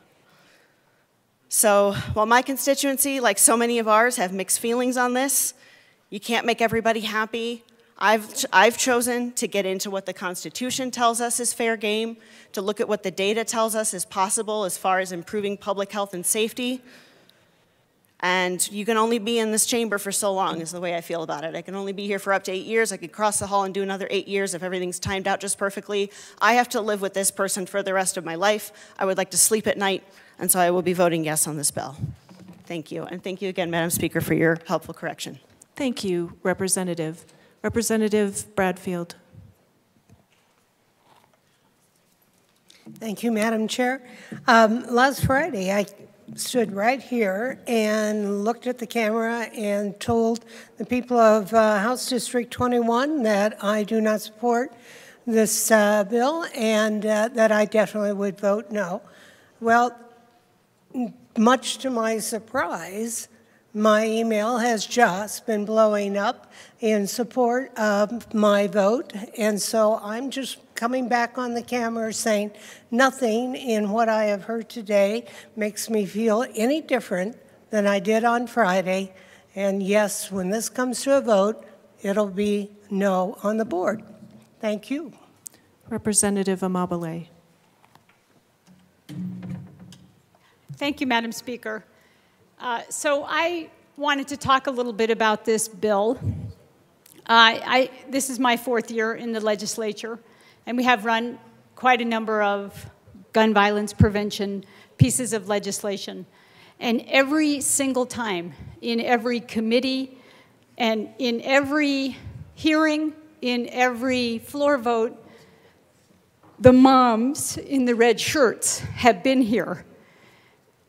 Speaker 34: So while my constituency, like so many of ours, have mixed feelings on this, you can't make everybody happy. I've, I've chosen to get into what the Constitution tells us is fair game, to look at what the data tells us is possible as far as improving public health and safety. And you can only be in this chamber for so long, is the way I feel about it. I can only be here for up to eight years. I could cross the hall and do another eight years if everything's timed out just perfectly. I have to live with this person for the rest of my life. I would like to sleep at night and so I will be voting yes on this bill. Thank you. And thank you again, Madam Speaker, for your helpful correction.
Speaker 2: Thank you, Representative. Representative Bradfield.
Speaker 22: Thank you, Madam Chair. Um, last Friday, I stood right here and looked at the camera and told the people of uh, House District 21 that I do not support this uh, bill and uh, that I definitely would vote no. Well, much to my surprise, my email has just been blowing up in support of my vote. And so I'm just coming back on the camera saying nothing in what I have heard today makes me feel any different than I did on Friday. And yes, when this comes to a vote, it'll be no on the board. Thank you.
Speaker 2: Representative Amabile.
Speaker 35: Thank you, Madam Speaker. Uh, so I wanted to talk a little bit about this bill. Uh, I, this is my fourth year in the legislature, and we have run quite a number of gun violence prevention pieces of legislation. And every single time, in every committee, and in every hearing, in every floor vote, the moms in the red shirts have been here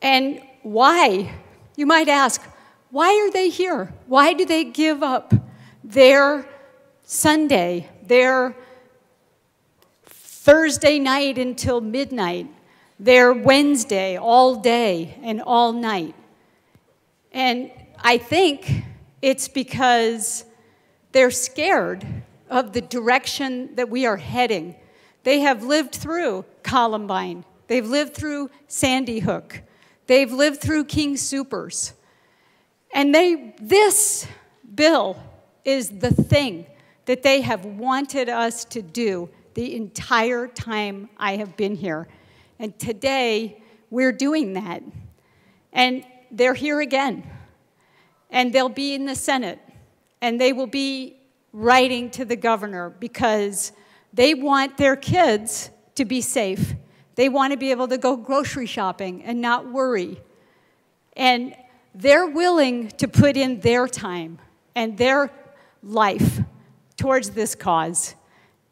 Speaker 35: and why? You might ask, why are they here? Why do they give up their Sunday, their Thursday night until midnight, their Wednesday all day and all night? And I think it's because they're scared of the direction that we are heading. They have lived through Columbine, they've lived through Sandy Hook, They've lived through King Soopers. And they, this bill is the thing that they have wanted us to do the entire time I have been here. And today, we're doing that. And they're here again. And they'll be in the Senate. And they will be writing to the governor because they want their kids to be safe they want to be able to go grocery shopping and not worry. And they're willing to put in their time and their life towards this cause.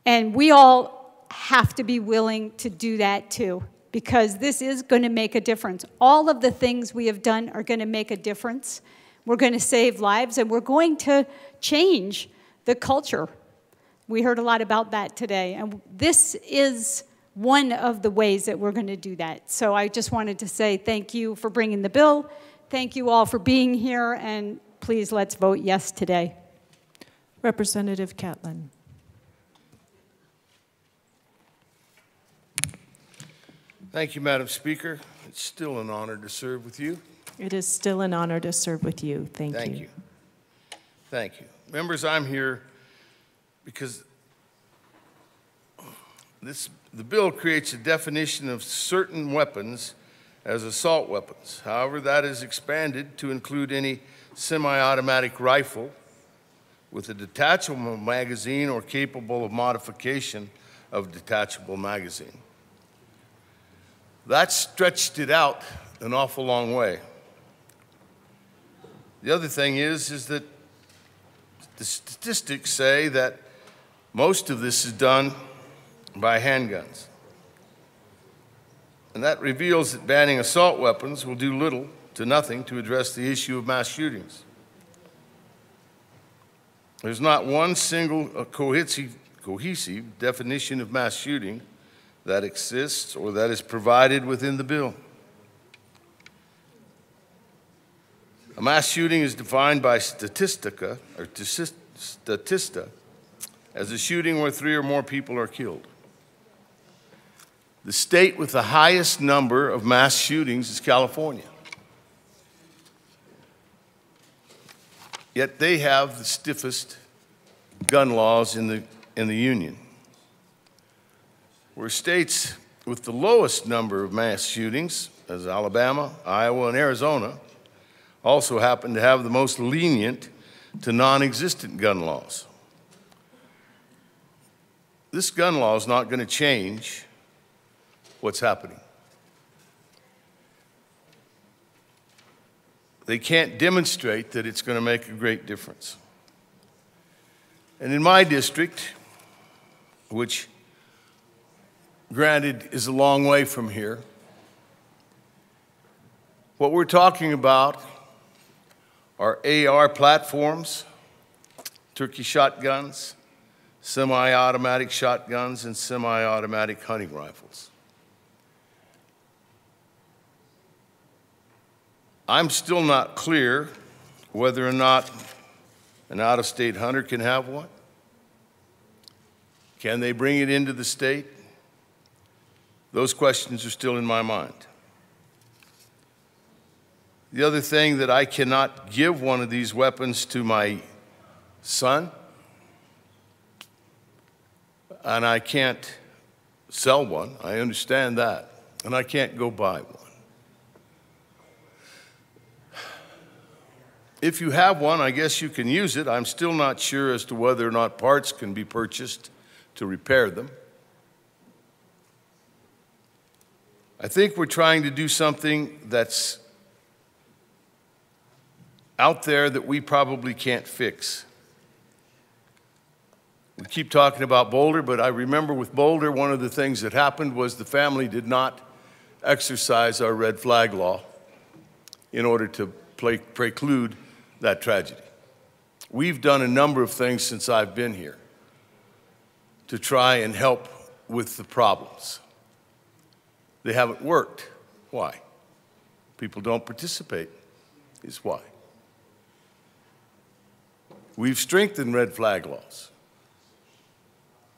Speaker 35: And we all have to be willing to do that too, because this is going to make a difference. All of the things we have done are going to make a difference. We're going to save lives and we're going to change the culture. We heard a lot about that today. And this is one of the ways that we're going to do that. So I just wanted to say thank you for bringing the bill. Thank you all for being here. And please let's vote yes today.
Speaker 2: Representative Catlin.
Speaker 15: Thank you, Madam Speaker. It's still an honor to serve with you.
Speaker 2: It is still an honor to serve with you. Thank,
Speaker 15: Thank you. Thank you. Members, I'm here because this, the bill creates a definition of certain weapons as assault weapons. However, that is expanded to include any semi-automatic rifle with a detachable magazine or capable of modification of detachable magazine. That stretched it out an awful long way. The other thing is, is that the statistics say that most of this is done by handguns. And that reveals that banning assault weapons will do little to nothing to address the issue of mass shootings. There's not one single uh, cohesive, cohesive definition of mass shooting that exists or that is provided within the bill. A mass shooting is defined by Statistica or Statista as a shooting where three or more people are killed. The state with the highest number of mass shootings is California. Yet they have the stiffest gun laws in the, in the Union. Where states with the lowest number of mass shootings, as Alabama, Iowa, and Arizona, also happen to have the most lenient to non existent gun laws. This gun law is not going to change what's happening. They can't demonstrate that it's going to make a great difference. And in my district, which granted is a long way from here, what we're talking about are AR platforms, turkey shotguns, semi automatic shotguns, and semi automatic hunting rifles. I'm still not clear whether or not an out of state hunter can have one. Can they bring it into the state? Those questions are still in my mind. The other thing that I cannot give one of these weapons to my son, and I can't sell one. I understand that. And I can't go buy one. If you have one, I guess you can use it. I'm still not sure as to whether or not parts can be purchased to repair them. I think we're trying to do something that's out there that we probably can't fix. We keep talking about Boulder, but I remember with Boulder, one of the things that happened was the family did not exercise our red flag law in order to play, preclude that tragedy. We've done a number of things since I've been here to try and help with the problems. They haven't worked. Why? People don't participate, is why. We've strengthened red flag laws.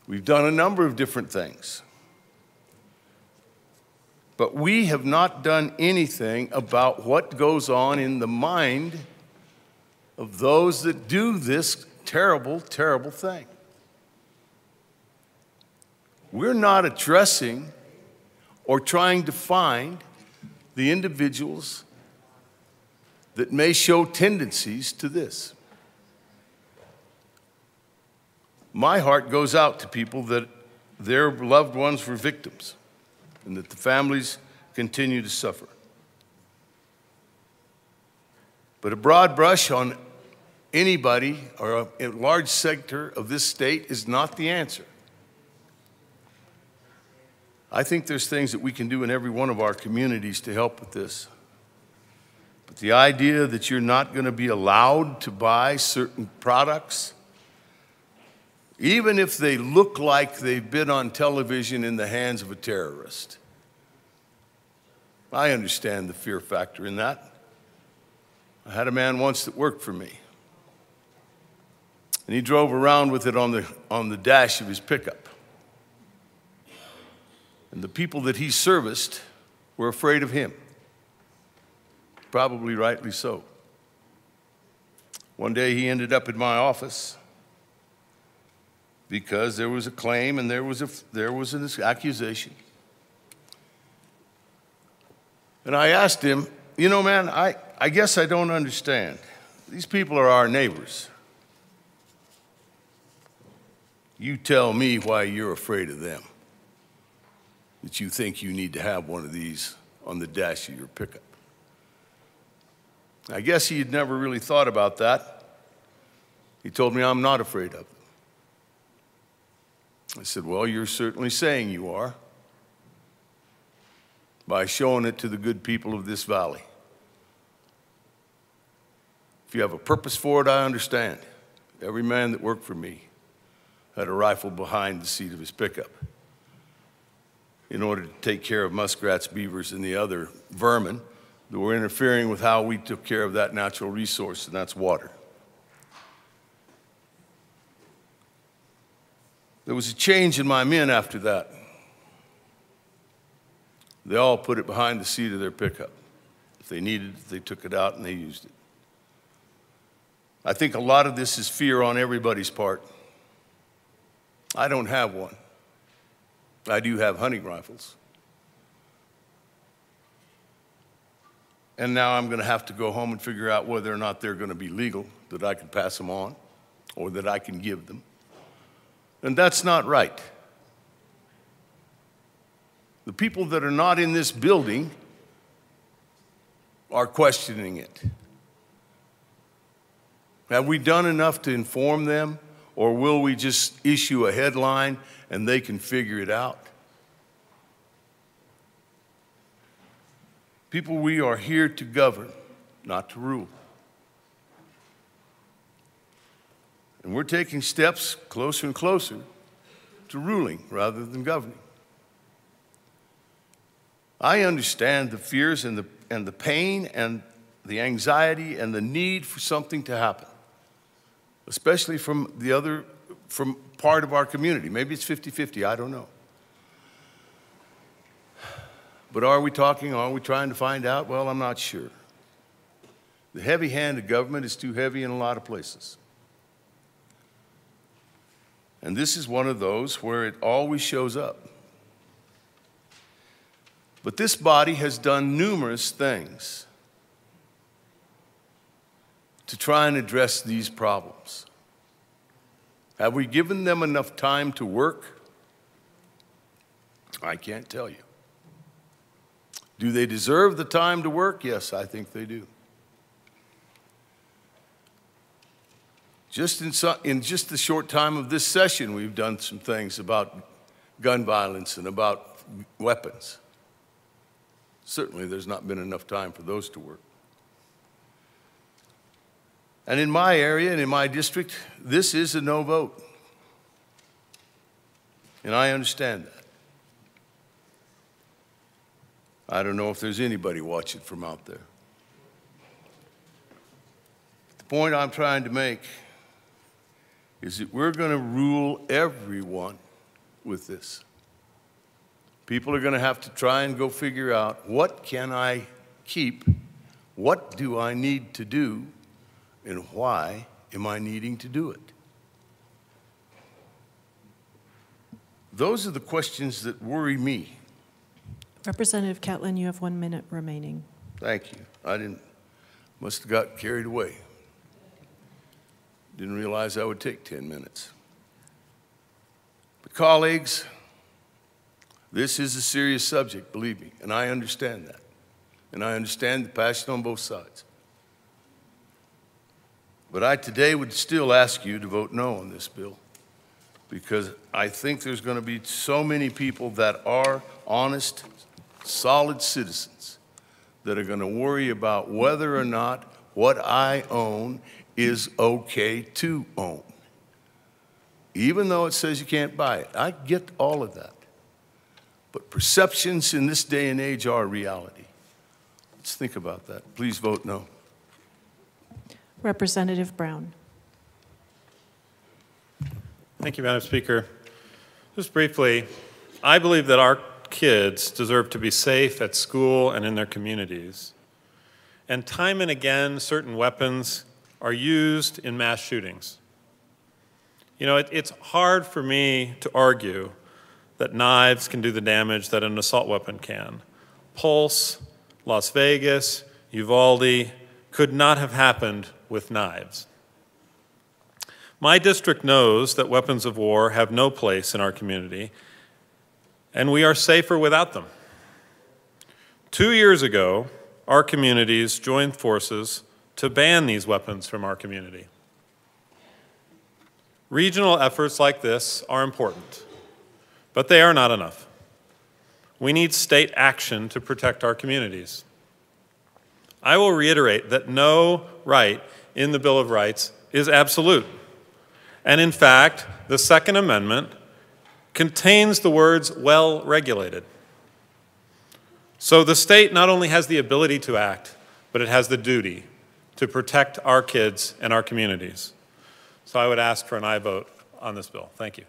Speaker 15: We've done a number of different things. But we have not done anything about what goes on in the mind of those that do this terrible, terrible thing. We're not addressing or trying to find the individuals that may show tendencies to this. My heart goes out to people that their loved ones were victims and that the families continue to suffer. But a broad brush on anybody or a, large sector of this state is not the answer. I think there's things that we can do in every one of our communities to help with this. But the idea that you're not going to be allowed to buy certain products, even if they look like they've been on television in the hands of a terrorist. I understand the fear factor in that. I had a man once that worked for me. And he drove around with it on the, on the dash of his pickup. And the people that he serviced were afraid of him. Probably rightly so. One day he ended up in my office because there was a claim and there was, a, there was an accusation. And I asked him, you know, man, I, I guess I don't understand. These people are our neighbors. You tell me why you're afraid of them, that you think you need to have one of these on the dash of your pickup. I guess he had never really thought about that. He told me, I'm not afraid of them. I said, Well, you're certainly saying you are by showing it to the good people of this valley. If you have a purpose for it, I understand. Every man that worked for me had a rifle behind the seat of his pickup in order to take care of muskrats, beavers, and the other vermin that were interfering with how we took care of that natural resource, and that's water. There was a change in my men after that. They all put it behind the seat of their pickup. If they needed it, they took it out and they used it. I think a lot of this is fear on everybody's part. I don't have one. I do have hunting rifles. And now I'm going to have to go home and figure out whether or not they're going to be legal, that I can pass them on, or that I can give them. And that's not right. The people that are not in this building are questioning it. Have we done enough to inform them, or will we just issue a headline and they can figure it out? People, we are here to govern, not to rule. And we're taking steps closer and closer to ruling rather than governing. I understand the fears and the, and the pain and the anxiety and the need for something to happen, especially from the other, from part of our community. Maybe it's 50 50, I don't know. But are we talking? Are we trying to find out? Well, I'm not sure. The heavy hand of government is too heavy in a lot of places. And this is one of those where it always shows up. But this body has done numerous things to try and address these problems. Have we given them enough time to work? I can't tell you. Do they deserve the time to work? Yes, I think they do. Just in, so, in just the short time of this session, we've done some things about gun violence and about weapons. Certainly, there's not been enough time for those to work. And in my area and in my district, this is a no vote. And I understand that. I don't know if there's anybody watching from out there. The point I'm trying to make is that we're going to rule everyone with this. People are going to have to try and go figure out what can I keep? What do I need to do? And why am I needing to do it? Those are the questions that worry me.
Speaker 2: Representative Catlin, you have one minute remaining.
Speaker 15: Thank you. I didn't, must have got carried away. Didn't realize I would take 10 minutes. But colleagues, this is a serious subject, believe me, and I understand that. And I understand the passion on both sides. But I today would still ask you to vote no on this bill because I think there's going to be so many people that are honest, solid citizens that are going to worry about whether or not what I own is okay to own. even though it says you can't buy it. I get all of that. But perceptions in this day and age are reality. Let's think about that. Please vote no.
Speaker 2: Representative Brown.
Speaker 36: Thank you, Madam Speaker. Just briefly, I believe that our kids deserve to be safe at school and in their communities. And time and again, certain weapons are used in mass shootings. You know, it, it's hard for me to argue that knives can do the damage that an assault weapon can. Pulse, Las Vegas, Uvalde could not have happened with knives. My district knows that weapons of war have no place in our community, and we are safer without them. Two years ago, our communities joined forces to ban these weapons from our community. Regional efforts like this are important, but they are not enough. We need state action to protect our communities. I will reiterate that no right in the Bill of Rights is absolute. And in fact, the Second Amendment contains the words well regulated. So the state not only has the ability to act, but it has the duty to protect our kids and our communities. So I would ask for an aye vote on this bill. Thank you.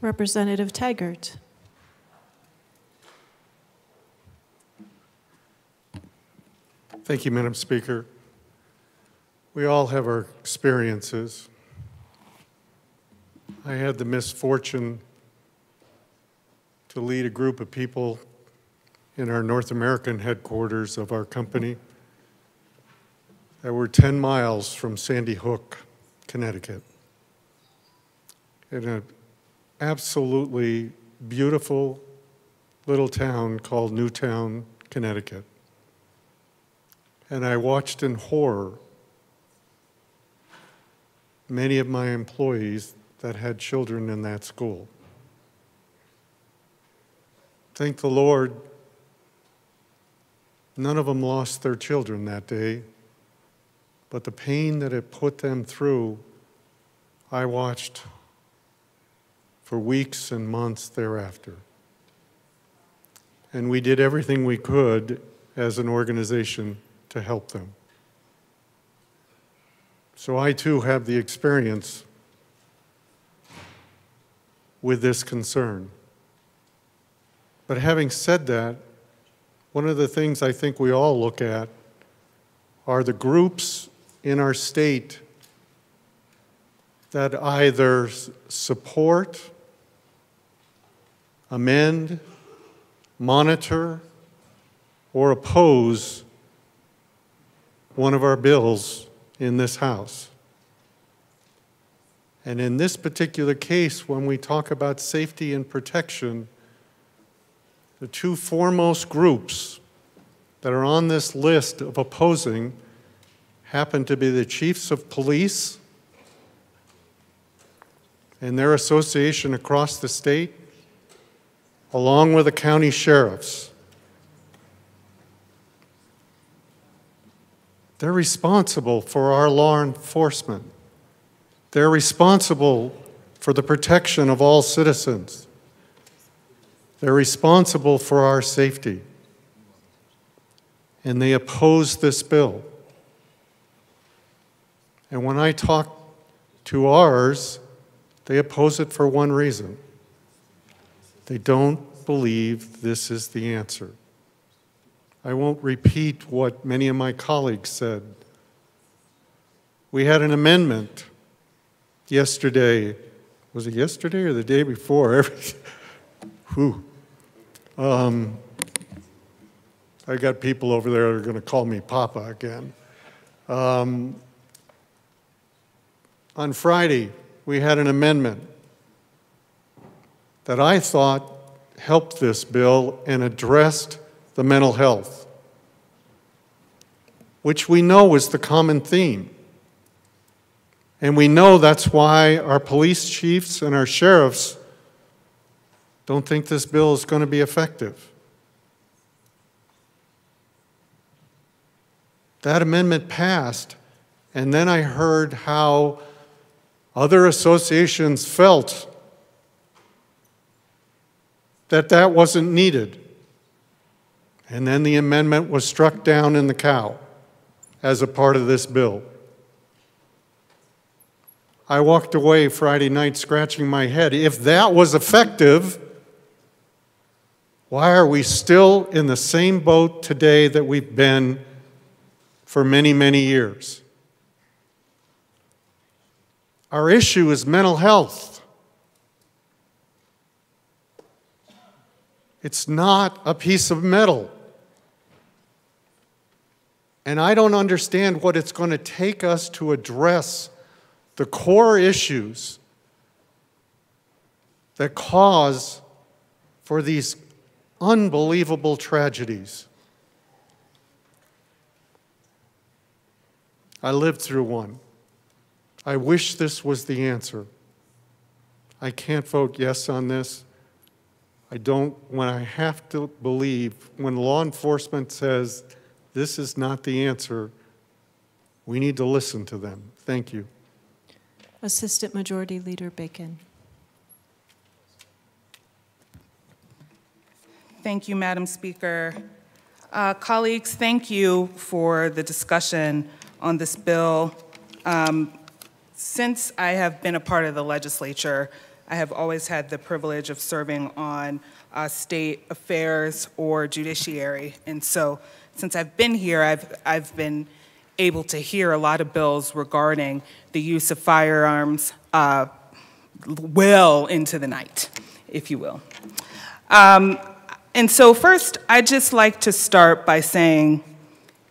Speaker 2: Representative Taggart.
Speaker 19: Thank you, Madam Speaker. We all have our experiences. I had the misfortune to lead a group of people in our North American headquarters of our company that were 10 miles from Sandy Hook, Connecticut, in an absolutely beautiful little town called Newtown, Connecticut. And I watched in horror many of my employees that had children in that school. Thank the Lord, none of them lost their children that day, but the pain that it put them through, I watched for weeks and months thereafter. And we did everything we could as an organization to help them. So I too have the experience with this concern. But having said that, one of the things I think we all look at are the groups in our state that either support, amend, monitor, or oppose one of our bills in this House. And in this particular case, when we talk about safety and protection, the two foremost groups that are on this list of opposing happen to be the chiefs of police and their association across the state, along with the county sheriffs. They're responsible for our law enforcement. They're responsible for the protection of all citizens. They're responsible for our safety. And they oppose this bill. And when I talk to ours, they oppose it for one reason they don't believe this is the answer. I won't repeat what many of my colleagues said. We had an amendment yesterday. Was it yesterday or the day before? Whew. Um, I got people over there that are going to call me Papa again. Um, on Friday, we had an amendment that I thought helped this bill and addressed the mental health, which we know is the common theme. And we know that's why our police chiefs and our sheriffs don't think this bill is going to be effective. That amendment passed, and then I heard how Other associations felt that that wasn't needed. And then the amendment was struck down in the cow as a part of this bill. I walked away Friday night scratching my head. If that was effective, why are we still in the same boat today that we've been for many, many years? Our issue is mental health. It's not a piece of metal. And I don't understand what it's going to take us to address the core issues that cause for these unbelievable tragedies. I lived through one. I wish this was the answer. I can't vote yes on this. I don't, when I have to believe, when law enforcement says this is not the answer, we need to listen to them. Thank you.
Speaker 2: Assistant Majority Leader Bacon.
Speaker 11: Thank you, Madam Speaker. Uh, colleagues, thank you for the discussion on this bill. Um, since I have been a part of the legislature, I have always had the privilege of serving on uh, state affairs or judiciary. And so since I've been here, I've, I've been able to hear a lot of bills regarding the use of firearms uh, well into the night, if you will. Um, and so, first, I'd just like to start by saying,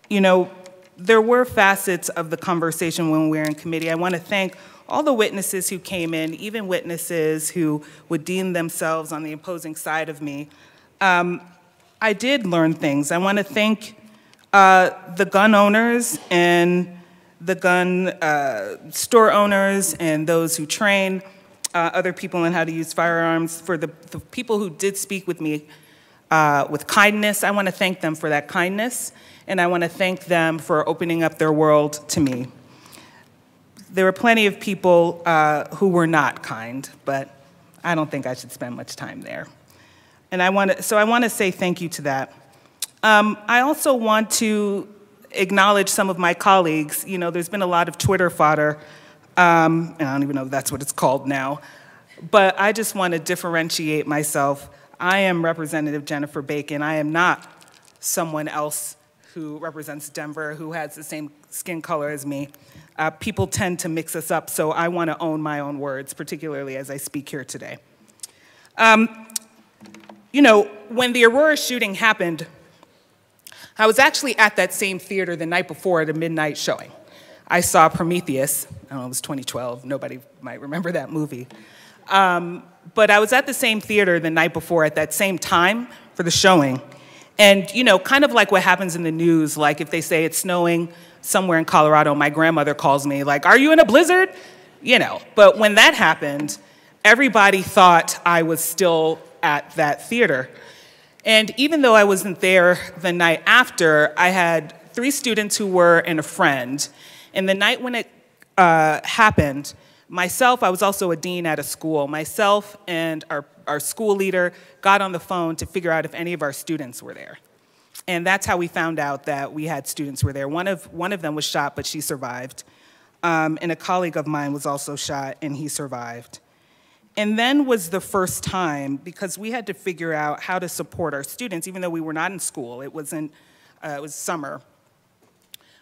Speaker 11: you know, there were facets of the conversation when we were in committee. I want to thank all the witnesses who came in, even witnesses who would deem themselves on the opposing side of me. Um, I did learn things. I want to thank uh, the gun owners and the gun uh, store owners and those who train uh, other people in how to use firearms. For the, the people who did speak with me uh, with kindness, I want to thank them for that kindness, and I want to thank them for opening up their world to me. There were plenty of people uh, who were not kind, but I don't think I should spend much time there. And I want to, so I want to say thank you to that. Um, I also want to acknowledge some of my colleagues. You know, there's been a lot of Twitter fodder, um, and I don't even know if that's what it's called now, but I just want to differentiate myself I am Representative Jennifer Bacon. I am not someone else who represents Denver who has the same skin color as me. Uh, people tend to mix us up, so I want to own my own words, particularly as I speak here today. Um, you know, when the Aurora shooting happened, I was actually at that same theater the night before at a midnight showing. I saw Prometheus. I don't know, it was 2012. Nobody might remember that movie. Um, but I was at the same theater the night before at that same time for the showing. And, you know, kind of like what happens in the news, like if they say it's snowing somewhere in Colorado, my grandmother calls me, like, Are you in a blizzard? You know, but when that happened, everybody thought I was still at that theater. And even though I wasn't there the night after, I had three students who were and a friend. And the night when it uh, happened, Myself, I was also a dean at a school. Myself and our, our school leader got on the phone to figure out if any of our students were there. And that's how we found out that we had students were there. One of, one of them was shot, but she survived. Um, and a colleague of mine was also shot, and he survived. And then was the first time, because we had to figure out how to support our students, even though we were not in school, it, wasn't, uh, it was summer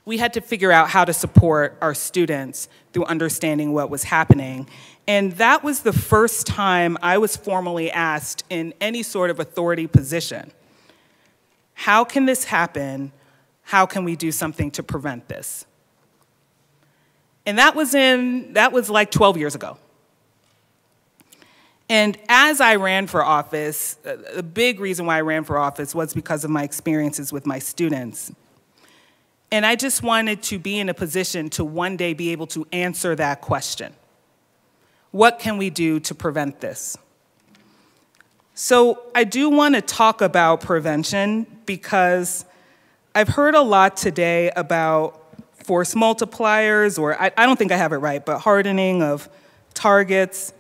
Speaker 11: we had to figure out how to support our students through understanding what was happening. And that was the first time I was formally asked in any sort of authority position how can this happen? How can we do something to prevent this? And that was in, that was like 12 years ago. And as I ran for office, a big reason why I ran for office was because of my experiences with my students. And I just wanted to be in a position to one day be able to answer that question. What can we do to prevent this? So I do want to talk about prevention because I've heard a lot today about force multipliers, or I, I, don't think I have it right, but hardening of targets.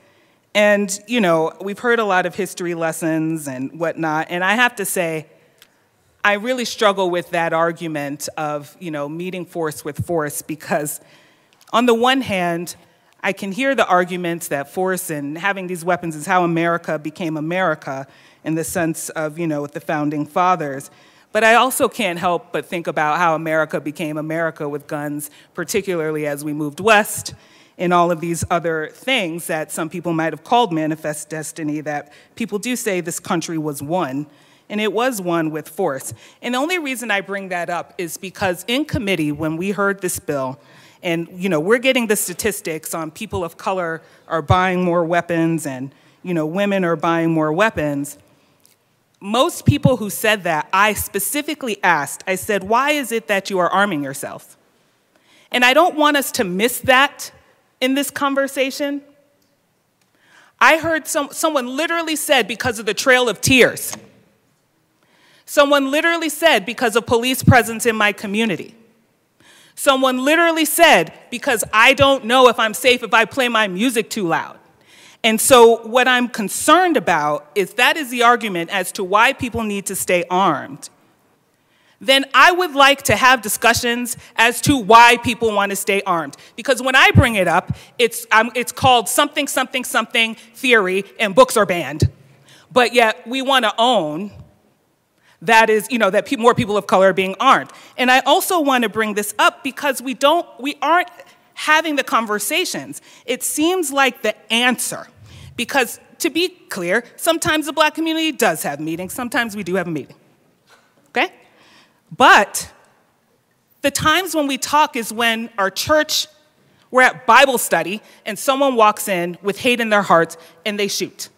Speaker 11: And, you know, we've heard a lot of history lessons and whatnot. And I have to say, I really struggle with that argument of, you know, meeting force with force because on the one hand, I can hear the arguments that force and having these weapons is how America became America in the sense of, you know, with the founding fathers. But I also can't help but think about how America became America with guns, particularly as we moved west and all of these other things that some people might have called manifest destiny, that people do say this country was won, and it was won with force. And the only reason I bring that up is because in committee, when we heard this bill, and you know, we're getting the statistics on people of color are buying more weapons and you know, women are buying more weapons. Most people who said that, I specifically asked, I said, why is it that you are arming yourself? And I don't want us to miss that in this conversation. I heard some, someone literally said because of the trail of tears. Someone literally said because of police presence in my community. Someone literally said because I don't know if I'm safe if I play my music too loud. And so, what I'm concerned about is that is the argument as to why people need to stay armed. Then I would like to have discussions as to why people want to stay armed. Because when I bring it up, it's, um, it's called something, something, something theory, and books are banned. But yet, we want to own that is, you know, that pe more people of color are being armed. And I also want to bring this up because we don't, we aren't having the conversations. It seems like the answer, because to be clear, sometimes the black community does have meetings, sometimes we do have a meeting. But the times when we talk is when our church, we're at Bible study, and someone walks in with hate in their hearts and they shoot.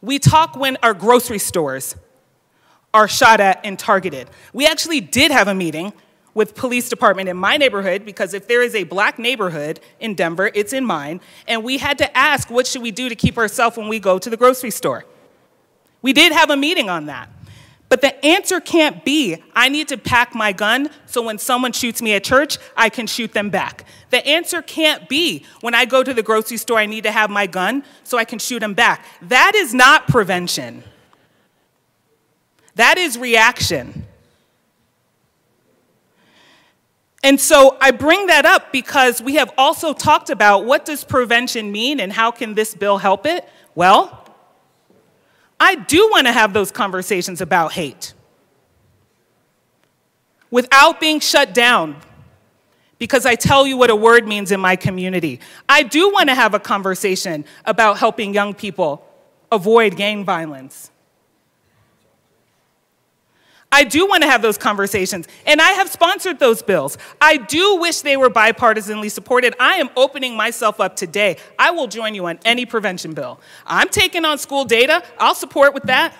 Speaker 11: We talk when our grocery stores are shot at and targeted. We actually did have a meeting with police department in my neighborhood because if there is a black neighborhood in Denver, it's in mine, and we had to ask what should we do to keep ourselves when we go to the grocery store. We did have a meeting on that. But the answer can't be, I need to pack my gun so when someone shoots me at church, I can shoot them back. The answer can't be, when I go to the grocery store, I need to have my gun so I can shoot them back. That is not prevention. That is reaction. And so I bring that up because we have also talked about what does prevention mean and how can this bill help it? Well, I do want to have those conversations about hate without being shut down because I tell you what a word means in my community. I do want to have a conversation about helping young people avoid gang violence. I do want to have those conversations, and I have sponsored those bills. I do wish they were bipartisanly supported. I am opening myself up today. I will join you on any prevention bill. I'm taking on school data, I'll support with that.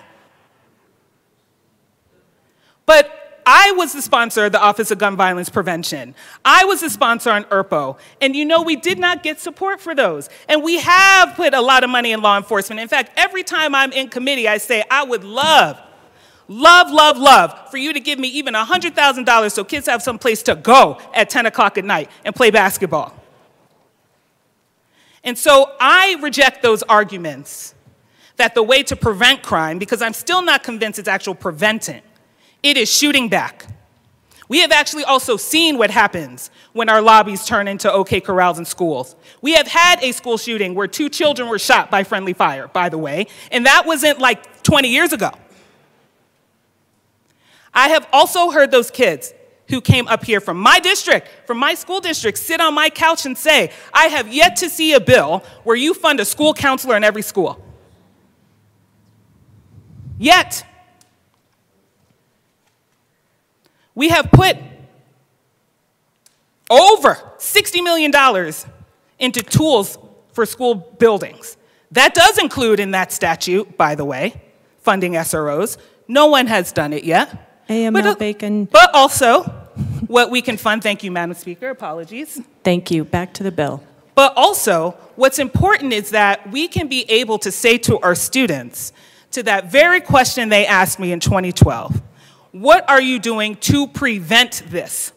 Speaker 11: But I was the sponsor of the Office of Gun Violence Prevention. I was the sponsor on ERPO. And you know, we did not get support for those. And we have put a lot of money in law enforcement. In fact, every time I'm in committee, I say, I would love love, love, love for you to give me even $100,000 so kids have some place to go at 10 o'clock at night and play basketball. And so I reject those arguments that the way to prevent crime, because I'm still not convinced it's actual preventing, it is shooting back. We have actually also seen what happens when our lobbies turn into OK corrals in schools. We have had a school shooting where two children were shot by friendly fire, by the way, and that wasn't like 20 years ago. I have also heard those kids who came up here from my district, from my school district, sit on my couch and say, I have yet to see a bill where you fund a school counselor in every school. Yet, we have put over $60 million into tools for school buildings. That does include in that statute, by the way, funding SROs. No one has done it yet.
Speaker 2: AML
Speaker 11: but, uh,
Speaker 2: Bacon.
Speaker 11: But also, what we can fund, thank you, Madam Speaker, apologies.
Speaker 2: Thank you. Back to the bill.
Speaker 11: But also, what's important is that we can be able to say to our students, to that very question they asked me in 2012, what are you doing to prevent this?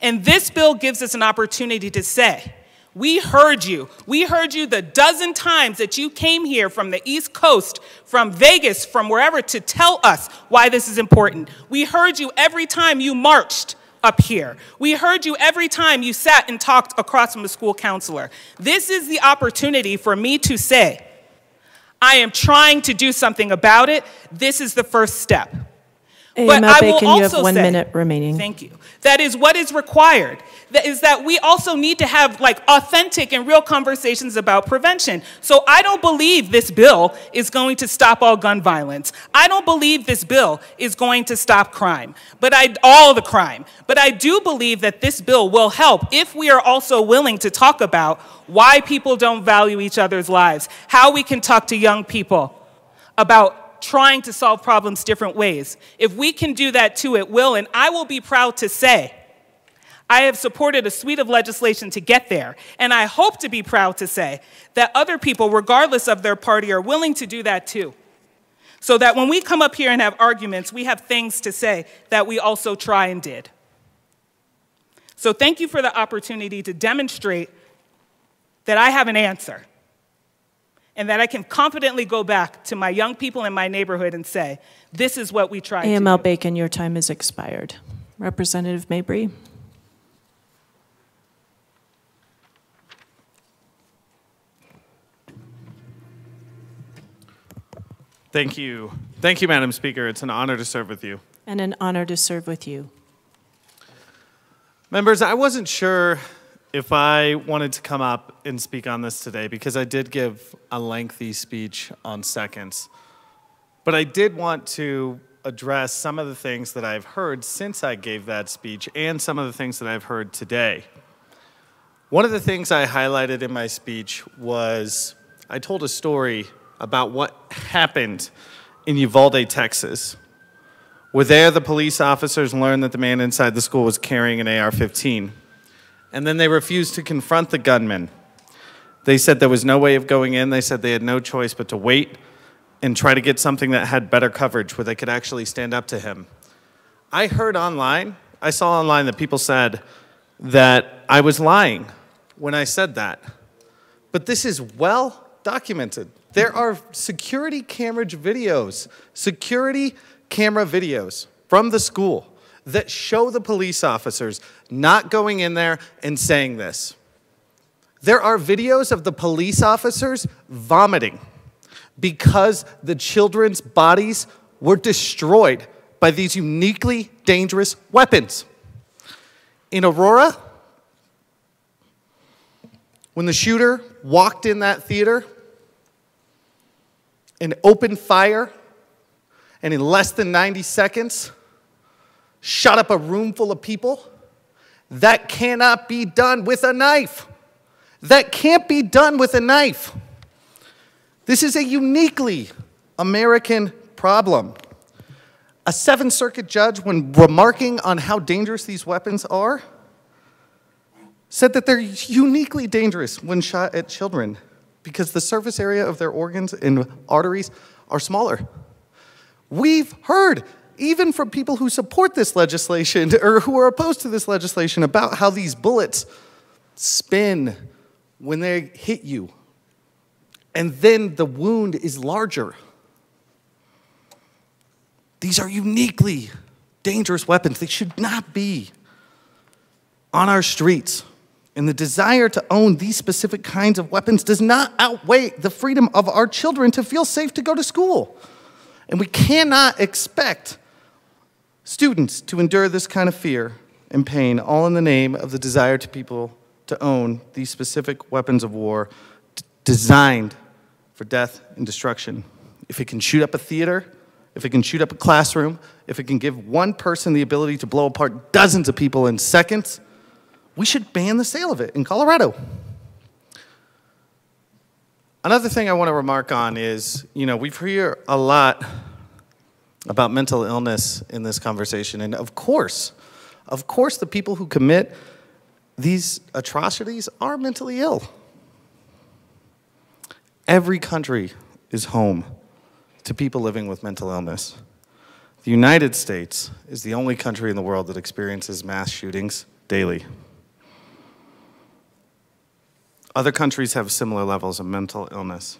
Speaker 11: And this bill gives us an opportunity to say, we heard you. We heard you the dozen times that you came here from the East Coast, from Vegas, from wherever to tell us why this is important. We heard you every time you marched up here. We heard you every time you sat and talked across from the school counselor. This is the opportunity for me to say, I am trying to do something about it. This is the first step. But I will
Speaker 2: Bacon, you have
Speaker 11: also
Speaker 2: one
Speaker 11: say-
Speaker 2: minute remaining.
Speaker 11: Thank you. That is what is required. That is that we also need to have like authentic and real conversations about prevention. So I don't believe this bill is going to stop all gun violence. I don't believe this bill is going to stop crime, but I all the crime. But I do believe that this bill will help if we are also willing to talk about why people don't value each other's lives, how we can talk to young people about trying to solve problems different ways. If we can do that too, it will, and I will be proud to say I have supported a suite of legislation to get there, and I hope to be proud to say that other people, regardless of their party, are willing to do that too. So that when we come up here and have arguments, we have things to say that we also try and did. So thank you for the opportunity to demonstrate that I have an answer and that I can confidently go back to my young people in my neighborhood and say, this is what we tried to.
Speaker 2: AML Bacon, your time has expired. Representative Mabrey.
Speaker 37: Thank you. Thank you, Madam Speaker. It's an honor to serve with you.
Speaker 2: And an honor to serve with you.
Speaker 37: Members, I wasn't sure if I wanted to come up and speak on this today because I did give a lengthy speech on seconds. But I did want to address some of the things that I've heard since I gave that speech and some of the things that I've heard today. One of the things I highlighted in my speech was I told a story about what happened in Uvalde, Texas, where there the police officers learned that the man inside the school was carrying an AR 15. And then they refused to confront the gunman. They said there was no way of going in. They said they had no choice but to wait and try to get something that had better coverage where they could actually stand up to him. I heard online, I saw online that people said that I was lying when I said that. But this is well documented. There are security camera videos, security camera videos from the school that show the police officers not going in there and saying this. There are videos of the police officers vomiting because the children's bodies were destroyed by these uniquely dangerous weapons. In Aurora, when the shooter walked in that theater and opened fire, and in less than 90 seconds, shot up a room full of people, that cannot be done with a knife. That can't be done with a knife. This is a uniquely American problem. A Seventh Circuit judge, when remarking on how dangerous these weapons are, said that they're uniquely dangerous when shot at children because the surface area of their organs and arteries are smaller. We've heard, even from people who support this legislation or who are opposed to this legislation, about how these bullets spin when they hit you. And then the wound is larger. These are uniquely dangerous weapons. They should not be on our streets. And the desire to own these specific kinds of weapons does not outweigh the freedom of our children to feel safe to go to school. And we cannot expect students to endure this kind of fear and pain, all in the name of the desire to people to own these specific weapons of war designed for death and destruction. If it can shoot up a theater, if it can shoot up a classroom, if it can give one person the ability to blow apart dozens of people in seconds, we should ban the sale of it in Colorado. Another thing I want to remark on is, you know, we've heard a lot about mental illness in this conversation. And of course, of course, the people who commit these atrocities are mentally ill. Every country is home to people living with mental illness. The United States is the only country in the world that experiences mass shootings daily. Other countries have similar levels of mental illness.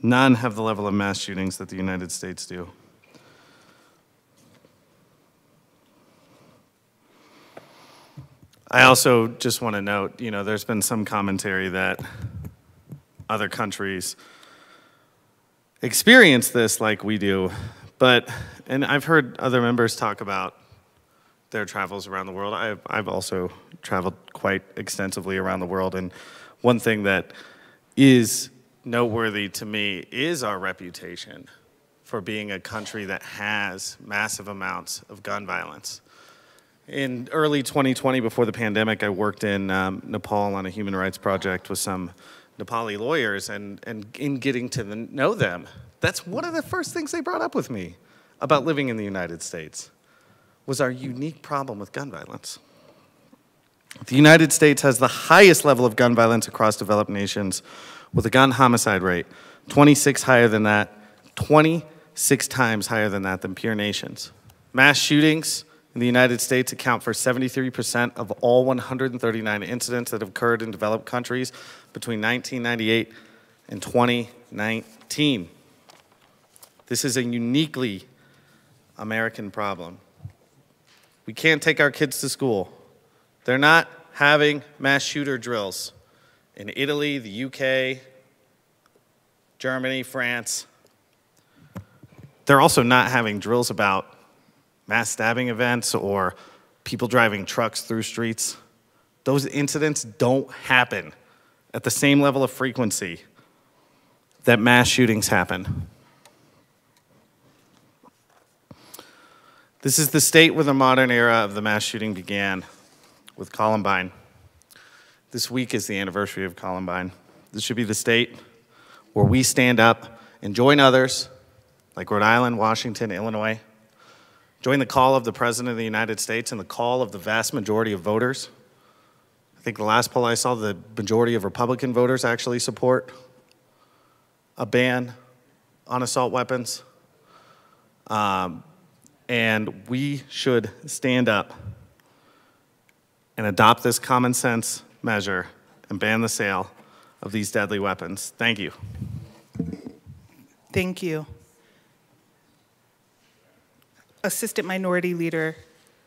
Speaker 37: None have the level of mass shootings that the United States do. I also just want to note, you know, there's been some commentary that other countries experience this like we do, but, and I've heard other members talk about their travels around the world. I've, I've also traveled quite extensively around the world, and one thing that is noteworthy to me is our reputation for being a country that has massive amounts of gun violence. In early 2020, before the pandemic, I worked in um, Nepal on a human rights project with some Nepali lawyers, and, and in getting to the, know them, that's one of the first things they brought up with me about living in the United States was our unique problem with gun violence. The United States has the highest level of gun violence across developed nations with a gun homicide rate 26 higher than that, 26 times higher than that than peer nations. Mass shootings in the United States account for 73% of all 139 incidents that have occurred in developed countries between 1998 and 2019. This is a uniquely American problem. We can't take our kids to school. They're not having mass shooter drills in Italy, the UK, Germany, France. They're also not having drills about mass stabbing events or people driving trucks through streets. Those incidents don't happen at the same level of frequency that mass shootings happen. This is the state where the modern era of the mass shooting began with Columbine. This week is the anniversary of Columbine. This should be the state where we stand up and join others like Rhode Island, Washington, Illinois, join the call of the President of the United States and the call of the vast majority of voters. I think the last poll I saw, the majority of Republican voters actually support a ban on assault weapons. Um, and we should stand up and adopt this common sense measure and ban the sale of these deadly weapons. Thank you.
Speaker 11: Thank you. Assistant Minority Leader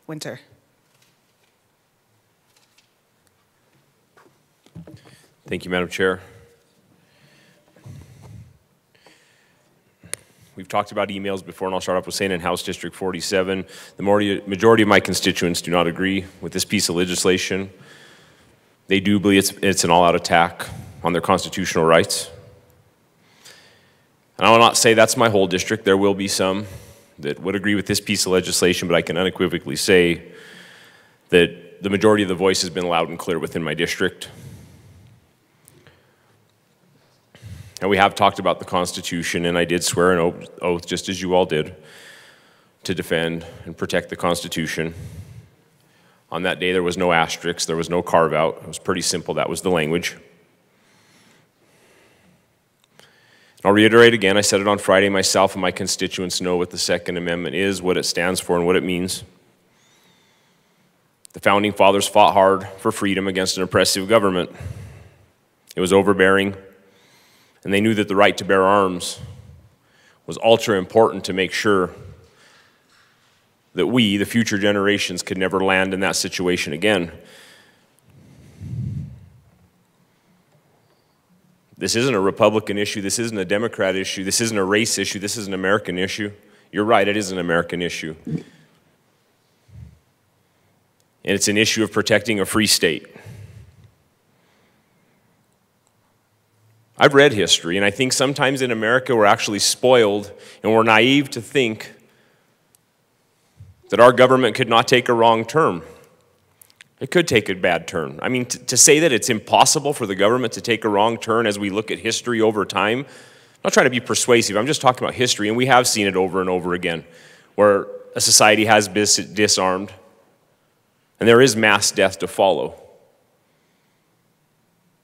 Speaker 11: Winter.
Speaker 25: Thank you, Madam Chair. We've talked about emails before, and I'll start off with saying in House District 47, the majority of my constituents do not agree with this piece of legislation. They do believe it's, it's an all-out attack on their constitutional rights. And I will not say that's my whole district. There will be some that would agree with this piece of legislation, but I can unequivocally say that the majority of the voice has been loud and clear within my district. And we have talked about the Constitution, and I did swear an oath, just as you all did, to defend and protect the Constitution. On that day, there was no asterisk, there was no carve out. It was pretty simple. That was the language. I'll reiterate again, I said it on Friday myself, and my constituents know what the Second Amendment is, what it stands for, and what it means. The Founding Fathers fought hard for freedom against an oppressive government. It was overbearing, and they knew that the right to bear arms was ultra important to make sure that we, the future generations, could never land in that situation again. This isn't a Republican issue. This isn't a Democrat issue. This isn't a race issue. This is an American issue. You're right, it is an American issue. And it's an issue of protecting a free state. I've read history, and I think sometimes in America we're actually spoiled and we're naive to think that our government could not take a wrong turn. It could take a bad turn. I mean, to say that it's impossible for the government to take a wrong turn as we look at history over time, I'm not trying to be persuasive. I'm just talking about history, and we have seen it over and over again, where a society has been disarmed, and there is mass death to follow.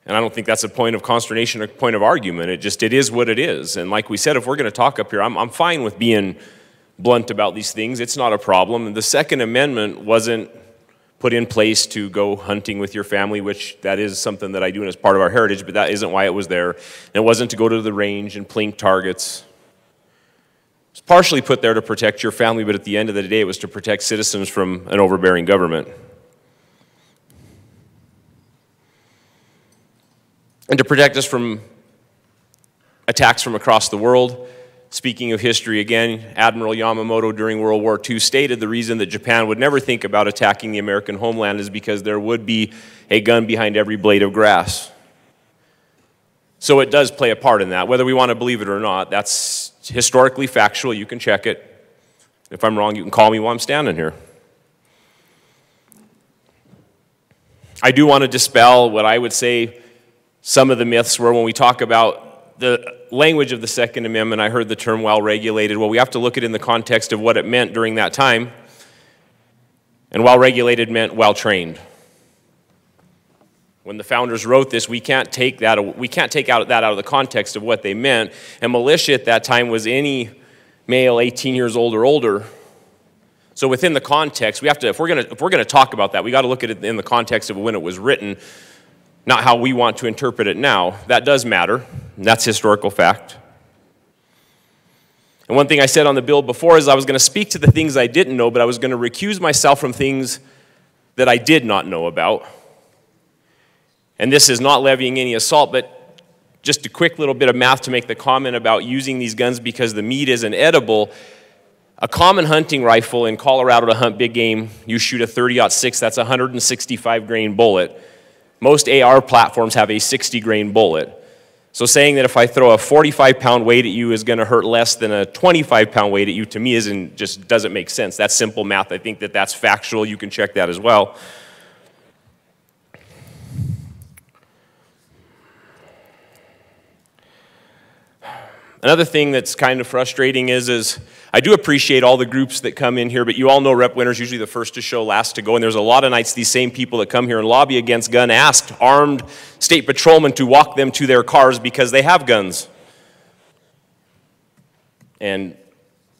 Speaker 25: And I don't think that's a point of consternation or a point of argument. It just, it is what it is. And like we said, if we're going to talk up here, I'm, I'm fine with being blunt about these things. It's not a problem. And the Second Amendment wasn't put in place to go hunting with your family, which that is something that I do and is part of our heritage, but that isn't why it was there. And it wasn't to go to the range and plink targets. It's partially put there to protect your family, but at the end of the day, it was to protect citizens from an overbearing government. And to protect us from attacks from across the world. Speaking of history again, Admiral Yamamoto during World War II stated the reason that Japan would never think about attacking the American homeland is because there would be a gun behind every blade of grass. So it does play a part in that, whether we want to believe it or not. That's historically factual. You can check it. If I'm wrong, you can call me while I'm standing here. I do want to dispel what I would say some of the myths were when we talk about the language of the Second Amendment, I heard the term well regulated. Well, we have to look at it in the context of what it meant during that time. And well regulated meant well trained. When the founders wrote this, we can't take that, we can't take out, that out of the context of what they meant. And militia at that time was any male 18 years old or older. So within the context, we have to, if we're gonna, if we're gonna talk about that, we gotta look at it in the context of when it was written not how we want to interpret it now. That does matter. That's historical fact. And one thing I said on the bill before is I was going to speak to the things I didn't know, but I was going to recuse myself from things that I did not know about. And this is not levying any assault, but just a quick little bit of math to make the comment about using these guns because the meat isn't edible. A common hunting rifle in Colorado to hunt big game, you shoot a 30 6, that's a 165 grain bullet. Most AR platforms have a 60 grain bullet. So saying that if I throw a 45 pound weight at you is going to hurt less than a 25 pound weight at you to me isn't just doesn't make sense. That's simple math. I think that that's factual. You can check that as well. Another thing that's kind of frustrating is, is I do appreciate all the groups that come in here, but you all know Rep Winter's usually the first to show, last to go. And there's a lot of nights these same people that come here and lobby against gun asked armed state patrolmen to walk them to their cars because they have guns. And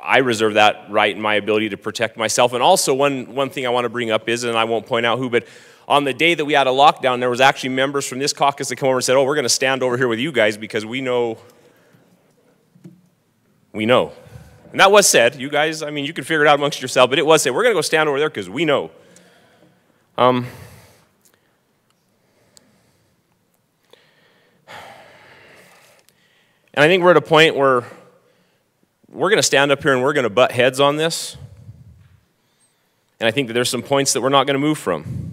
Speaker 25: I reserve that right in my ability to protect myself. And also, one, one thing I want to bring up is, and I won't point out who, but on the day that we had a lockdown, there was actually members from this caucus that come over and said, oh, we're going to stand over here with you guys because we know we know. And that was said. You guys, I mean, you can figure it out amongst yourself, but it was said. We're going to go stand over there because we know. Um, and I think we're at a point where we're going to stand up here and we're going to butt heads on this. And I think that there's some points that we're not going to move from.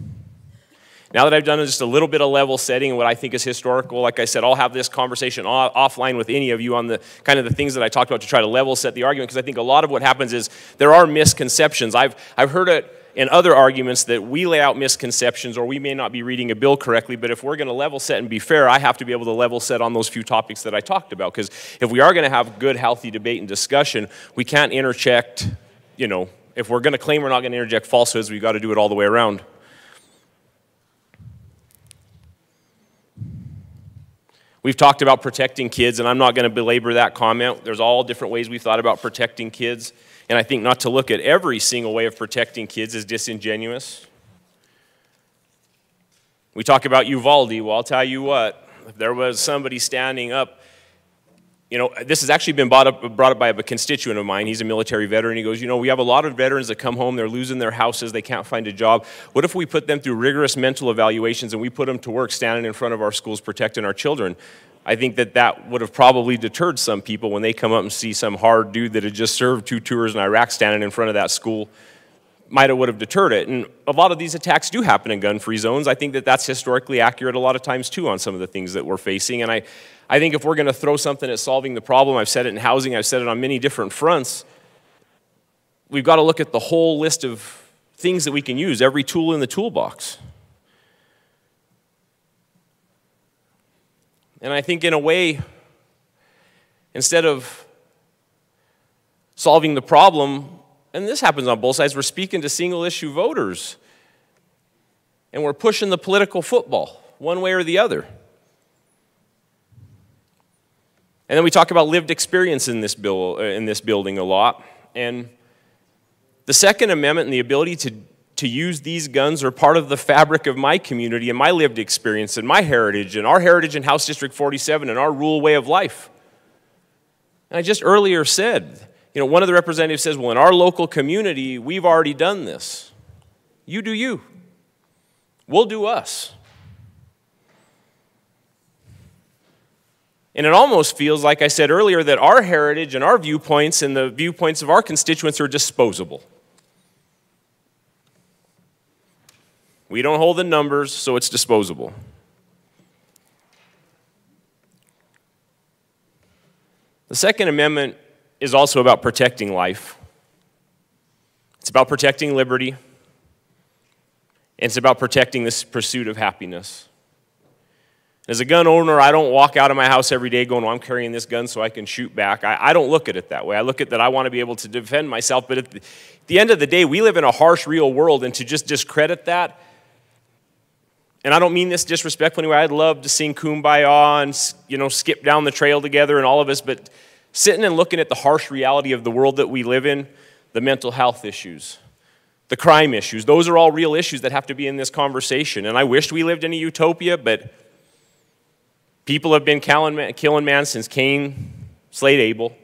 Speaker 25: Now that I've done just a little bit of level setting and what I think is historical, like I said, I'll have this conversation offline with any of you on the kind of the things that I talked about to try to level set the argument because I think a lot of what happens is there are misconceptions. I've, I've heard it in other arguments that we lay out misconceptions or we may not be reading a bill correctly, but if we're going to level set and be fair, I have to be able to level set on those few topics that I talked about because if we are going to have good, healthy debate and discussion, we can't interject, you know, if we're going to claim we're not going to interject falsehoods, we've got to do it all the way around. We've talked about protecting kids, and I'm not going to belabor that comment. There's all different ways we've thought about protecting kids, and I think not to look at every single way of protecting kids is disingenuous. We talk about Uvalde. Well, I'll tell you what, if there was somebody standing up you know, this has actually been brought up, brought up by a constituent of mine. He's a military veteran. He goes, you know, we have a lot of veterans that come home, they're losing their houses, they can't find a job. What if we put them through rigorous mental evaluations and we put them to work standing in front of our schools protecting our children? I think that that would have probably deterred some people when they come up and see some hard dude that had just served two tours in Iraq standing in front of that school. Might have would have deterred it. And a lot of these attacks do happen in gun-free zones. I think that that's historically accurate a lot of times too on some of the things that we're facing. And I, I think if we're going to throw something at solving the problem, I've said it in housing, I've said it on many different fronts, we've got to look at the whole list of things that we can use, every tool in the toolbox. And I think, in a way, instead of solving the problem, and this happens on both sides, we're speaking to single issue voters. And we're pushing the political football one way or the other. And then we talk about lived experience in this, bill, uh, in this building a lot. And the Second Amendment and the ability to, to use these guns are part of the fabric of my community and my lived experience and my heritage and our heritage in House District 47 and our rural way of life. And I just earlier said, you know, one of the representatives says, well, in our local community, we've already done this. You do you. We'll do us. And it almost feels, like I said earlier, that our heritage and our viewpoints and the viewpoints of our constituents are disposable. We don't hold the numbers, so it's disposable. The Second Amendment is also about protecting life. It's about protecting liberty. And it's about protecting this pursuit of happiness. As a gun owner, I don't walk out of my house every day going, well, I'm carrying this gun so I can shoot back. I, I don't look at it that way. I look at that I want to be able to defend myself. But at the, at the end of the day, we live in a harsh, real world, and to just discredit that, and I don't mean this disrespectfully anyway. I'd love to sing Kumbaya and you know skip down the trail together and all of us, but sitting and looking at the harsh reality of the world that we live in, the mental health issues, the crime issues, those are all real issues that have to be in this conversation. And I wished we lived in a utopia, but people have been killing man since Cain slayed Abel.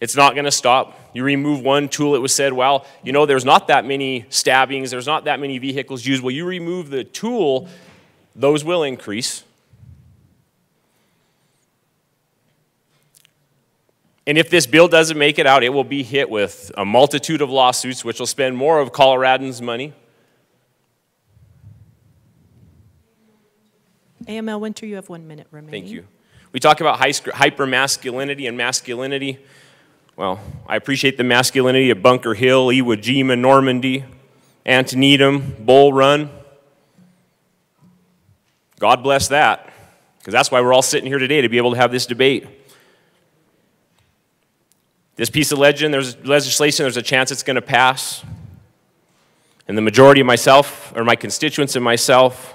Speaker 25: It's not going to stop. You remove one tool, it was said, well, you know, there's not that many stabbings, there's not that many vehicles used. Well, you remove the tool, those will increase. And if this bill doesn't make it out, it will be hit with a multitude of lawsuits, which will spend more of Coloradans' money.
Speaker 2: AML Winter, you have one minute remaining.
Speaker 25: Thank you. We talk about hypermasculinity and masculinity. Well, I appreciate the masculinity of Bunker Hill, Iwo Jima, Normandy, Antietam, Bull Run. God bless that, because that's why we're all sitting here today to be able to have this debate. This piece of legend, there's legislation, there's a chance it's going to pass. And the majority of myself, or my constituents and myself,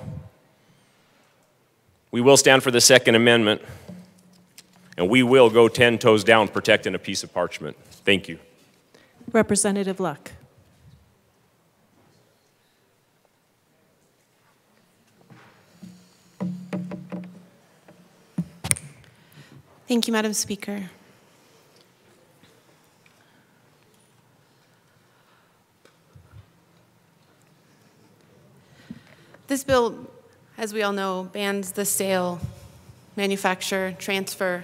Speaker 25: we will stand for the Second Amendment and we will go 10 toes down protecting a piece of parchment. Thank you.
Speaker 2: Representative Luck.
Speaker 16: Thank you, Madam Speaker. This bill, as we all know, bans the sale, manufacture, transfer,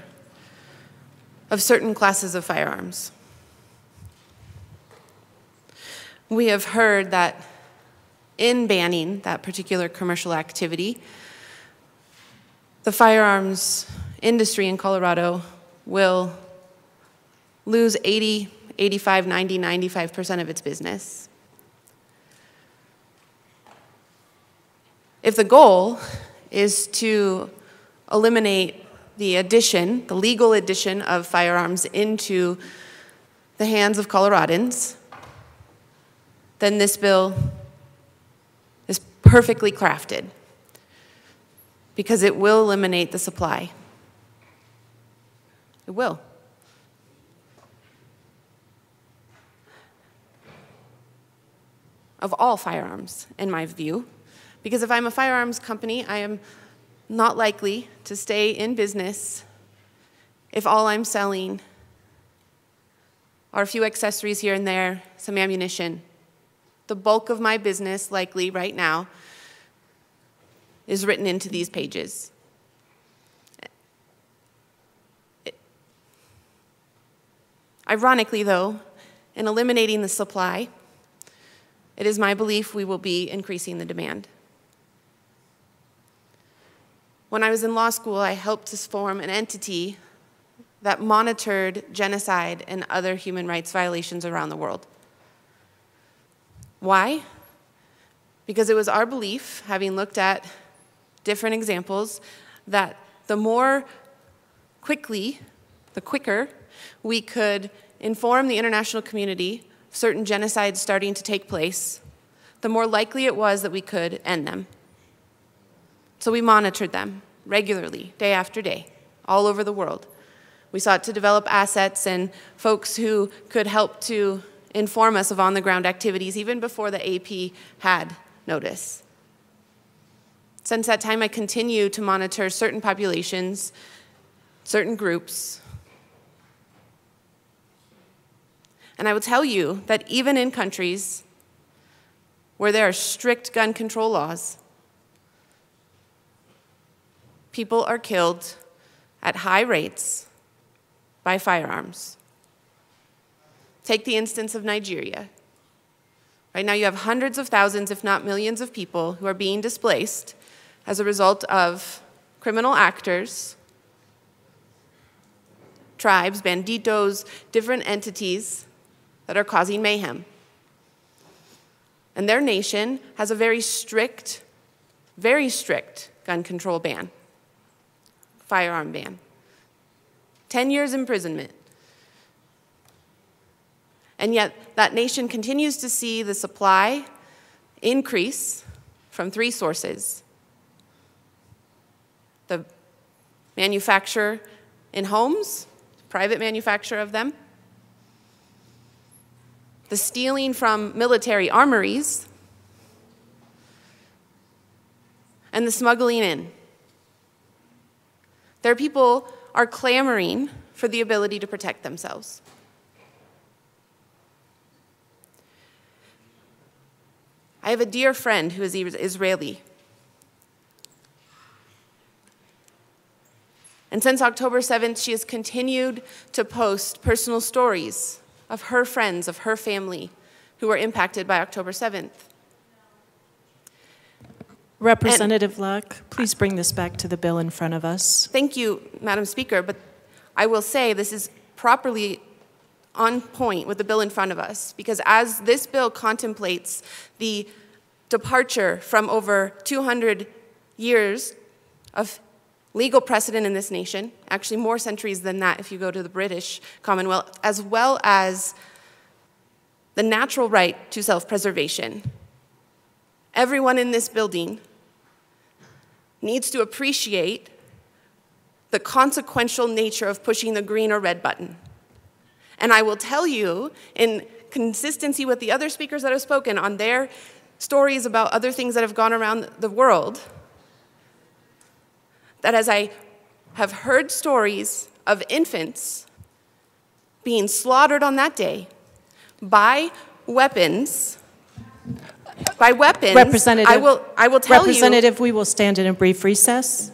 Speaker 16: of certain classes of firearms. We have heard that in banning that particular commercial activity, the firearms industry in Colorado will lose 80, 85, 90, 95% of its business. If the goal is to eliminate the addition, the legal addition of firearms into the hands of Coloradans, then this bill is perfectly crafted because it will eliminate the supply. It will. Of all firearms, in my view. Because if I'm a firearms company, I am not likely to stay in business if all I'm selling are a few accessories here and there, some ammunition. The bulk of my business, likely right now, is written into these pages. Ironically, though, in eliminating the supply, it is my belief we will be increasing the demand. When I was in law school, I helped to form an entity that monitored genocide and other human rights violations around the world. Why? Because it was our belief, having looked at different examples, that the more quickly, the quicker, we could inform the international community certain genocides starting to take place, the more likely it was that we could end them. So we monitored them regularly, day after day, all over the world. We sought to develop assets and folks who could help to inform us of on the ground activities even before the AP had notice. Since that time, I continue to monitor certain populations, certain groups. And I will tell you that even in countries where there are strict gun control laws, people are killed at high rates by firearms. Take the instance of Nigeria. Right now, you have hundreds of thousands, if not millions, of people who are being displaced as a result of criminal actors, tribes, banditos, different entities that are causing mayhem. And their nation has a very strict, very strict gun control ban, firearm ban. 10 years imprisonment. And yet, that nation continues to see the supply increase from three sources the manufacture in homes, private manufacture of them, the stealing from military armories, and the smuggling in. Their people are clamoring for the ability to protect themselves. I have a dear friend who is Israeli. And since October 7th, she has continued to post personal stories of her friends, of her family who were impacted by October 7th.
Speaker 2: Representative and Luck, please bring this back to the bill in front of us.
Speaker 16: Thank you, Madam Speaker, but I will say this is properly on point with the bill in front of us because as this bill contemplates the departure from over 200 years of legal precedent in this nation, actually more centuries than that if you go to the British Commonwealth, as well as the natural right to self preservation. Everyone in this building needs to appreciate the consequential nature of pushing the green or red button. And I will tell you, in consistency with the other speakers that have spoken on their stories about other things that have gone around the world, that as I have heard stories of infants being slaughtered on that day by weapons, by weapons,
Speaker 2: Representative,
Speaker 16: I will, I will tell you
Speaker 2: Representative, you, we will stand in a brief recess.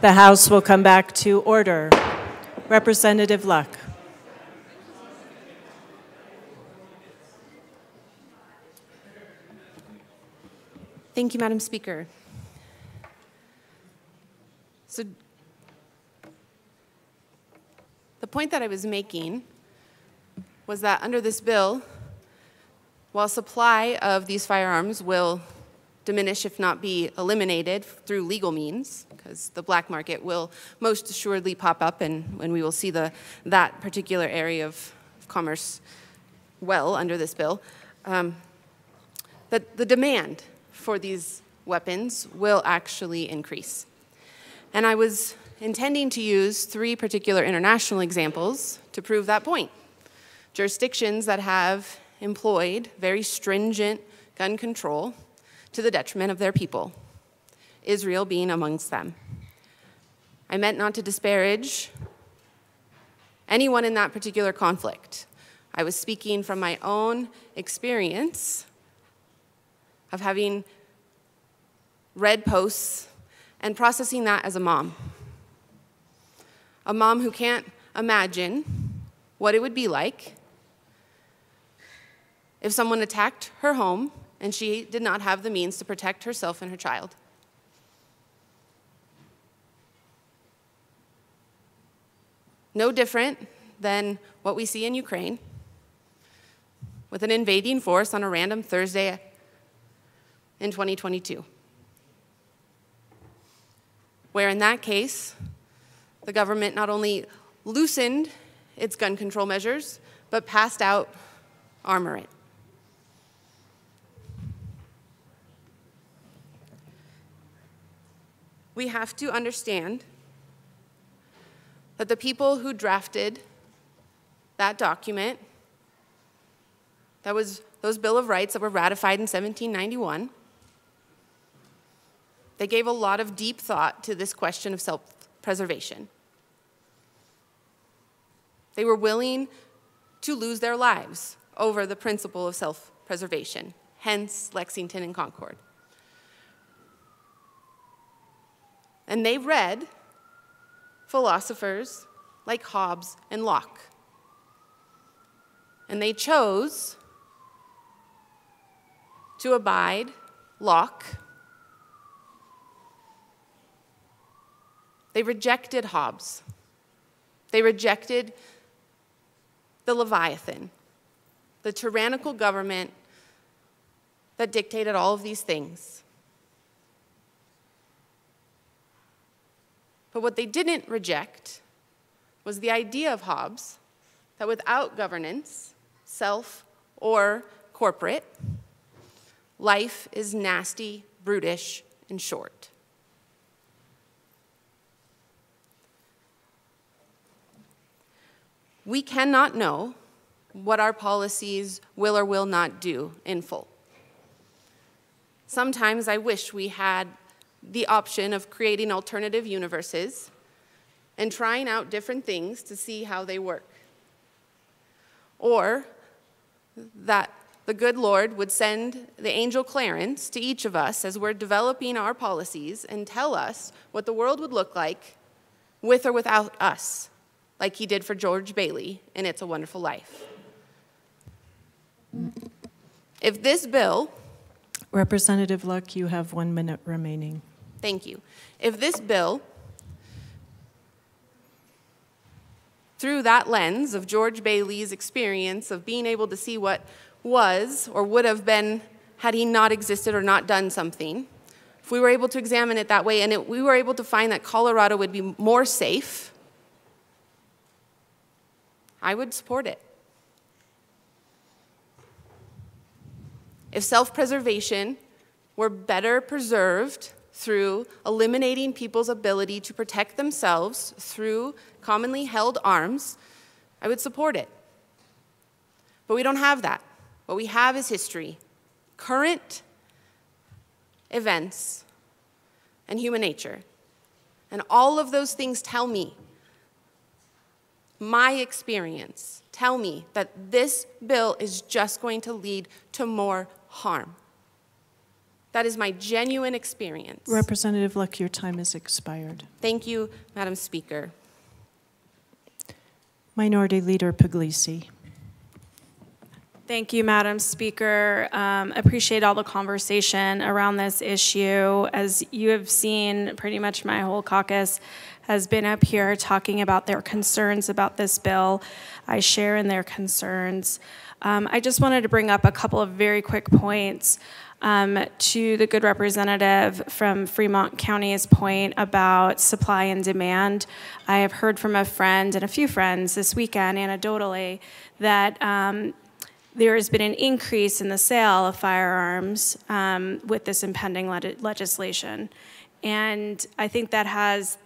Speaker 2: The House will come back to order. Representative Luck.
Speaker 16: Thank you, Madam Speaker. So, the point that I was making was that under this bill, while supply of these firearms will diminish, if not be eliminated, through legal means, because the black market will most assuredly pop up, and, and we will see the, that particular area of, of commerce well under this bill, um, that the demand for these weapons will actually increase. And I was intending to use three particular international examples to prove that point. Jurisdictions that have employed very stringent gun control to the detriment of their people, Israel being amongst them. I meant not to disparage anyone in that particular conflict. I was speaking from my own experience of having read posts and processing that as a mom. A mom who can't imagine what it would be like if someone attacked her home and she did not have the means to protect herself and her child. No different than what we see in Ukraine with an invading force on a random Thursday in 2022. Where in that case, the government not only loosened its gun control measures, but passed out armorant. We have to understand that the people who drafted that document, that was those Bill of Rights that were ratified in 1791, they gave a lot of deep thought to this question of self preservation. They were willing to lose their lives over the principle of self preservation, hence Lexington and Concord. And they read philosophers like Hobbes and Locke. And they chose to abide Locke They rejected Hobbes. They rejected the Leviathan, the tyrannical government that dictated all of these things. But what they didn't reject was the idea of Hobbes that without governance, self or corporate, life is nasty, brutish, and short. we cannot know what our policies will or will not do in full. Sometimes I wish we had the option of creating alternative universes and trying out different things to see how they work. Or that the good Lord would send the angel Clarence to each of us as we're developing our policies and tell us what the world would look like with or without us like he did for George Bailey in It's a Wonderful Life. If this bill,
Speaker 2: Representative Luck, you have one minute remaining.
Speaker 16: Thank you, if this bill, through that lens of George Bailey's experience of being able to see what was or would have been had he not existed or not done something, if we were able to examine it that way and it, we were able to find that Colorado would be more safe I would support it. If self preservation were better preserved through eliminating people's ability to protect themselves through commonly held arms, I would support it. But we don't have that. What we have is history, current events, and human nature. And all of those things tell me my experience tell me that this bill is just going to lead to more harm. That is my genuine experience.
Speaker 2: Representative Luck, your time has expired.
Speaker 16: Thank you, Madam Speaker.
Speaker 2: Minority Leader Pugliese.
Speaker 28: Thank you, Madam Speaker. Um, appreciate all the conversation around this issue. As you have seen, pretty much my whole caucus has been up here talking about their concerns about this bill. I share in their concerns. Um, I just wanted to bring up a couple of very quick points um, to the good representative from Fremont County's point about supply and demand. I have heard from a friend and a few friends this weekend, anecdotally, that um, there has been an increase in the sale of firearms um, with this impending le legislation. And I think that has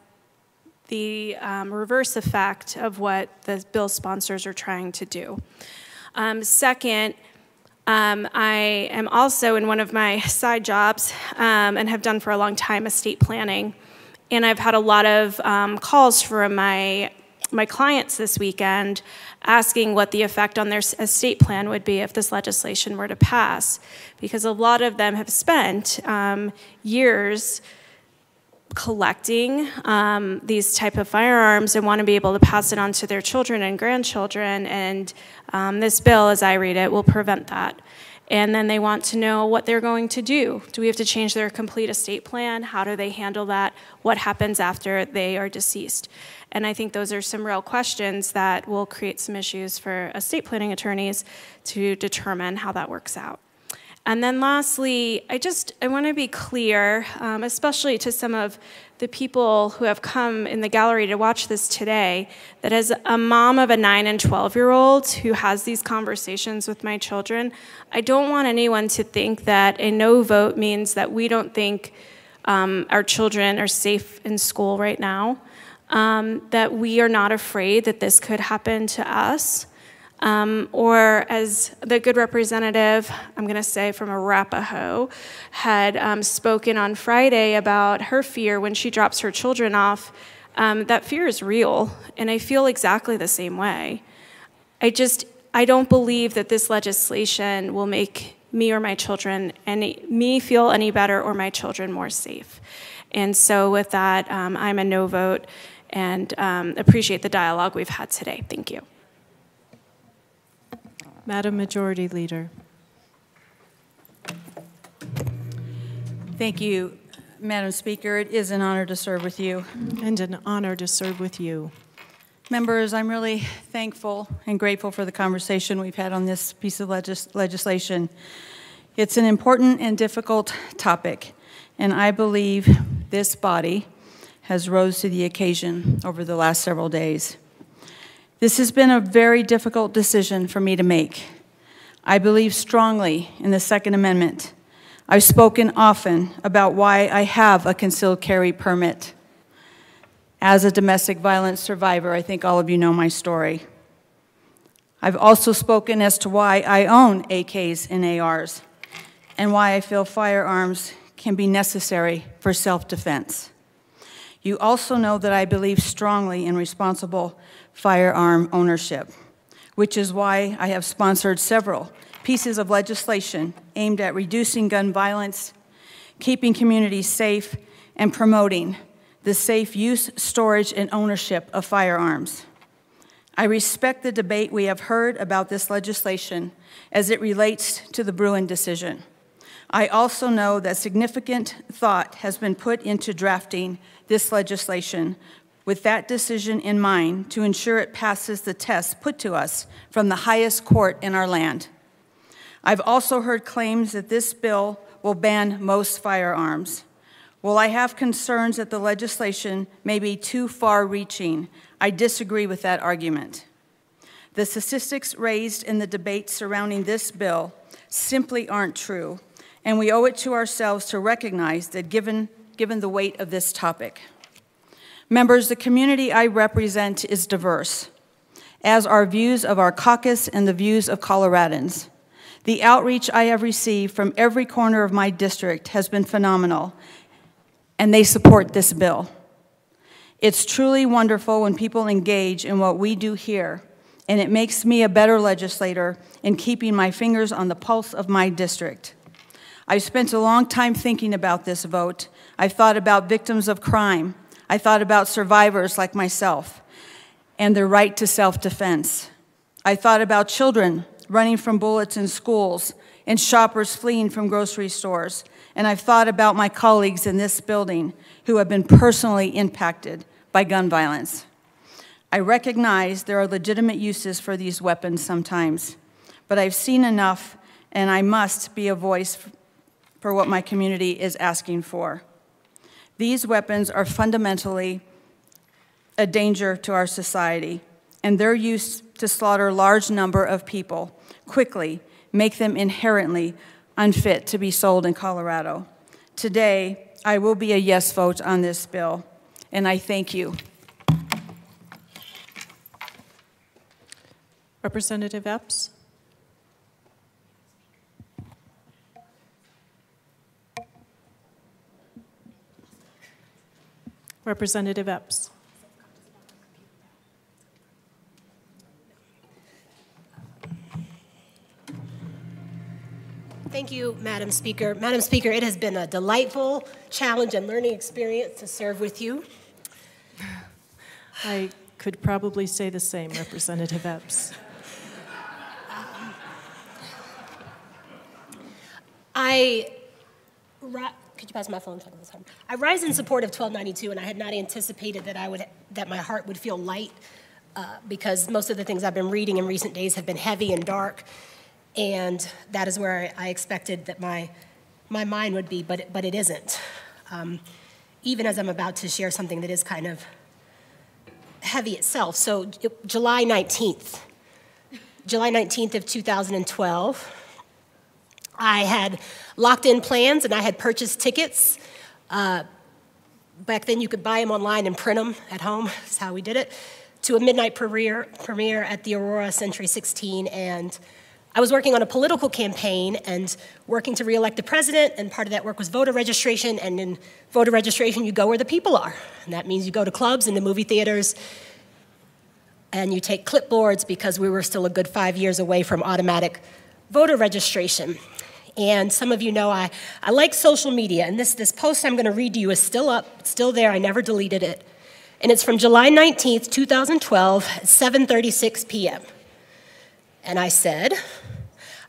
Speaker 28: the um, reverse effect of what the bill sponsors are trying to do. Um, second, um, I am also in one of my side jobs um, and have done for a long time estate planning. And I've had a lot of um, calls from my, my clients this weekend asking what the effect on their estate plan would be if this legislation were to pass. Because a lot of them have spent um, years collecting um, these type of firearms and want to be able to pass it on to their children and grandchildren. And um, this bill, as I read it, will prevent that. And then they want to know what they're going to do. Do we have to change their complete estate plan? How do they handle that? What happens after they are deceased? And I think those are some real questions that will create some issues for estate planning attorneys to determine how that works out. And then lastly, I just I want to be clear, um, especially to some of the people who have come in the gallery to watch this today, that as a mom of a 9 and 12 year old who has these conversations with my children, I don't want anyone to think that a no vote means that we don't think um, our children are safe in school right now, um, that we are not afraid that this could happen to us. Um, or as the good representative, I'm going to say from Arapahoe, had um, spoken on Friday about her fear when she drops her children off. Um, that fear is real, and I feel exactly the same way. I just, I don't believe that this legislation will make me or my children any, me feel any better or my children more safe. And so with that, um, I'm a no vote and um, appreciate the dialogue we've had today. Thank you.
Speaker 2: Madam Majority Leader.
Speaker 8: Thank you, Madam Speaker. It is an honor to serve with you.
Speaker 2: And an honor to serve with you.
Speaker 8: Members, I'm really thankful and grateful for the conversation we've had on this piece of legis legislation. It's an important and difficult topic, and I believe this body has rose to the occasion over the last several days. This has been a very difficult decision for me to make. I believe strongly in the Second Amendment. I've spoken often about why I have a concealed carry permit. As a domestic violence survivor, I think all of you know my story. I've also spoken as to why I own AKs and ARs and why I feel firearms can be necessary for self defense. You also know that I believe strongly in responsible firearm ownership, which is why I have sponsored several pieces of legislation aimed at reducing gun violence, keeping communities safe, and promoting the safe use, storage, and ownership of firearms. I respect the debate we have heard about this legislation as it relates to the Bruen decision. I also know that significant thought has been put into drafting this legislation with that decision in mind to ensure it passes the test put to us from the highest court in our land. I've also heard claims that this bill will ban most firearms. While I have concerns that the legislation may be too far reaching, I disagree with that argument. The statistics raised in the debate surrounding this bill simply aren't true, and we owe it to ourselves to recognize that given, given the weight of this topic. Members, the community I represent is diverse, as are views of our caucus and the views of Coloradans. The outreach I have received from every corner of my district has been phenomenal, and they support this bill. It's truly wonderful when people engage in what we do here, and it makes me a better legislator in keeping my fingers on the pulse of my district. I've spent a long time thinking about this vote. I've thought about victims of crime. I thought about survivors like myself and their right to self defense. I thought about children running from bullets in schools and shoppers fleeing from grocery stores. And I've thought about my colleagues in this building who have been personally impacted by gun violence. I recognize there are legitimate uses for these weapons sometimes, but I've seen enough and I must be a voice for what my community is asking for. These weapons are fundamentally a danger to our society, and their use to slaughter large number of people quickly make them inherently unfit to be sold in Colorado. Today, I will be a yes vote on this bill, and I thank you.
Speaker 2: Representative Epps? Representative Epps?
Speaker 38: Thank you, Madam Speaker. Madam Speaker, it has been a delightful challenge and learning experience to serve with you.
Speaker 2: I could probably say the same, Representative Epps.
Speaker 38: I, could you pass my phone? I rise in support of 1292, and I had not anticipated that I would that my heart would feel light, uh, because most of the things I've been reading in recent days have been heavy and dark, and that is where I expected that my my mind would be, but it, but it isn't. Um, even as I'm about to share something that is kind of heavy itself. So July 19th, July 19th of 2012. I had locked in plans and I had purchased tickets. Uh, back then, you could buy them online and print them at home. That's how we did it. To a midnight premiere, premiere at the Aurora Century 16. And I was working on a political campaign and working to reelect the president. And part of that work was voter registration. And in voter registration, you go where the people are. And that means you go to clubs and the movie theaters. And you take clipboards because we were still a good five years away from automatic voter registration. And some of you know I, I like social media, and this, this post I'm going to read to you is still up, still there, I never deleted it. And it's from July 19th, 2012, 7.36 p.m. And I said,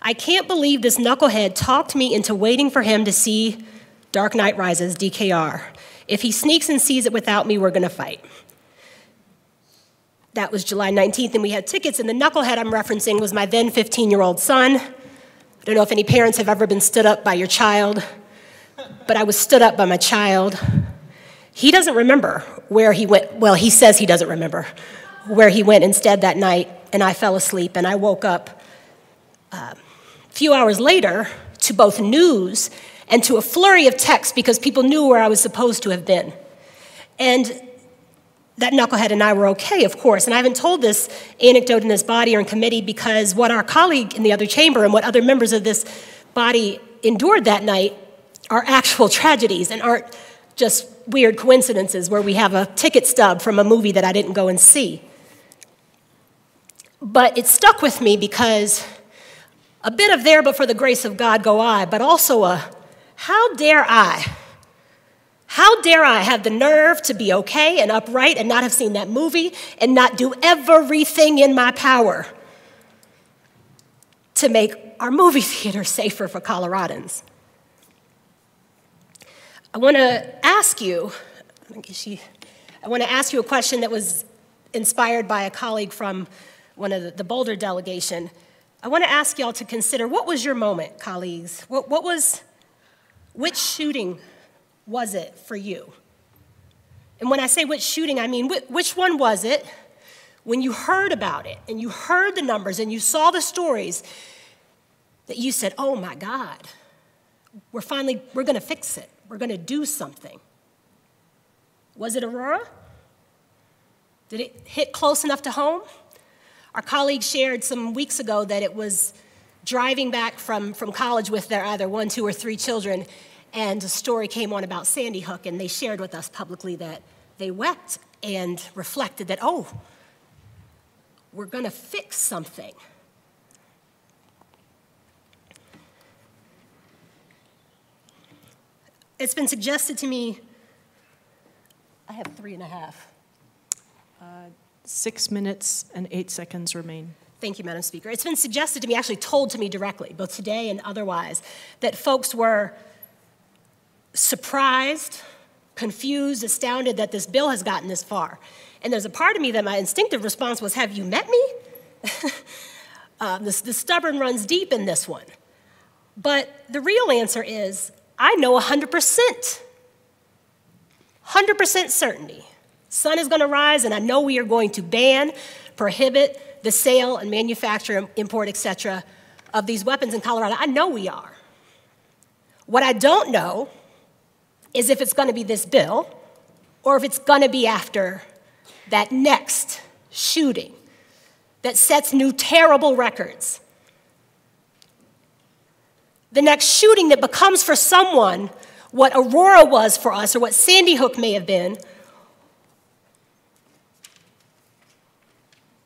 Speaker 38: I can't believe this knucklehead talked me into waiting for him to see Dark Knight Rises, DKR. If he sneaks and sees it without me, we're going to fight. That was July 19th, and we had tickets, and the knucklehead I'm referencing was my then 15 year old son. I don't know if any parents have ever been stood up by your child, but I was stood up by my child. He doesn't remember where he went. Well, he says he doesn't remember where he went instead that night, and I fell asleep, and I woke up uh, a few hours later to both news and to a flurry of texts because people knew where I was supposed to have been. And that knucklehead and I were okay, of course. And I haven't told this anecdote in this body or in committee because what our colleague in the other chamber and what other members of this body endured that night are actual tragedies and aren't just weird coincidences where we have a ticket stub from a movie that I didn't go and see. But it stuck with me because a bit of there, but for the grace of God go I, but also a how dare I how dare I have the nerve to be okay and upright and not have seen that movie and not do everything in my power to make our movie theater safer for Coloradans? I want to ask you, I want to ask you a question that was inspired by a colleague from one of the, Boulder delegation. I want to ask y'all to consider what was your moment, colleagues? What, what was, which shooting was it for you? And when I say which shooting, I mean which one was it when you heard about it and you heard the numbers and you saw the stories that you said, oh my God, we're finally, we're gonna fix it. We're gonna do something. Was it Aurora? Did it hit close enough to home? Our colleague shared some weeks ago that it was driving back from, from college with their either one, two, or three children, and a story came on about Sandy Hook, and they shared with us publicly that they wept and reflected that, oh, we're going to fix something. it's been suggested to me, I have three and a half.
Speaker 2: Six minutes and eight seconds remain.
Speaker 38: Thank you, Madam Speaker. It's been suggested to me, actually told to me directly, both today and otherwise, that folks were surprised, confused, astounded that this bill has gotten this far. And there's a part of me that my instinctive response was, Have you met me? uh, the, the stubborn runs deep in this one. But the real answer is, I know 100%. 100% certainty. Sun is going to rise, and I know we are going to ban, prohibit the sale and manufacture, import, etc., of these weapons in Colorado. I know we are. What I don't know is if it's going to be this bill or if it's going to be after that next shooting that sets new terrible records. The next shooting that becomes for someone what Aurora was for us or what Sandy Hook may have been.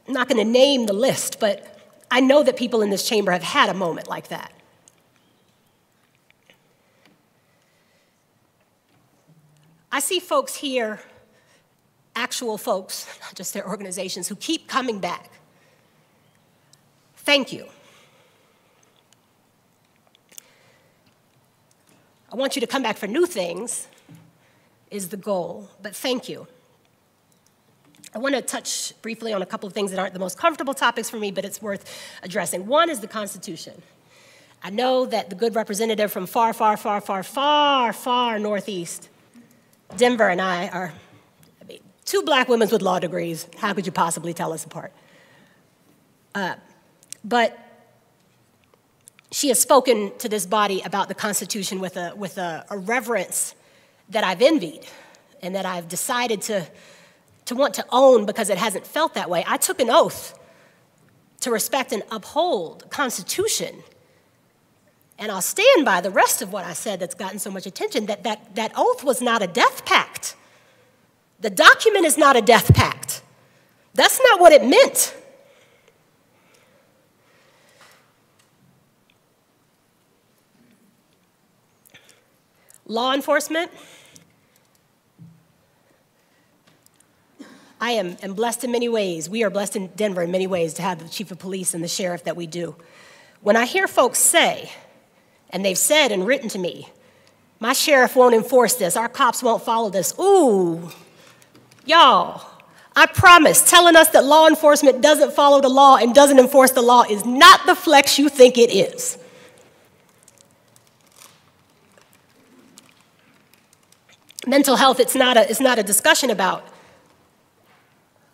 Speaker 38: I'm not going to name the list, but I know that people in this chamber have had a moment like that. I see folks here, actual folks, not just their organizations, who keep coming back. Thank you. I want you to come back for new things, is the goal, but thank you. I want to touch briefly on a couple of things that aren't the most comfortable topics for me, but it's worth addressing. One is the Constitution. I know that the good representative from far, far, far, far, far, far northeast, Denver, and I are I mean, two black women with law degrees. How could you possibly tell us apart? Uh, but she has spoken to this body about the Constitution with a, with a, a reverence that I've envied and that I've decided to, to want to own because it hasn't felt that way. I took an oath to respect and uphold the Constitution. And I'll stand by the rest of what I said that's gotten so much attention that that, that oath was not a death pact. The document is not a death pact. That's not what it meant. Law enforcement, I am, am, blessed in many ways. We are blessed in Denver in many ways to have the chief of police and the sheriff that we do. When I hear folks say, and they've said and written to me, my sheriff won't enforce this, our cops won't follow this. Ooh, y'all, I promise, telling us that law enforcement doesn't follow the law and doesn't enforce the law is not the flex you think it is. mental health, it's not a, it's not a discussion about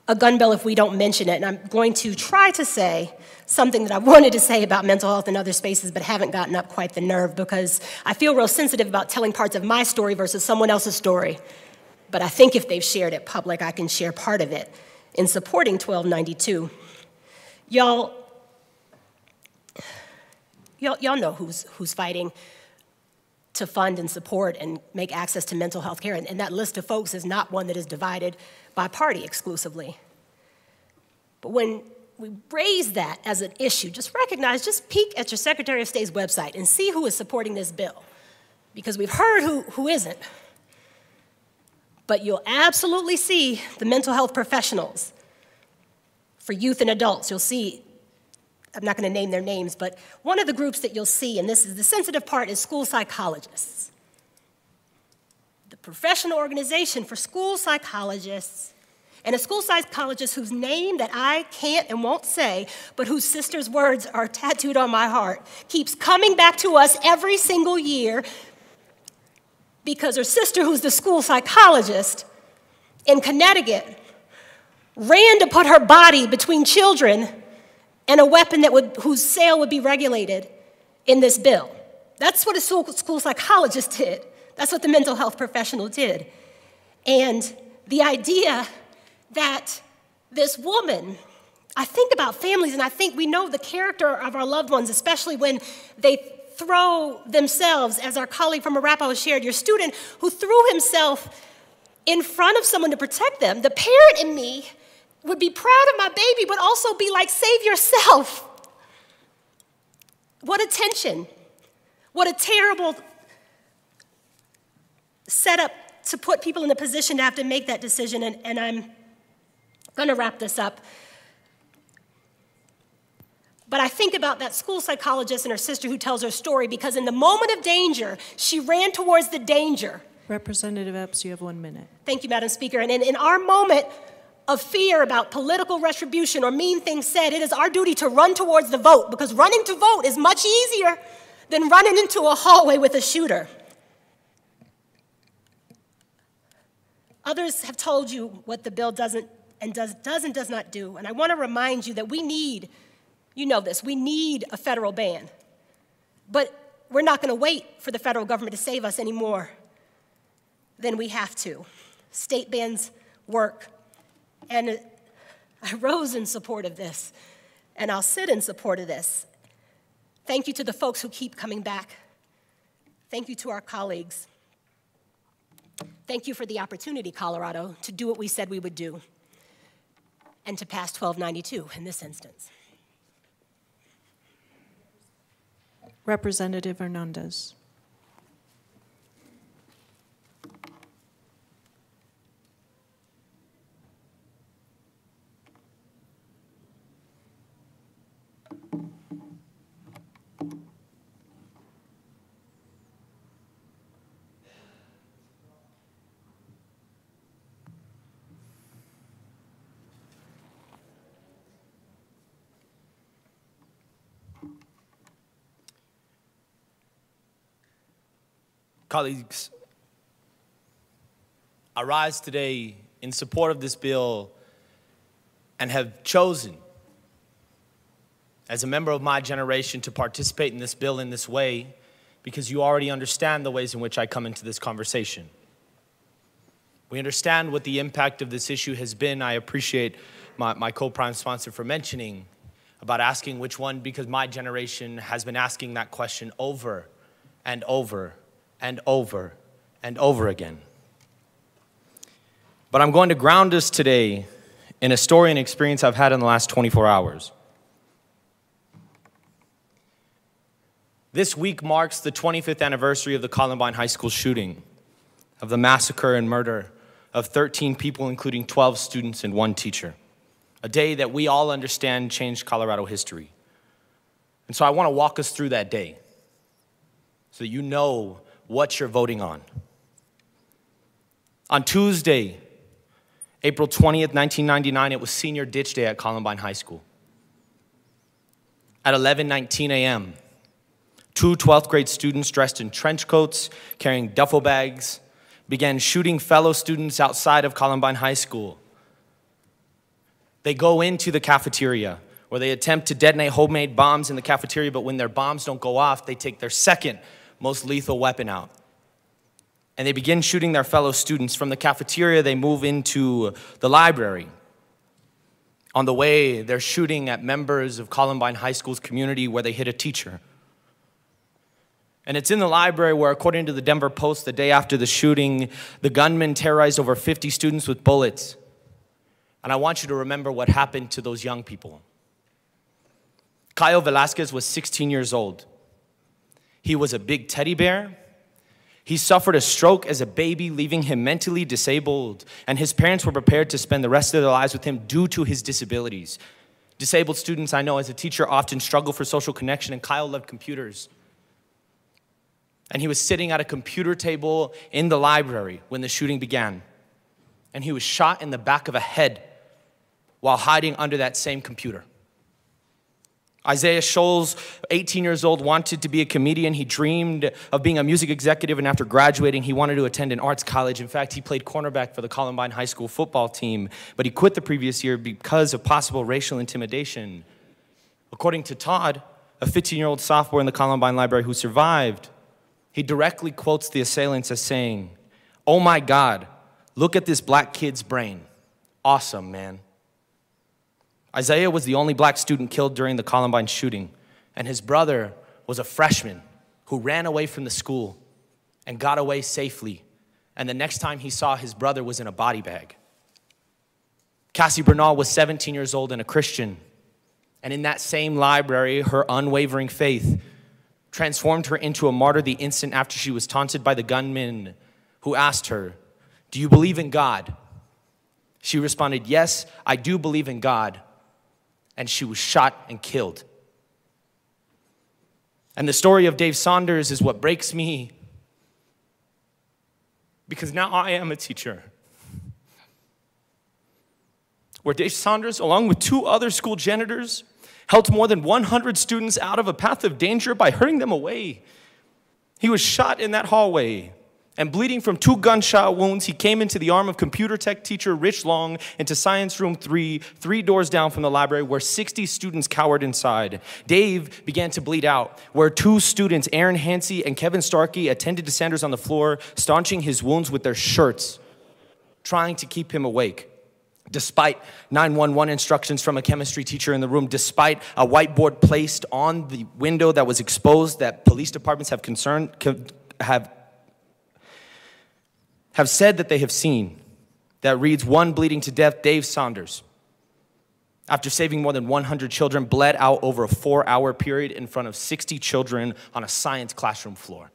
Speaker 38: a gun bill if we don't mention it. And I'm going to try to say something that I wanted to say about mental health in other spaces, but haven't gotten up quite the nerve because I feel real sensitive about telling parts of my story versus someone else's story. But I think if they've shared it public, I can share part of it in supporting 1292. Y'all, y'all, y'all know who's, who's fighting to fund and support and make access to mental health care. And, and that list of folks is not one that is divided by party exclusively. But when we raise that as an issue, just recognize, just peek at your Secretary of State's website and see who is supporting this bill. Because we've heard who, who isn't. But you'll absolutely see the mental health professionals for youth and adults. You'll see I'm not going to name their names, but one of the groups that you'll see, and this is the sensitive part, is school psychologists. The professional organization for school psychologists, and a school psychologist whose name that I can't and won't say, but whose sister's words are tattooed on my heart, keeps coming back to us every single year because her sister, who's the school psychologist in Connecticut, ran to put her body between children and a weapon that would, whose sale would be regulated in this bill. That's what a school, school psychologist did. That's what the mental health professional did. And the idea that this woman, I think about families and I think we know the character of our loved ones, especially when they throw themselves, as our colleague from Arapahoe shared, your student who threw himself in front of someone to protect them. The parent in me would be proud of my baby, but also be like, save yourself. What a tension. What a terrible setup to put people in a position to have to make that decision, and, and I'm going to wrap this up. But I think about that school psychologist and her sister who tells her story because in the moment of danger, she ran towards the danger.
Speaker 2: Representative Epps, you have one minute.
Speaker 38: Thank you, Madam Speaker. And in, in our moment of fear about political retribution or mean things said, it is our duty to run towards the vote because running to vote is much easier than running into a hallway with a shooter. Others have told you what the bill doesn't and does, does and does not do. And I want to remind you that we need, you know this, we need a federal ban. But we're not going to wait for the federal government to save us anymore than we have to. State bans work. And I rose in support of this, and I'll sit in support of this. Thank you to the folks who keep coming back. Thank you to our colleagues. Thank you for the opportunity, Colorado, to do what we said we would do and to pass 1292 in this instance.
Speaker 2: Representative Hernandez.
Speaker 39: Colleagues, I rise today in support of this bill and have chosen, as a member of my generation, to participate in this bill in this way because you already understand the ways in which I come into this conversation. We understand what the impact of this issue has been. I appreciate my, my co prime sponsor for mentioning about asking which one, because my generation has been asking that question over and over and over and over again. But I'm going to ground us today in a story and experience I've had in the last 24 hours. This week marks the 25th anniversary of the Columbine High School shooting, of the massacre and murder of 13 people, including 12 students and one teacher. A day that we all understand changed Colorado history. And so I want to walk us through that day so that you know what you're voting on. On Tuesday, April 20th, 1999, it was senior ditch day at Columbine High School. At 11:19 a.m., two 12th grade students dressed in trench coats, carrying duffel bags, began shooting fellow students outside of Columbine High School. They go into the cafeteria where they attempt to detonate homemade bombs in the cafeteria, but when their bombs don't go off, they take their second most lethal weapon out. And they begin shooting their fellow students. From the cafeteria, they move into the library. On the way, they're shooting at members of Columbine High School's community where they hit a teacher. And it's in the library where, according to the Denver Post, the day after the shooting, the gunman terrorized over 50 students with bullets. And I want you to remember what happened to those young people. Kyle Velasquez was 16 years old. He was a big teddy bear. He suffered a stroke as a baby, leaving him mentally disabled, and his parents were prepared to spend the rest of their lives with him due to his disabilities. Disabled students, I know, as a teacher, often struggle for social connection, and Kyle loved computers. And he was sitting at a computer table in the library when the shooting began. And he was shot in the back of a head while hiding under that same computer. Isaiah Shoels, 18 years old, wanted to be a comedian. He dreamed of being a music executive, and after graduating, he wanted to attend an arts college. In fact, he played cornerback for the Columbine High School football team, but he quit the previous year because of possible racial intimidation. According to Todd, a 15 year old sophomore in the Columbine Library who survived, he directly quotes the assailants as saying, Oh my God, look at this black kid's brain. Awesome, man. Isaiah was the only black student killed during the Columbine shooting, and his brother was a freshman who ran away from the school and got away safely. And the next time he saw his brother was in a body bag. Cassie Bernall was 17 years old and a Christian. And in that same library, her unwavering faith transformed her into a martyr the instant after she was taunted by the gunman who asked her, Do you believe in God? She responded, Yes, I do believe in God. And she was shot and killed. And the story of Dave Saunders is what breaks me because now I am a teacher. Where Dave Saunders, along with two other school janitors, helped more than 100 students out of a path of danger by hurrying them away. He was shot in that hallway. And bleeding from two gunshot wounds, he came into the arm of computer tech teacher Rich Long into science room three, three doors down from the library, where 60 students cowered inside. Dave began to bleed out, where two students, Aaron Hancey and Kevin Starkey, attended to Sanders on the floor, staunching his wounds with their shirts, trying to keep him awake. Despite 911 instructions from a chemistry teacher in the room, despite a whiteboard placed on the window that was exposed that police departments have concerned, have have said that they have seen that reads one bleeding to death, Dave Saunders, after saving more than 100 children, bled out over a four hour period in front of 60 children on a science classroom floor.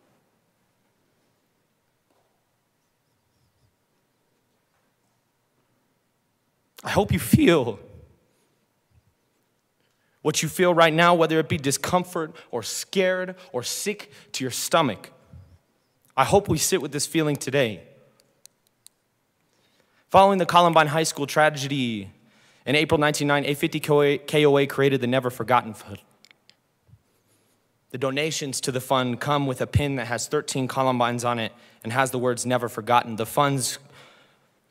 Speaker 39: I hope you feel what you feel right now, whether it be discomfort or scared or sick to your stomach. I hope we sit with this feeling today. Following the Columbine High School tragedy in April 1999, 850 KOA created the Never Forgotten Fund. The donations to the fund come with a pin that has 13 Columbines on it and has the words Never Forgotten. The funds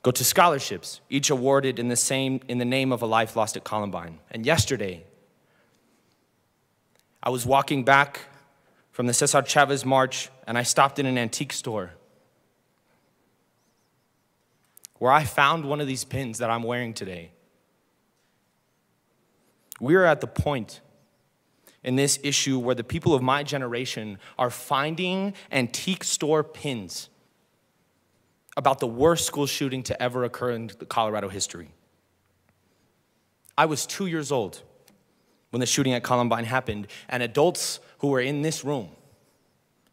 Speaker 39: go to scholarships, each awarded in the same in the name of a life lost at Columbine. And yesterday, I was walking back from the Cesar Chavez March and I stopped in an antique store where I found one of these pins that I'm wearing today. We're at the point in this issue where the people of my generation are finding antique store pins about the worst school shooting to ever occur in the Colorado history. I was two years old when the shooting at Columbine happened, and adults who were in this room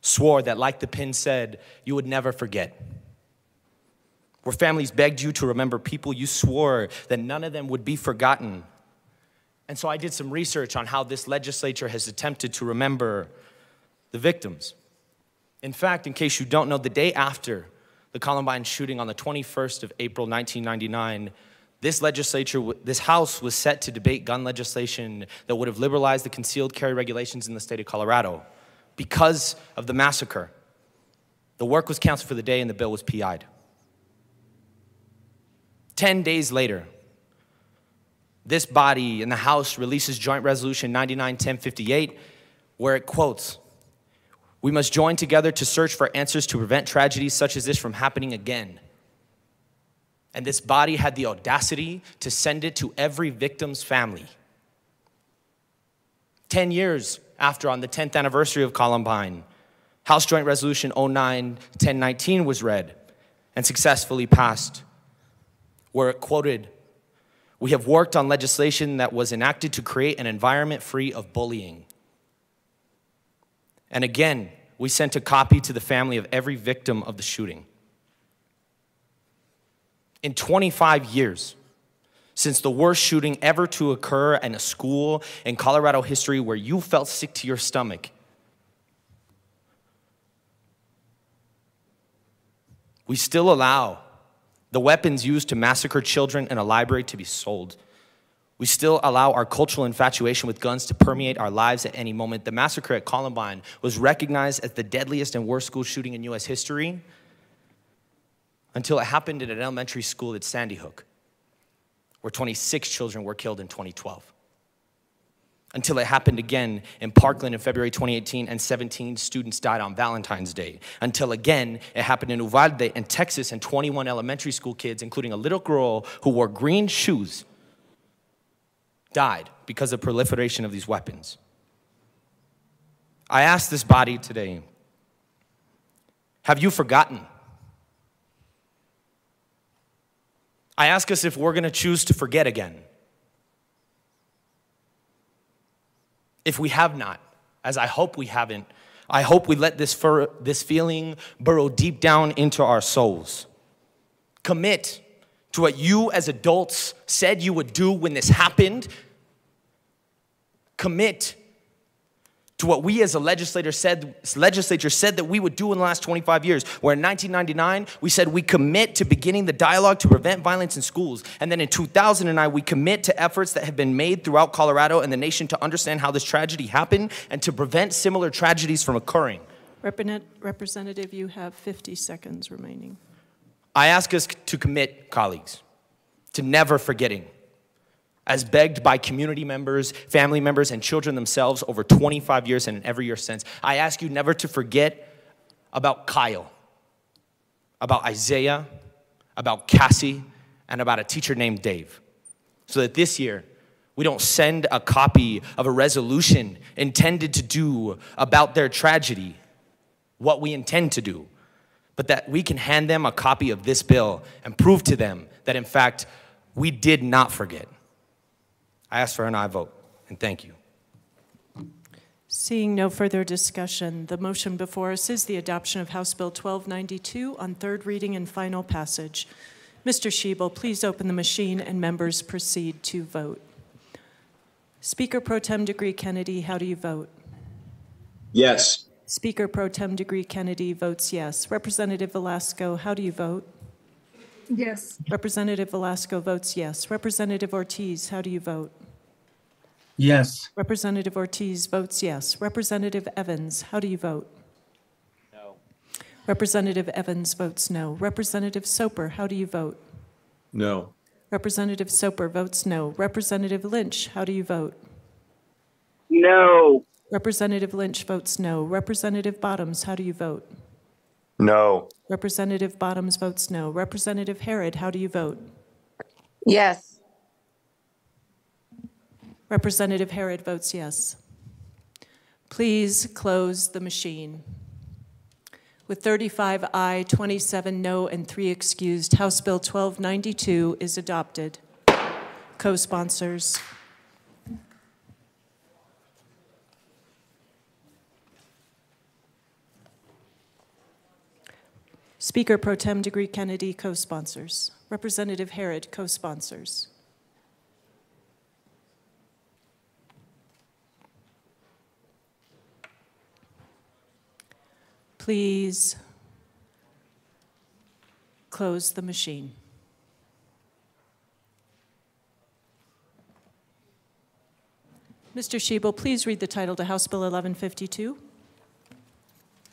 Speaker 39: swore that, like the pin said, you would never forget where families begged you to remember people you swore that none of them would be forgotten. And so I did some research on how this legislature has attempted to remember the victims. In fact, in case you don't know, the day after the Columbine shooting on the 21st of April 1999, this legislature, this House was set to debate gun legislation that would have liberalized the concealed carry regulations in the state of Colorado. Because of the massacre, the work was canceled for the day and the bill was PI'd. 10 days later, this body in the House releases Joint Resolution 99-1058, where it quotes, we must join together to search for answers to prevent tragedies such as this from happening again. And this body had the audacity to send it to every victim's family. 10 years after, on the 10th anniversary of Columbine, House Joint Resolution 09 1019 was read and successfully passed where it quoted, We have worked on legislation that was enacted to create an environment free of bullying. And again, we sent a copy to the family of every victim of the shooting. In 25 years, since the worst shooting ever to occur in a school in Colorado history where you felt sick to your stomach, we still allow the weapons used to massacre children in a library to be sold. We still allow our cultural infatuation with guns to permeate our lives at any moment. The massacre at Columbine was recognized as the deadliest and worst school shooting in U.S. history until it happened at an elementary school at Sandy Hook, where 26 children were killed in 2012 until it happened again in Parkland in February 2018 and 17 students died on Valentine's Day. Until again, it happened in Uvalde in Texas and 21 elementary school kids, including a little girl who wore green shoes, died because of proliferation of these weapons. I ask this body today, have you forgotten? I ask us if we're going to choose to forget again. If we have not, as I hope we haven't, I hope we let this, fur, this feeling burrow deep down into our souls. Commit to what you as adults said you would do when this happened. Commit to what we as a legislator said, legislature said that we would do in the last 25 years. Where in 1999, we said we commit to beginning the dialogue to prevent violence in schools. And then in 2009, we commit to efforts that have been made throughout Colorado and the nation to understand how this tragedy happened and to prevent similar tragedies from occurring.
Speaker 2: Representative, you have 50 seconds remaining.
Speaker 39: I ask us to commit, colleagues, to never forgetting as begged by community members, family members, and children themselves over 25 years and every year since. I ask you never to forget about Kyle, about Isaiah, about Cassie, and about a teacher named Dave. So that this year, we don't send a copy of a resolution intended to do about their tragedy what we intend to do, but that we can hand them a copy of this bill and prove to them that, in fact, we did not forget. I ask for an aye vote, and thank you.
Speaker 2: Seeing no further discussion, the motion before us is the adoption of House Bill 1292 on third reading and final passage. Mr. Schiebel, please open the machine and members proceed to vote. Speaker Pro Tem deGruy Kennedy, how do you vote?
Speaker 40: Yes.
Speaker 2: Speaker Pro Tem deGruy Kennedy votes yes. Representative Velasco, how do you vote?
Speaker 41: Yes.
Speaker 2: Representative Velasco votes yes. Representative Ortiz, how do you vote?
Speaker 40: Yes.
Speaker 2: Representative Ortiz votes yes. Representative Evans, how do you vote?
Speaker 40: No.
Speaker 2: Representative Evans votes no. Representative Soper, how do you vote?
Speaker 40: No.
Speaker 2: Representative Soper votes no. Representative Lynch, how do you vote?
Speaker 40: No.
Speaker 2: Representative Lynch votes no. Representative Bottoms, how do you vote?
Speaker 40: No.
Speaker 2: Representative Bottoms votes no. Representative Herod, how do you vote?
Speaker 41: Yes.
Speaker 2: Representative Herod votes yes. Please close the machine. With 35 aye, 27 no, and 3 excused, House Bill 1292 is adopted. Co-sponsors. Speaker Pro Tem deGruy Kennedy co-sponsors. Representative Herod co-sponsors. Please close the machine. Mr. Schiebel, please read the title to House Bill 1152.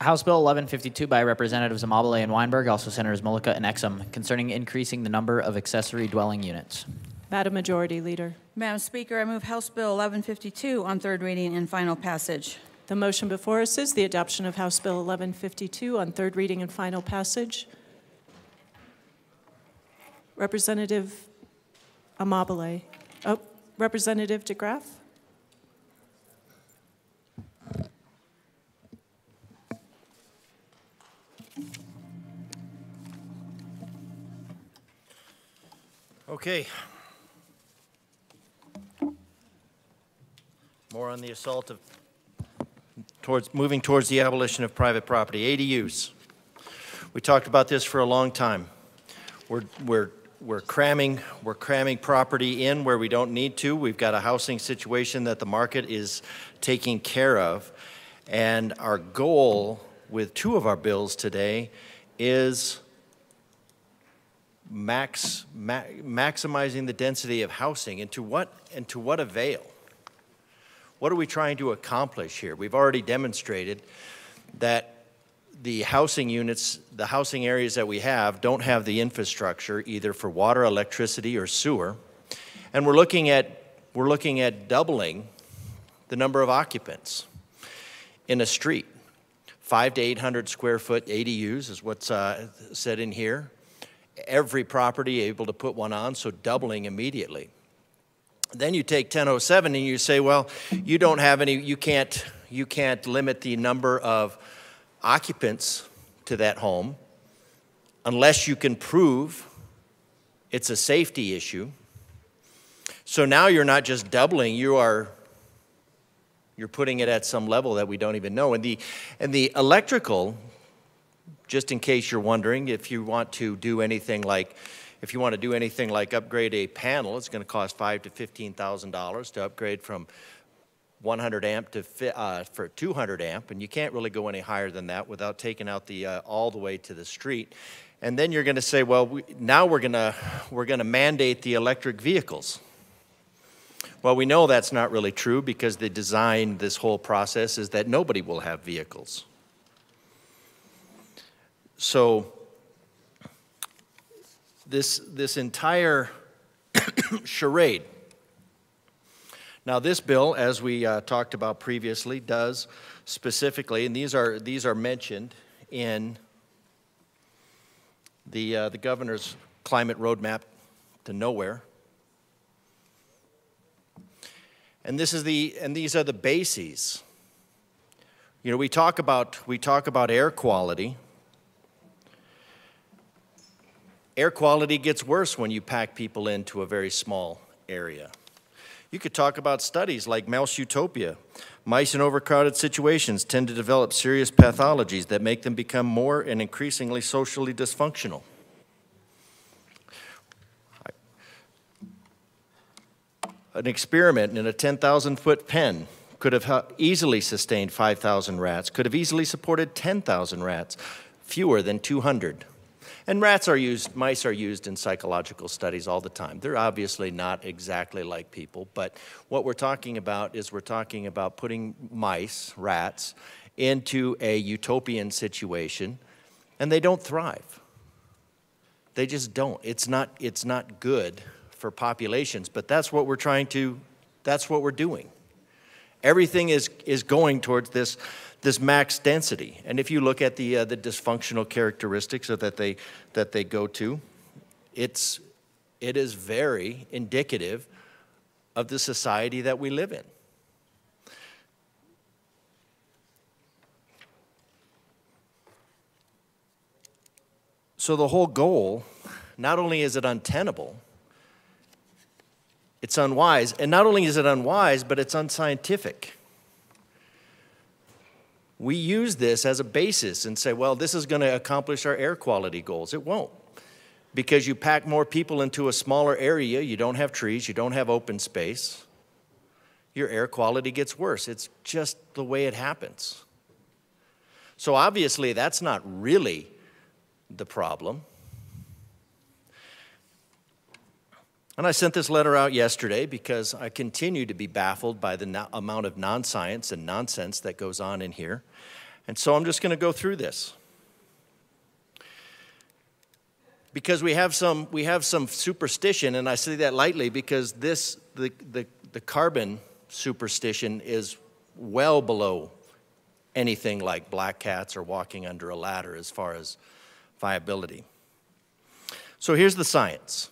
Speaker 9: House Bill 1152 by Representatives Amabile and Weinberg, also Senators Mullica and Exum, concerning increasing the number of accessory dwelling units.
Speaker 2: Madam Majority Leader.
Speaker 8: Madam Speaker, I move House Bill 1152 on third reading and final passage.
Speaker 2: The motion before us is the adoption of House Bill 1152 on third reading and final passage. Representative Amabile. Oh, Representative DeGraaf?
Speaker 10: Okay. More on the assault of, towards, moving towards the abolition of private property, ADUs. We talked about this for a long time. We're, we're, we're cramming, we're cramming property in where we don't need to. We've got a housing situation that the market is taking care of. And our goal with two of our bills today is max, ma maximizing the density of housing and to what, and to what avail? What are we trying to accomplish here? We've already demonstrated that the housing units, the housing areas that we have don't have the infrastructure either for water, electricity, or sewer. And we're looking at, we're looking at doubling the number of occupants in a street. Five to 800 square foot ADUs is what's uh, said in here every property able to put one on, so doubling immediately. Then you take 1007 and you say, well, you don't have any, you can't, you can't limit the number of occupants to that home unless you can prove it's a safety issue. So now you're not just doubling, you are You're putting it at some level that we don't even know. And the, and the electrical, just in case you're wondering, if you want to do anything like, if you want to do anything like upgrade a panel, it's going to cost five to fifteen thousand dollars to upgrade from 100 amp to uh, for 200 amp, and you can't really go any higher than that without taking out the uh, all the way to the street. And then you're going to say, well, we, now we're going to we're going to mandate the electric vehicles. Well, we know that's not really true because the design, this whole process, is that nobody will have vehicles. So, this, this entire charade. Now, this bill, as we uh, talked about previously, does specifically, and these are, these are mentioned in the, uh, the governor's climate roadmap to nowhere. And this is the and these are the bases. You know, we talk about we talk about air quality. Air quality gets worse when you pack people into a very small area. You could talk about studies like mouse utopia. Mice in overcrowded situations tend to develop serious pathologies that make them become more and increasingly socially dysfunctional. An experiment in a 10,000 foot pen could have easily sustained 5,000 rats, could have easily supported 10,000 rats, fewer than 200. And rats are used, mice are used in psychological studies all the time. They're obviously not exactly like people, but what we're talking about is we're talking about putting mice, rats, into a utopian situation, and they don't thrive. They just don't. It's not, it's not good for populations, but that's what we're trying to, that's what we're doing. Everything is, is going towards this, this max density. And if you look at the, uh, the dysfunctional characteristics that they, that they go to, it's, it is very indicative of the society that we live in. So the whole goal, not only is it untenable, it's unwise. And not only is it unwise, but it's unscientific. We use this as a basis and say, well, this is going to accomplish our air quality goals. It won't. Because you pack more people into a smaller area, you don't have trees, you don't have open space, your air quality gets worse. It's just the way it happens. So obviously, that's not really the problem. And I sent this letter out yesterday because I continue to be baffled by the amount of non science and nonsense that goes on in here. And so I'm just going to go through this. Because we have some, we have some superstition, and I say that lightly because this, the, the, the carbon superstition is well below anything like black cats or walking under a ladder as far as viability. So here's the science.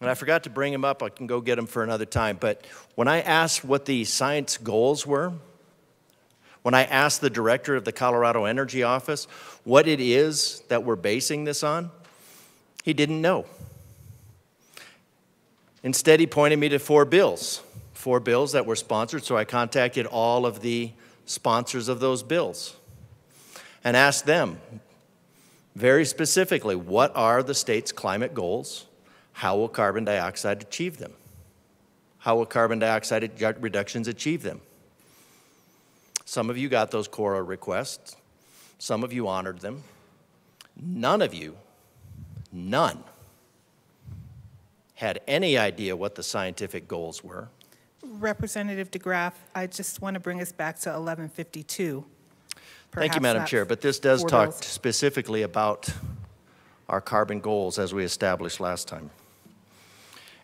Speaker 10: And I forgot to bring him up. I can go get him for another time. But when I asked what the science goals were, when I asked the director of the Colorado Energy Office what it is that we're basing this on, he didn't know. Instead, he pointed me to four bills, four bills that were sponsored. So I contacted all of the sponsors of those bills and asked them very specifically what are the state's climate goals? How will carbon dioxide achieve them? How will carbon dioxide reductions achieve them? Some of you got those CORA requests. Some of you honored them. None of you, none, had any idea what the scientific goals were.
Speaker 26: Representative DeGraaf, I just want to bring us back to 1152.
Speaker 10: Thank you, Madam Chair, but this does talk
Speaker 26: bills.
Speaker 10: specifically about our carbon goals as we established last time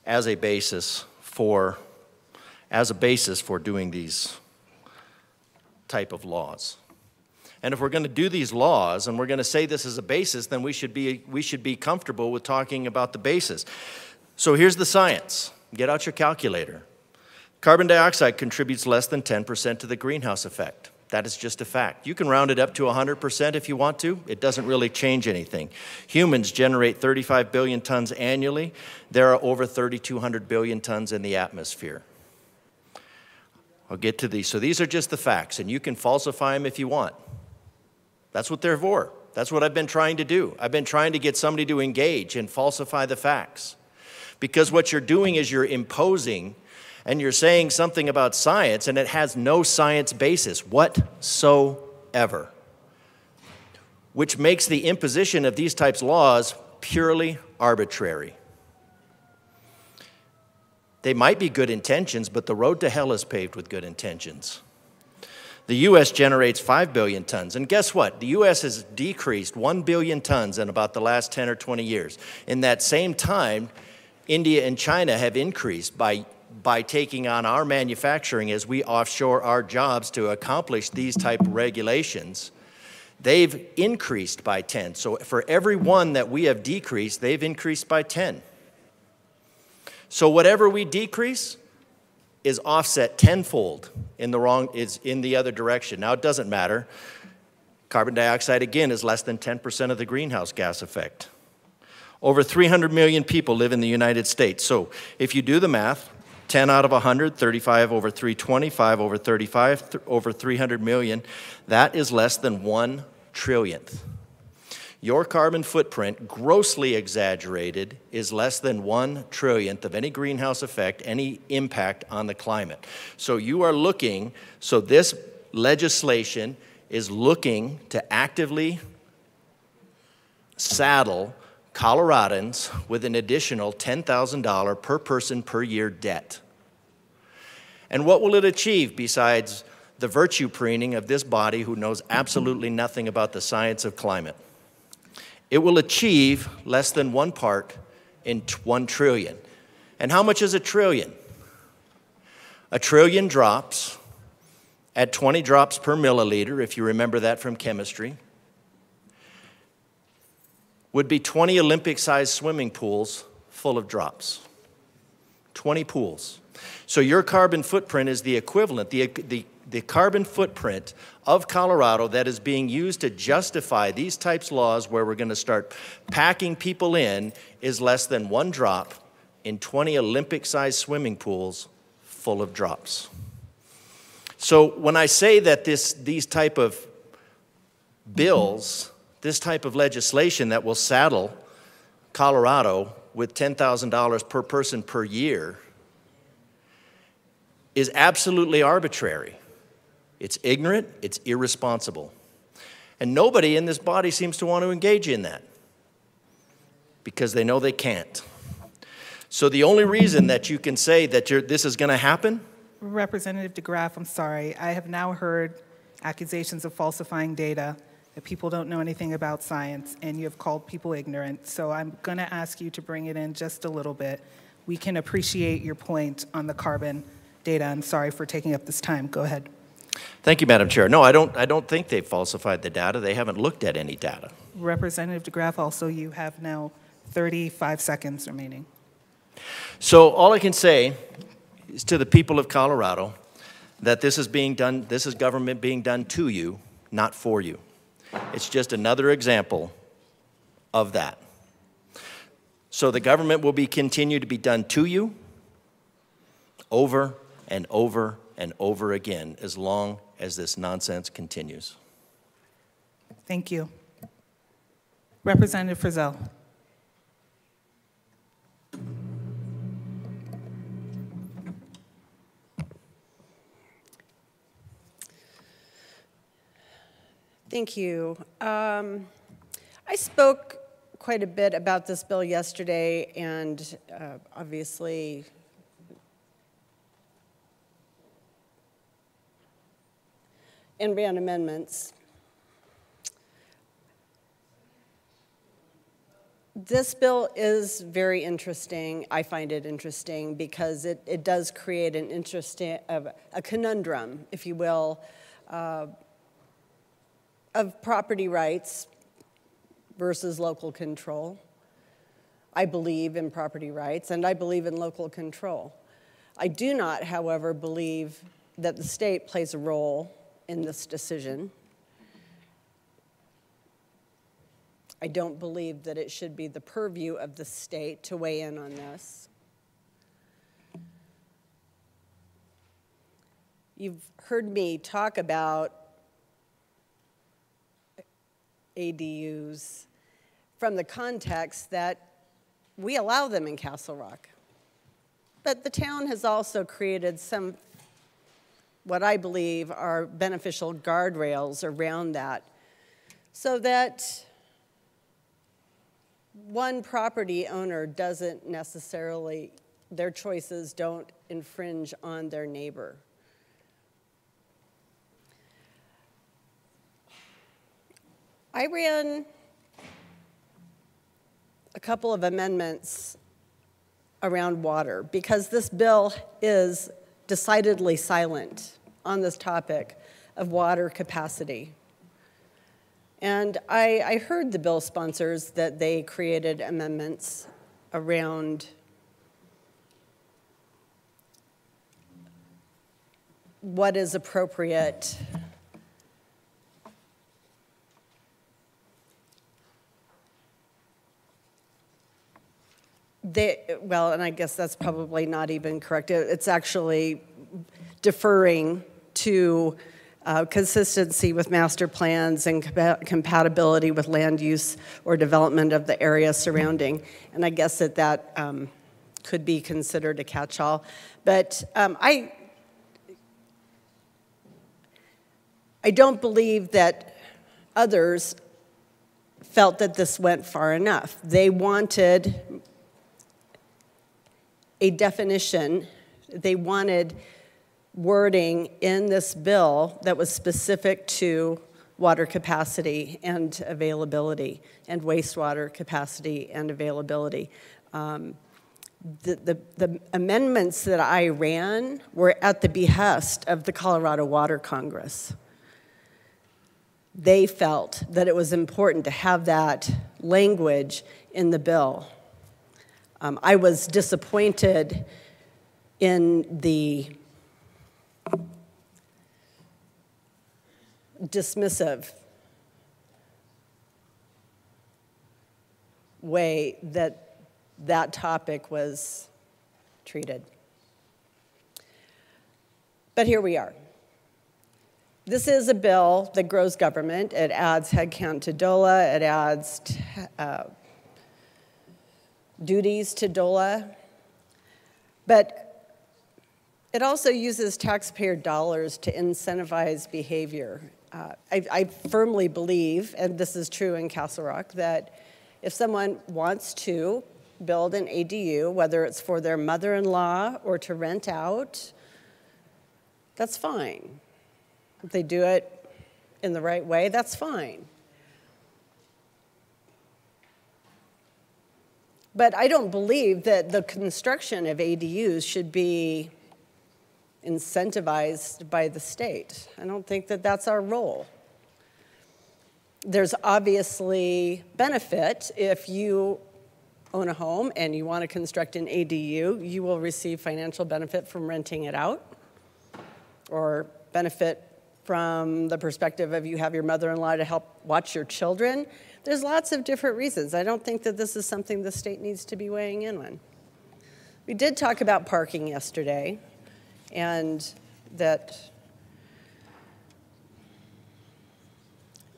Speaker 10: as a basis for as a basis for doing these type of laws. And if we're going to do these laws and we're going to say this is a basis, then we should be we should be comfortable with talking about the basis. So here's the science. Get out your calculator. Carbon dioxide contributes less than 10% to the greenhouse effect. That is just a fact. You can round it up to 100% if you want to. It doesn't really change anything. Humans generate 35 billion tons annually. There are over 3,200 billion tons in the atmosphere. I'll get to these. So these are just the facts, and you can falsify them if you want. That's what they're for. That's what I've been trying to do. I've been trying to get somebody to engage and falsify the facts. Because what you're doing is you're imposing and you're saying something about science and it has no science basis whatsoever, which makes the imposition of these types of laws purely arbitrary. They might be good intentions, but the road to hell is paved with good intentions. The US generates 5 billion tons. And guess what? The US has decreased 1 billion tons in about the last 10 or 20 years. In that same time, India and China have increased by, by taking on our manufacturing as we offshore our jobs to accomplish these type of regulations. They've increased by 10. So for every one that we have decreased, they've increased by 10. So whatever we decrease, is offset tenfold in the wrong is in the other direction. Now it doesn't matter. Carbon dioxide again is less than 10% of the greenhouse gas effect. Over 300 million people live in the United States. So if you do the math, 10 out of 100, 35 over 325 over 35 th over 300 million, that is less than 1 trillionth. Your carbon footprint, grossly exaggerated, is less than one trillionth of any greenhouse effect, any impact on the climate. So you are looking, so this legislation is looking to actively saddle Coloradans with an additional $10,000 per person per year debt. And what will it achieve besides the virtue preening of this body who knows absolutely nothing about the science of climate? It will achieve less than one part in one trillion. And how much is a trillion? A trillion drops at 20 drops per milliliter, if you remember that from chemistry, would be 20 Olympic sized swimming pools full of drops. 20 pools. So your carbon footprint is the equivalent, the, the the carbon footprint of Colorado that is being used to justify these types of laws where we're going to start packing people in is less than one drop in 20 Olympic-sized swimming pools full of drops. So when I say that this, these type of bills, this type of legislation that will saddle Colorado with $10,000 per person per year is absolutely arbitrary. It's ignorant, it's irresponsible. And nobody in this body seems to want to engage in that because they know they can't. So the only reason that you can say that this is going to happen?
Speaker 26: Representative DeGraaf, I'm sorry. I have now heard accusations of falsifying data, that people don't know anything about science, and you have called people ignorant. So I'm going to ask you to bring it in just a little bit. We can appreciate your point on the carbon data. I'm sorry for taking up this time. Go ahead.
Speaker 10: Thank you, Madam Chair. No, I don't, I don't think they've falsified the data. They haven't looked at any data.
Speaker 26: Representative DeGraaf, also you have now 35 seconds remaining.
Speaker 10: So all I can say is to the people of Colorado that this is being done, this is government being done to you, not for you. It's just another example of that. So the government will be continue to be done to you over and over and over again as long as this nonsense continues.
Speaker 26: Thank you. Representative Frizell.
Speaker 14: Thank you. Um, I spoke quite a bit about this bill yesterday, and uh, obviously and ran amendments. This bill is very interesting. I find it interesting because it, it does create an interesting, uh, a conundrum, if you will, uh, of property rights versus local control. I believe in property rights and I believe in local control. I do not, however, believe that the state plays a role in this decision. I don't believe that it should be the purview of the state to weigh in on this. you've heard me talk about ADUs from the context that we allow them in Castle Rock. But the town has also created some, what I believe are beneficial guardrails around that, so that one property owner doesn't necessarily, their choices don't infringe on their neighbor. I ran a couple of amendments around water because this bill is decidedly silent on this topic of water capacity. And I, I heard the bill sponsors that they created amendments around what is appropriate They, well, and I guess that's probably not even correct. It's actually deferring to uh, consistency with master plans and compa- compatibility with land use or development of the area surrounding. And I guess that that um, could be considered a catch-all. But um, I, I don't believe that others felt that this went far enough. They wanted a definition. They wanted wording in this bill that was specific to water capacity and availability and wastewater capacity and availability. Um, the, the, the, amendments that I ran were at the behest of the Colorado Water Congress. They felt that it was important to have that language in the bill. Um, I was disappointed in the dismissive way that that topic was treated. But here we are. This is a bill that grows government. It adds headcount to DOLA, it adds uh, duties to DOLA, but it also uses taxpayer dollars to incentivize behavior. Uh, I, I, firmly believe, and this is true in Castle Rock, that if someone wants to build an ADU, whether it's for their mother in law or to rent out, that's fine. If they do it in the right way, that's fine. But I don't believe that the construction of ADUs should be incentivized by the state. I don't think that that's our role. There's obviously benefit if you own a home and you want to construct an ADU, you will receive financial benefit from renting it out or benefit from the perspective of you have your mother-in-law to help watch your children. There's lots of different reasons. I don't think that this is something the state needs to be weighing in on. We did talk about parking yesterday and that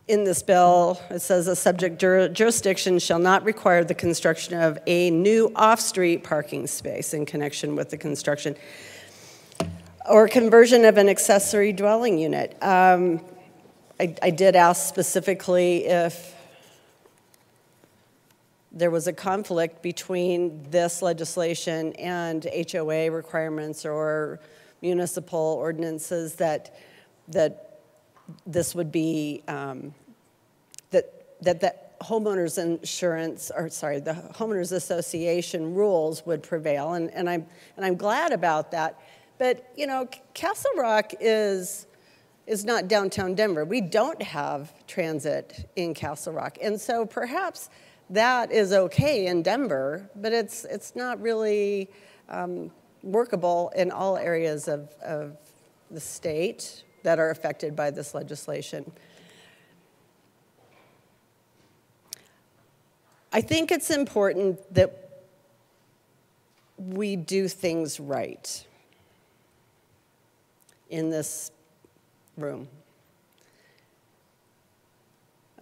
Speaker 14: in this bill, it says a subject jurisdiction shall not require the construction of a new off-street parking space in connection with the construction or conversion of an accessory dwelling unit. Um, I, I did ask specifically if there was a conflict between this legislation and HOA requirements or municipal ordinances that, that this would be, um, that, that the homeowners insurance, or sorry, the homeowners association rules would prevail, and, and, I'm, and I'm glad about that. But, you know, Castle Rock is, is not downtown Denver. We don't have transit in Castle Rock. And so perhaps that is okay in Denver, but it's, it's not really um, workable in all areas of, of the state that are affected by this legislation. I think it's important that we do things right.
Speaker 42: in this room.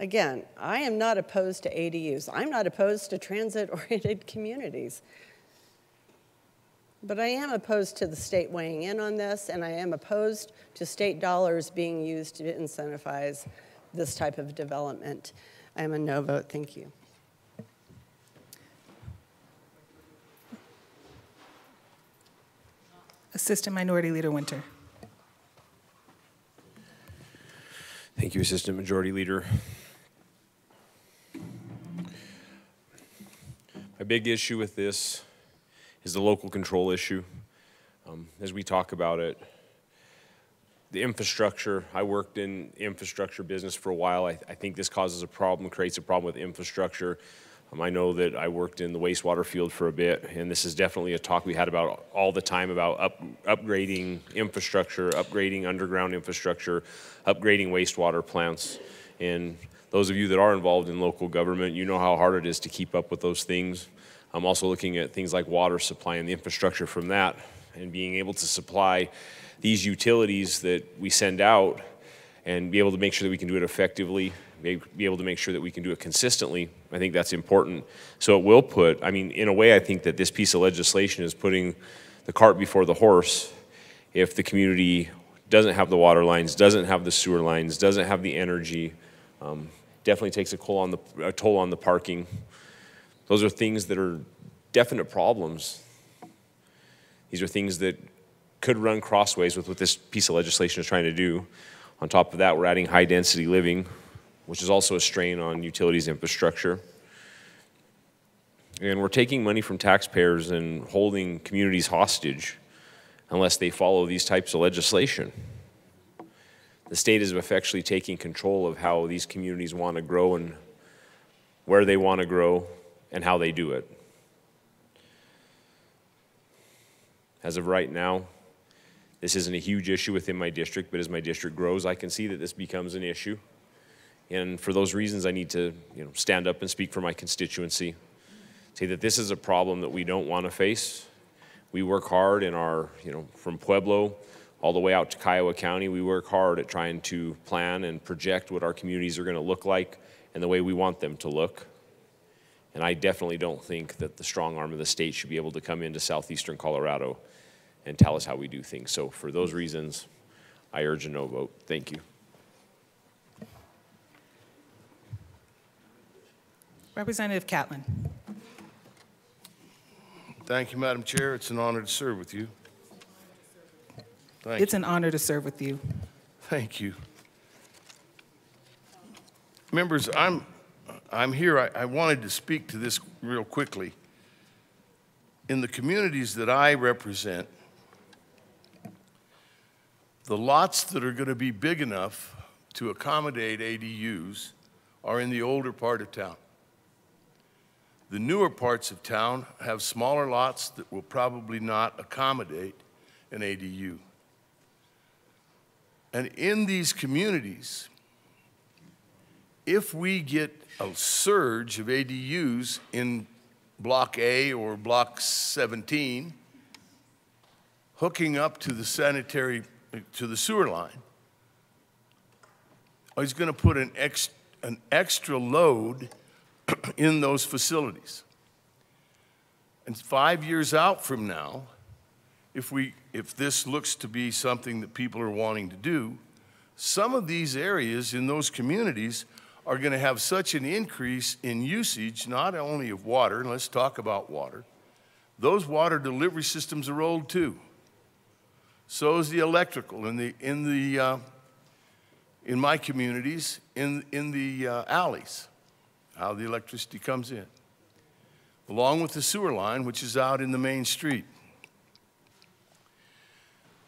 Speaker 42: Again, I am not opposed to ADUs. I'm not opposed to transit-oriented communities. But I am opposed to the state weighing in on this, and I am opposed to state dollars being used to incentivize this type of development. I am a no vote. Thank you.
Speaker 11: Assistant Minority Leader Winter.
Speaker 25: Thank you, Assistant Majority Leader. My big issue with this is the local control issue. Um, as we talk about it, the infrastructure, I worked in infrastructure business for a while. I, I think this causes a problem, creates a problem with infrastructure. Um, I know that I worked in the wastewater field for a bit, and this is definitely a talk we had about all the time about up, upgrading infrastructure, upgrading underground infrastructure, upgrading wastewater plants. And those of you that are involved in local government, you know how hard it is to keep up with those things. I'm also looking at things like water supply and the infrastructure from that, and being able to supply these utilities that we send out and be able to make sure that we can do it effectively, be able to make sure that we can do it consistently. I think that's important. So it will put, I mean, in a way, I think that this piece of legislation is putting the cart before the horse. If the community doesn't have the water lines, doesn't have the sewer lines, doesn't have the energy, um, definitely takes a toll on the, a toll on the parking. Those are things that are definite problems. These are things that could run crossways with what this piece of legislation is trying to do. On top of that, we're adding high density living, which is also a strain on utilities infrastructure. And we're taking money from taxpayers and holding communities hostage unless they follow these types of legislation. The state is effectively taking control of how these communities want to grow and where they want to grow and how they do it. As of right now, this isn't a huge issue within my district, but as my district grows, I can see that this becomes an issue. And for those reasons, I need to you know, stand up and speak for my constituency. Say that this is a problem that we don't want to face. We work hard in our, you know, from Pueblo all the way out to Kiowa County, we work hard at trying to plan and project what our communities are going to look like and the way we want them to look. And I definitely don't think that the strong arm of the state should be able to come into southeastern Colorado and tell us how we do things. So for those reasons, I urge a no vote. Thank you.
Speaker 11: Representative Catlin.
Speaker 15: Thank you, Madam Chair. It's an honor to serve with you. Thank
Speaker 11: It's
Speaker 15: you.
Speaker 11: an honor to serve with you.
Speaker 15: Thank you. Members, I'm, I'm here. I, I wanted to speak to this real quickly. In the communities that I represent, the lots that are going to be big enough to accommodate ADUs are in the older part of town. The newer parts of town have smaller lots that will probably not accommodate an ADU. And in these communities, if we get a surge of ADUs in Block A or Block 17, hooking up to the sanitary, to the sewer line, is going to put an, ex, an extra load in those facilities. And five years out from now, if, we, if this looks to be something that people are wanting to do, some of these areas in those communities are going to have such an increase in usage, not only of water, and let's talk about water, those water delivery systems are old too. So is the electrical in the, in the, uh, in my communities, in, in the uh, alleys, how the electricity comes in, along with the sewer line, which is out in the main street.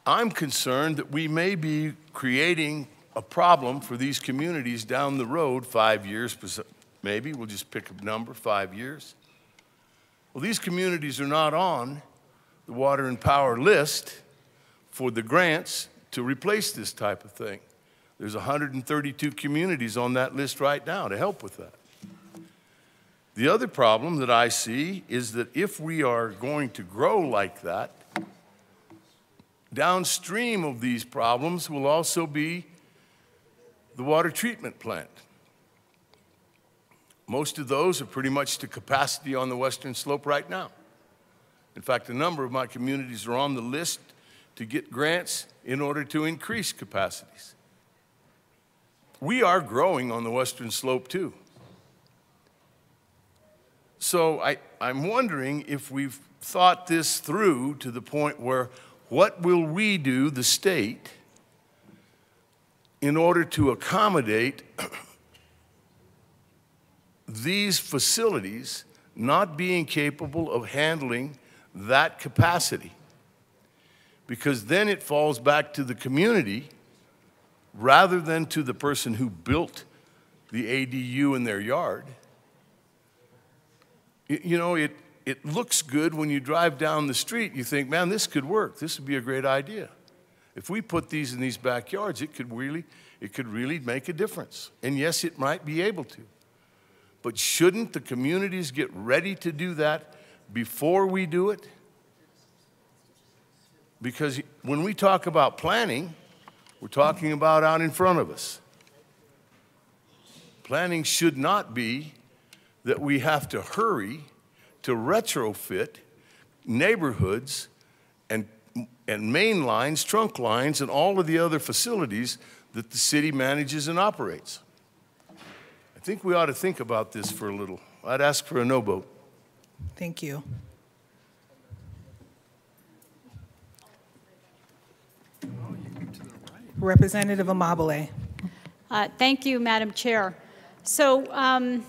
Speaker 15: I'm concerned that we may be creating a problem for these communities down the road, five years, maybe, we'll just pick a number, five years. Well, these communities are not on the water and power list for the grants to replace this type of thing. There's 132 communities on that list right now to help with that. The other problem that I see is that if we are going to grow like that, Downstream of these problems will also be the water treatment plant. Most of those are pretty much to capacity on the western slope right now. In fact, a number of my communities are on the list to get grants in order to increase capacities. We are growing on the western slope too. So I, I'm wondering if we've thought this through to the point where what will we do, the state, in order to accommodate these facilities not being capable of handling that capacity? Because then it falls back to the community rather than to the person who built the ADU in their yard. You know, it, it looks good when you drive down the street. You think, man, this could work. This would be a great idea. If we put these in these backyards, it could really, it could really make a difference. And yes, it might be able to. But shouldn't the communities get ready to do that before we do it? Because when we talk about planning, we're talking about out in front of us. Planning should not be that we have to hurry to retrofit neighborhoods and, and main lines, trunk lines, and all of the other facilities that the city manages and operates. I think we ought to think about this for a little. I'd ask for a no vote.
Speaker 26: Thank you. Representative Amabile.
Speaker 35: Uh, Thank you, Madam Chair. So um, it's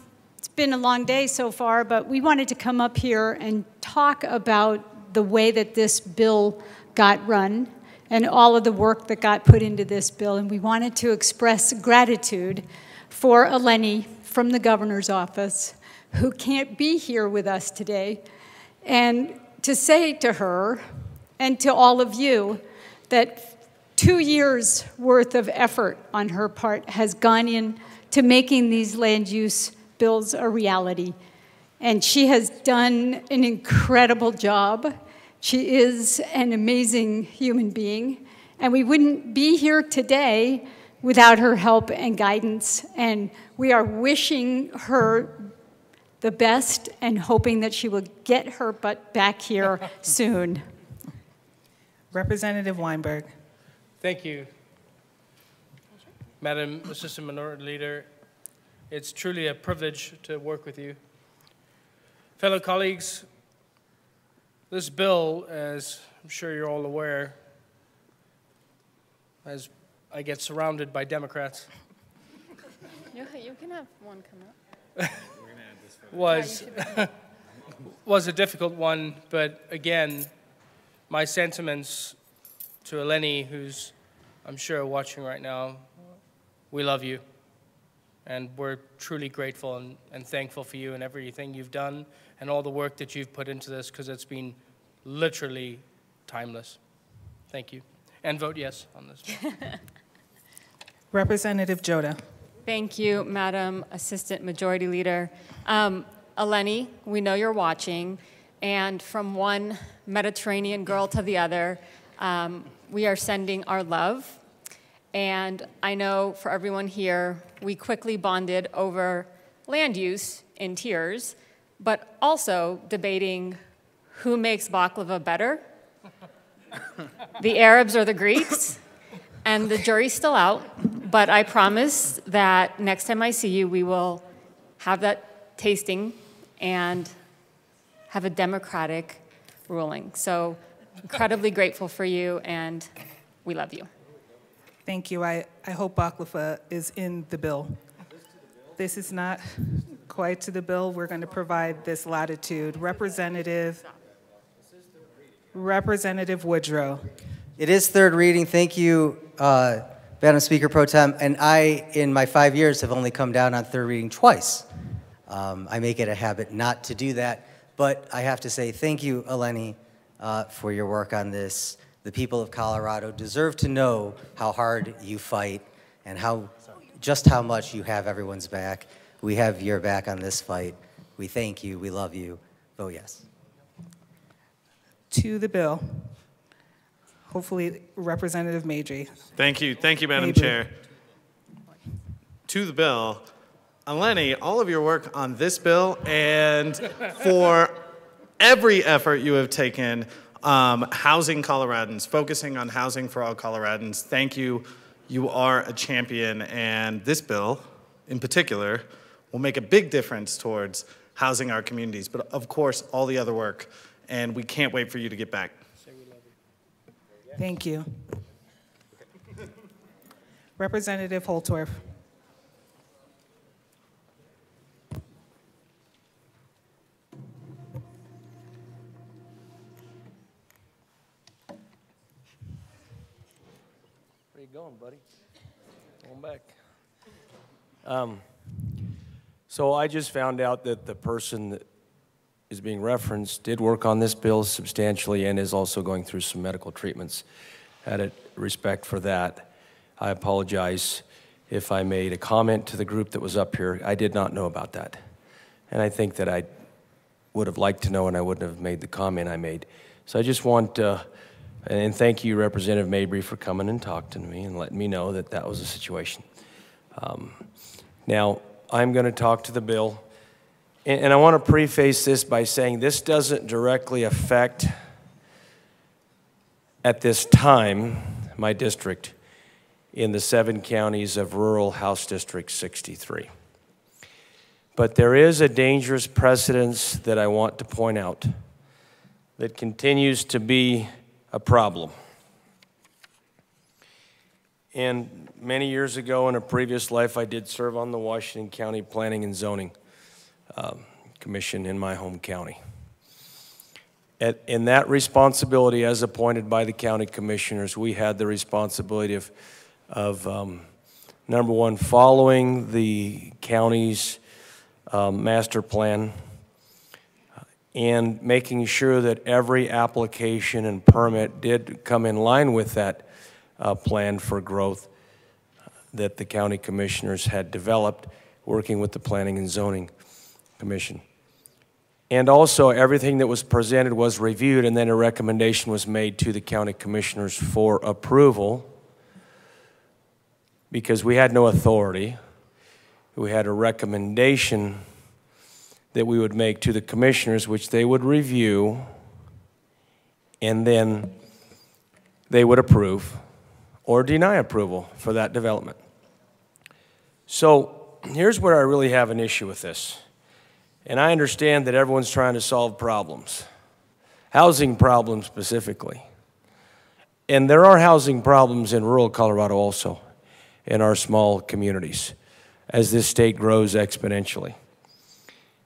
Speaker 35: been a long day so far, but we wanted to come up here and talk about the way that this bill got run and all of the work that got put into this bill. And we wanted to express gratitude for Eleni from the governor's office, who can't be here with us today, and to say to her and to all of you that two years worth of effort on her part has gone in to making these land use bills a reality. And she has done an incredible job. She is an amazing human being. And we wouldn't be here today without her help and guidance. And we are wishing her the best and hoping that she will get her butt back here soon.
Speaker 26: Representative Weinberg.
Speaker 31: Thank you. Madam Assistant Minority Leader, it's truly a privilege to work with you. Fellow colleagues, this bill, as I'm sure you're all aware, as I get surrounded by Democrats,
Speaker 43: You, you can have one come up.
Speaker 31: was, was a difficult one, but again, my sentiments to Eleni, who's I'm sure watching right now, we love you. And we're truly grateful and, and thankful for you and everything you've done and all the work that you've put into this because it's been literally timeless. Thank you. And vote yes on this.
Speaker 26: Representative Jodeh.
Speaker 43: Thank you, Madam Assistant Majority Leader. Um, Eleni, we know you're watching, and from one Mediterranean girl to the other, um, we are sending our love. And I know for everyone here, we quickly bonded over land use in tears, but also debating who makes baklava better, the Arabs or the Greeks, and the jury's still out. But I promise that next time I see you, we will have that tasting and have a democratic ruling. So incredibly grateful for you, and we love you.
Speaker 26: Thank you. I, I hope baklava is in the bill. This is not quite to the bill. We're going to provide this latitude. Representative, Representative Woodrow.
Speaker 44: It is third reading. Thank you, uh, Madam Speaker Pro Tem. And I, in my five years, have only come down on third reading twice. Um, I make it a habit not to do that. But I have to say thank you, Eleni, uh, for your work on this. The people of Colorado deserve to know how hard you fight and how, just how much you have everyone's back. We have your back on this fight. We thank you. We love you. Vote yes.
Speaker 26: To the bill.
Speaker 11: hopefully Representative Majory.
Speaker 37: Thank you, thank you, Madam
Speaker 11: Maybe.
Speaker 37: Chair. To the bill, Eleni, all of your work on this bill and for every effort you have taken um, housing Coloradans, focusing on housing for all Coloradans. Thank you. You are a champion, and this bill, in particular, will make a big difference towards housing our communities. But of course, all the other work, and we can't wait for you to get back.
Speaker 11: Thank you. Representative Holtorf.
Speaker 5: Where you going, buddy? Going back. Um, so I just found out that the person that is being referenced did work on this bill substantially and is also going through some medical treatments. Out of respect for that, I apologize if I made a comment to the group that was up here. I did not know about that. And I think that I would have liked to know and I wouldn't have made the comment I made. So I just want, uh, and thank you, Representative Mabrey, for coming and talking to me and letting me know that that was the situation. Um, now, I'm going to talk to the bill, and, I want to preface this by saying this doesn't directly affect, at this time, my district in the seven counties of rural House District 63. But there is a dangerous precedence that I want to point out that continues to be a problem. And many years ago, in a previous life, I did serve on the Washington County Planning and Zoning um, Commission in my home county. At, in that responsibility, as appointed by the county commissioners, we had the responsibility of, of um, number one, following the county's um, master plan and making sure that every application and permit did come in line with that uh, plan for growth that the county commissioners had developed, working with the Planning and Zoning Commission. And also, everything that was presented was reviewed, and then a recommendation was made to the county commissioners for approval because we had no authority. We had a recommendation that we would make to the commissioners, which they would review, and then they would approve or deny approval for that development. So here's where I really have an issue with this. And I understand that everyone's trying to solve problems, housing problems specifically. And there are housing problems in rural Colorado also, in our small communities, as this state grows exponentially.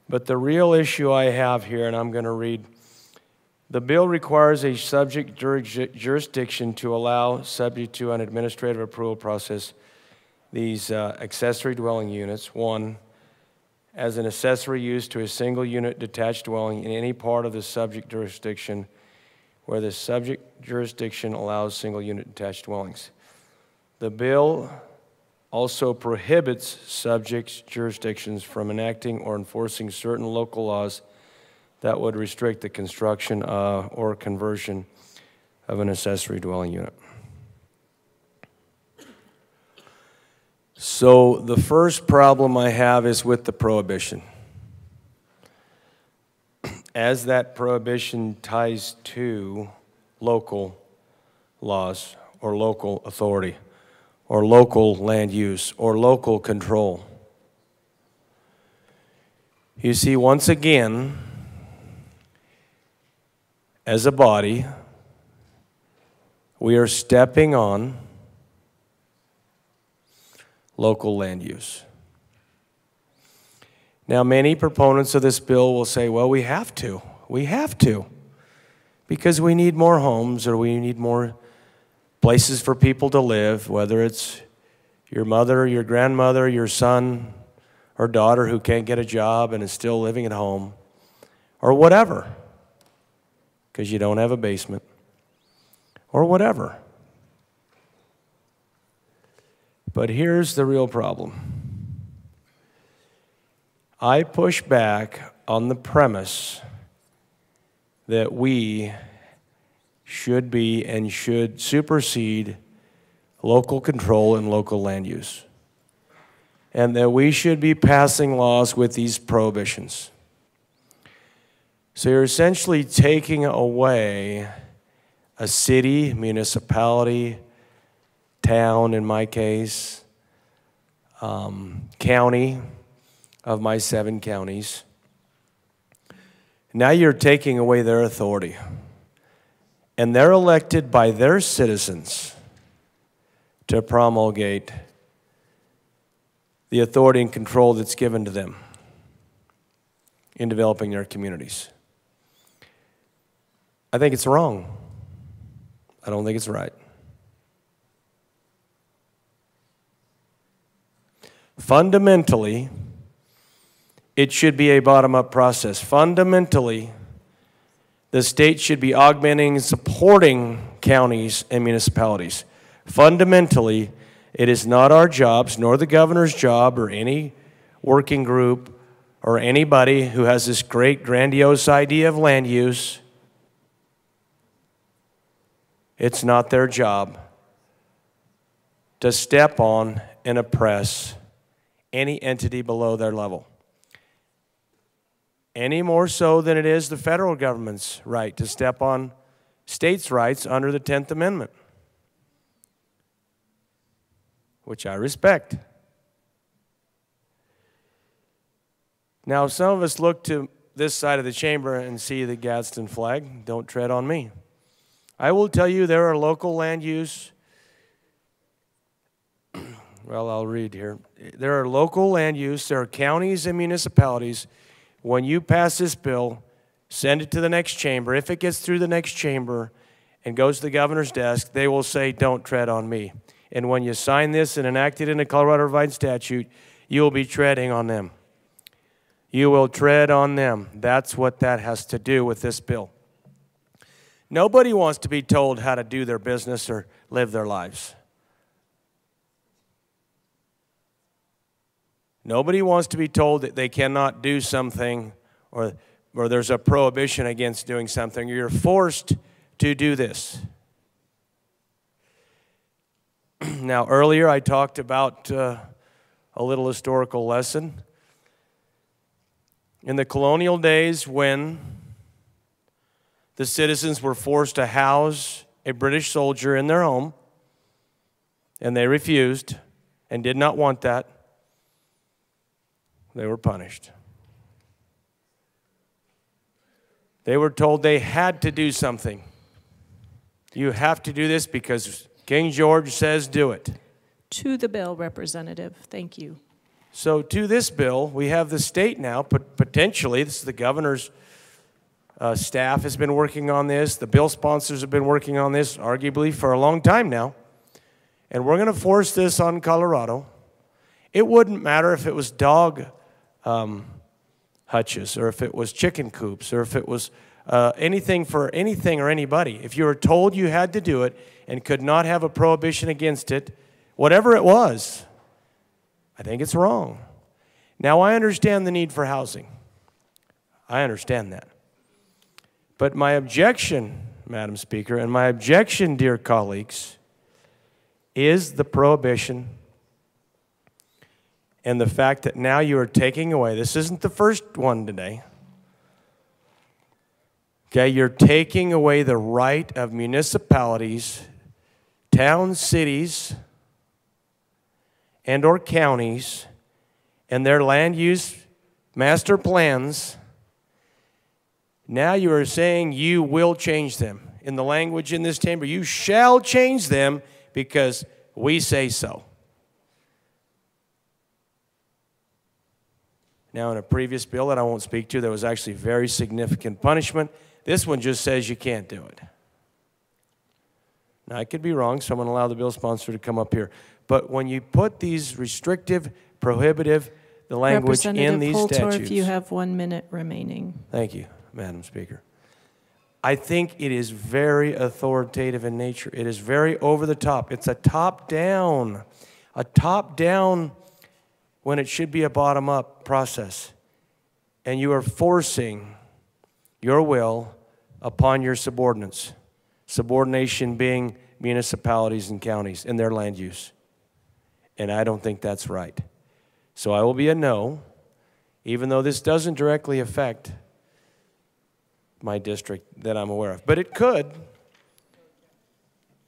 Speaker 5: But the real issue I have here, and I'm going to read the bill requires a subject jurisdiction to allow, subject to an administrative approval process, these uh, accessory dwelling units. One, as an accessory use to a single unit detached dwelling in any part of the subject jurisdiction where the subject jurisdiction allows single unit detached dwellings. The bill also prohibits subject jurisdictions from enacting or enforcing certain local laws that would restrict the construction uh, or conversion of an accessory dwelling unit. So the first problem I have is with the prohibition. As that prohibition ties to local laws or local authority or local land use or local control. You see, once again, as a body, we are stepping on local land use. Now, many proponents of this bill will say, well, we have to. We have to. Because we need more homes or we need more places for people to live, whether it's your mother, your grandmother, your son or daughter who can't get a job and is still living at home, or whatever, because you don't have a basement, or whatever. But here's the real problem I push back on the premise that we should be and should supersede local control and local land use. And that we should be passing laws with these prohibitions. So you're essentially taking away a city, municipality, town in my case, um, county of my seven counties. Now you're taking away their authority. And they're elected by their citizens to promulgate the authority and control that's given to them in developing their communities. I think it's wrong. I don't think it's right. Fundamentally, it should be a bottom up process. Fundamentally, the state should be augmenting and supporting counties and municipalities. Fundamentally, it is not our jobs, nor the governor's job, or any working group, or anybody who has this great, grandiose idea of land use. It's not their job to step on and oppress any entity below their level. Any more so than it is the federal government's right to step on states' rights under the 10th Amendment, which I respect. Now, some of us look to this side of the chamber and see the Gadsden flag. Don't tread on me. I will tell you there are local land use well, I'll read here. There are local land use, there are counties and municipalities. When you pass this bill, send it to the next chamber. If it gets through the next chamber and goes to the governor's desk, they will say, Don't tread on me. And when you sign this and enact it in a Colorado Revised statute, you will be treading on them. You will tread on them. That's what that has to do with this bill. Nobody wants to be told how to do their business or live their lives. Nobody wants to be told that they cannot do something or, or there's a prohibition against doing something. You're forced to do this. now, earlier I talked about uh, a little historical lesson. In the colonial days, when the citizens were forced to house a British soldier in their home, and they refused and did not want that, they were punished. They were told they had to do something. You have to do this because King George says do it.
Speaker 2: To the bill, Representative. Thank you.
Speaker 5: So, to this bill, we have the state now, but potentially, this is the governor's uh, staff has been working on this. The bill sponsors have been working on this, arguably, for a long time now. And we're going to force this on Colorado. It wouldn't matter if it was dog um, hutches, or if it was chicken coops, or if it was uh, anything for anything or anybody. If you were told you had to do it and could not have a prohibition against it, whatever it was, I think it's wrong. Now, I understand the need for housing. I understand that. But my objection, Madam Speaker, and my objection, dear colleagues, is the prohibition and the fact that now you are taking away, this isn't the first one today. Okay, you're taking away the right of municipalities, towns, cities, and or counties and their land use master plans. Now you are saying you will change them. In the language in this chamber, you shall change them because we say so. Now, in a previous bill that I won't speak to, there was actually very significant punishment. This one just says you can't do it. Now, I could be wrong. Someone allow the bill sponsor to come up here. But when you put these restrictive, prohibitive, the language in these
Speaker 2: Holtorf,
Speaker 5: statutes.
Speaker 2: you have one minute remaining.
Speaker 5: Thank you, Madam Speaker. I think it is very authoritative in nature. It is very over the top. It's a top down, a top down when it should be a bottom up process. And you are forcing your will upon your subordinates subordination being municipalities and counties and their land use. And I don't think that's right. So I will be a no, even though this doesn't directly affect my district that I'm aware of. But it could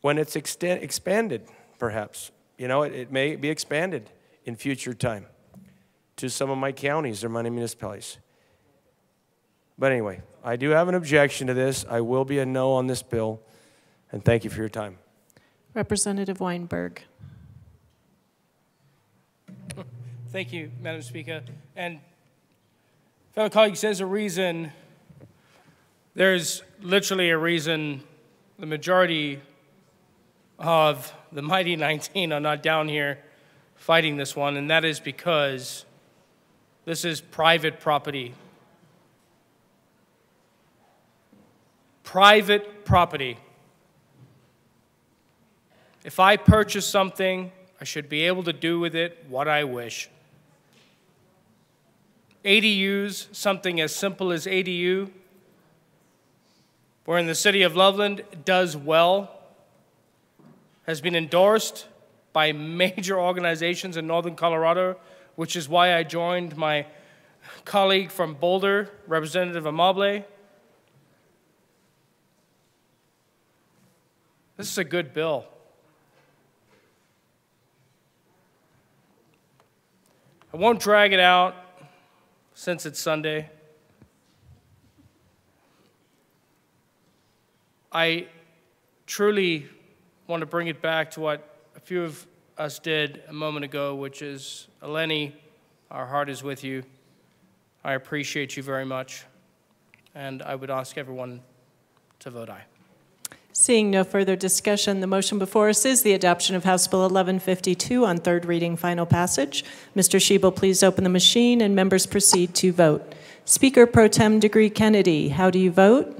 Speaker 5: when it's expanded, perhaps. You know, it, it may be expanded in future time to some of my counties or my municipalities. But anyway, I do have an objection to this. I will be a no on this bill, and thank you for your time.
Speaker 2: Representative Weinberg.
Speaker 31: Thank you, Madam Speaker. And fellow colleagues, there's a reason, there's literally a reason the majority of the mighty 19 are not down here fighting this one, and that is because this is private property. Private property. If I purchase something, I should be able to do with it what I wish. ADUs, something as simple as ADU, where in the city of Loveland does well, has been endorsed by major organizations in northern Colorado, which is why I joined my colleague from Boulder, Representative Amabile. This is a good bill. I won't drag it out since it's Sunday. I truly want to bring it back to what a few of us did a moment ago, which is Eleni, our heart is with you. I appreciate you very much. And I would ask everyone to vote aye.
Speaker 2: Seeing no further discussion, the motion before us is the adoption of House Bill 1152 on third reading, final passage. Mr. Shebel, please open the machine and members proceed to vote. Speaker Pro Tem deGruy Kennedy, how do you vote?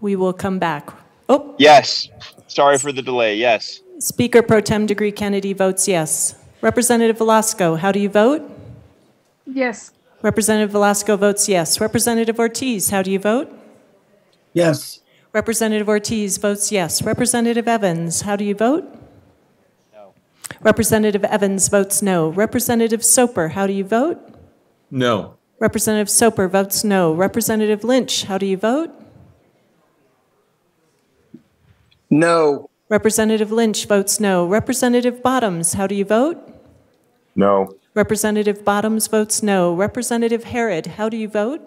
Speaker 2: We will come back. Oh,
Speaker 45: Yes. Sorry for the delay. Yes.
Speaker 2: Speaker Pro Tem deGruy Kennedy votes yes. Representative Velasco, how do you vote?
Speaker 46: Yes.
Speaker 2: Representative Velasco votes yes. Representative Ortiz, how do you vote?
Speaker 47: Yes.
Speaker 2: Representative Ortiz votes yes. Representative Evans, how do you vote? No. Representative Evans votes no. Representative Soper, how do you vote?
Speaker 47: No.
Speaker 2: Representative Soper votes no. Representative Lynch, how do you vote?
Speaker 47: No.
Speaker 2: Representative Lynch votes no. Representative Bottoms, how do you vote?
Speaker 47: No.
Speaker 2: Representative Bottoms votes no. Representative Herod, how do you vote?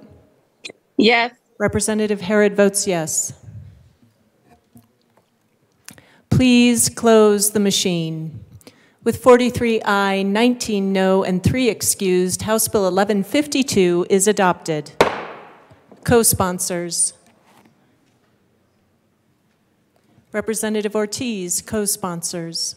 Speaker 46: Yes.
Speaker 2: Representative Herod votes yes. Please close the machine. With 43 aye, 19 no, and 3 excused, House Bill 1152 is adopted. Co-sponsors. Representative Ortiz, co-sponsors.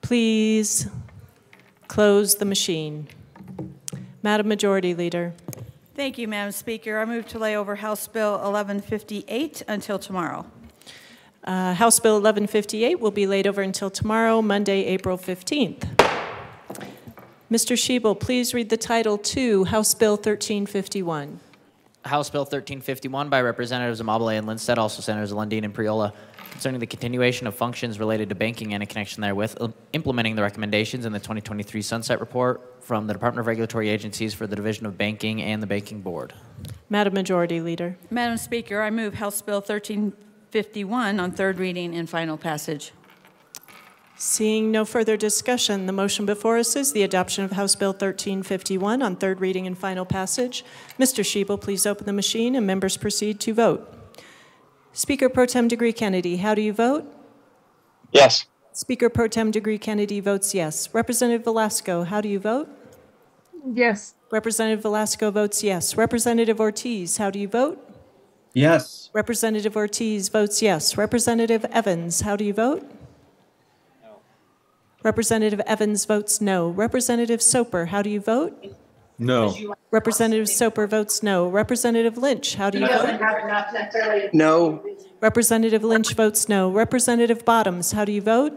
Speaker 2: Please close the machine. Madam Majority Leader.
Speaker 8: Thank you, Madam Speaker. I move to lay over House Bill 1158 until tomorrow.
Speaker 2: Uh, House Bill 1158 will be laid over until tomorrow, Monday, April 15th. Mr. Shebel, please read the title to House Bill 1351.
Speaker 9: House Bill 1351 by Representatives Amabile and Lindstedt, also Senators Lundin and Priola, concerning the continuation of functions related to banking and in connection therewith, um, implementing the recommendations in the 2023 Sunset Report from the Department of Regulatory Agencies for the Division of Banking and the Banking Board.
Speaker 2: Madam Majority Leader.
Speaker 8: Madam Speaker, I move House Bill 1351 on third reading and final passage.
Speaker 2: Seeing no further discussion, the motion before us is the adoption of House Bill 1351 on third reading and final passage. Mr. Shebel, please open the machine and members proceed to vote. Speaker Pro Tem deGruy Kennedy, how do you vote?
Speaker 45: Yes.
Speaker 2: Speaker Pro Tem deGruy Kennedy votes yes. Representative Velasco, how do you vote?
Speaker 46: Yes.
Speaker 2: Representative Velasco votes yes. Representative Ortiz, how do you vote?
Speaker 47: Yes.
Speaker 2: Representative Ortiz votes yes. Representative Evans, how do you vote? No. Representative Evans votes no. Representative Soper, how do you vote?
Speaker 47: No.
Speaker 2: Representative Soper votes no. Representative Lynch, how do you vote?
Speaker 47: No.
Speaker 2: Representative Lynch votes no. Representative Bottoms, how do you vote?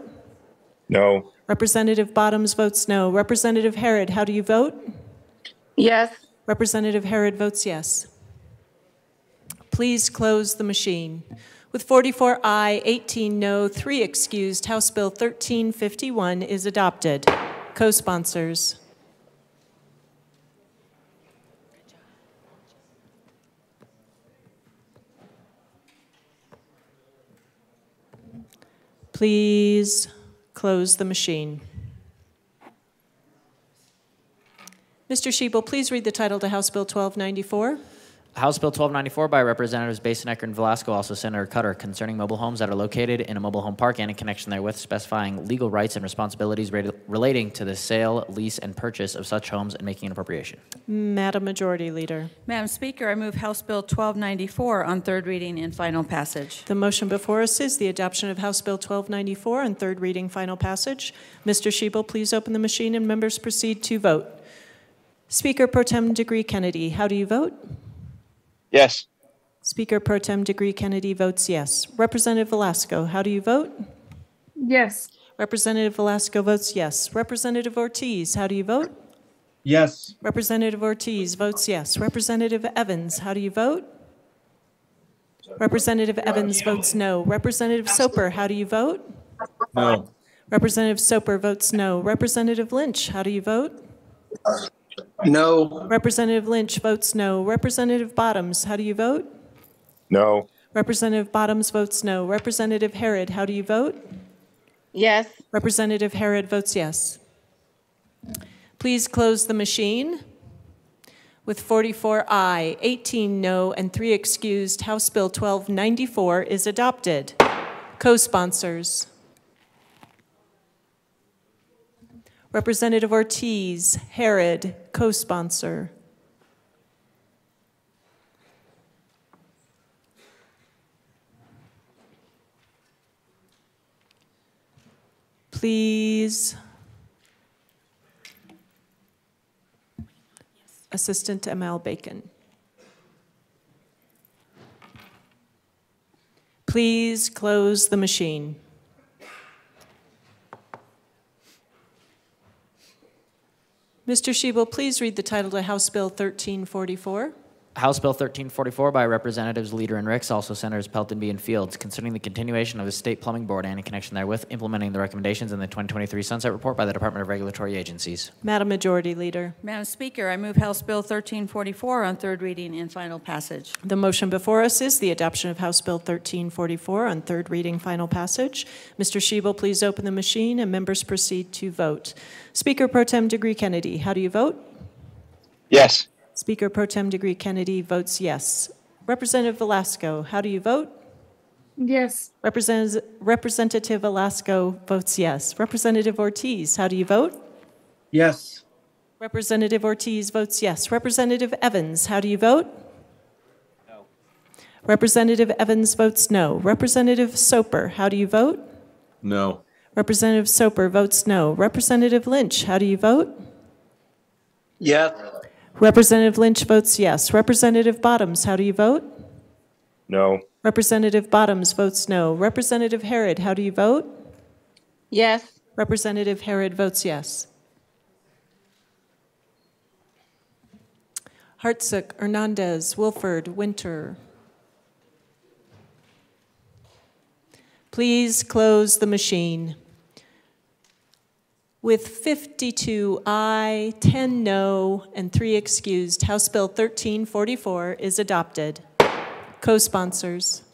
Speaker 47: No.
Speaker 2: Representative Bottoms votes no. Representative Herod, how do you vote?
Speaker 46: Yes.
Speaker 2: Representative Herod votes yes. Please close the machine. With 44 aye, 18 no, 3 excused, House Bill 1351 is adopted. Co-sponsors. Please close the machine. Mr. Shebel, please read the title to House Bill 1294.
Speaker 9: House Bill 1294 by Representatives Boesenecker and Velasco, also Senator Cutter, concerning mobile homes that are located in a mobile home park and in connection therewith, specifying legal rights and responsibilities rela- relating to the sale, lease, and purchase of such homes and making an appropriation.
Speaker 2: Madam Majority Leader.
Speaker 8: Madam Speaker, I move House Bill 1294 on third reading and final passage.
Speaker 2: The motion before us is the adoption of House Bill 1294 on third reading, final passage. Mr. Shebel, please open the machine and members proceed to vote. Speaker Pro Tem deGruy Kennedy, how do you vote?
Speaker 48: Yes.
Speaker 2: Speaker Pro Tem deGruy Kennedy votes yes. Representative Velasco, how do you vote?
Speaker 46: Yes.
Speaker 2: Representative Velasco votes yes. Representative Ortiz, how do you vote?
Speaker 47: Yes.
Speaker 2: Representative Ortiz votes yes. Representative Evans, how do you vote? Representative Evans votes no. Representative Soper, how do you vote?
Speaker 47: No.
Speaker 2: Representative Soper votes no. Representative Lynch, how do you vote?
Speaker 47: No.
Speaker 2: Representative Lynch votes no. Representative Bottoms, how do you vote?
Speaker 47: No.
Speaker 2: Representative Bottoms votes no. Representative Herod, how do you vote?
Speaker 46: Yes.
Speaker 2: Representative Herod votes yes. Please close the machine. With 44 aye, 18 no, and 3 excused, House Bill 1294 is adopted. Co-sponsors. Representative Ortiz, Herod, co-sponsor. Please. Assistant ML Bacon. Please close the machine. Mr. Shebel, please read the title to House Bill 1344.
Speaker 9: House Bill 1344 by Representatives Lieder and Ricks, also Senators Pelton B. and Fields, concerning the continuation of the State Plumbing Board and in connection therewith, implementing the recommendations in the 2023 Sunset Report by the Department of Regulatory Agencies.
Speaker 2: Madam Majority Leader.
Speaker 8: Madam Speaker, I move House Bill 1344 on third reading and final passage.
Speaker 2: The motion before us is the adoption of House Bill 1344 on third reading, final passage. Mr. Shebel, please open the machine and members proceed to vote. Speaker Pro Tem deGruy Kennedy, how do you vote?
Speaker 48: Yes.
Speaker 2: Speaker Pro Tem deGruy Kennedy votes yes. Representative Velasco, how do you vote?
Speaker 46: Yes.
Speaker 2: Representative, Representative Velasco votes yes. Representative Ortiz, how do you vote?
Speaker 47: Yes.
Speaker 2: Representative Ortiz votes yes. Representative Evans, how do you vote? No. Representative Evans votes no. Representative Soper, how do you vote?
Speaker 47: No.
Speaker 2: Representative Soper votes no. Representative Lynch, how do you vote?
Speaker 47: Yes.
Speaker 2: Representative Lynch votes yes. Representative Bottoms, how do you vote?
Speaker 47: No.
Speaker 2: Representative Bottoms votes no. Representative Herod, how do you vote?
Speaker 46: Yes.
Speaker 2: Representative Herod votes yes. Hartsook, Hernandez, Willford, Winter. Please close the machine. With 52 aye, 10 no, and 3 excused, House Bill 1344 is adopted. Co-sponsors.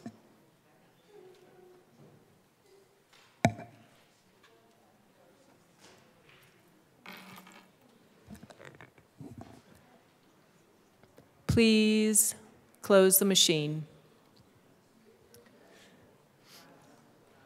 Speaker 2: Please close the machine.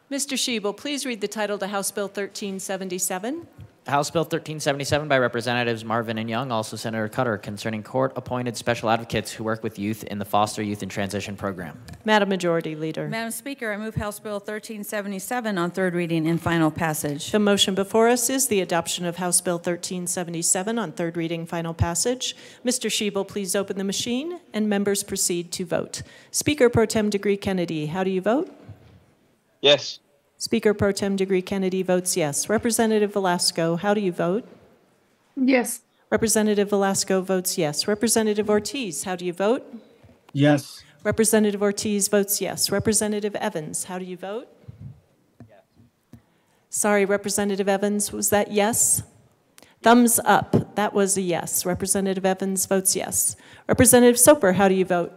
Speaker 2: Mr. Shebel, please read the title to House Bill 1377.
Speaker 9: House Bill 1377 by Representatives Marvin and Young, also Senator Cutter, concerning court-appointed special advocates who work with youth in the Foster Youth and Transition Program.
Speaker 2: Madam Majority Leader.
Speaker 8: Madam Speaker, I move House Bill 1377 on third reading and final passage.
Speaker 2: The motion before us is the adoption of House Bill 1377 on third reading, final passage. Mr. Shebel, please open the machine, and members proceed to vote. Speaker Pro Tem deGruy Kennedy, how do you vote?
Speaker 48: Yes.
Speaker 2: Speaker Pro Tem deGruy Kennedy votes yes. Representative Velasco, how do you vote?
Speaker 46: Yes.
Speaker 2: Representative Velasco votes yes. Representative Ortiz, how do you vote?
Speaker 47: Yes.
Speaker 2: Representative Ortiz votes yes. Representative Evans, how do you vote? Yes. Sorry, Representative Evans, was that yes? Thumbs up. That was a yes. Representative Evans votes yes. Representative Soper, how do you vote?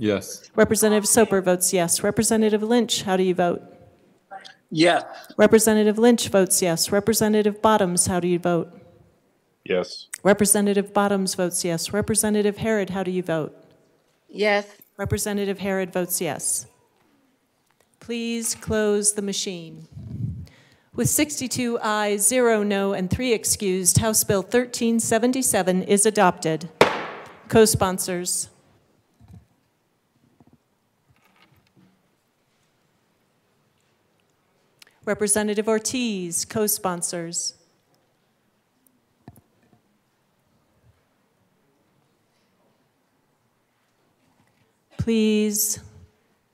Speaker 47: Yes.
Speaker 2: Representative Soper votes yes. Representative Lynch, how do you vote?
Speaker 47: Yes.
Speaker 2: Representative Lynch votes yes. Representative Bottoms, how do you vote?
Speaker 47: Yes.
Speaker 2: Representative Bottoms votes yes. Representative Herod, how do you vote?
Speaker 46: Yes.
Speaker 2: Representative Herod votes yes. Please close the machine. With 62 ayes, 0 no, and 3 excused, House Bill 1377 is adopted. Co-sponsors. Representative Ortiz, co-sponsors. Please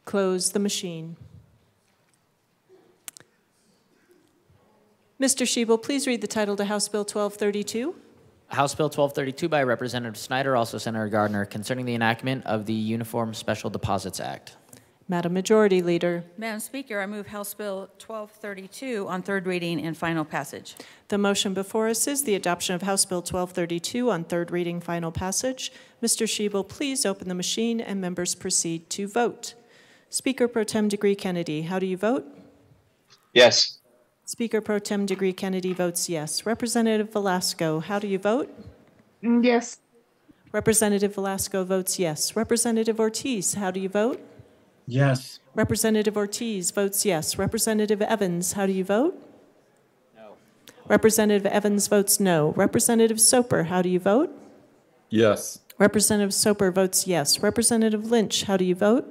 Speaker 2: close the machine. Mr. Shebel, please read the title to House Bill 1232.
Speaker 9: House Bill 1232 by Representative Snyder, also Senator Gardner, concerning the enactment of the Uniform Special Deposits Act.
Speaker 2: Madam Majority Leader.
Speaker 8: Madam Speaker, I move House Bill 1232 on third reading and final passage.
Speaker 2: The motion before us is the adoption of House Bill 1232 on third reading, final passage. Mr. Shebel, please open the machine and members proceed to vote. Speaker Pro Tem deGruy Kennedy, how do you vote?
Speaker 48: Yes.
Speaker 2: Speaker Pro Tem deGruy Kennedy votes yes. Representative Velasco, how do you vote?
Speaker 46: Mm, yes.
Speaker 2: Representative Velasco votes yes. Representative Ortiz, how do you vote?
Speaker 47: Yes.
Speaker 2: Representative Ortiz votes yes. Representative Evans, how do you vote? No. Representative Evans votes no. Representative Soper, how do you vote?
Speaker 47: Yes.
Speaker 2: Representative Soper votes yes. Representative Lynch, how do you vote?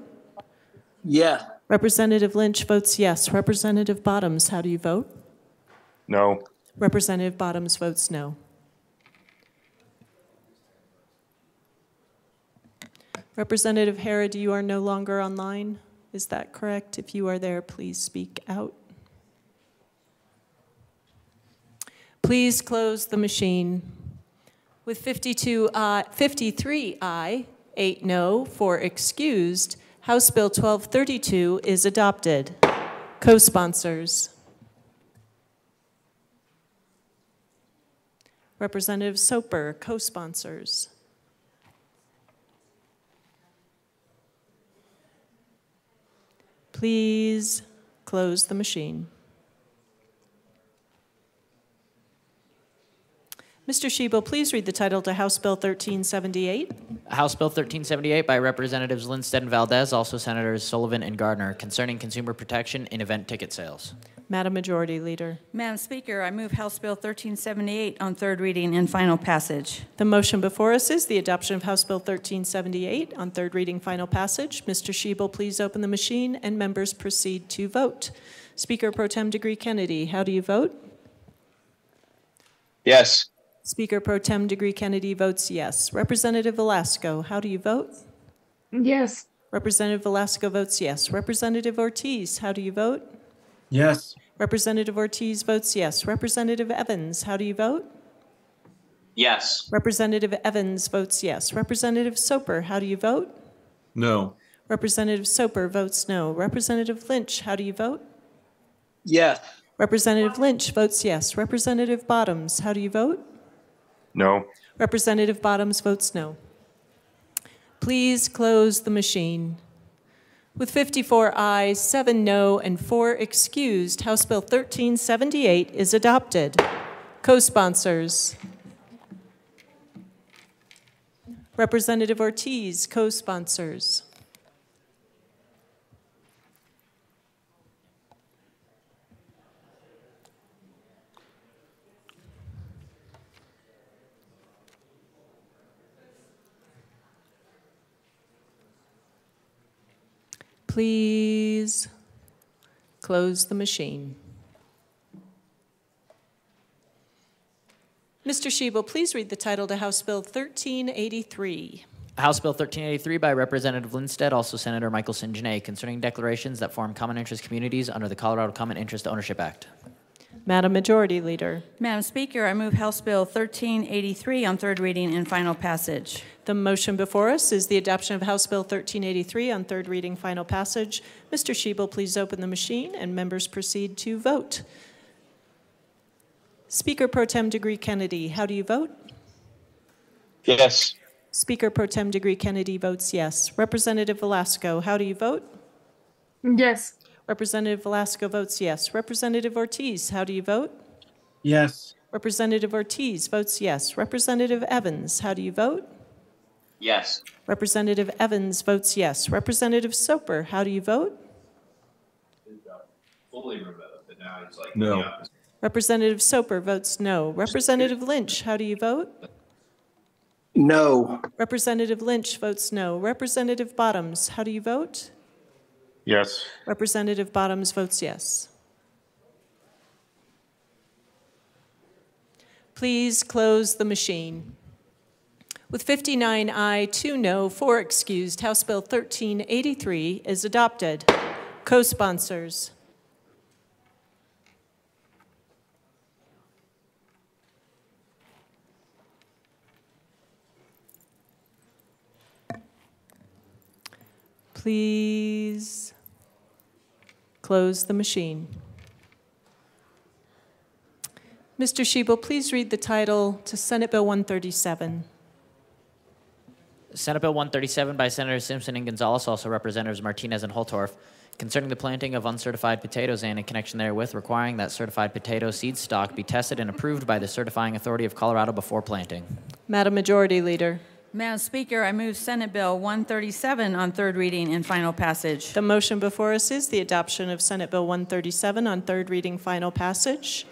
Speaker 47: Yes.
Speaker 2: Representative Lynch votes yes. Representative Bottoms, how do you vote?
Speaker 47: No.
Speaker 2: Representative Bottoms votes no. Representative Herod, you are no longer online. Is that correct? If you are there, please speak out. Please close the machine. With 52, uh, 53 aye, 8 no, 4 excused, House Bill 1232 is adopted. Co-sponsors. Representative Soper, co-sponsors. Please close the machine. Mr. Shebel, please read the title to House Bill 1378.
Speaker 9: House Bill 1378 by Representatives Lindstedt and Valdez, also Senators Sullivan and Gardner, concerning consumer protection in event ticket sales.
Speaker 2: Madam Majority Leader.
Speaker 8: Madam Speaker, I move House Bill 1378 on third reading and final passage.
Speaker 2: The motion before us is the adoption of House Bill 1378 on third reading, final passage. Mr. Shebel, please open the machine and members proceed to vote. Speaker Pro Tem deGruy Kennedy, how do you vote?
Speaker 48: Yes.
Speaker 2: Speaker Pro Tem deGruy Kennedy votes yes. Representative Velasco, how do you vote?
Speaker 46: Yes.
Speaker 2: Representative Velasco votes yes. Representative Ortiz, how do you vote?
Speaker 47: Yes.
Speaker 2: Representative Ortiz votes yes. Representative Evans, how do you vote?
Speaker 47: Yes.
Speaker 2: Representative Evans votes yes. Representative Soper, how do you vote?
Speaker 47: No.
Speaker 2: Representative Soper votes no. Representative Lynch, how do you vote?
Speaker 47: Yes.
Speaker 2: Representative Lynch votes yes. Representative Bottoms, how do you vote?
Speaker 47: No.
Speaker 2: Representative Bottoms votes no. Please close the machine. With 54 ayes, 7 no, and 4 excused, House Bill 1378 is adopted. Co-sponsors. Representative Ortiz, co-sponsors. Please close the machine. Mr. Shebel, please read the title to House Bill 1383.
Speaker 9: House Bill 1383 by Representative Lindstedt, also Senator Michaelson Jenet, concerning declarations that form common interest communities under the Colorado Common Interest Ownership Act.
Speaker 2: Madam Majority Leader.
Speaker 8: Madam Speaker, I move House Bill 1383 on third reading and final passage.
Speaker 2: The motion before us is the adoption of House Bill 1383 on third reading, final passage. Mr. Shebel, please open the machine and members proceed to vote. Speaker Pro Tem deGruy Kennedy, how do you vote?
Speaker 48: Yes.
Speaker 2: Speaker Pro Tem deGruy Kennedy votes yes. Representative Velasco, how do you vote?
Speaker 46: Yes.
Speaker 2: Representative Velasco votes yes. Representative Ortiz, how do you vote?
Speaker 47: Yes.
Speaker 2: Representative Ortiz votes yes. Representative Evans, how do you vote?
Speaker 47: Yes.
Speaker 2: Representative Evans votes yes. Representative Soper, how do you vote?
Speaker 47: Fully remote, but now it's like No. the.
Speaker 2: Representative Soper votes no. Representative Lynch, how do you vote?
Speaker 47: No.
Speaker 2: Representative Lynch votes no. Representative Bottoms, how do you vote?
Speaker 47: Yes.
Speaker 2: Representative Bottoms votes yes. Please close the machine. With 59 aye, 2 no, 4 excused, House Bill 1383 is adopted. Co-sponsors. Please close the machine. Mr. Shebel, please read the title to Senate Bill 137.
Speaker 9: Senate Bill 137 by Senator Simpson and Gonzales, also Representatives Martinez and Holtorf, concerning the planting of uncertified potatoes and in connection therewith requiring that certified potato seed stock be tested and approved by the certifying authority of Colorado before planting.
Speaker 2: Madam Majority Leader.
Speaker 8: Madam Speaker, I move Senate Bill 137 on third reading and final passage.
Speaker 2: The motion before us is the adoption of Senate Bill 137 on third reading, final passage.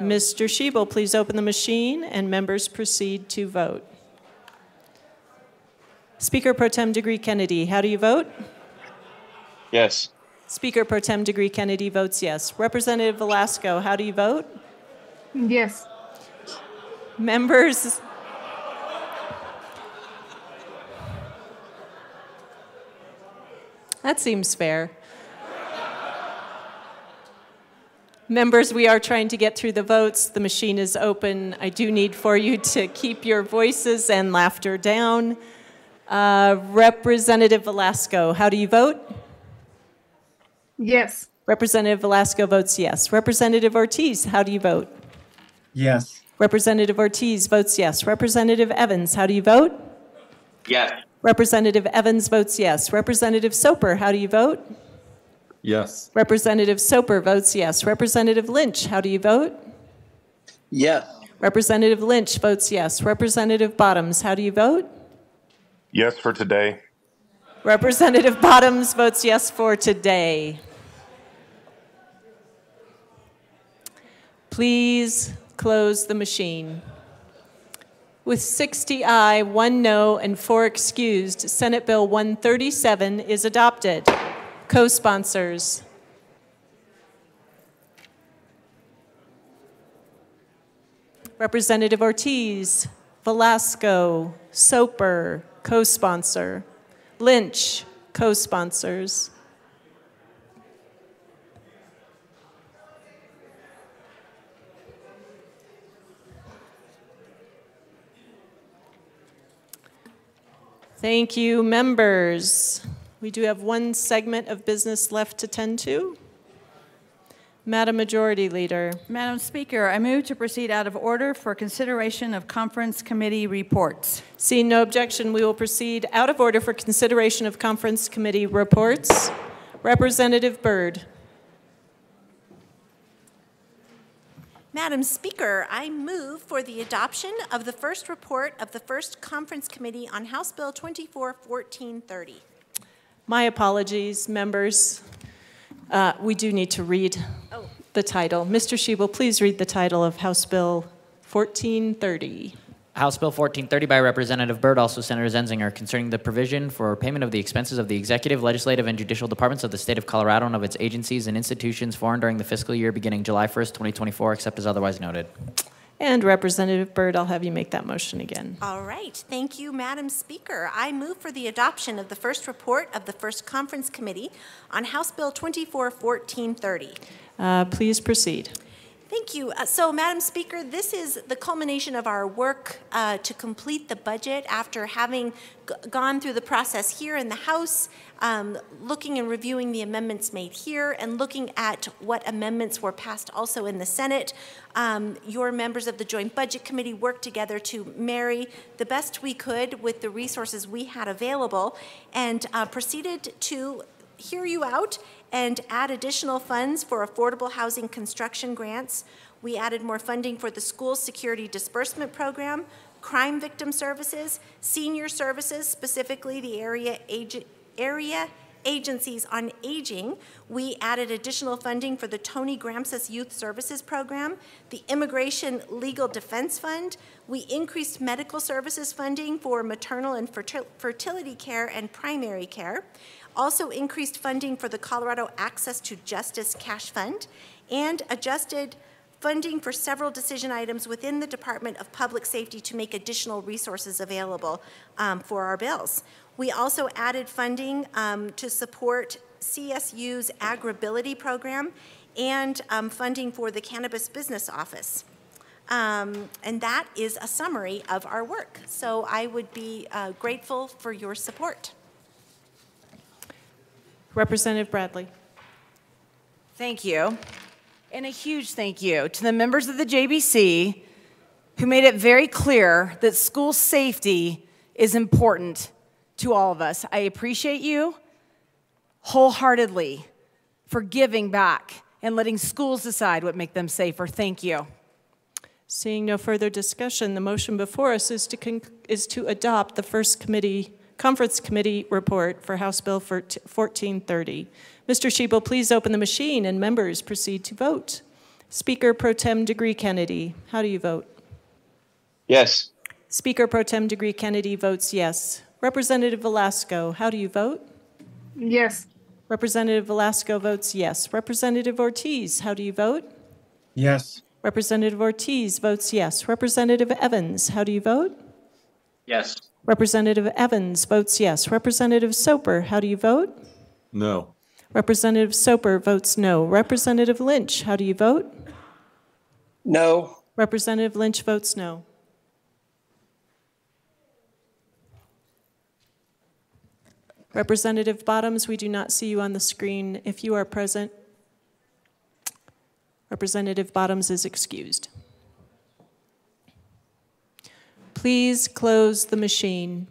Speaker 2: Mr. Shebel, please open the machine and members proceed to vote. Speaker Pro Tem deGruy Kennedy, how do you vote?
Speaker 48: Yes.
Speaker 2: Speaker Pro Tem deGruy Kennedy votes yes. Representative Velasco, how do you vote?
Speaker 46: Yes.
Speaker 2: Members, that seems fair. Members, we are trying to get through the votes. The machine is open. I do need for you to keep your voices and laughter down. Uh, Representative Velasco, how do you vote?
Speaker 46: Yes.
Speaker 2: Representative Velasco votes yes. Representative Ortiz, how do you vote?
Speaker 47: Yes.
Speaker 2: Representative Ortiz votes yes. Representative Evans, how do you vote?
Speaker 47: Yes.
Speaker 2: Representative Evans votes yes. Representative Soper, how do you vote?
Speaker 47: Yes.
Speaker 2: Representative Soper votes yes. Representative Lynch, how do you vote?
Speaker 47: Yes.
Speaker 2: Representative Lynch votes yes. Representative Bottoms, how do you vote?
Speaker 47: Yes for today.
Speaker 2: Representative Bottoms votes yes for today. Please close the machine. With 60 aye, 1 no, and 4 excused, Senate Bill 137 is adopted. Co-sponsors. Representative Ortiz, Velasco, Soper, co-sponsor. Lynch, co-sponsors. Thank you, members. We do have one segment of business left to tend to. Madam Majority Leader.
Speaker 8: Madam Speaker, I move to proceed out of order for consideration of conference committee reports.
Speaker 2: Seeing no objection, we will proceed out of order for consideration of conference committee reports. Representative Bird.
Speaker 49: Madam Speaker, I move for the adoption of the first report of the First Conference Committee on House Bill 241430.
Speaker 2: My apologies, members. Uh, we do need to read the title. Mr. Shebel, please read the title of House Bill 1430.
Speaker 9: House Bill 1430 by Representative Bird, also Senator Zenzinger, concerning the provision for payment of the expenses of the executive, legislative, and judicial departments of the state of Colorado and of its agencies and institutions foreign during the fiscal year beginning July 1st, 2024, except as otherwise noted.
Speaker 2: And Representative Bird, I'll have you make that motion again.
Speaker 49: All right. Thank you, Madam Speaker. I move for the adoption of the first report of the First Conference Committee on House Bill 241430.
Speaker 2: Uh, please proceed.
Speaker 49: Thank you. Uh, so, Madam Speaker, this is the culmination of our work uh, to complete the budget after having gone through the process here in the House, um, looking and reviewing the amendments made here, and looking at what amendments were passed also in the Senate. Um, your members of the Joint Budget Committee worked together to marry the best we could with the resources we had available and uh, proceeded to hear you out and add additional funds for affordable housing construction grants. We added more funding for the School Security Disbursement Program, crime victim services, senior services, specifically the area, area agencies on aging. We added additional funding for the Tony Grampsas Youth Services Program, the Immigration Legal Defense Fund. We increased medical services funding for maternal and fertility care and primary care also increased funding for the Colorado Access to Justice Cash Fund, and adjusted funding for several decision items within the Department of Public Safety to make additional resources available um, for our bills. We also added funding um, to support CSU's AgrAbility program and um, funding for the Cannabis Business Office. Um, and that is a summary of our work. So I would be uh, grateful for your support.
Speaker 2: Representative Bradley.
Speaker 50: Thank you. And a huge thank you to the members of the JBC who made it very clear that school safety is important to all of us. I appreciate you wholeheartedly for giving back and letting schools decide what make them safer. Thank you.
Speaker 2: Seeing no further discussion, the motion before us is to, is to adopt the first committee Conference Committee report for House Bill 1430. Mr. Schiebel, please open the machine and members proceed to vote. Speaker Pro Tem deGruy Kennedy, how do you vote?
Speaker 48: Yes.
Speaker 2: Speaker Pro Tem deGruy Kennedy votes yes. Representative Velasco, how do you vote?
Speaker 46: Yes.
Speaker 2: Representative Velasco votes yes. Representative Ortiz, how do you vote?
Speaker 47: Yes.
Speaker 2: Representative Ortiz votes yes. Representative Evans, how do you vote?
Speaker 48: Yes.
Speaker 2: Representative Evans votes yes. Representative Soper, how do you vote?
Speaker 47: No.
Speaker 2: Representative Soper votes no. Representative Lynch, how do you vote?
Speaker 47: No.
Speaker 2: Representative Lynch votes no. Representative Bottoms, we do not see you on the screen. If you are present, Representative Bottoms is excused. Please close the machine.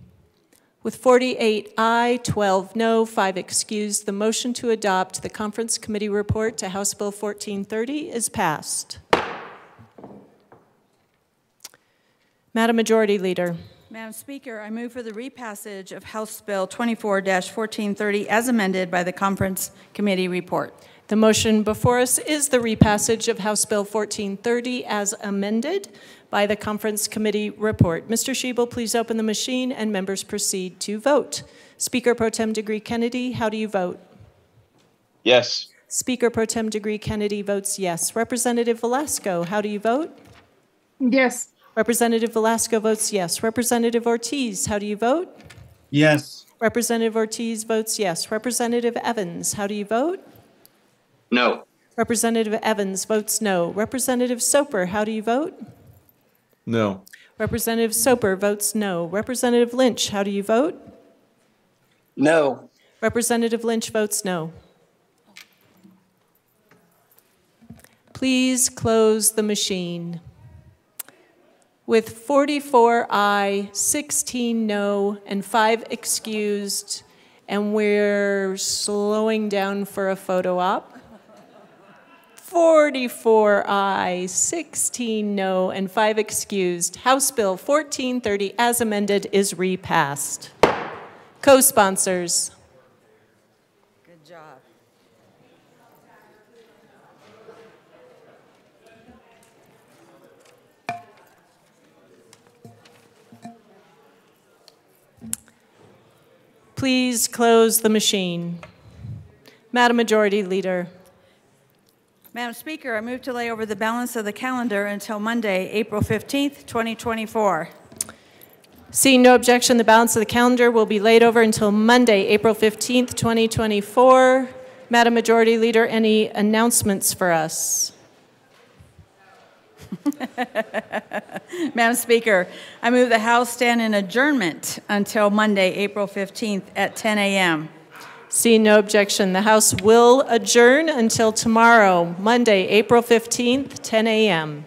Speaker 2: With 48 aye, 12 no, 5 excused, the motion to adopt the Conference Committee report to House Bill 1430 is passed. Madam Majority Leader.
Speaker 8: Madam Speaker, I move for the repassage of House Bill 24-1430 as amended by the Conference Committee report.
Speaker 2: The motion before us is the repassage of House Bill 1430 as amended by the Conference Committee report. Mr. Schiebel, please open the machine and members proceed to vote. Speaker Pro Tem deGruy Kennedy, how do you vote?
Speaker 48: Yes.
Speaker 2: Speaker Pro Tem deGruy Kennedy votes yes. Representative Velasco, how do you vote?
Speaker 46: Yes.
Speaker 2: Representative Velasco votes yes. Representative Ortiz, how do you vote?
Speaker 47: Yes.
Speaker 2: Representative Ortiz votes yes. Representative Evans, how do you vote?
Speaker 48: No.
Speaker 2: Representative Evans votes no. Representative Soper, how do you vote?
Speaker 47: No.
Speaker 2: Representative Soper votes no. Representative Lynch, how do you vote?
Speaker 47: No.
Speaker 2: Representative Lynch votes no. Please close the machine. With 44 aye, 16 no, and 5 excused, and we're slowing down for a photo op. 44 aye, 16 no, and 5 excused. House Bill 1430, as amended, is repassed. Co sponsors.
Speaker 50: Good job.
Speaker 2: Please close the machine. Madam Majority Leader.
Speaker 8: Madam Speaker, I move to lay over the balance of the calendar until Monday, April 15th, 2024.
Speaker 2: Seeing no objection, the balance of the calendar will be laid over until Monday, April 15th, 2024. Madam Majority Leader, any announcements for us?
Speaker 8: Madam Speaker, I move the House stand in adjournment until Monday, April 15th at 10 a.m.
Speaker 2: Seeing no objection, the House will adjourn until tomorrow, Monday, April 15th, 10 a.m.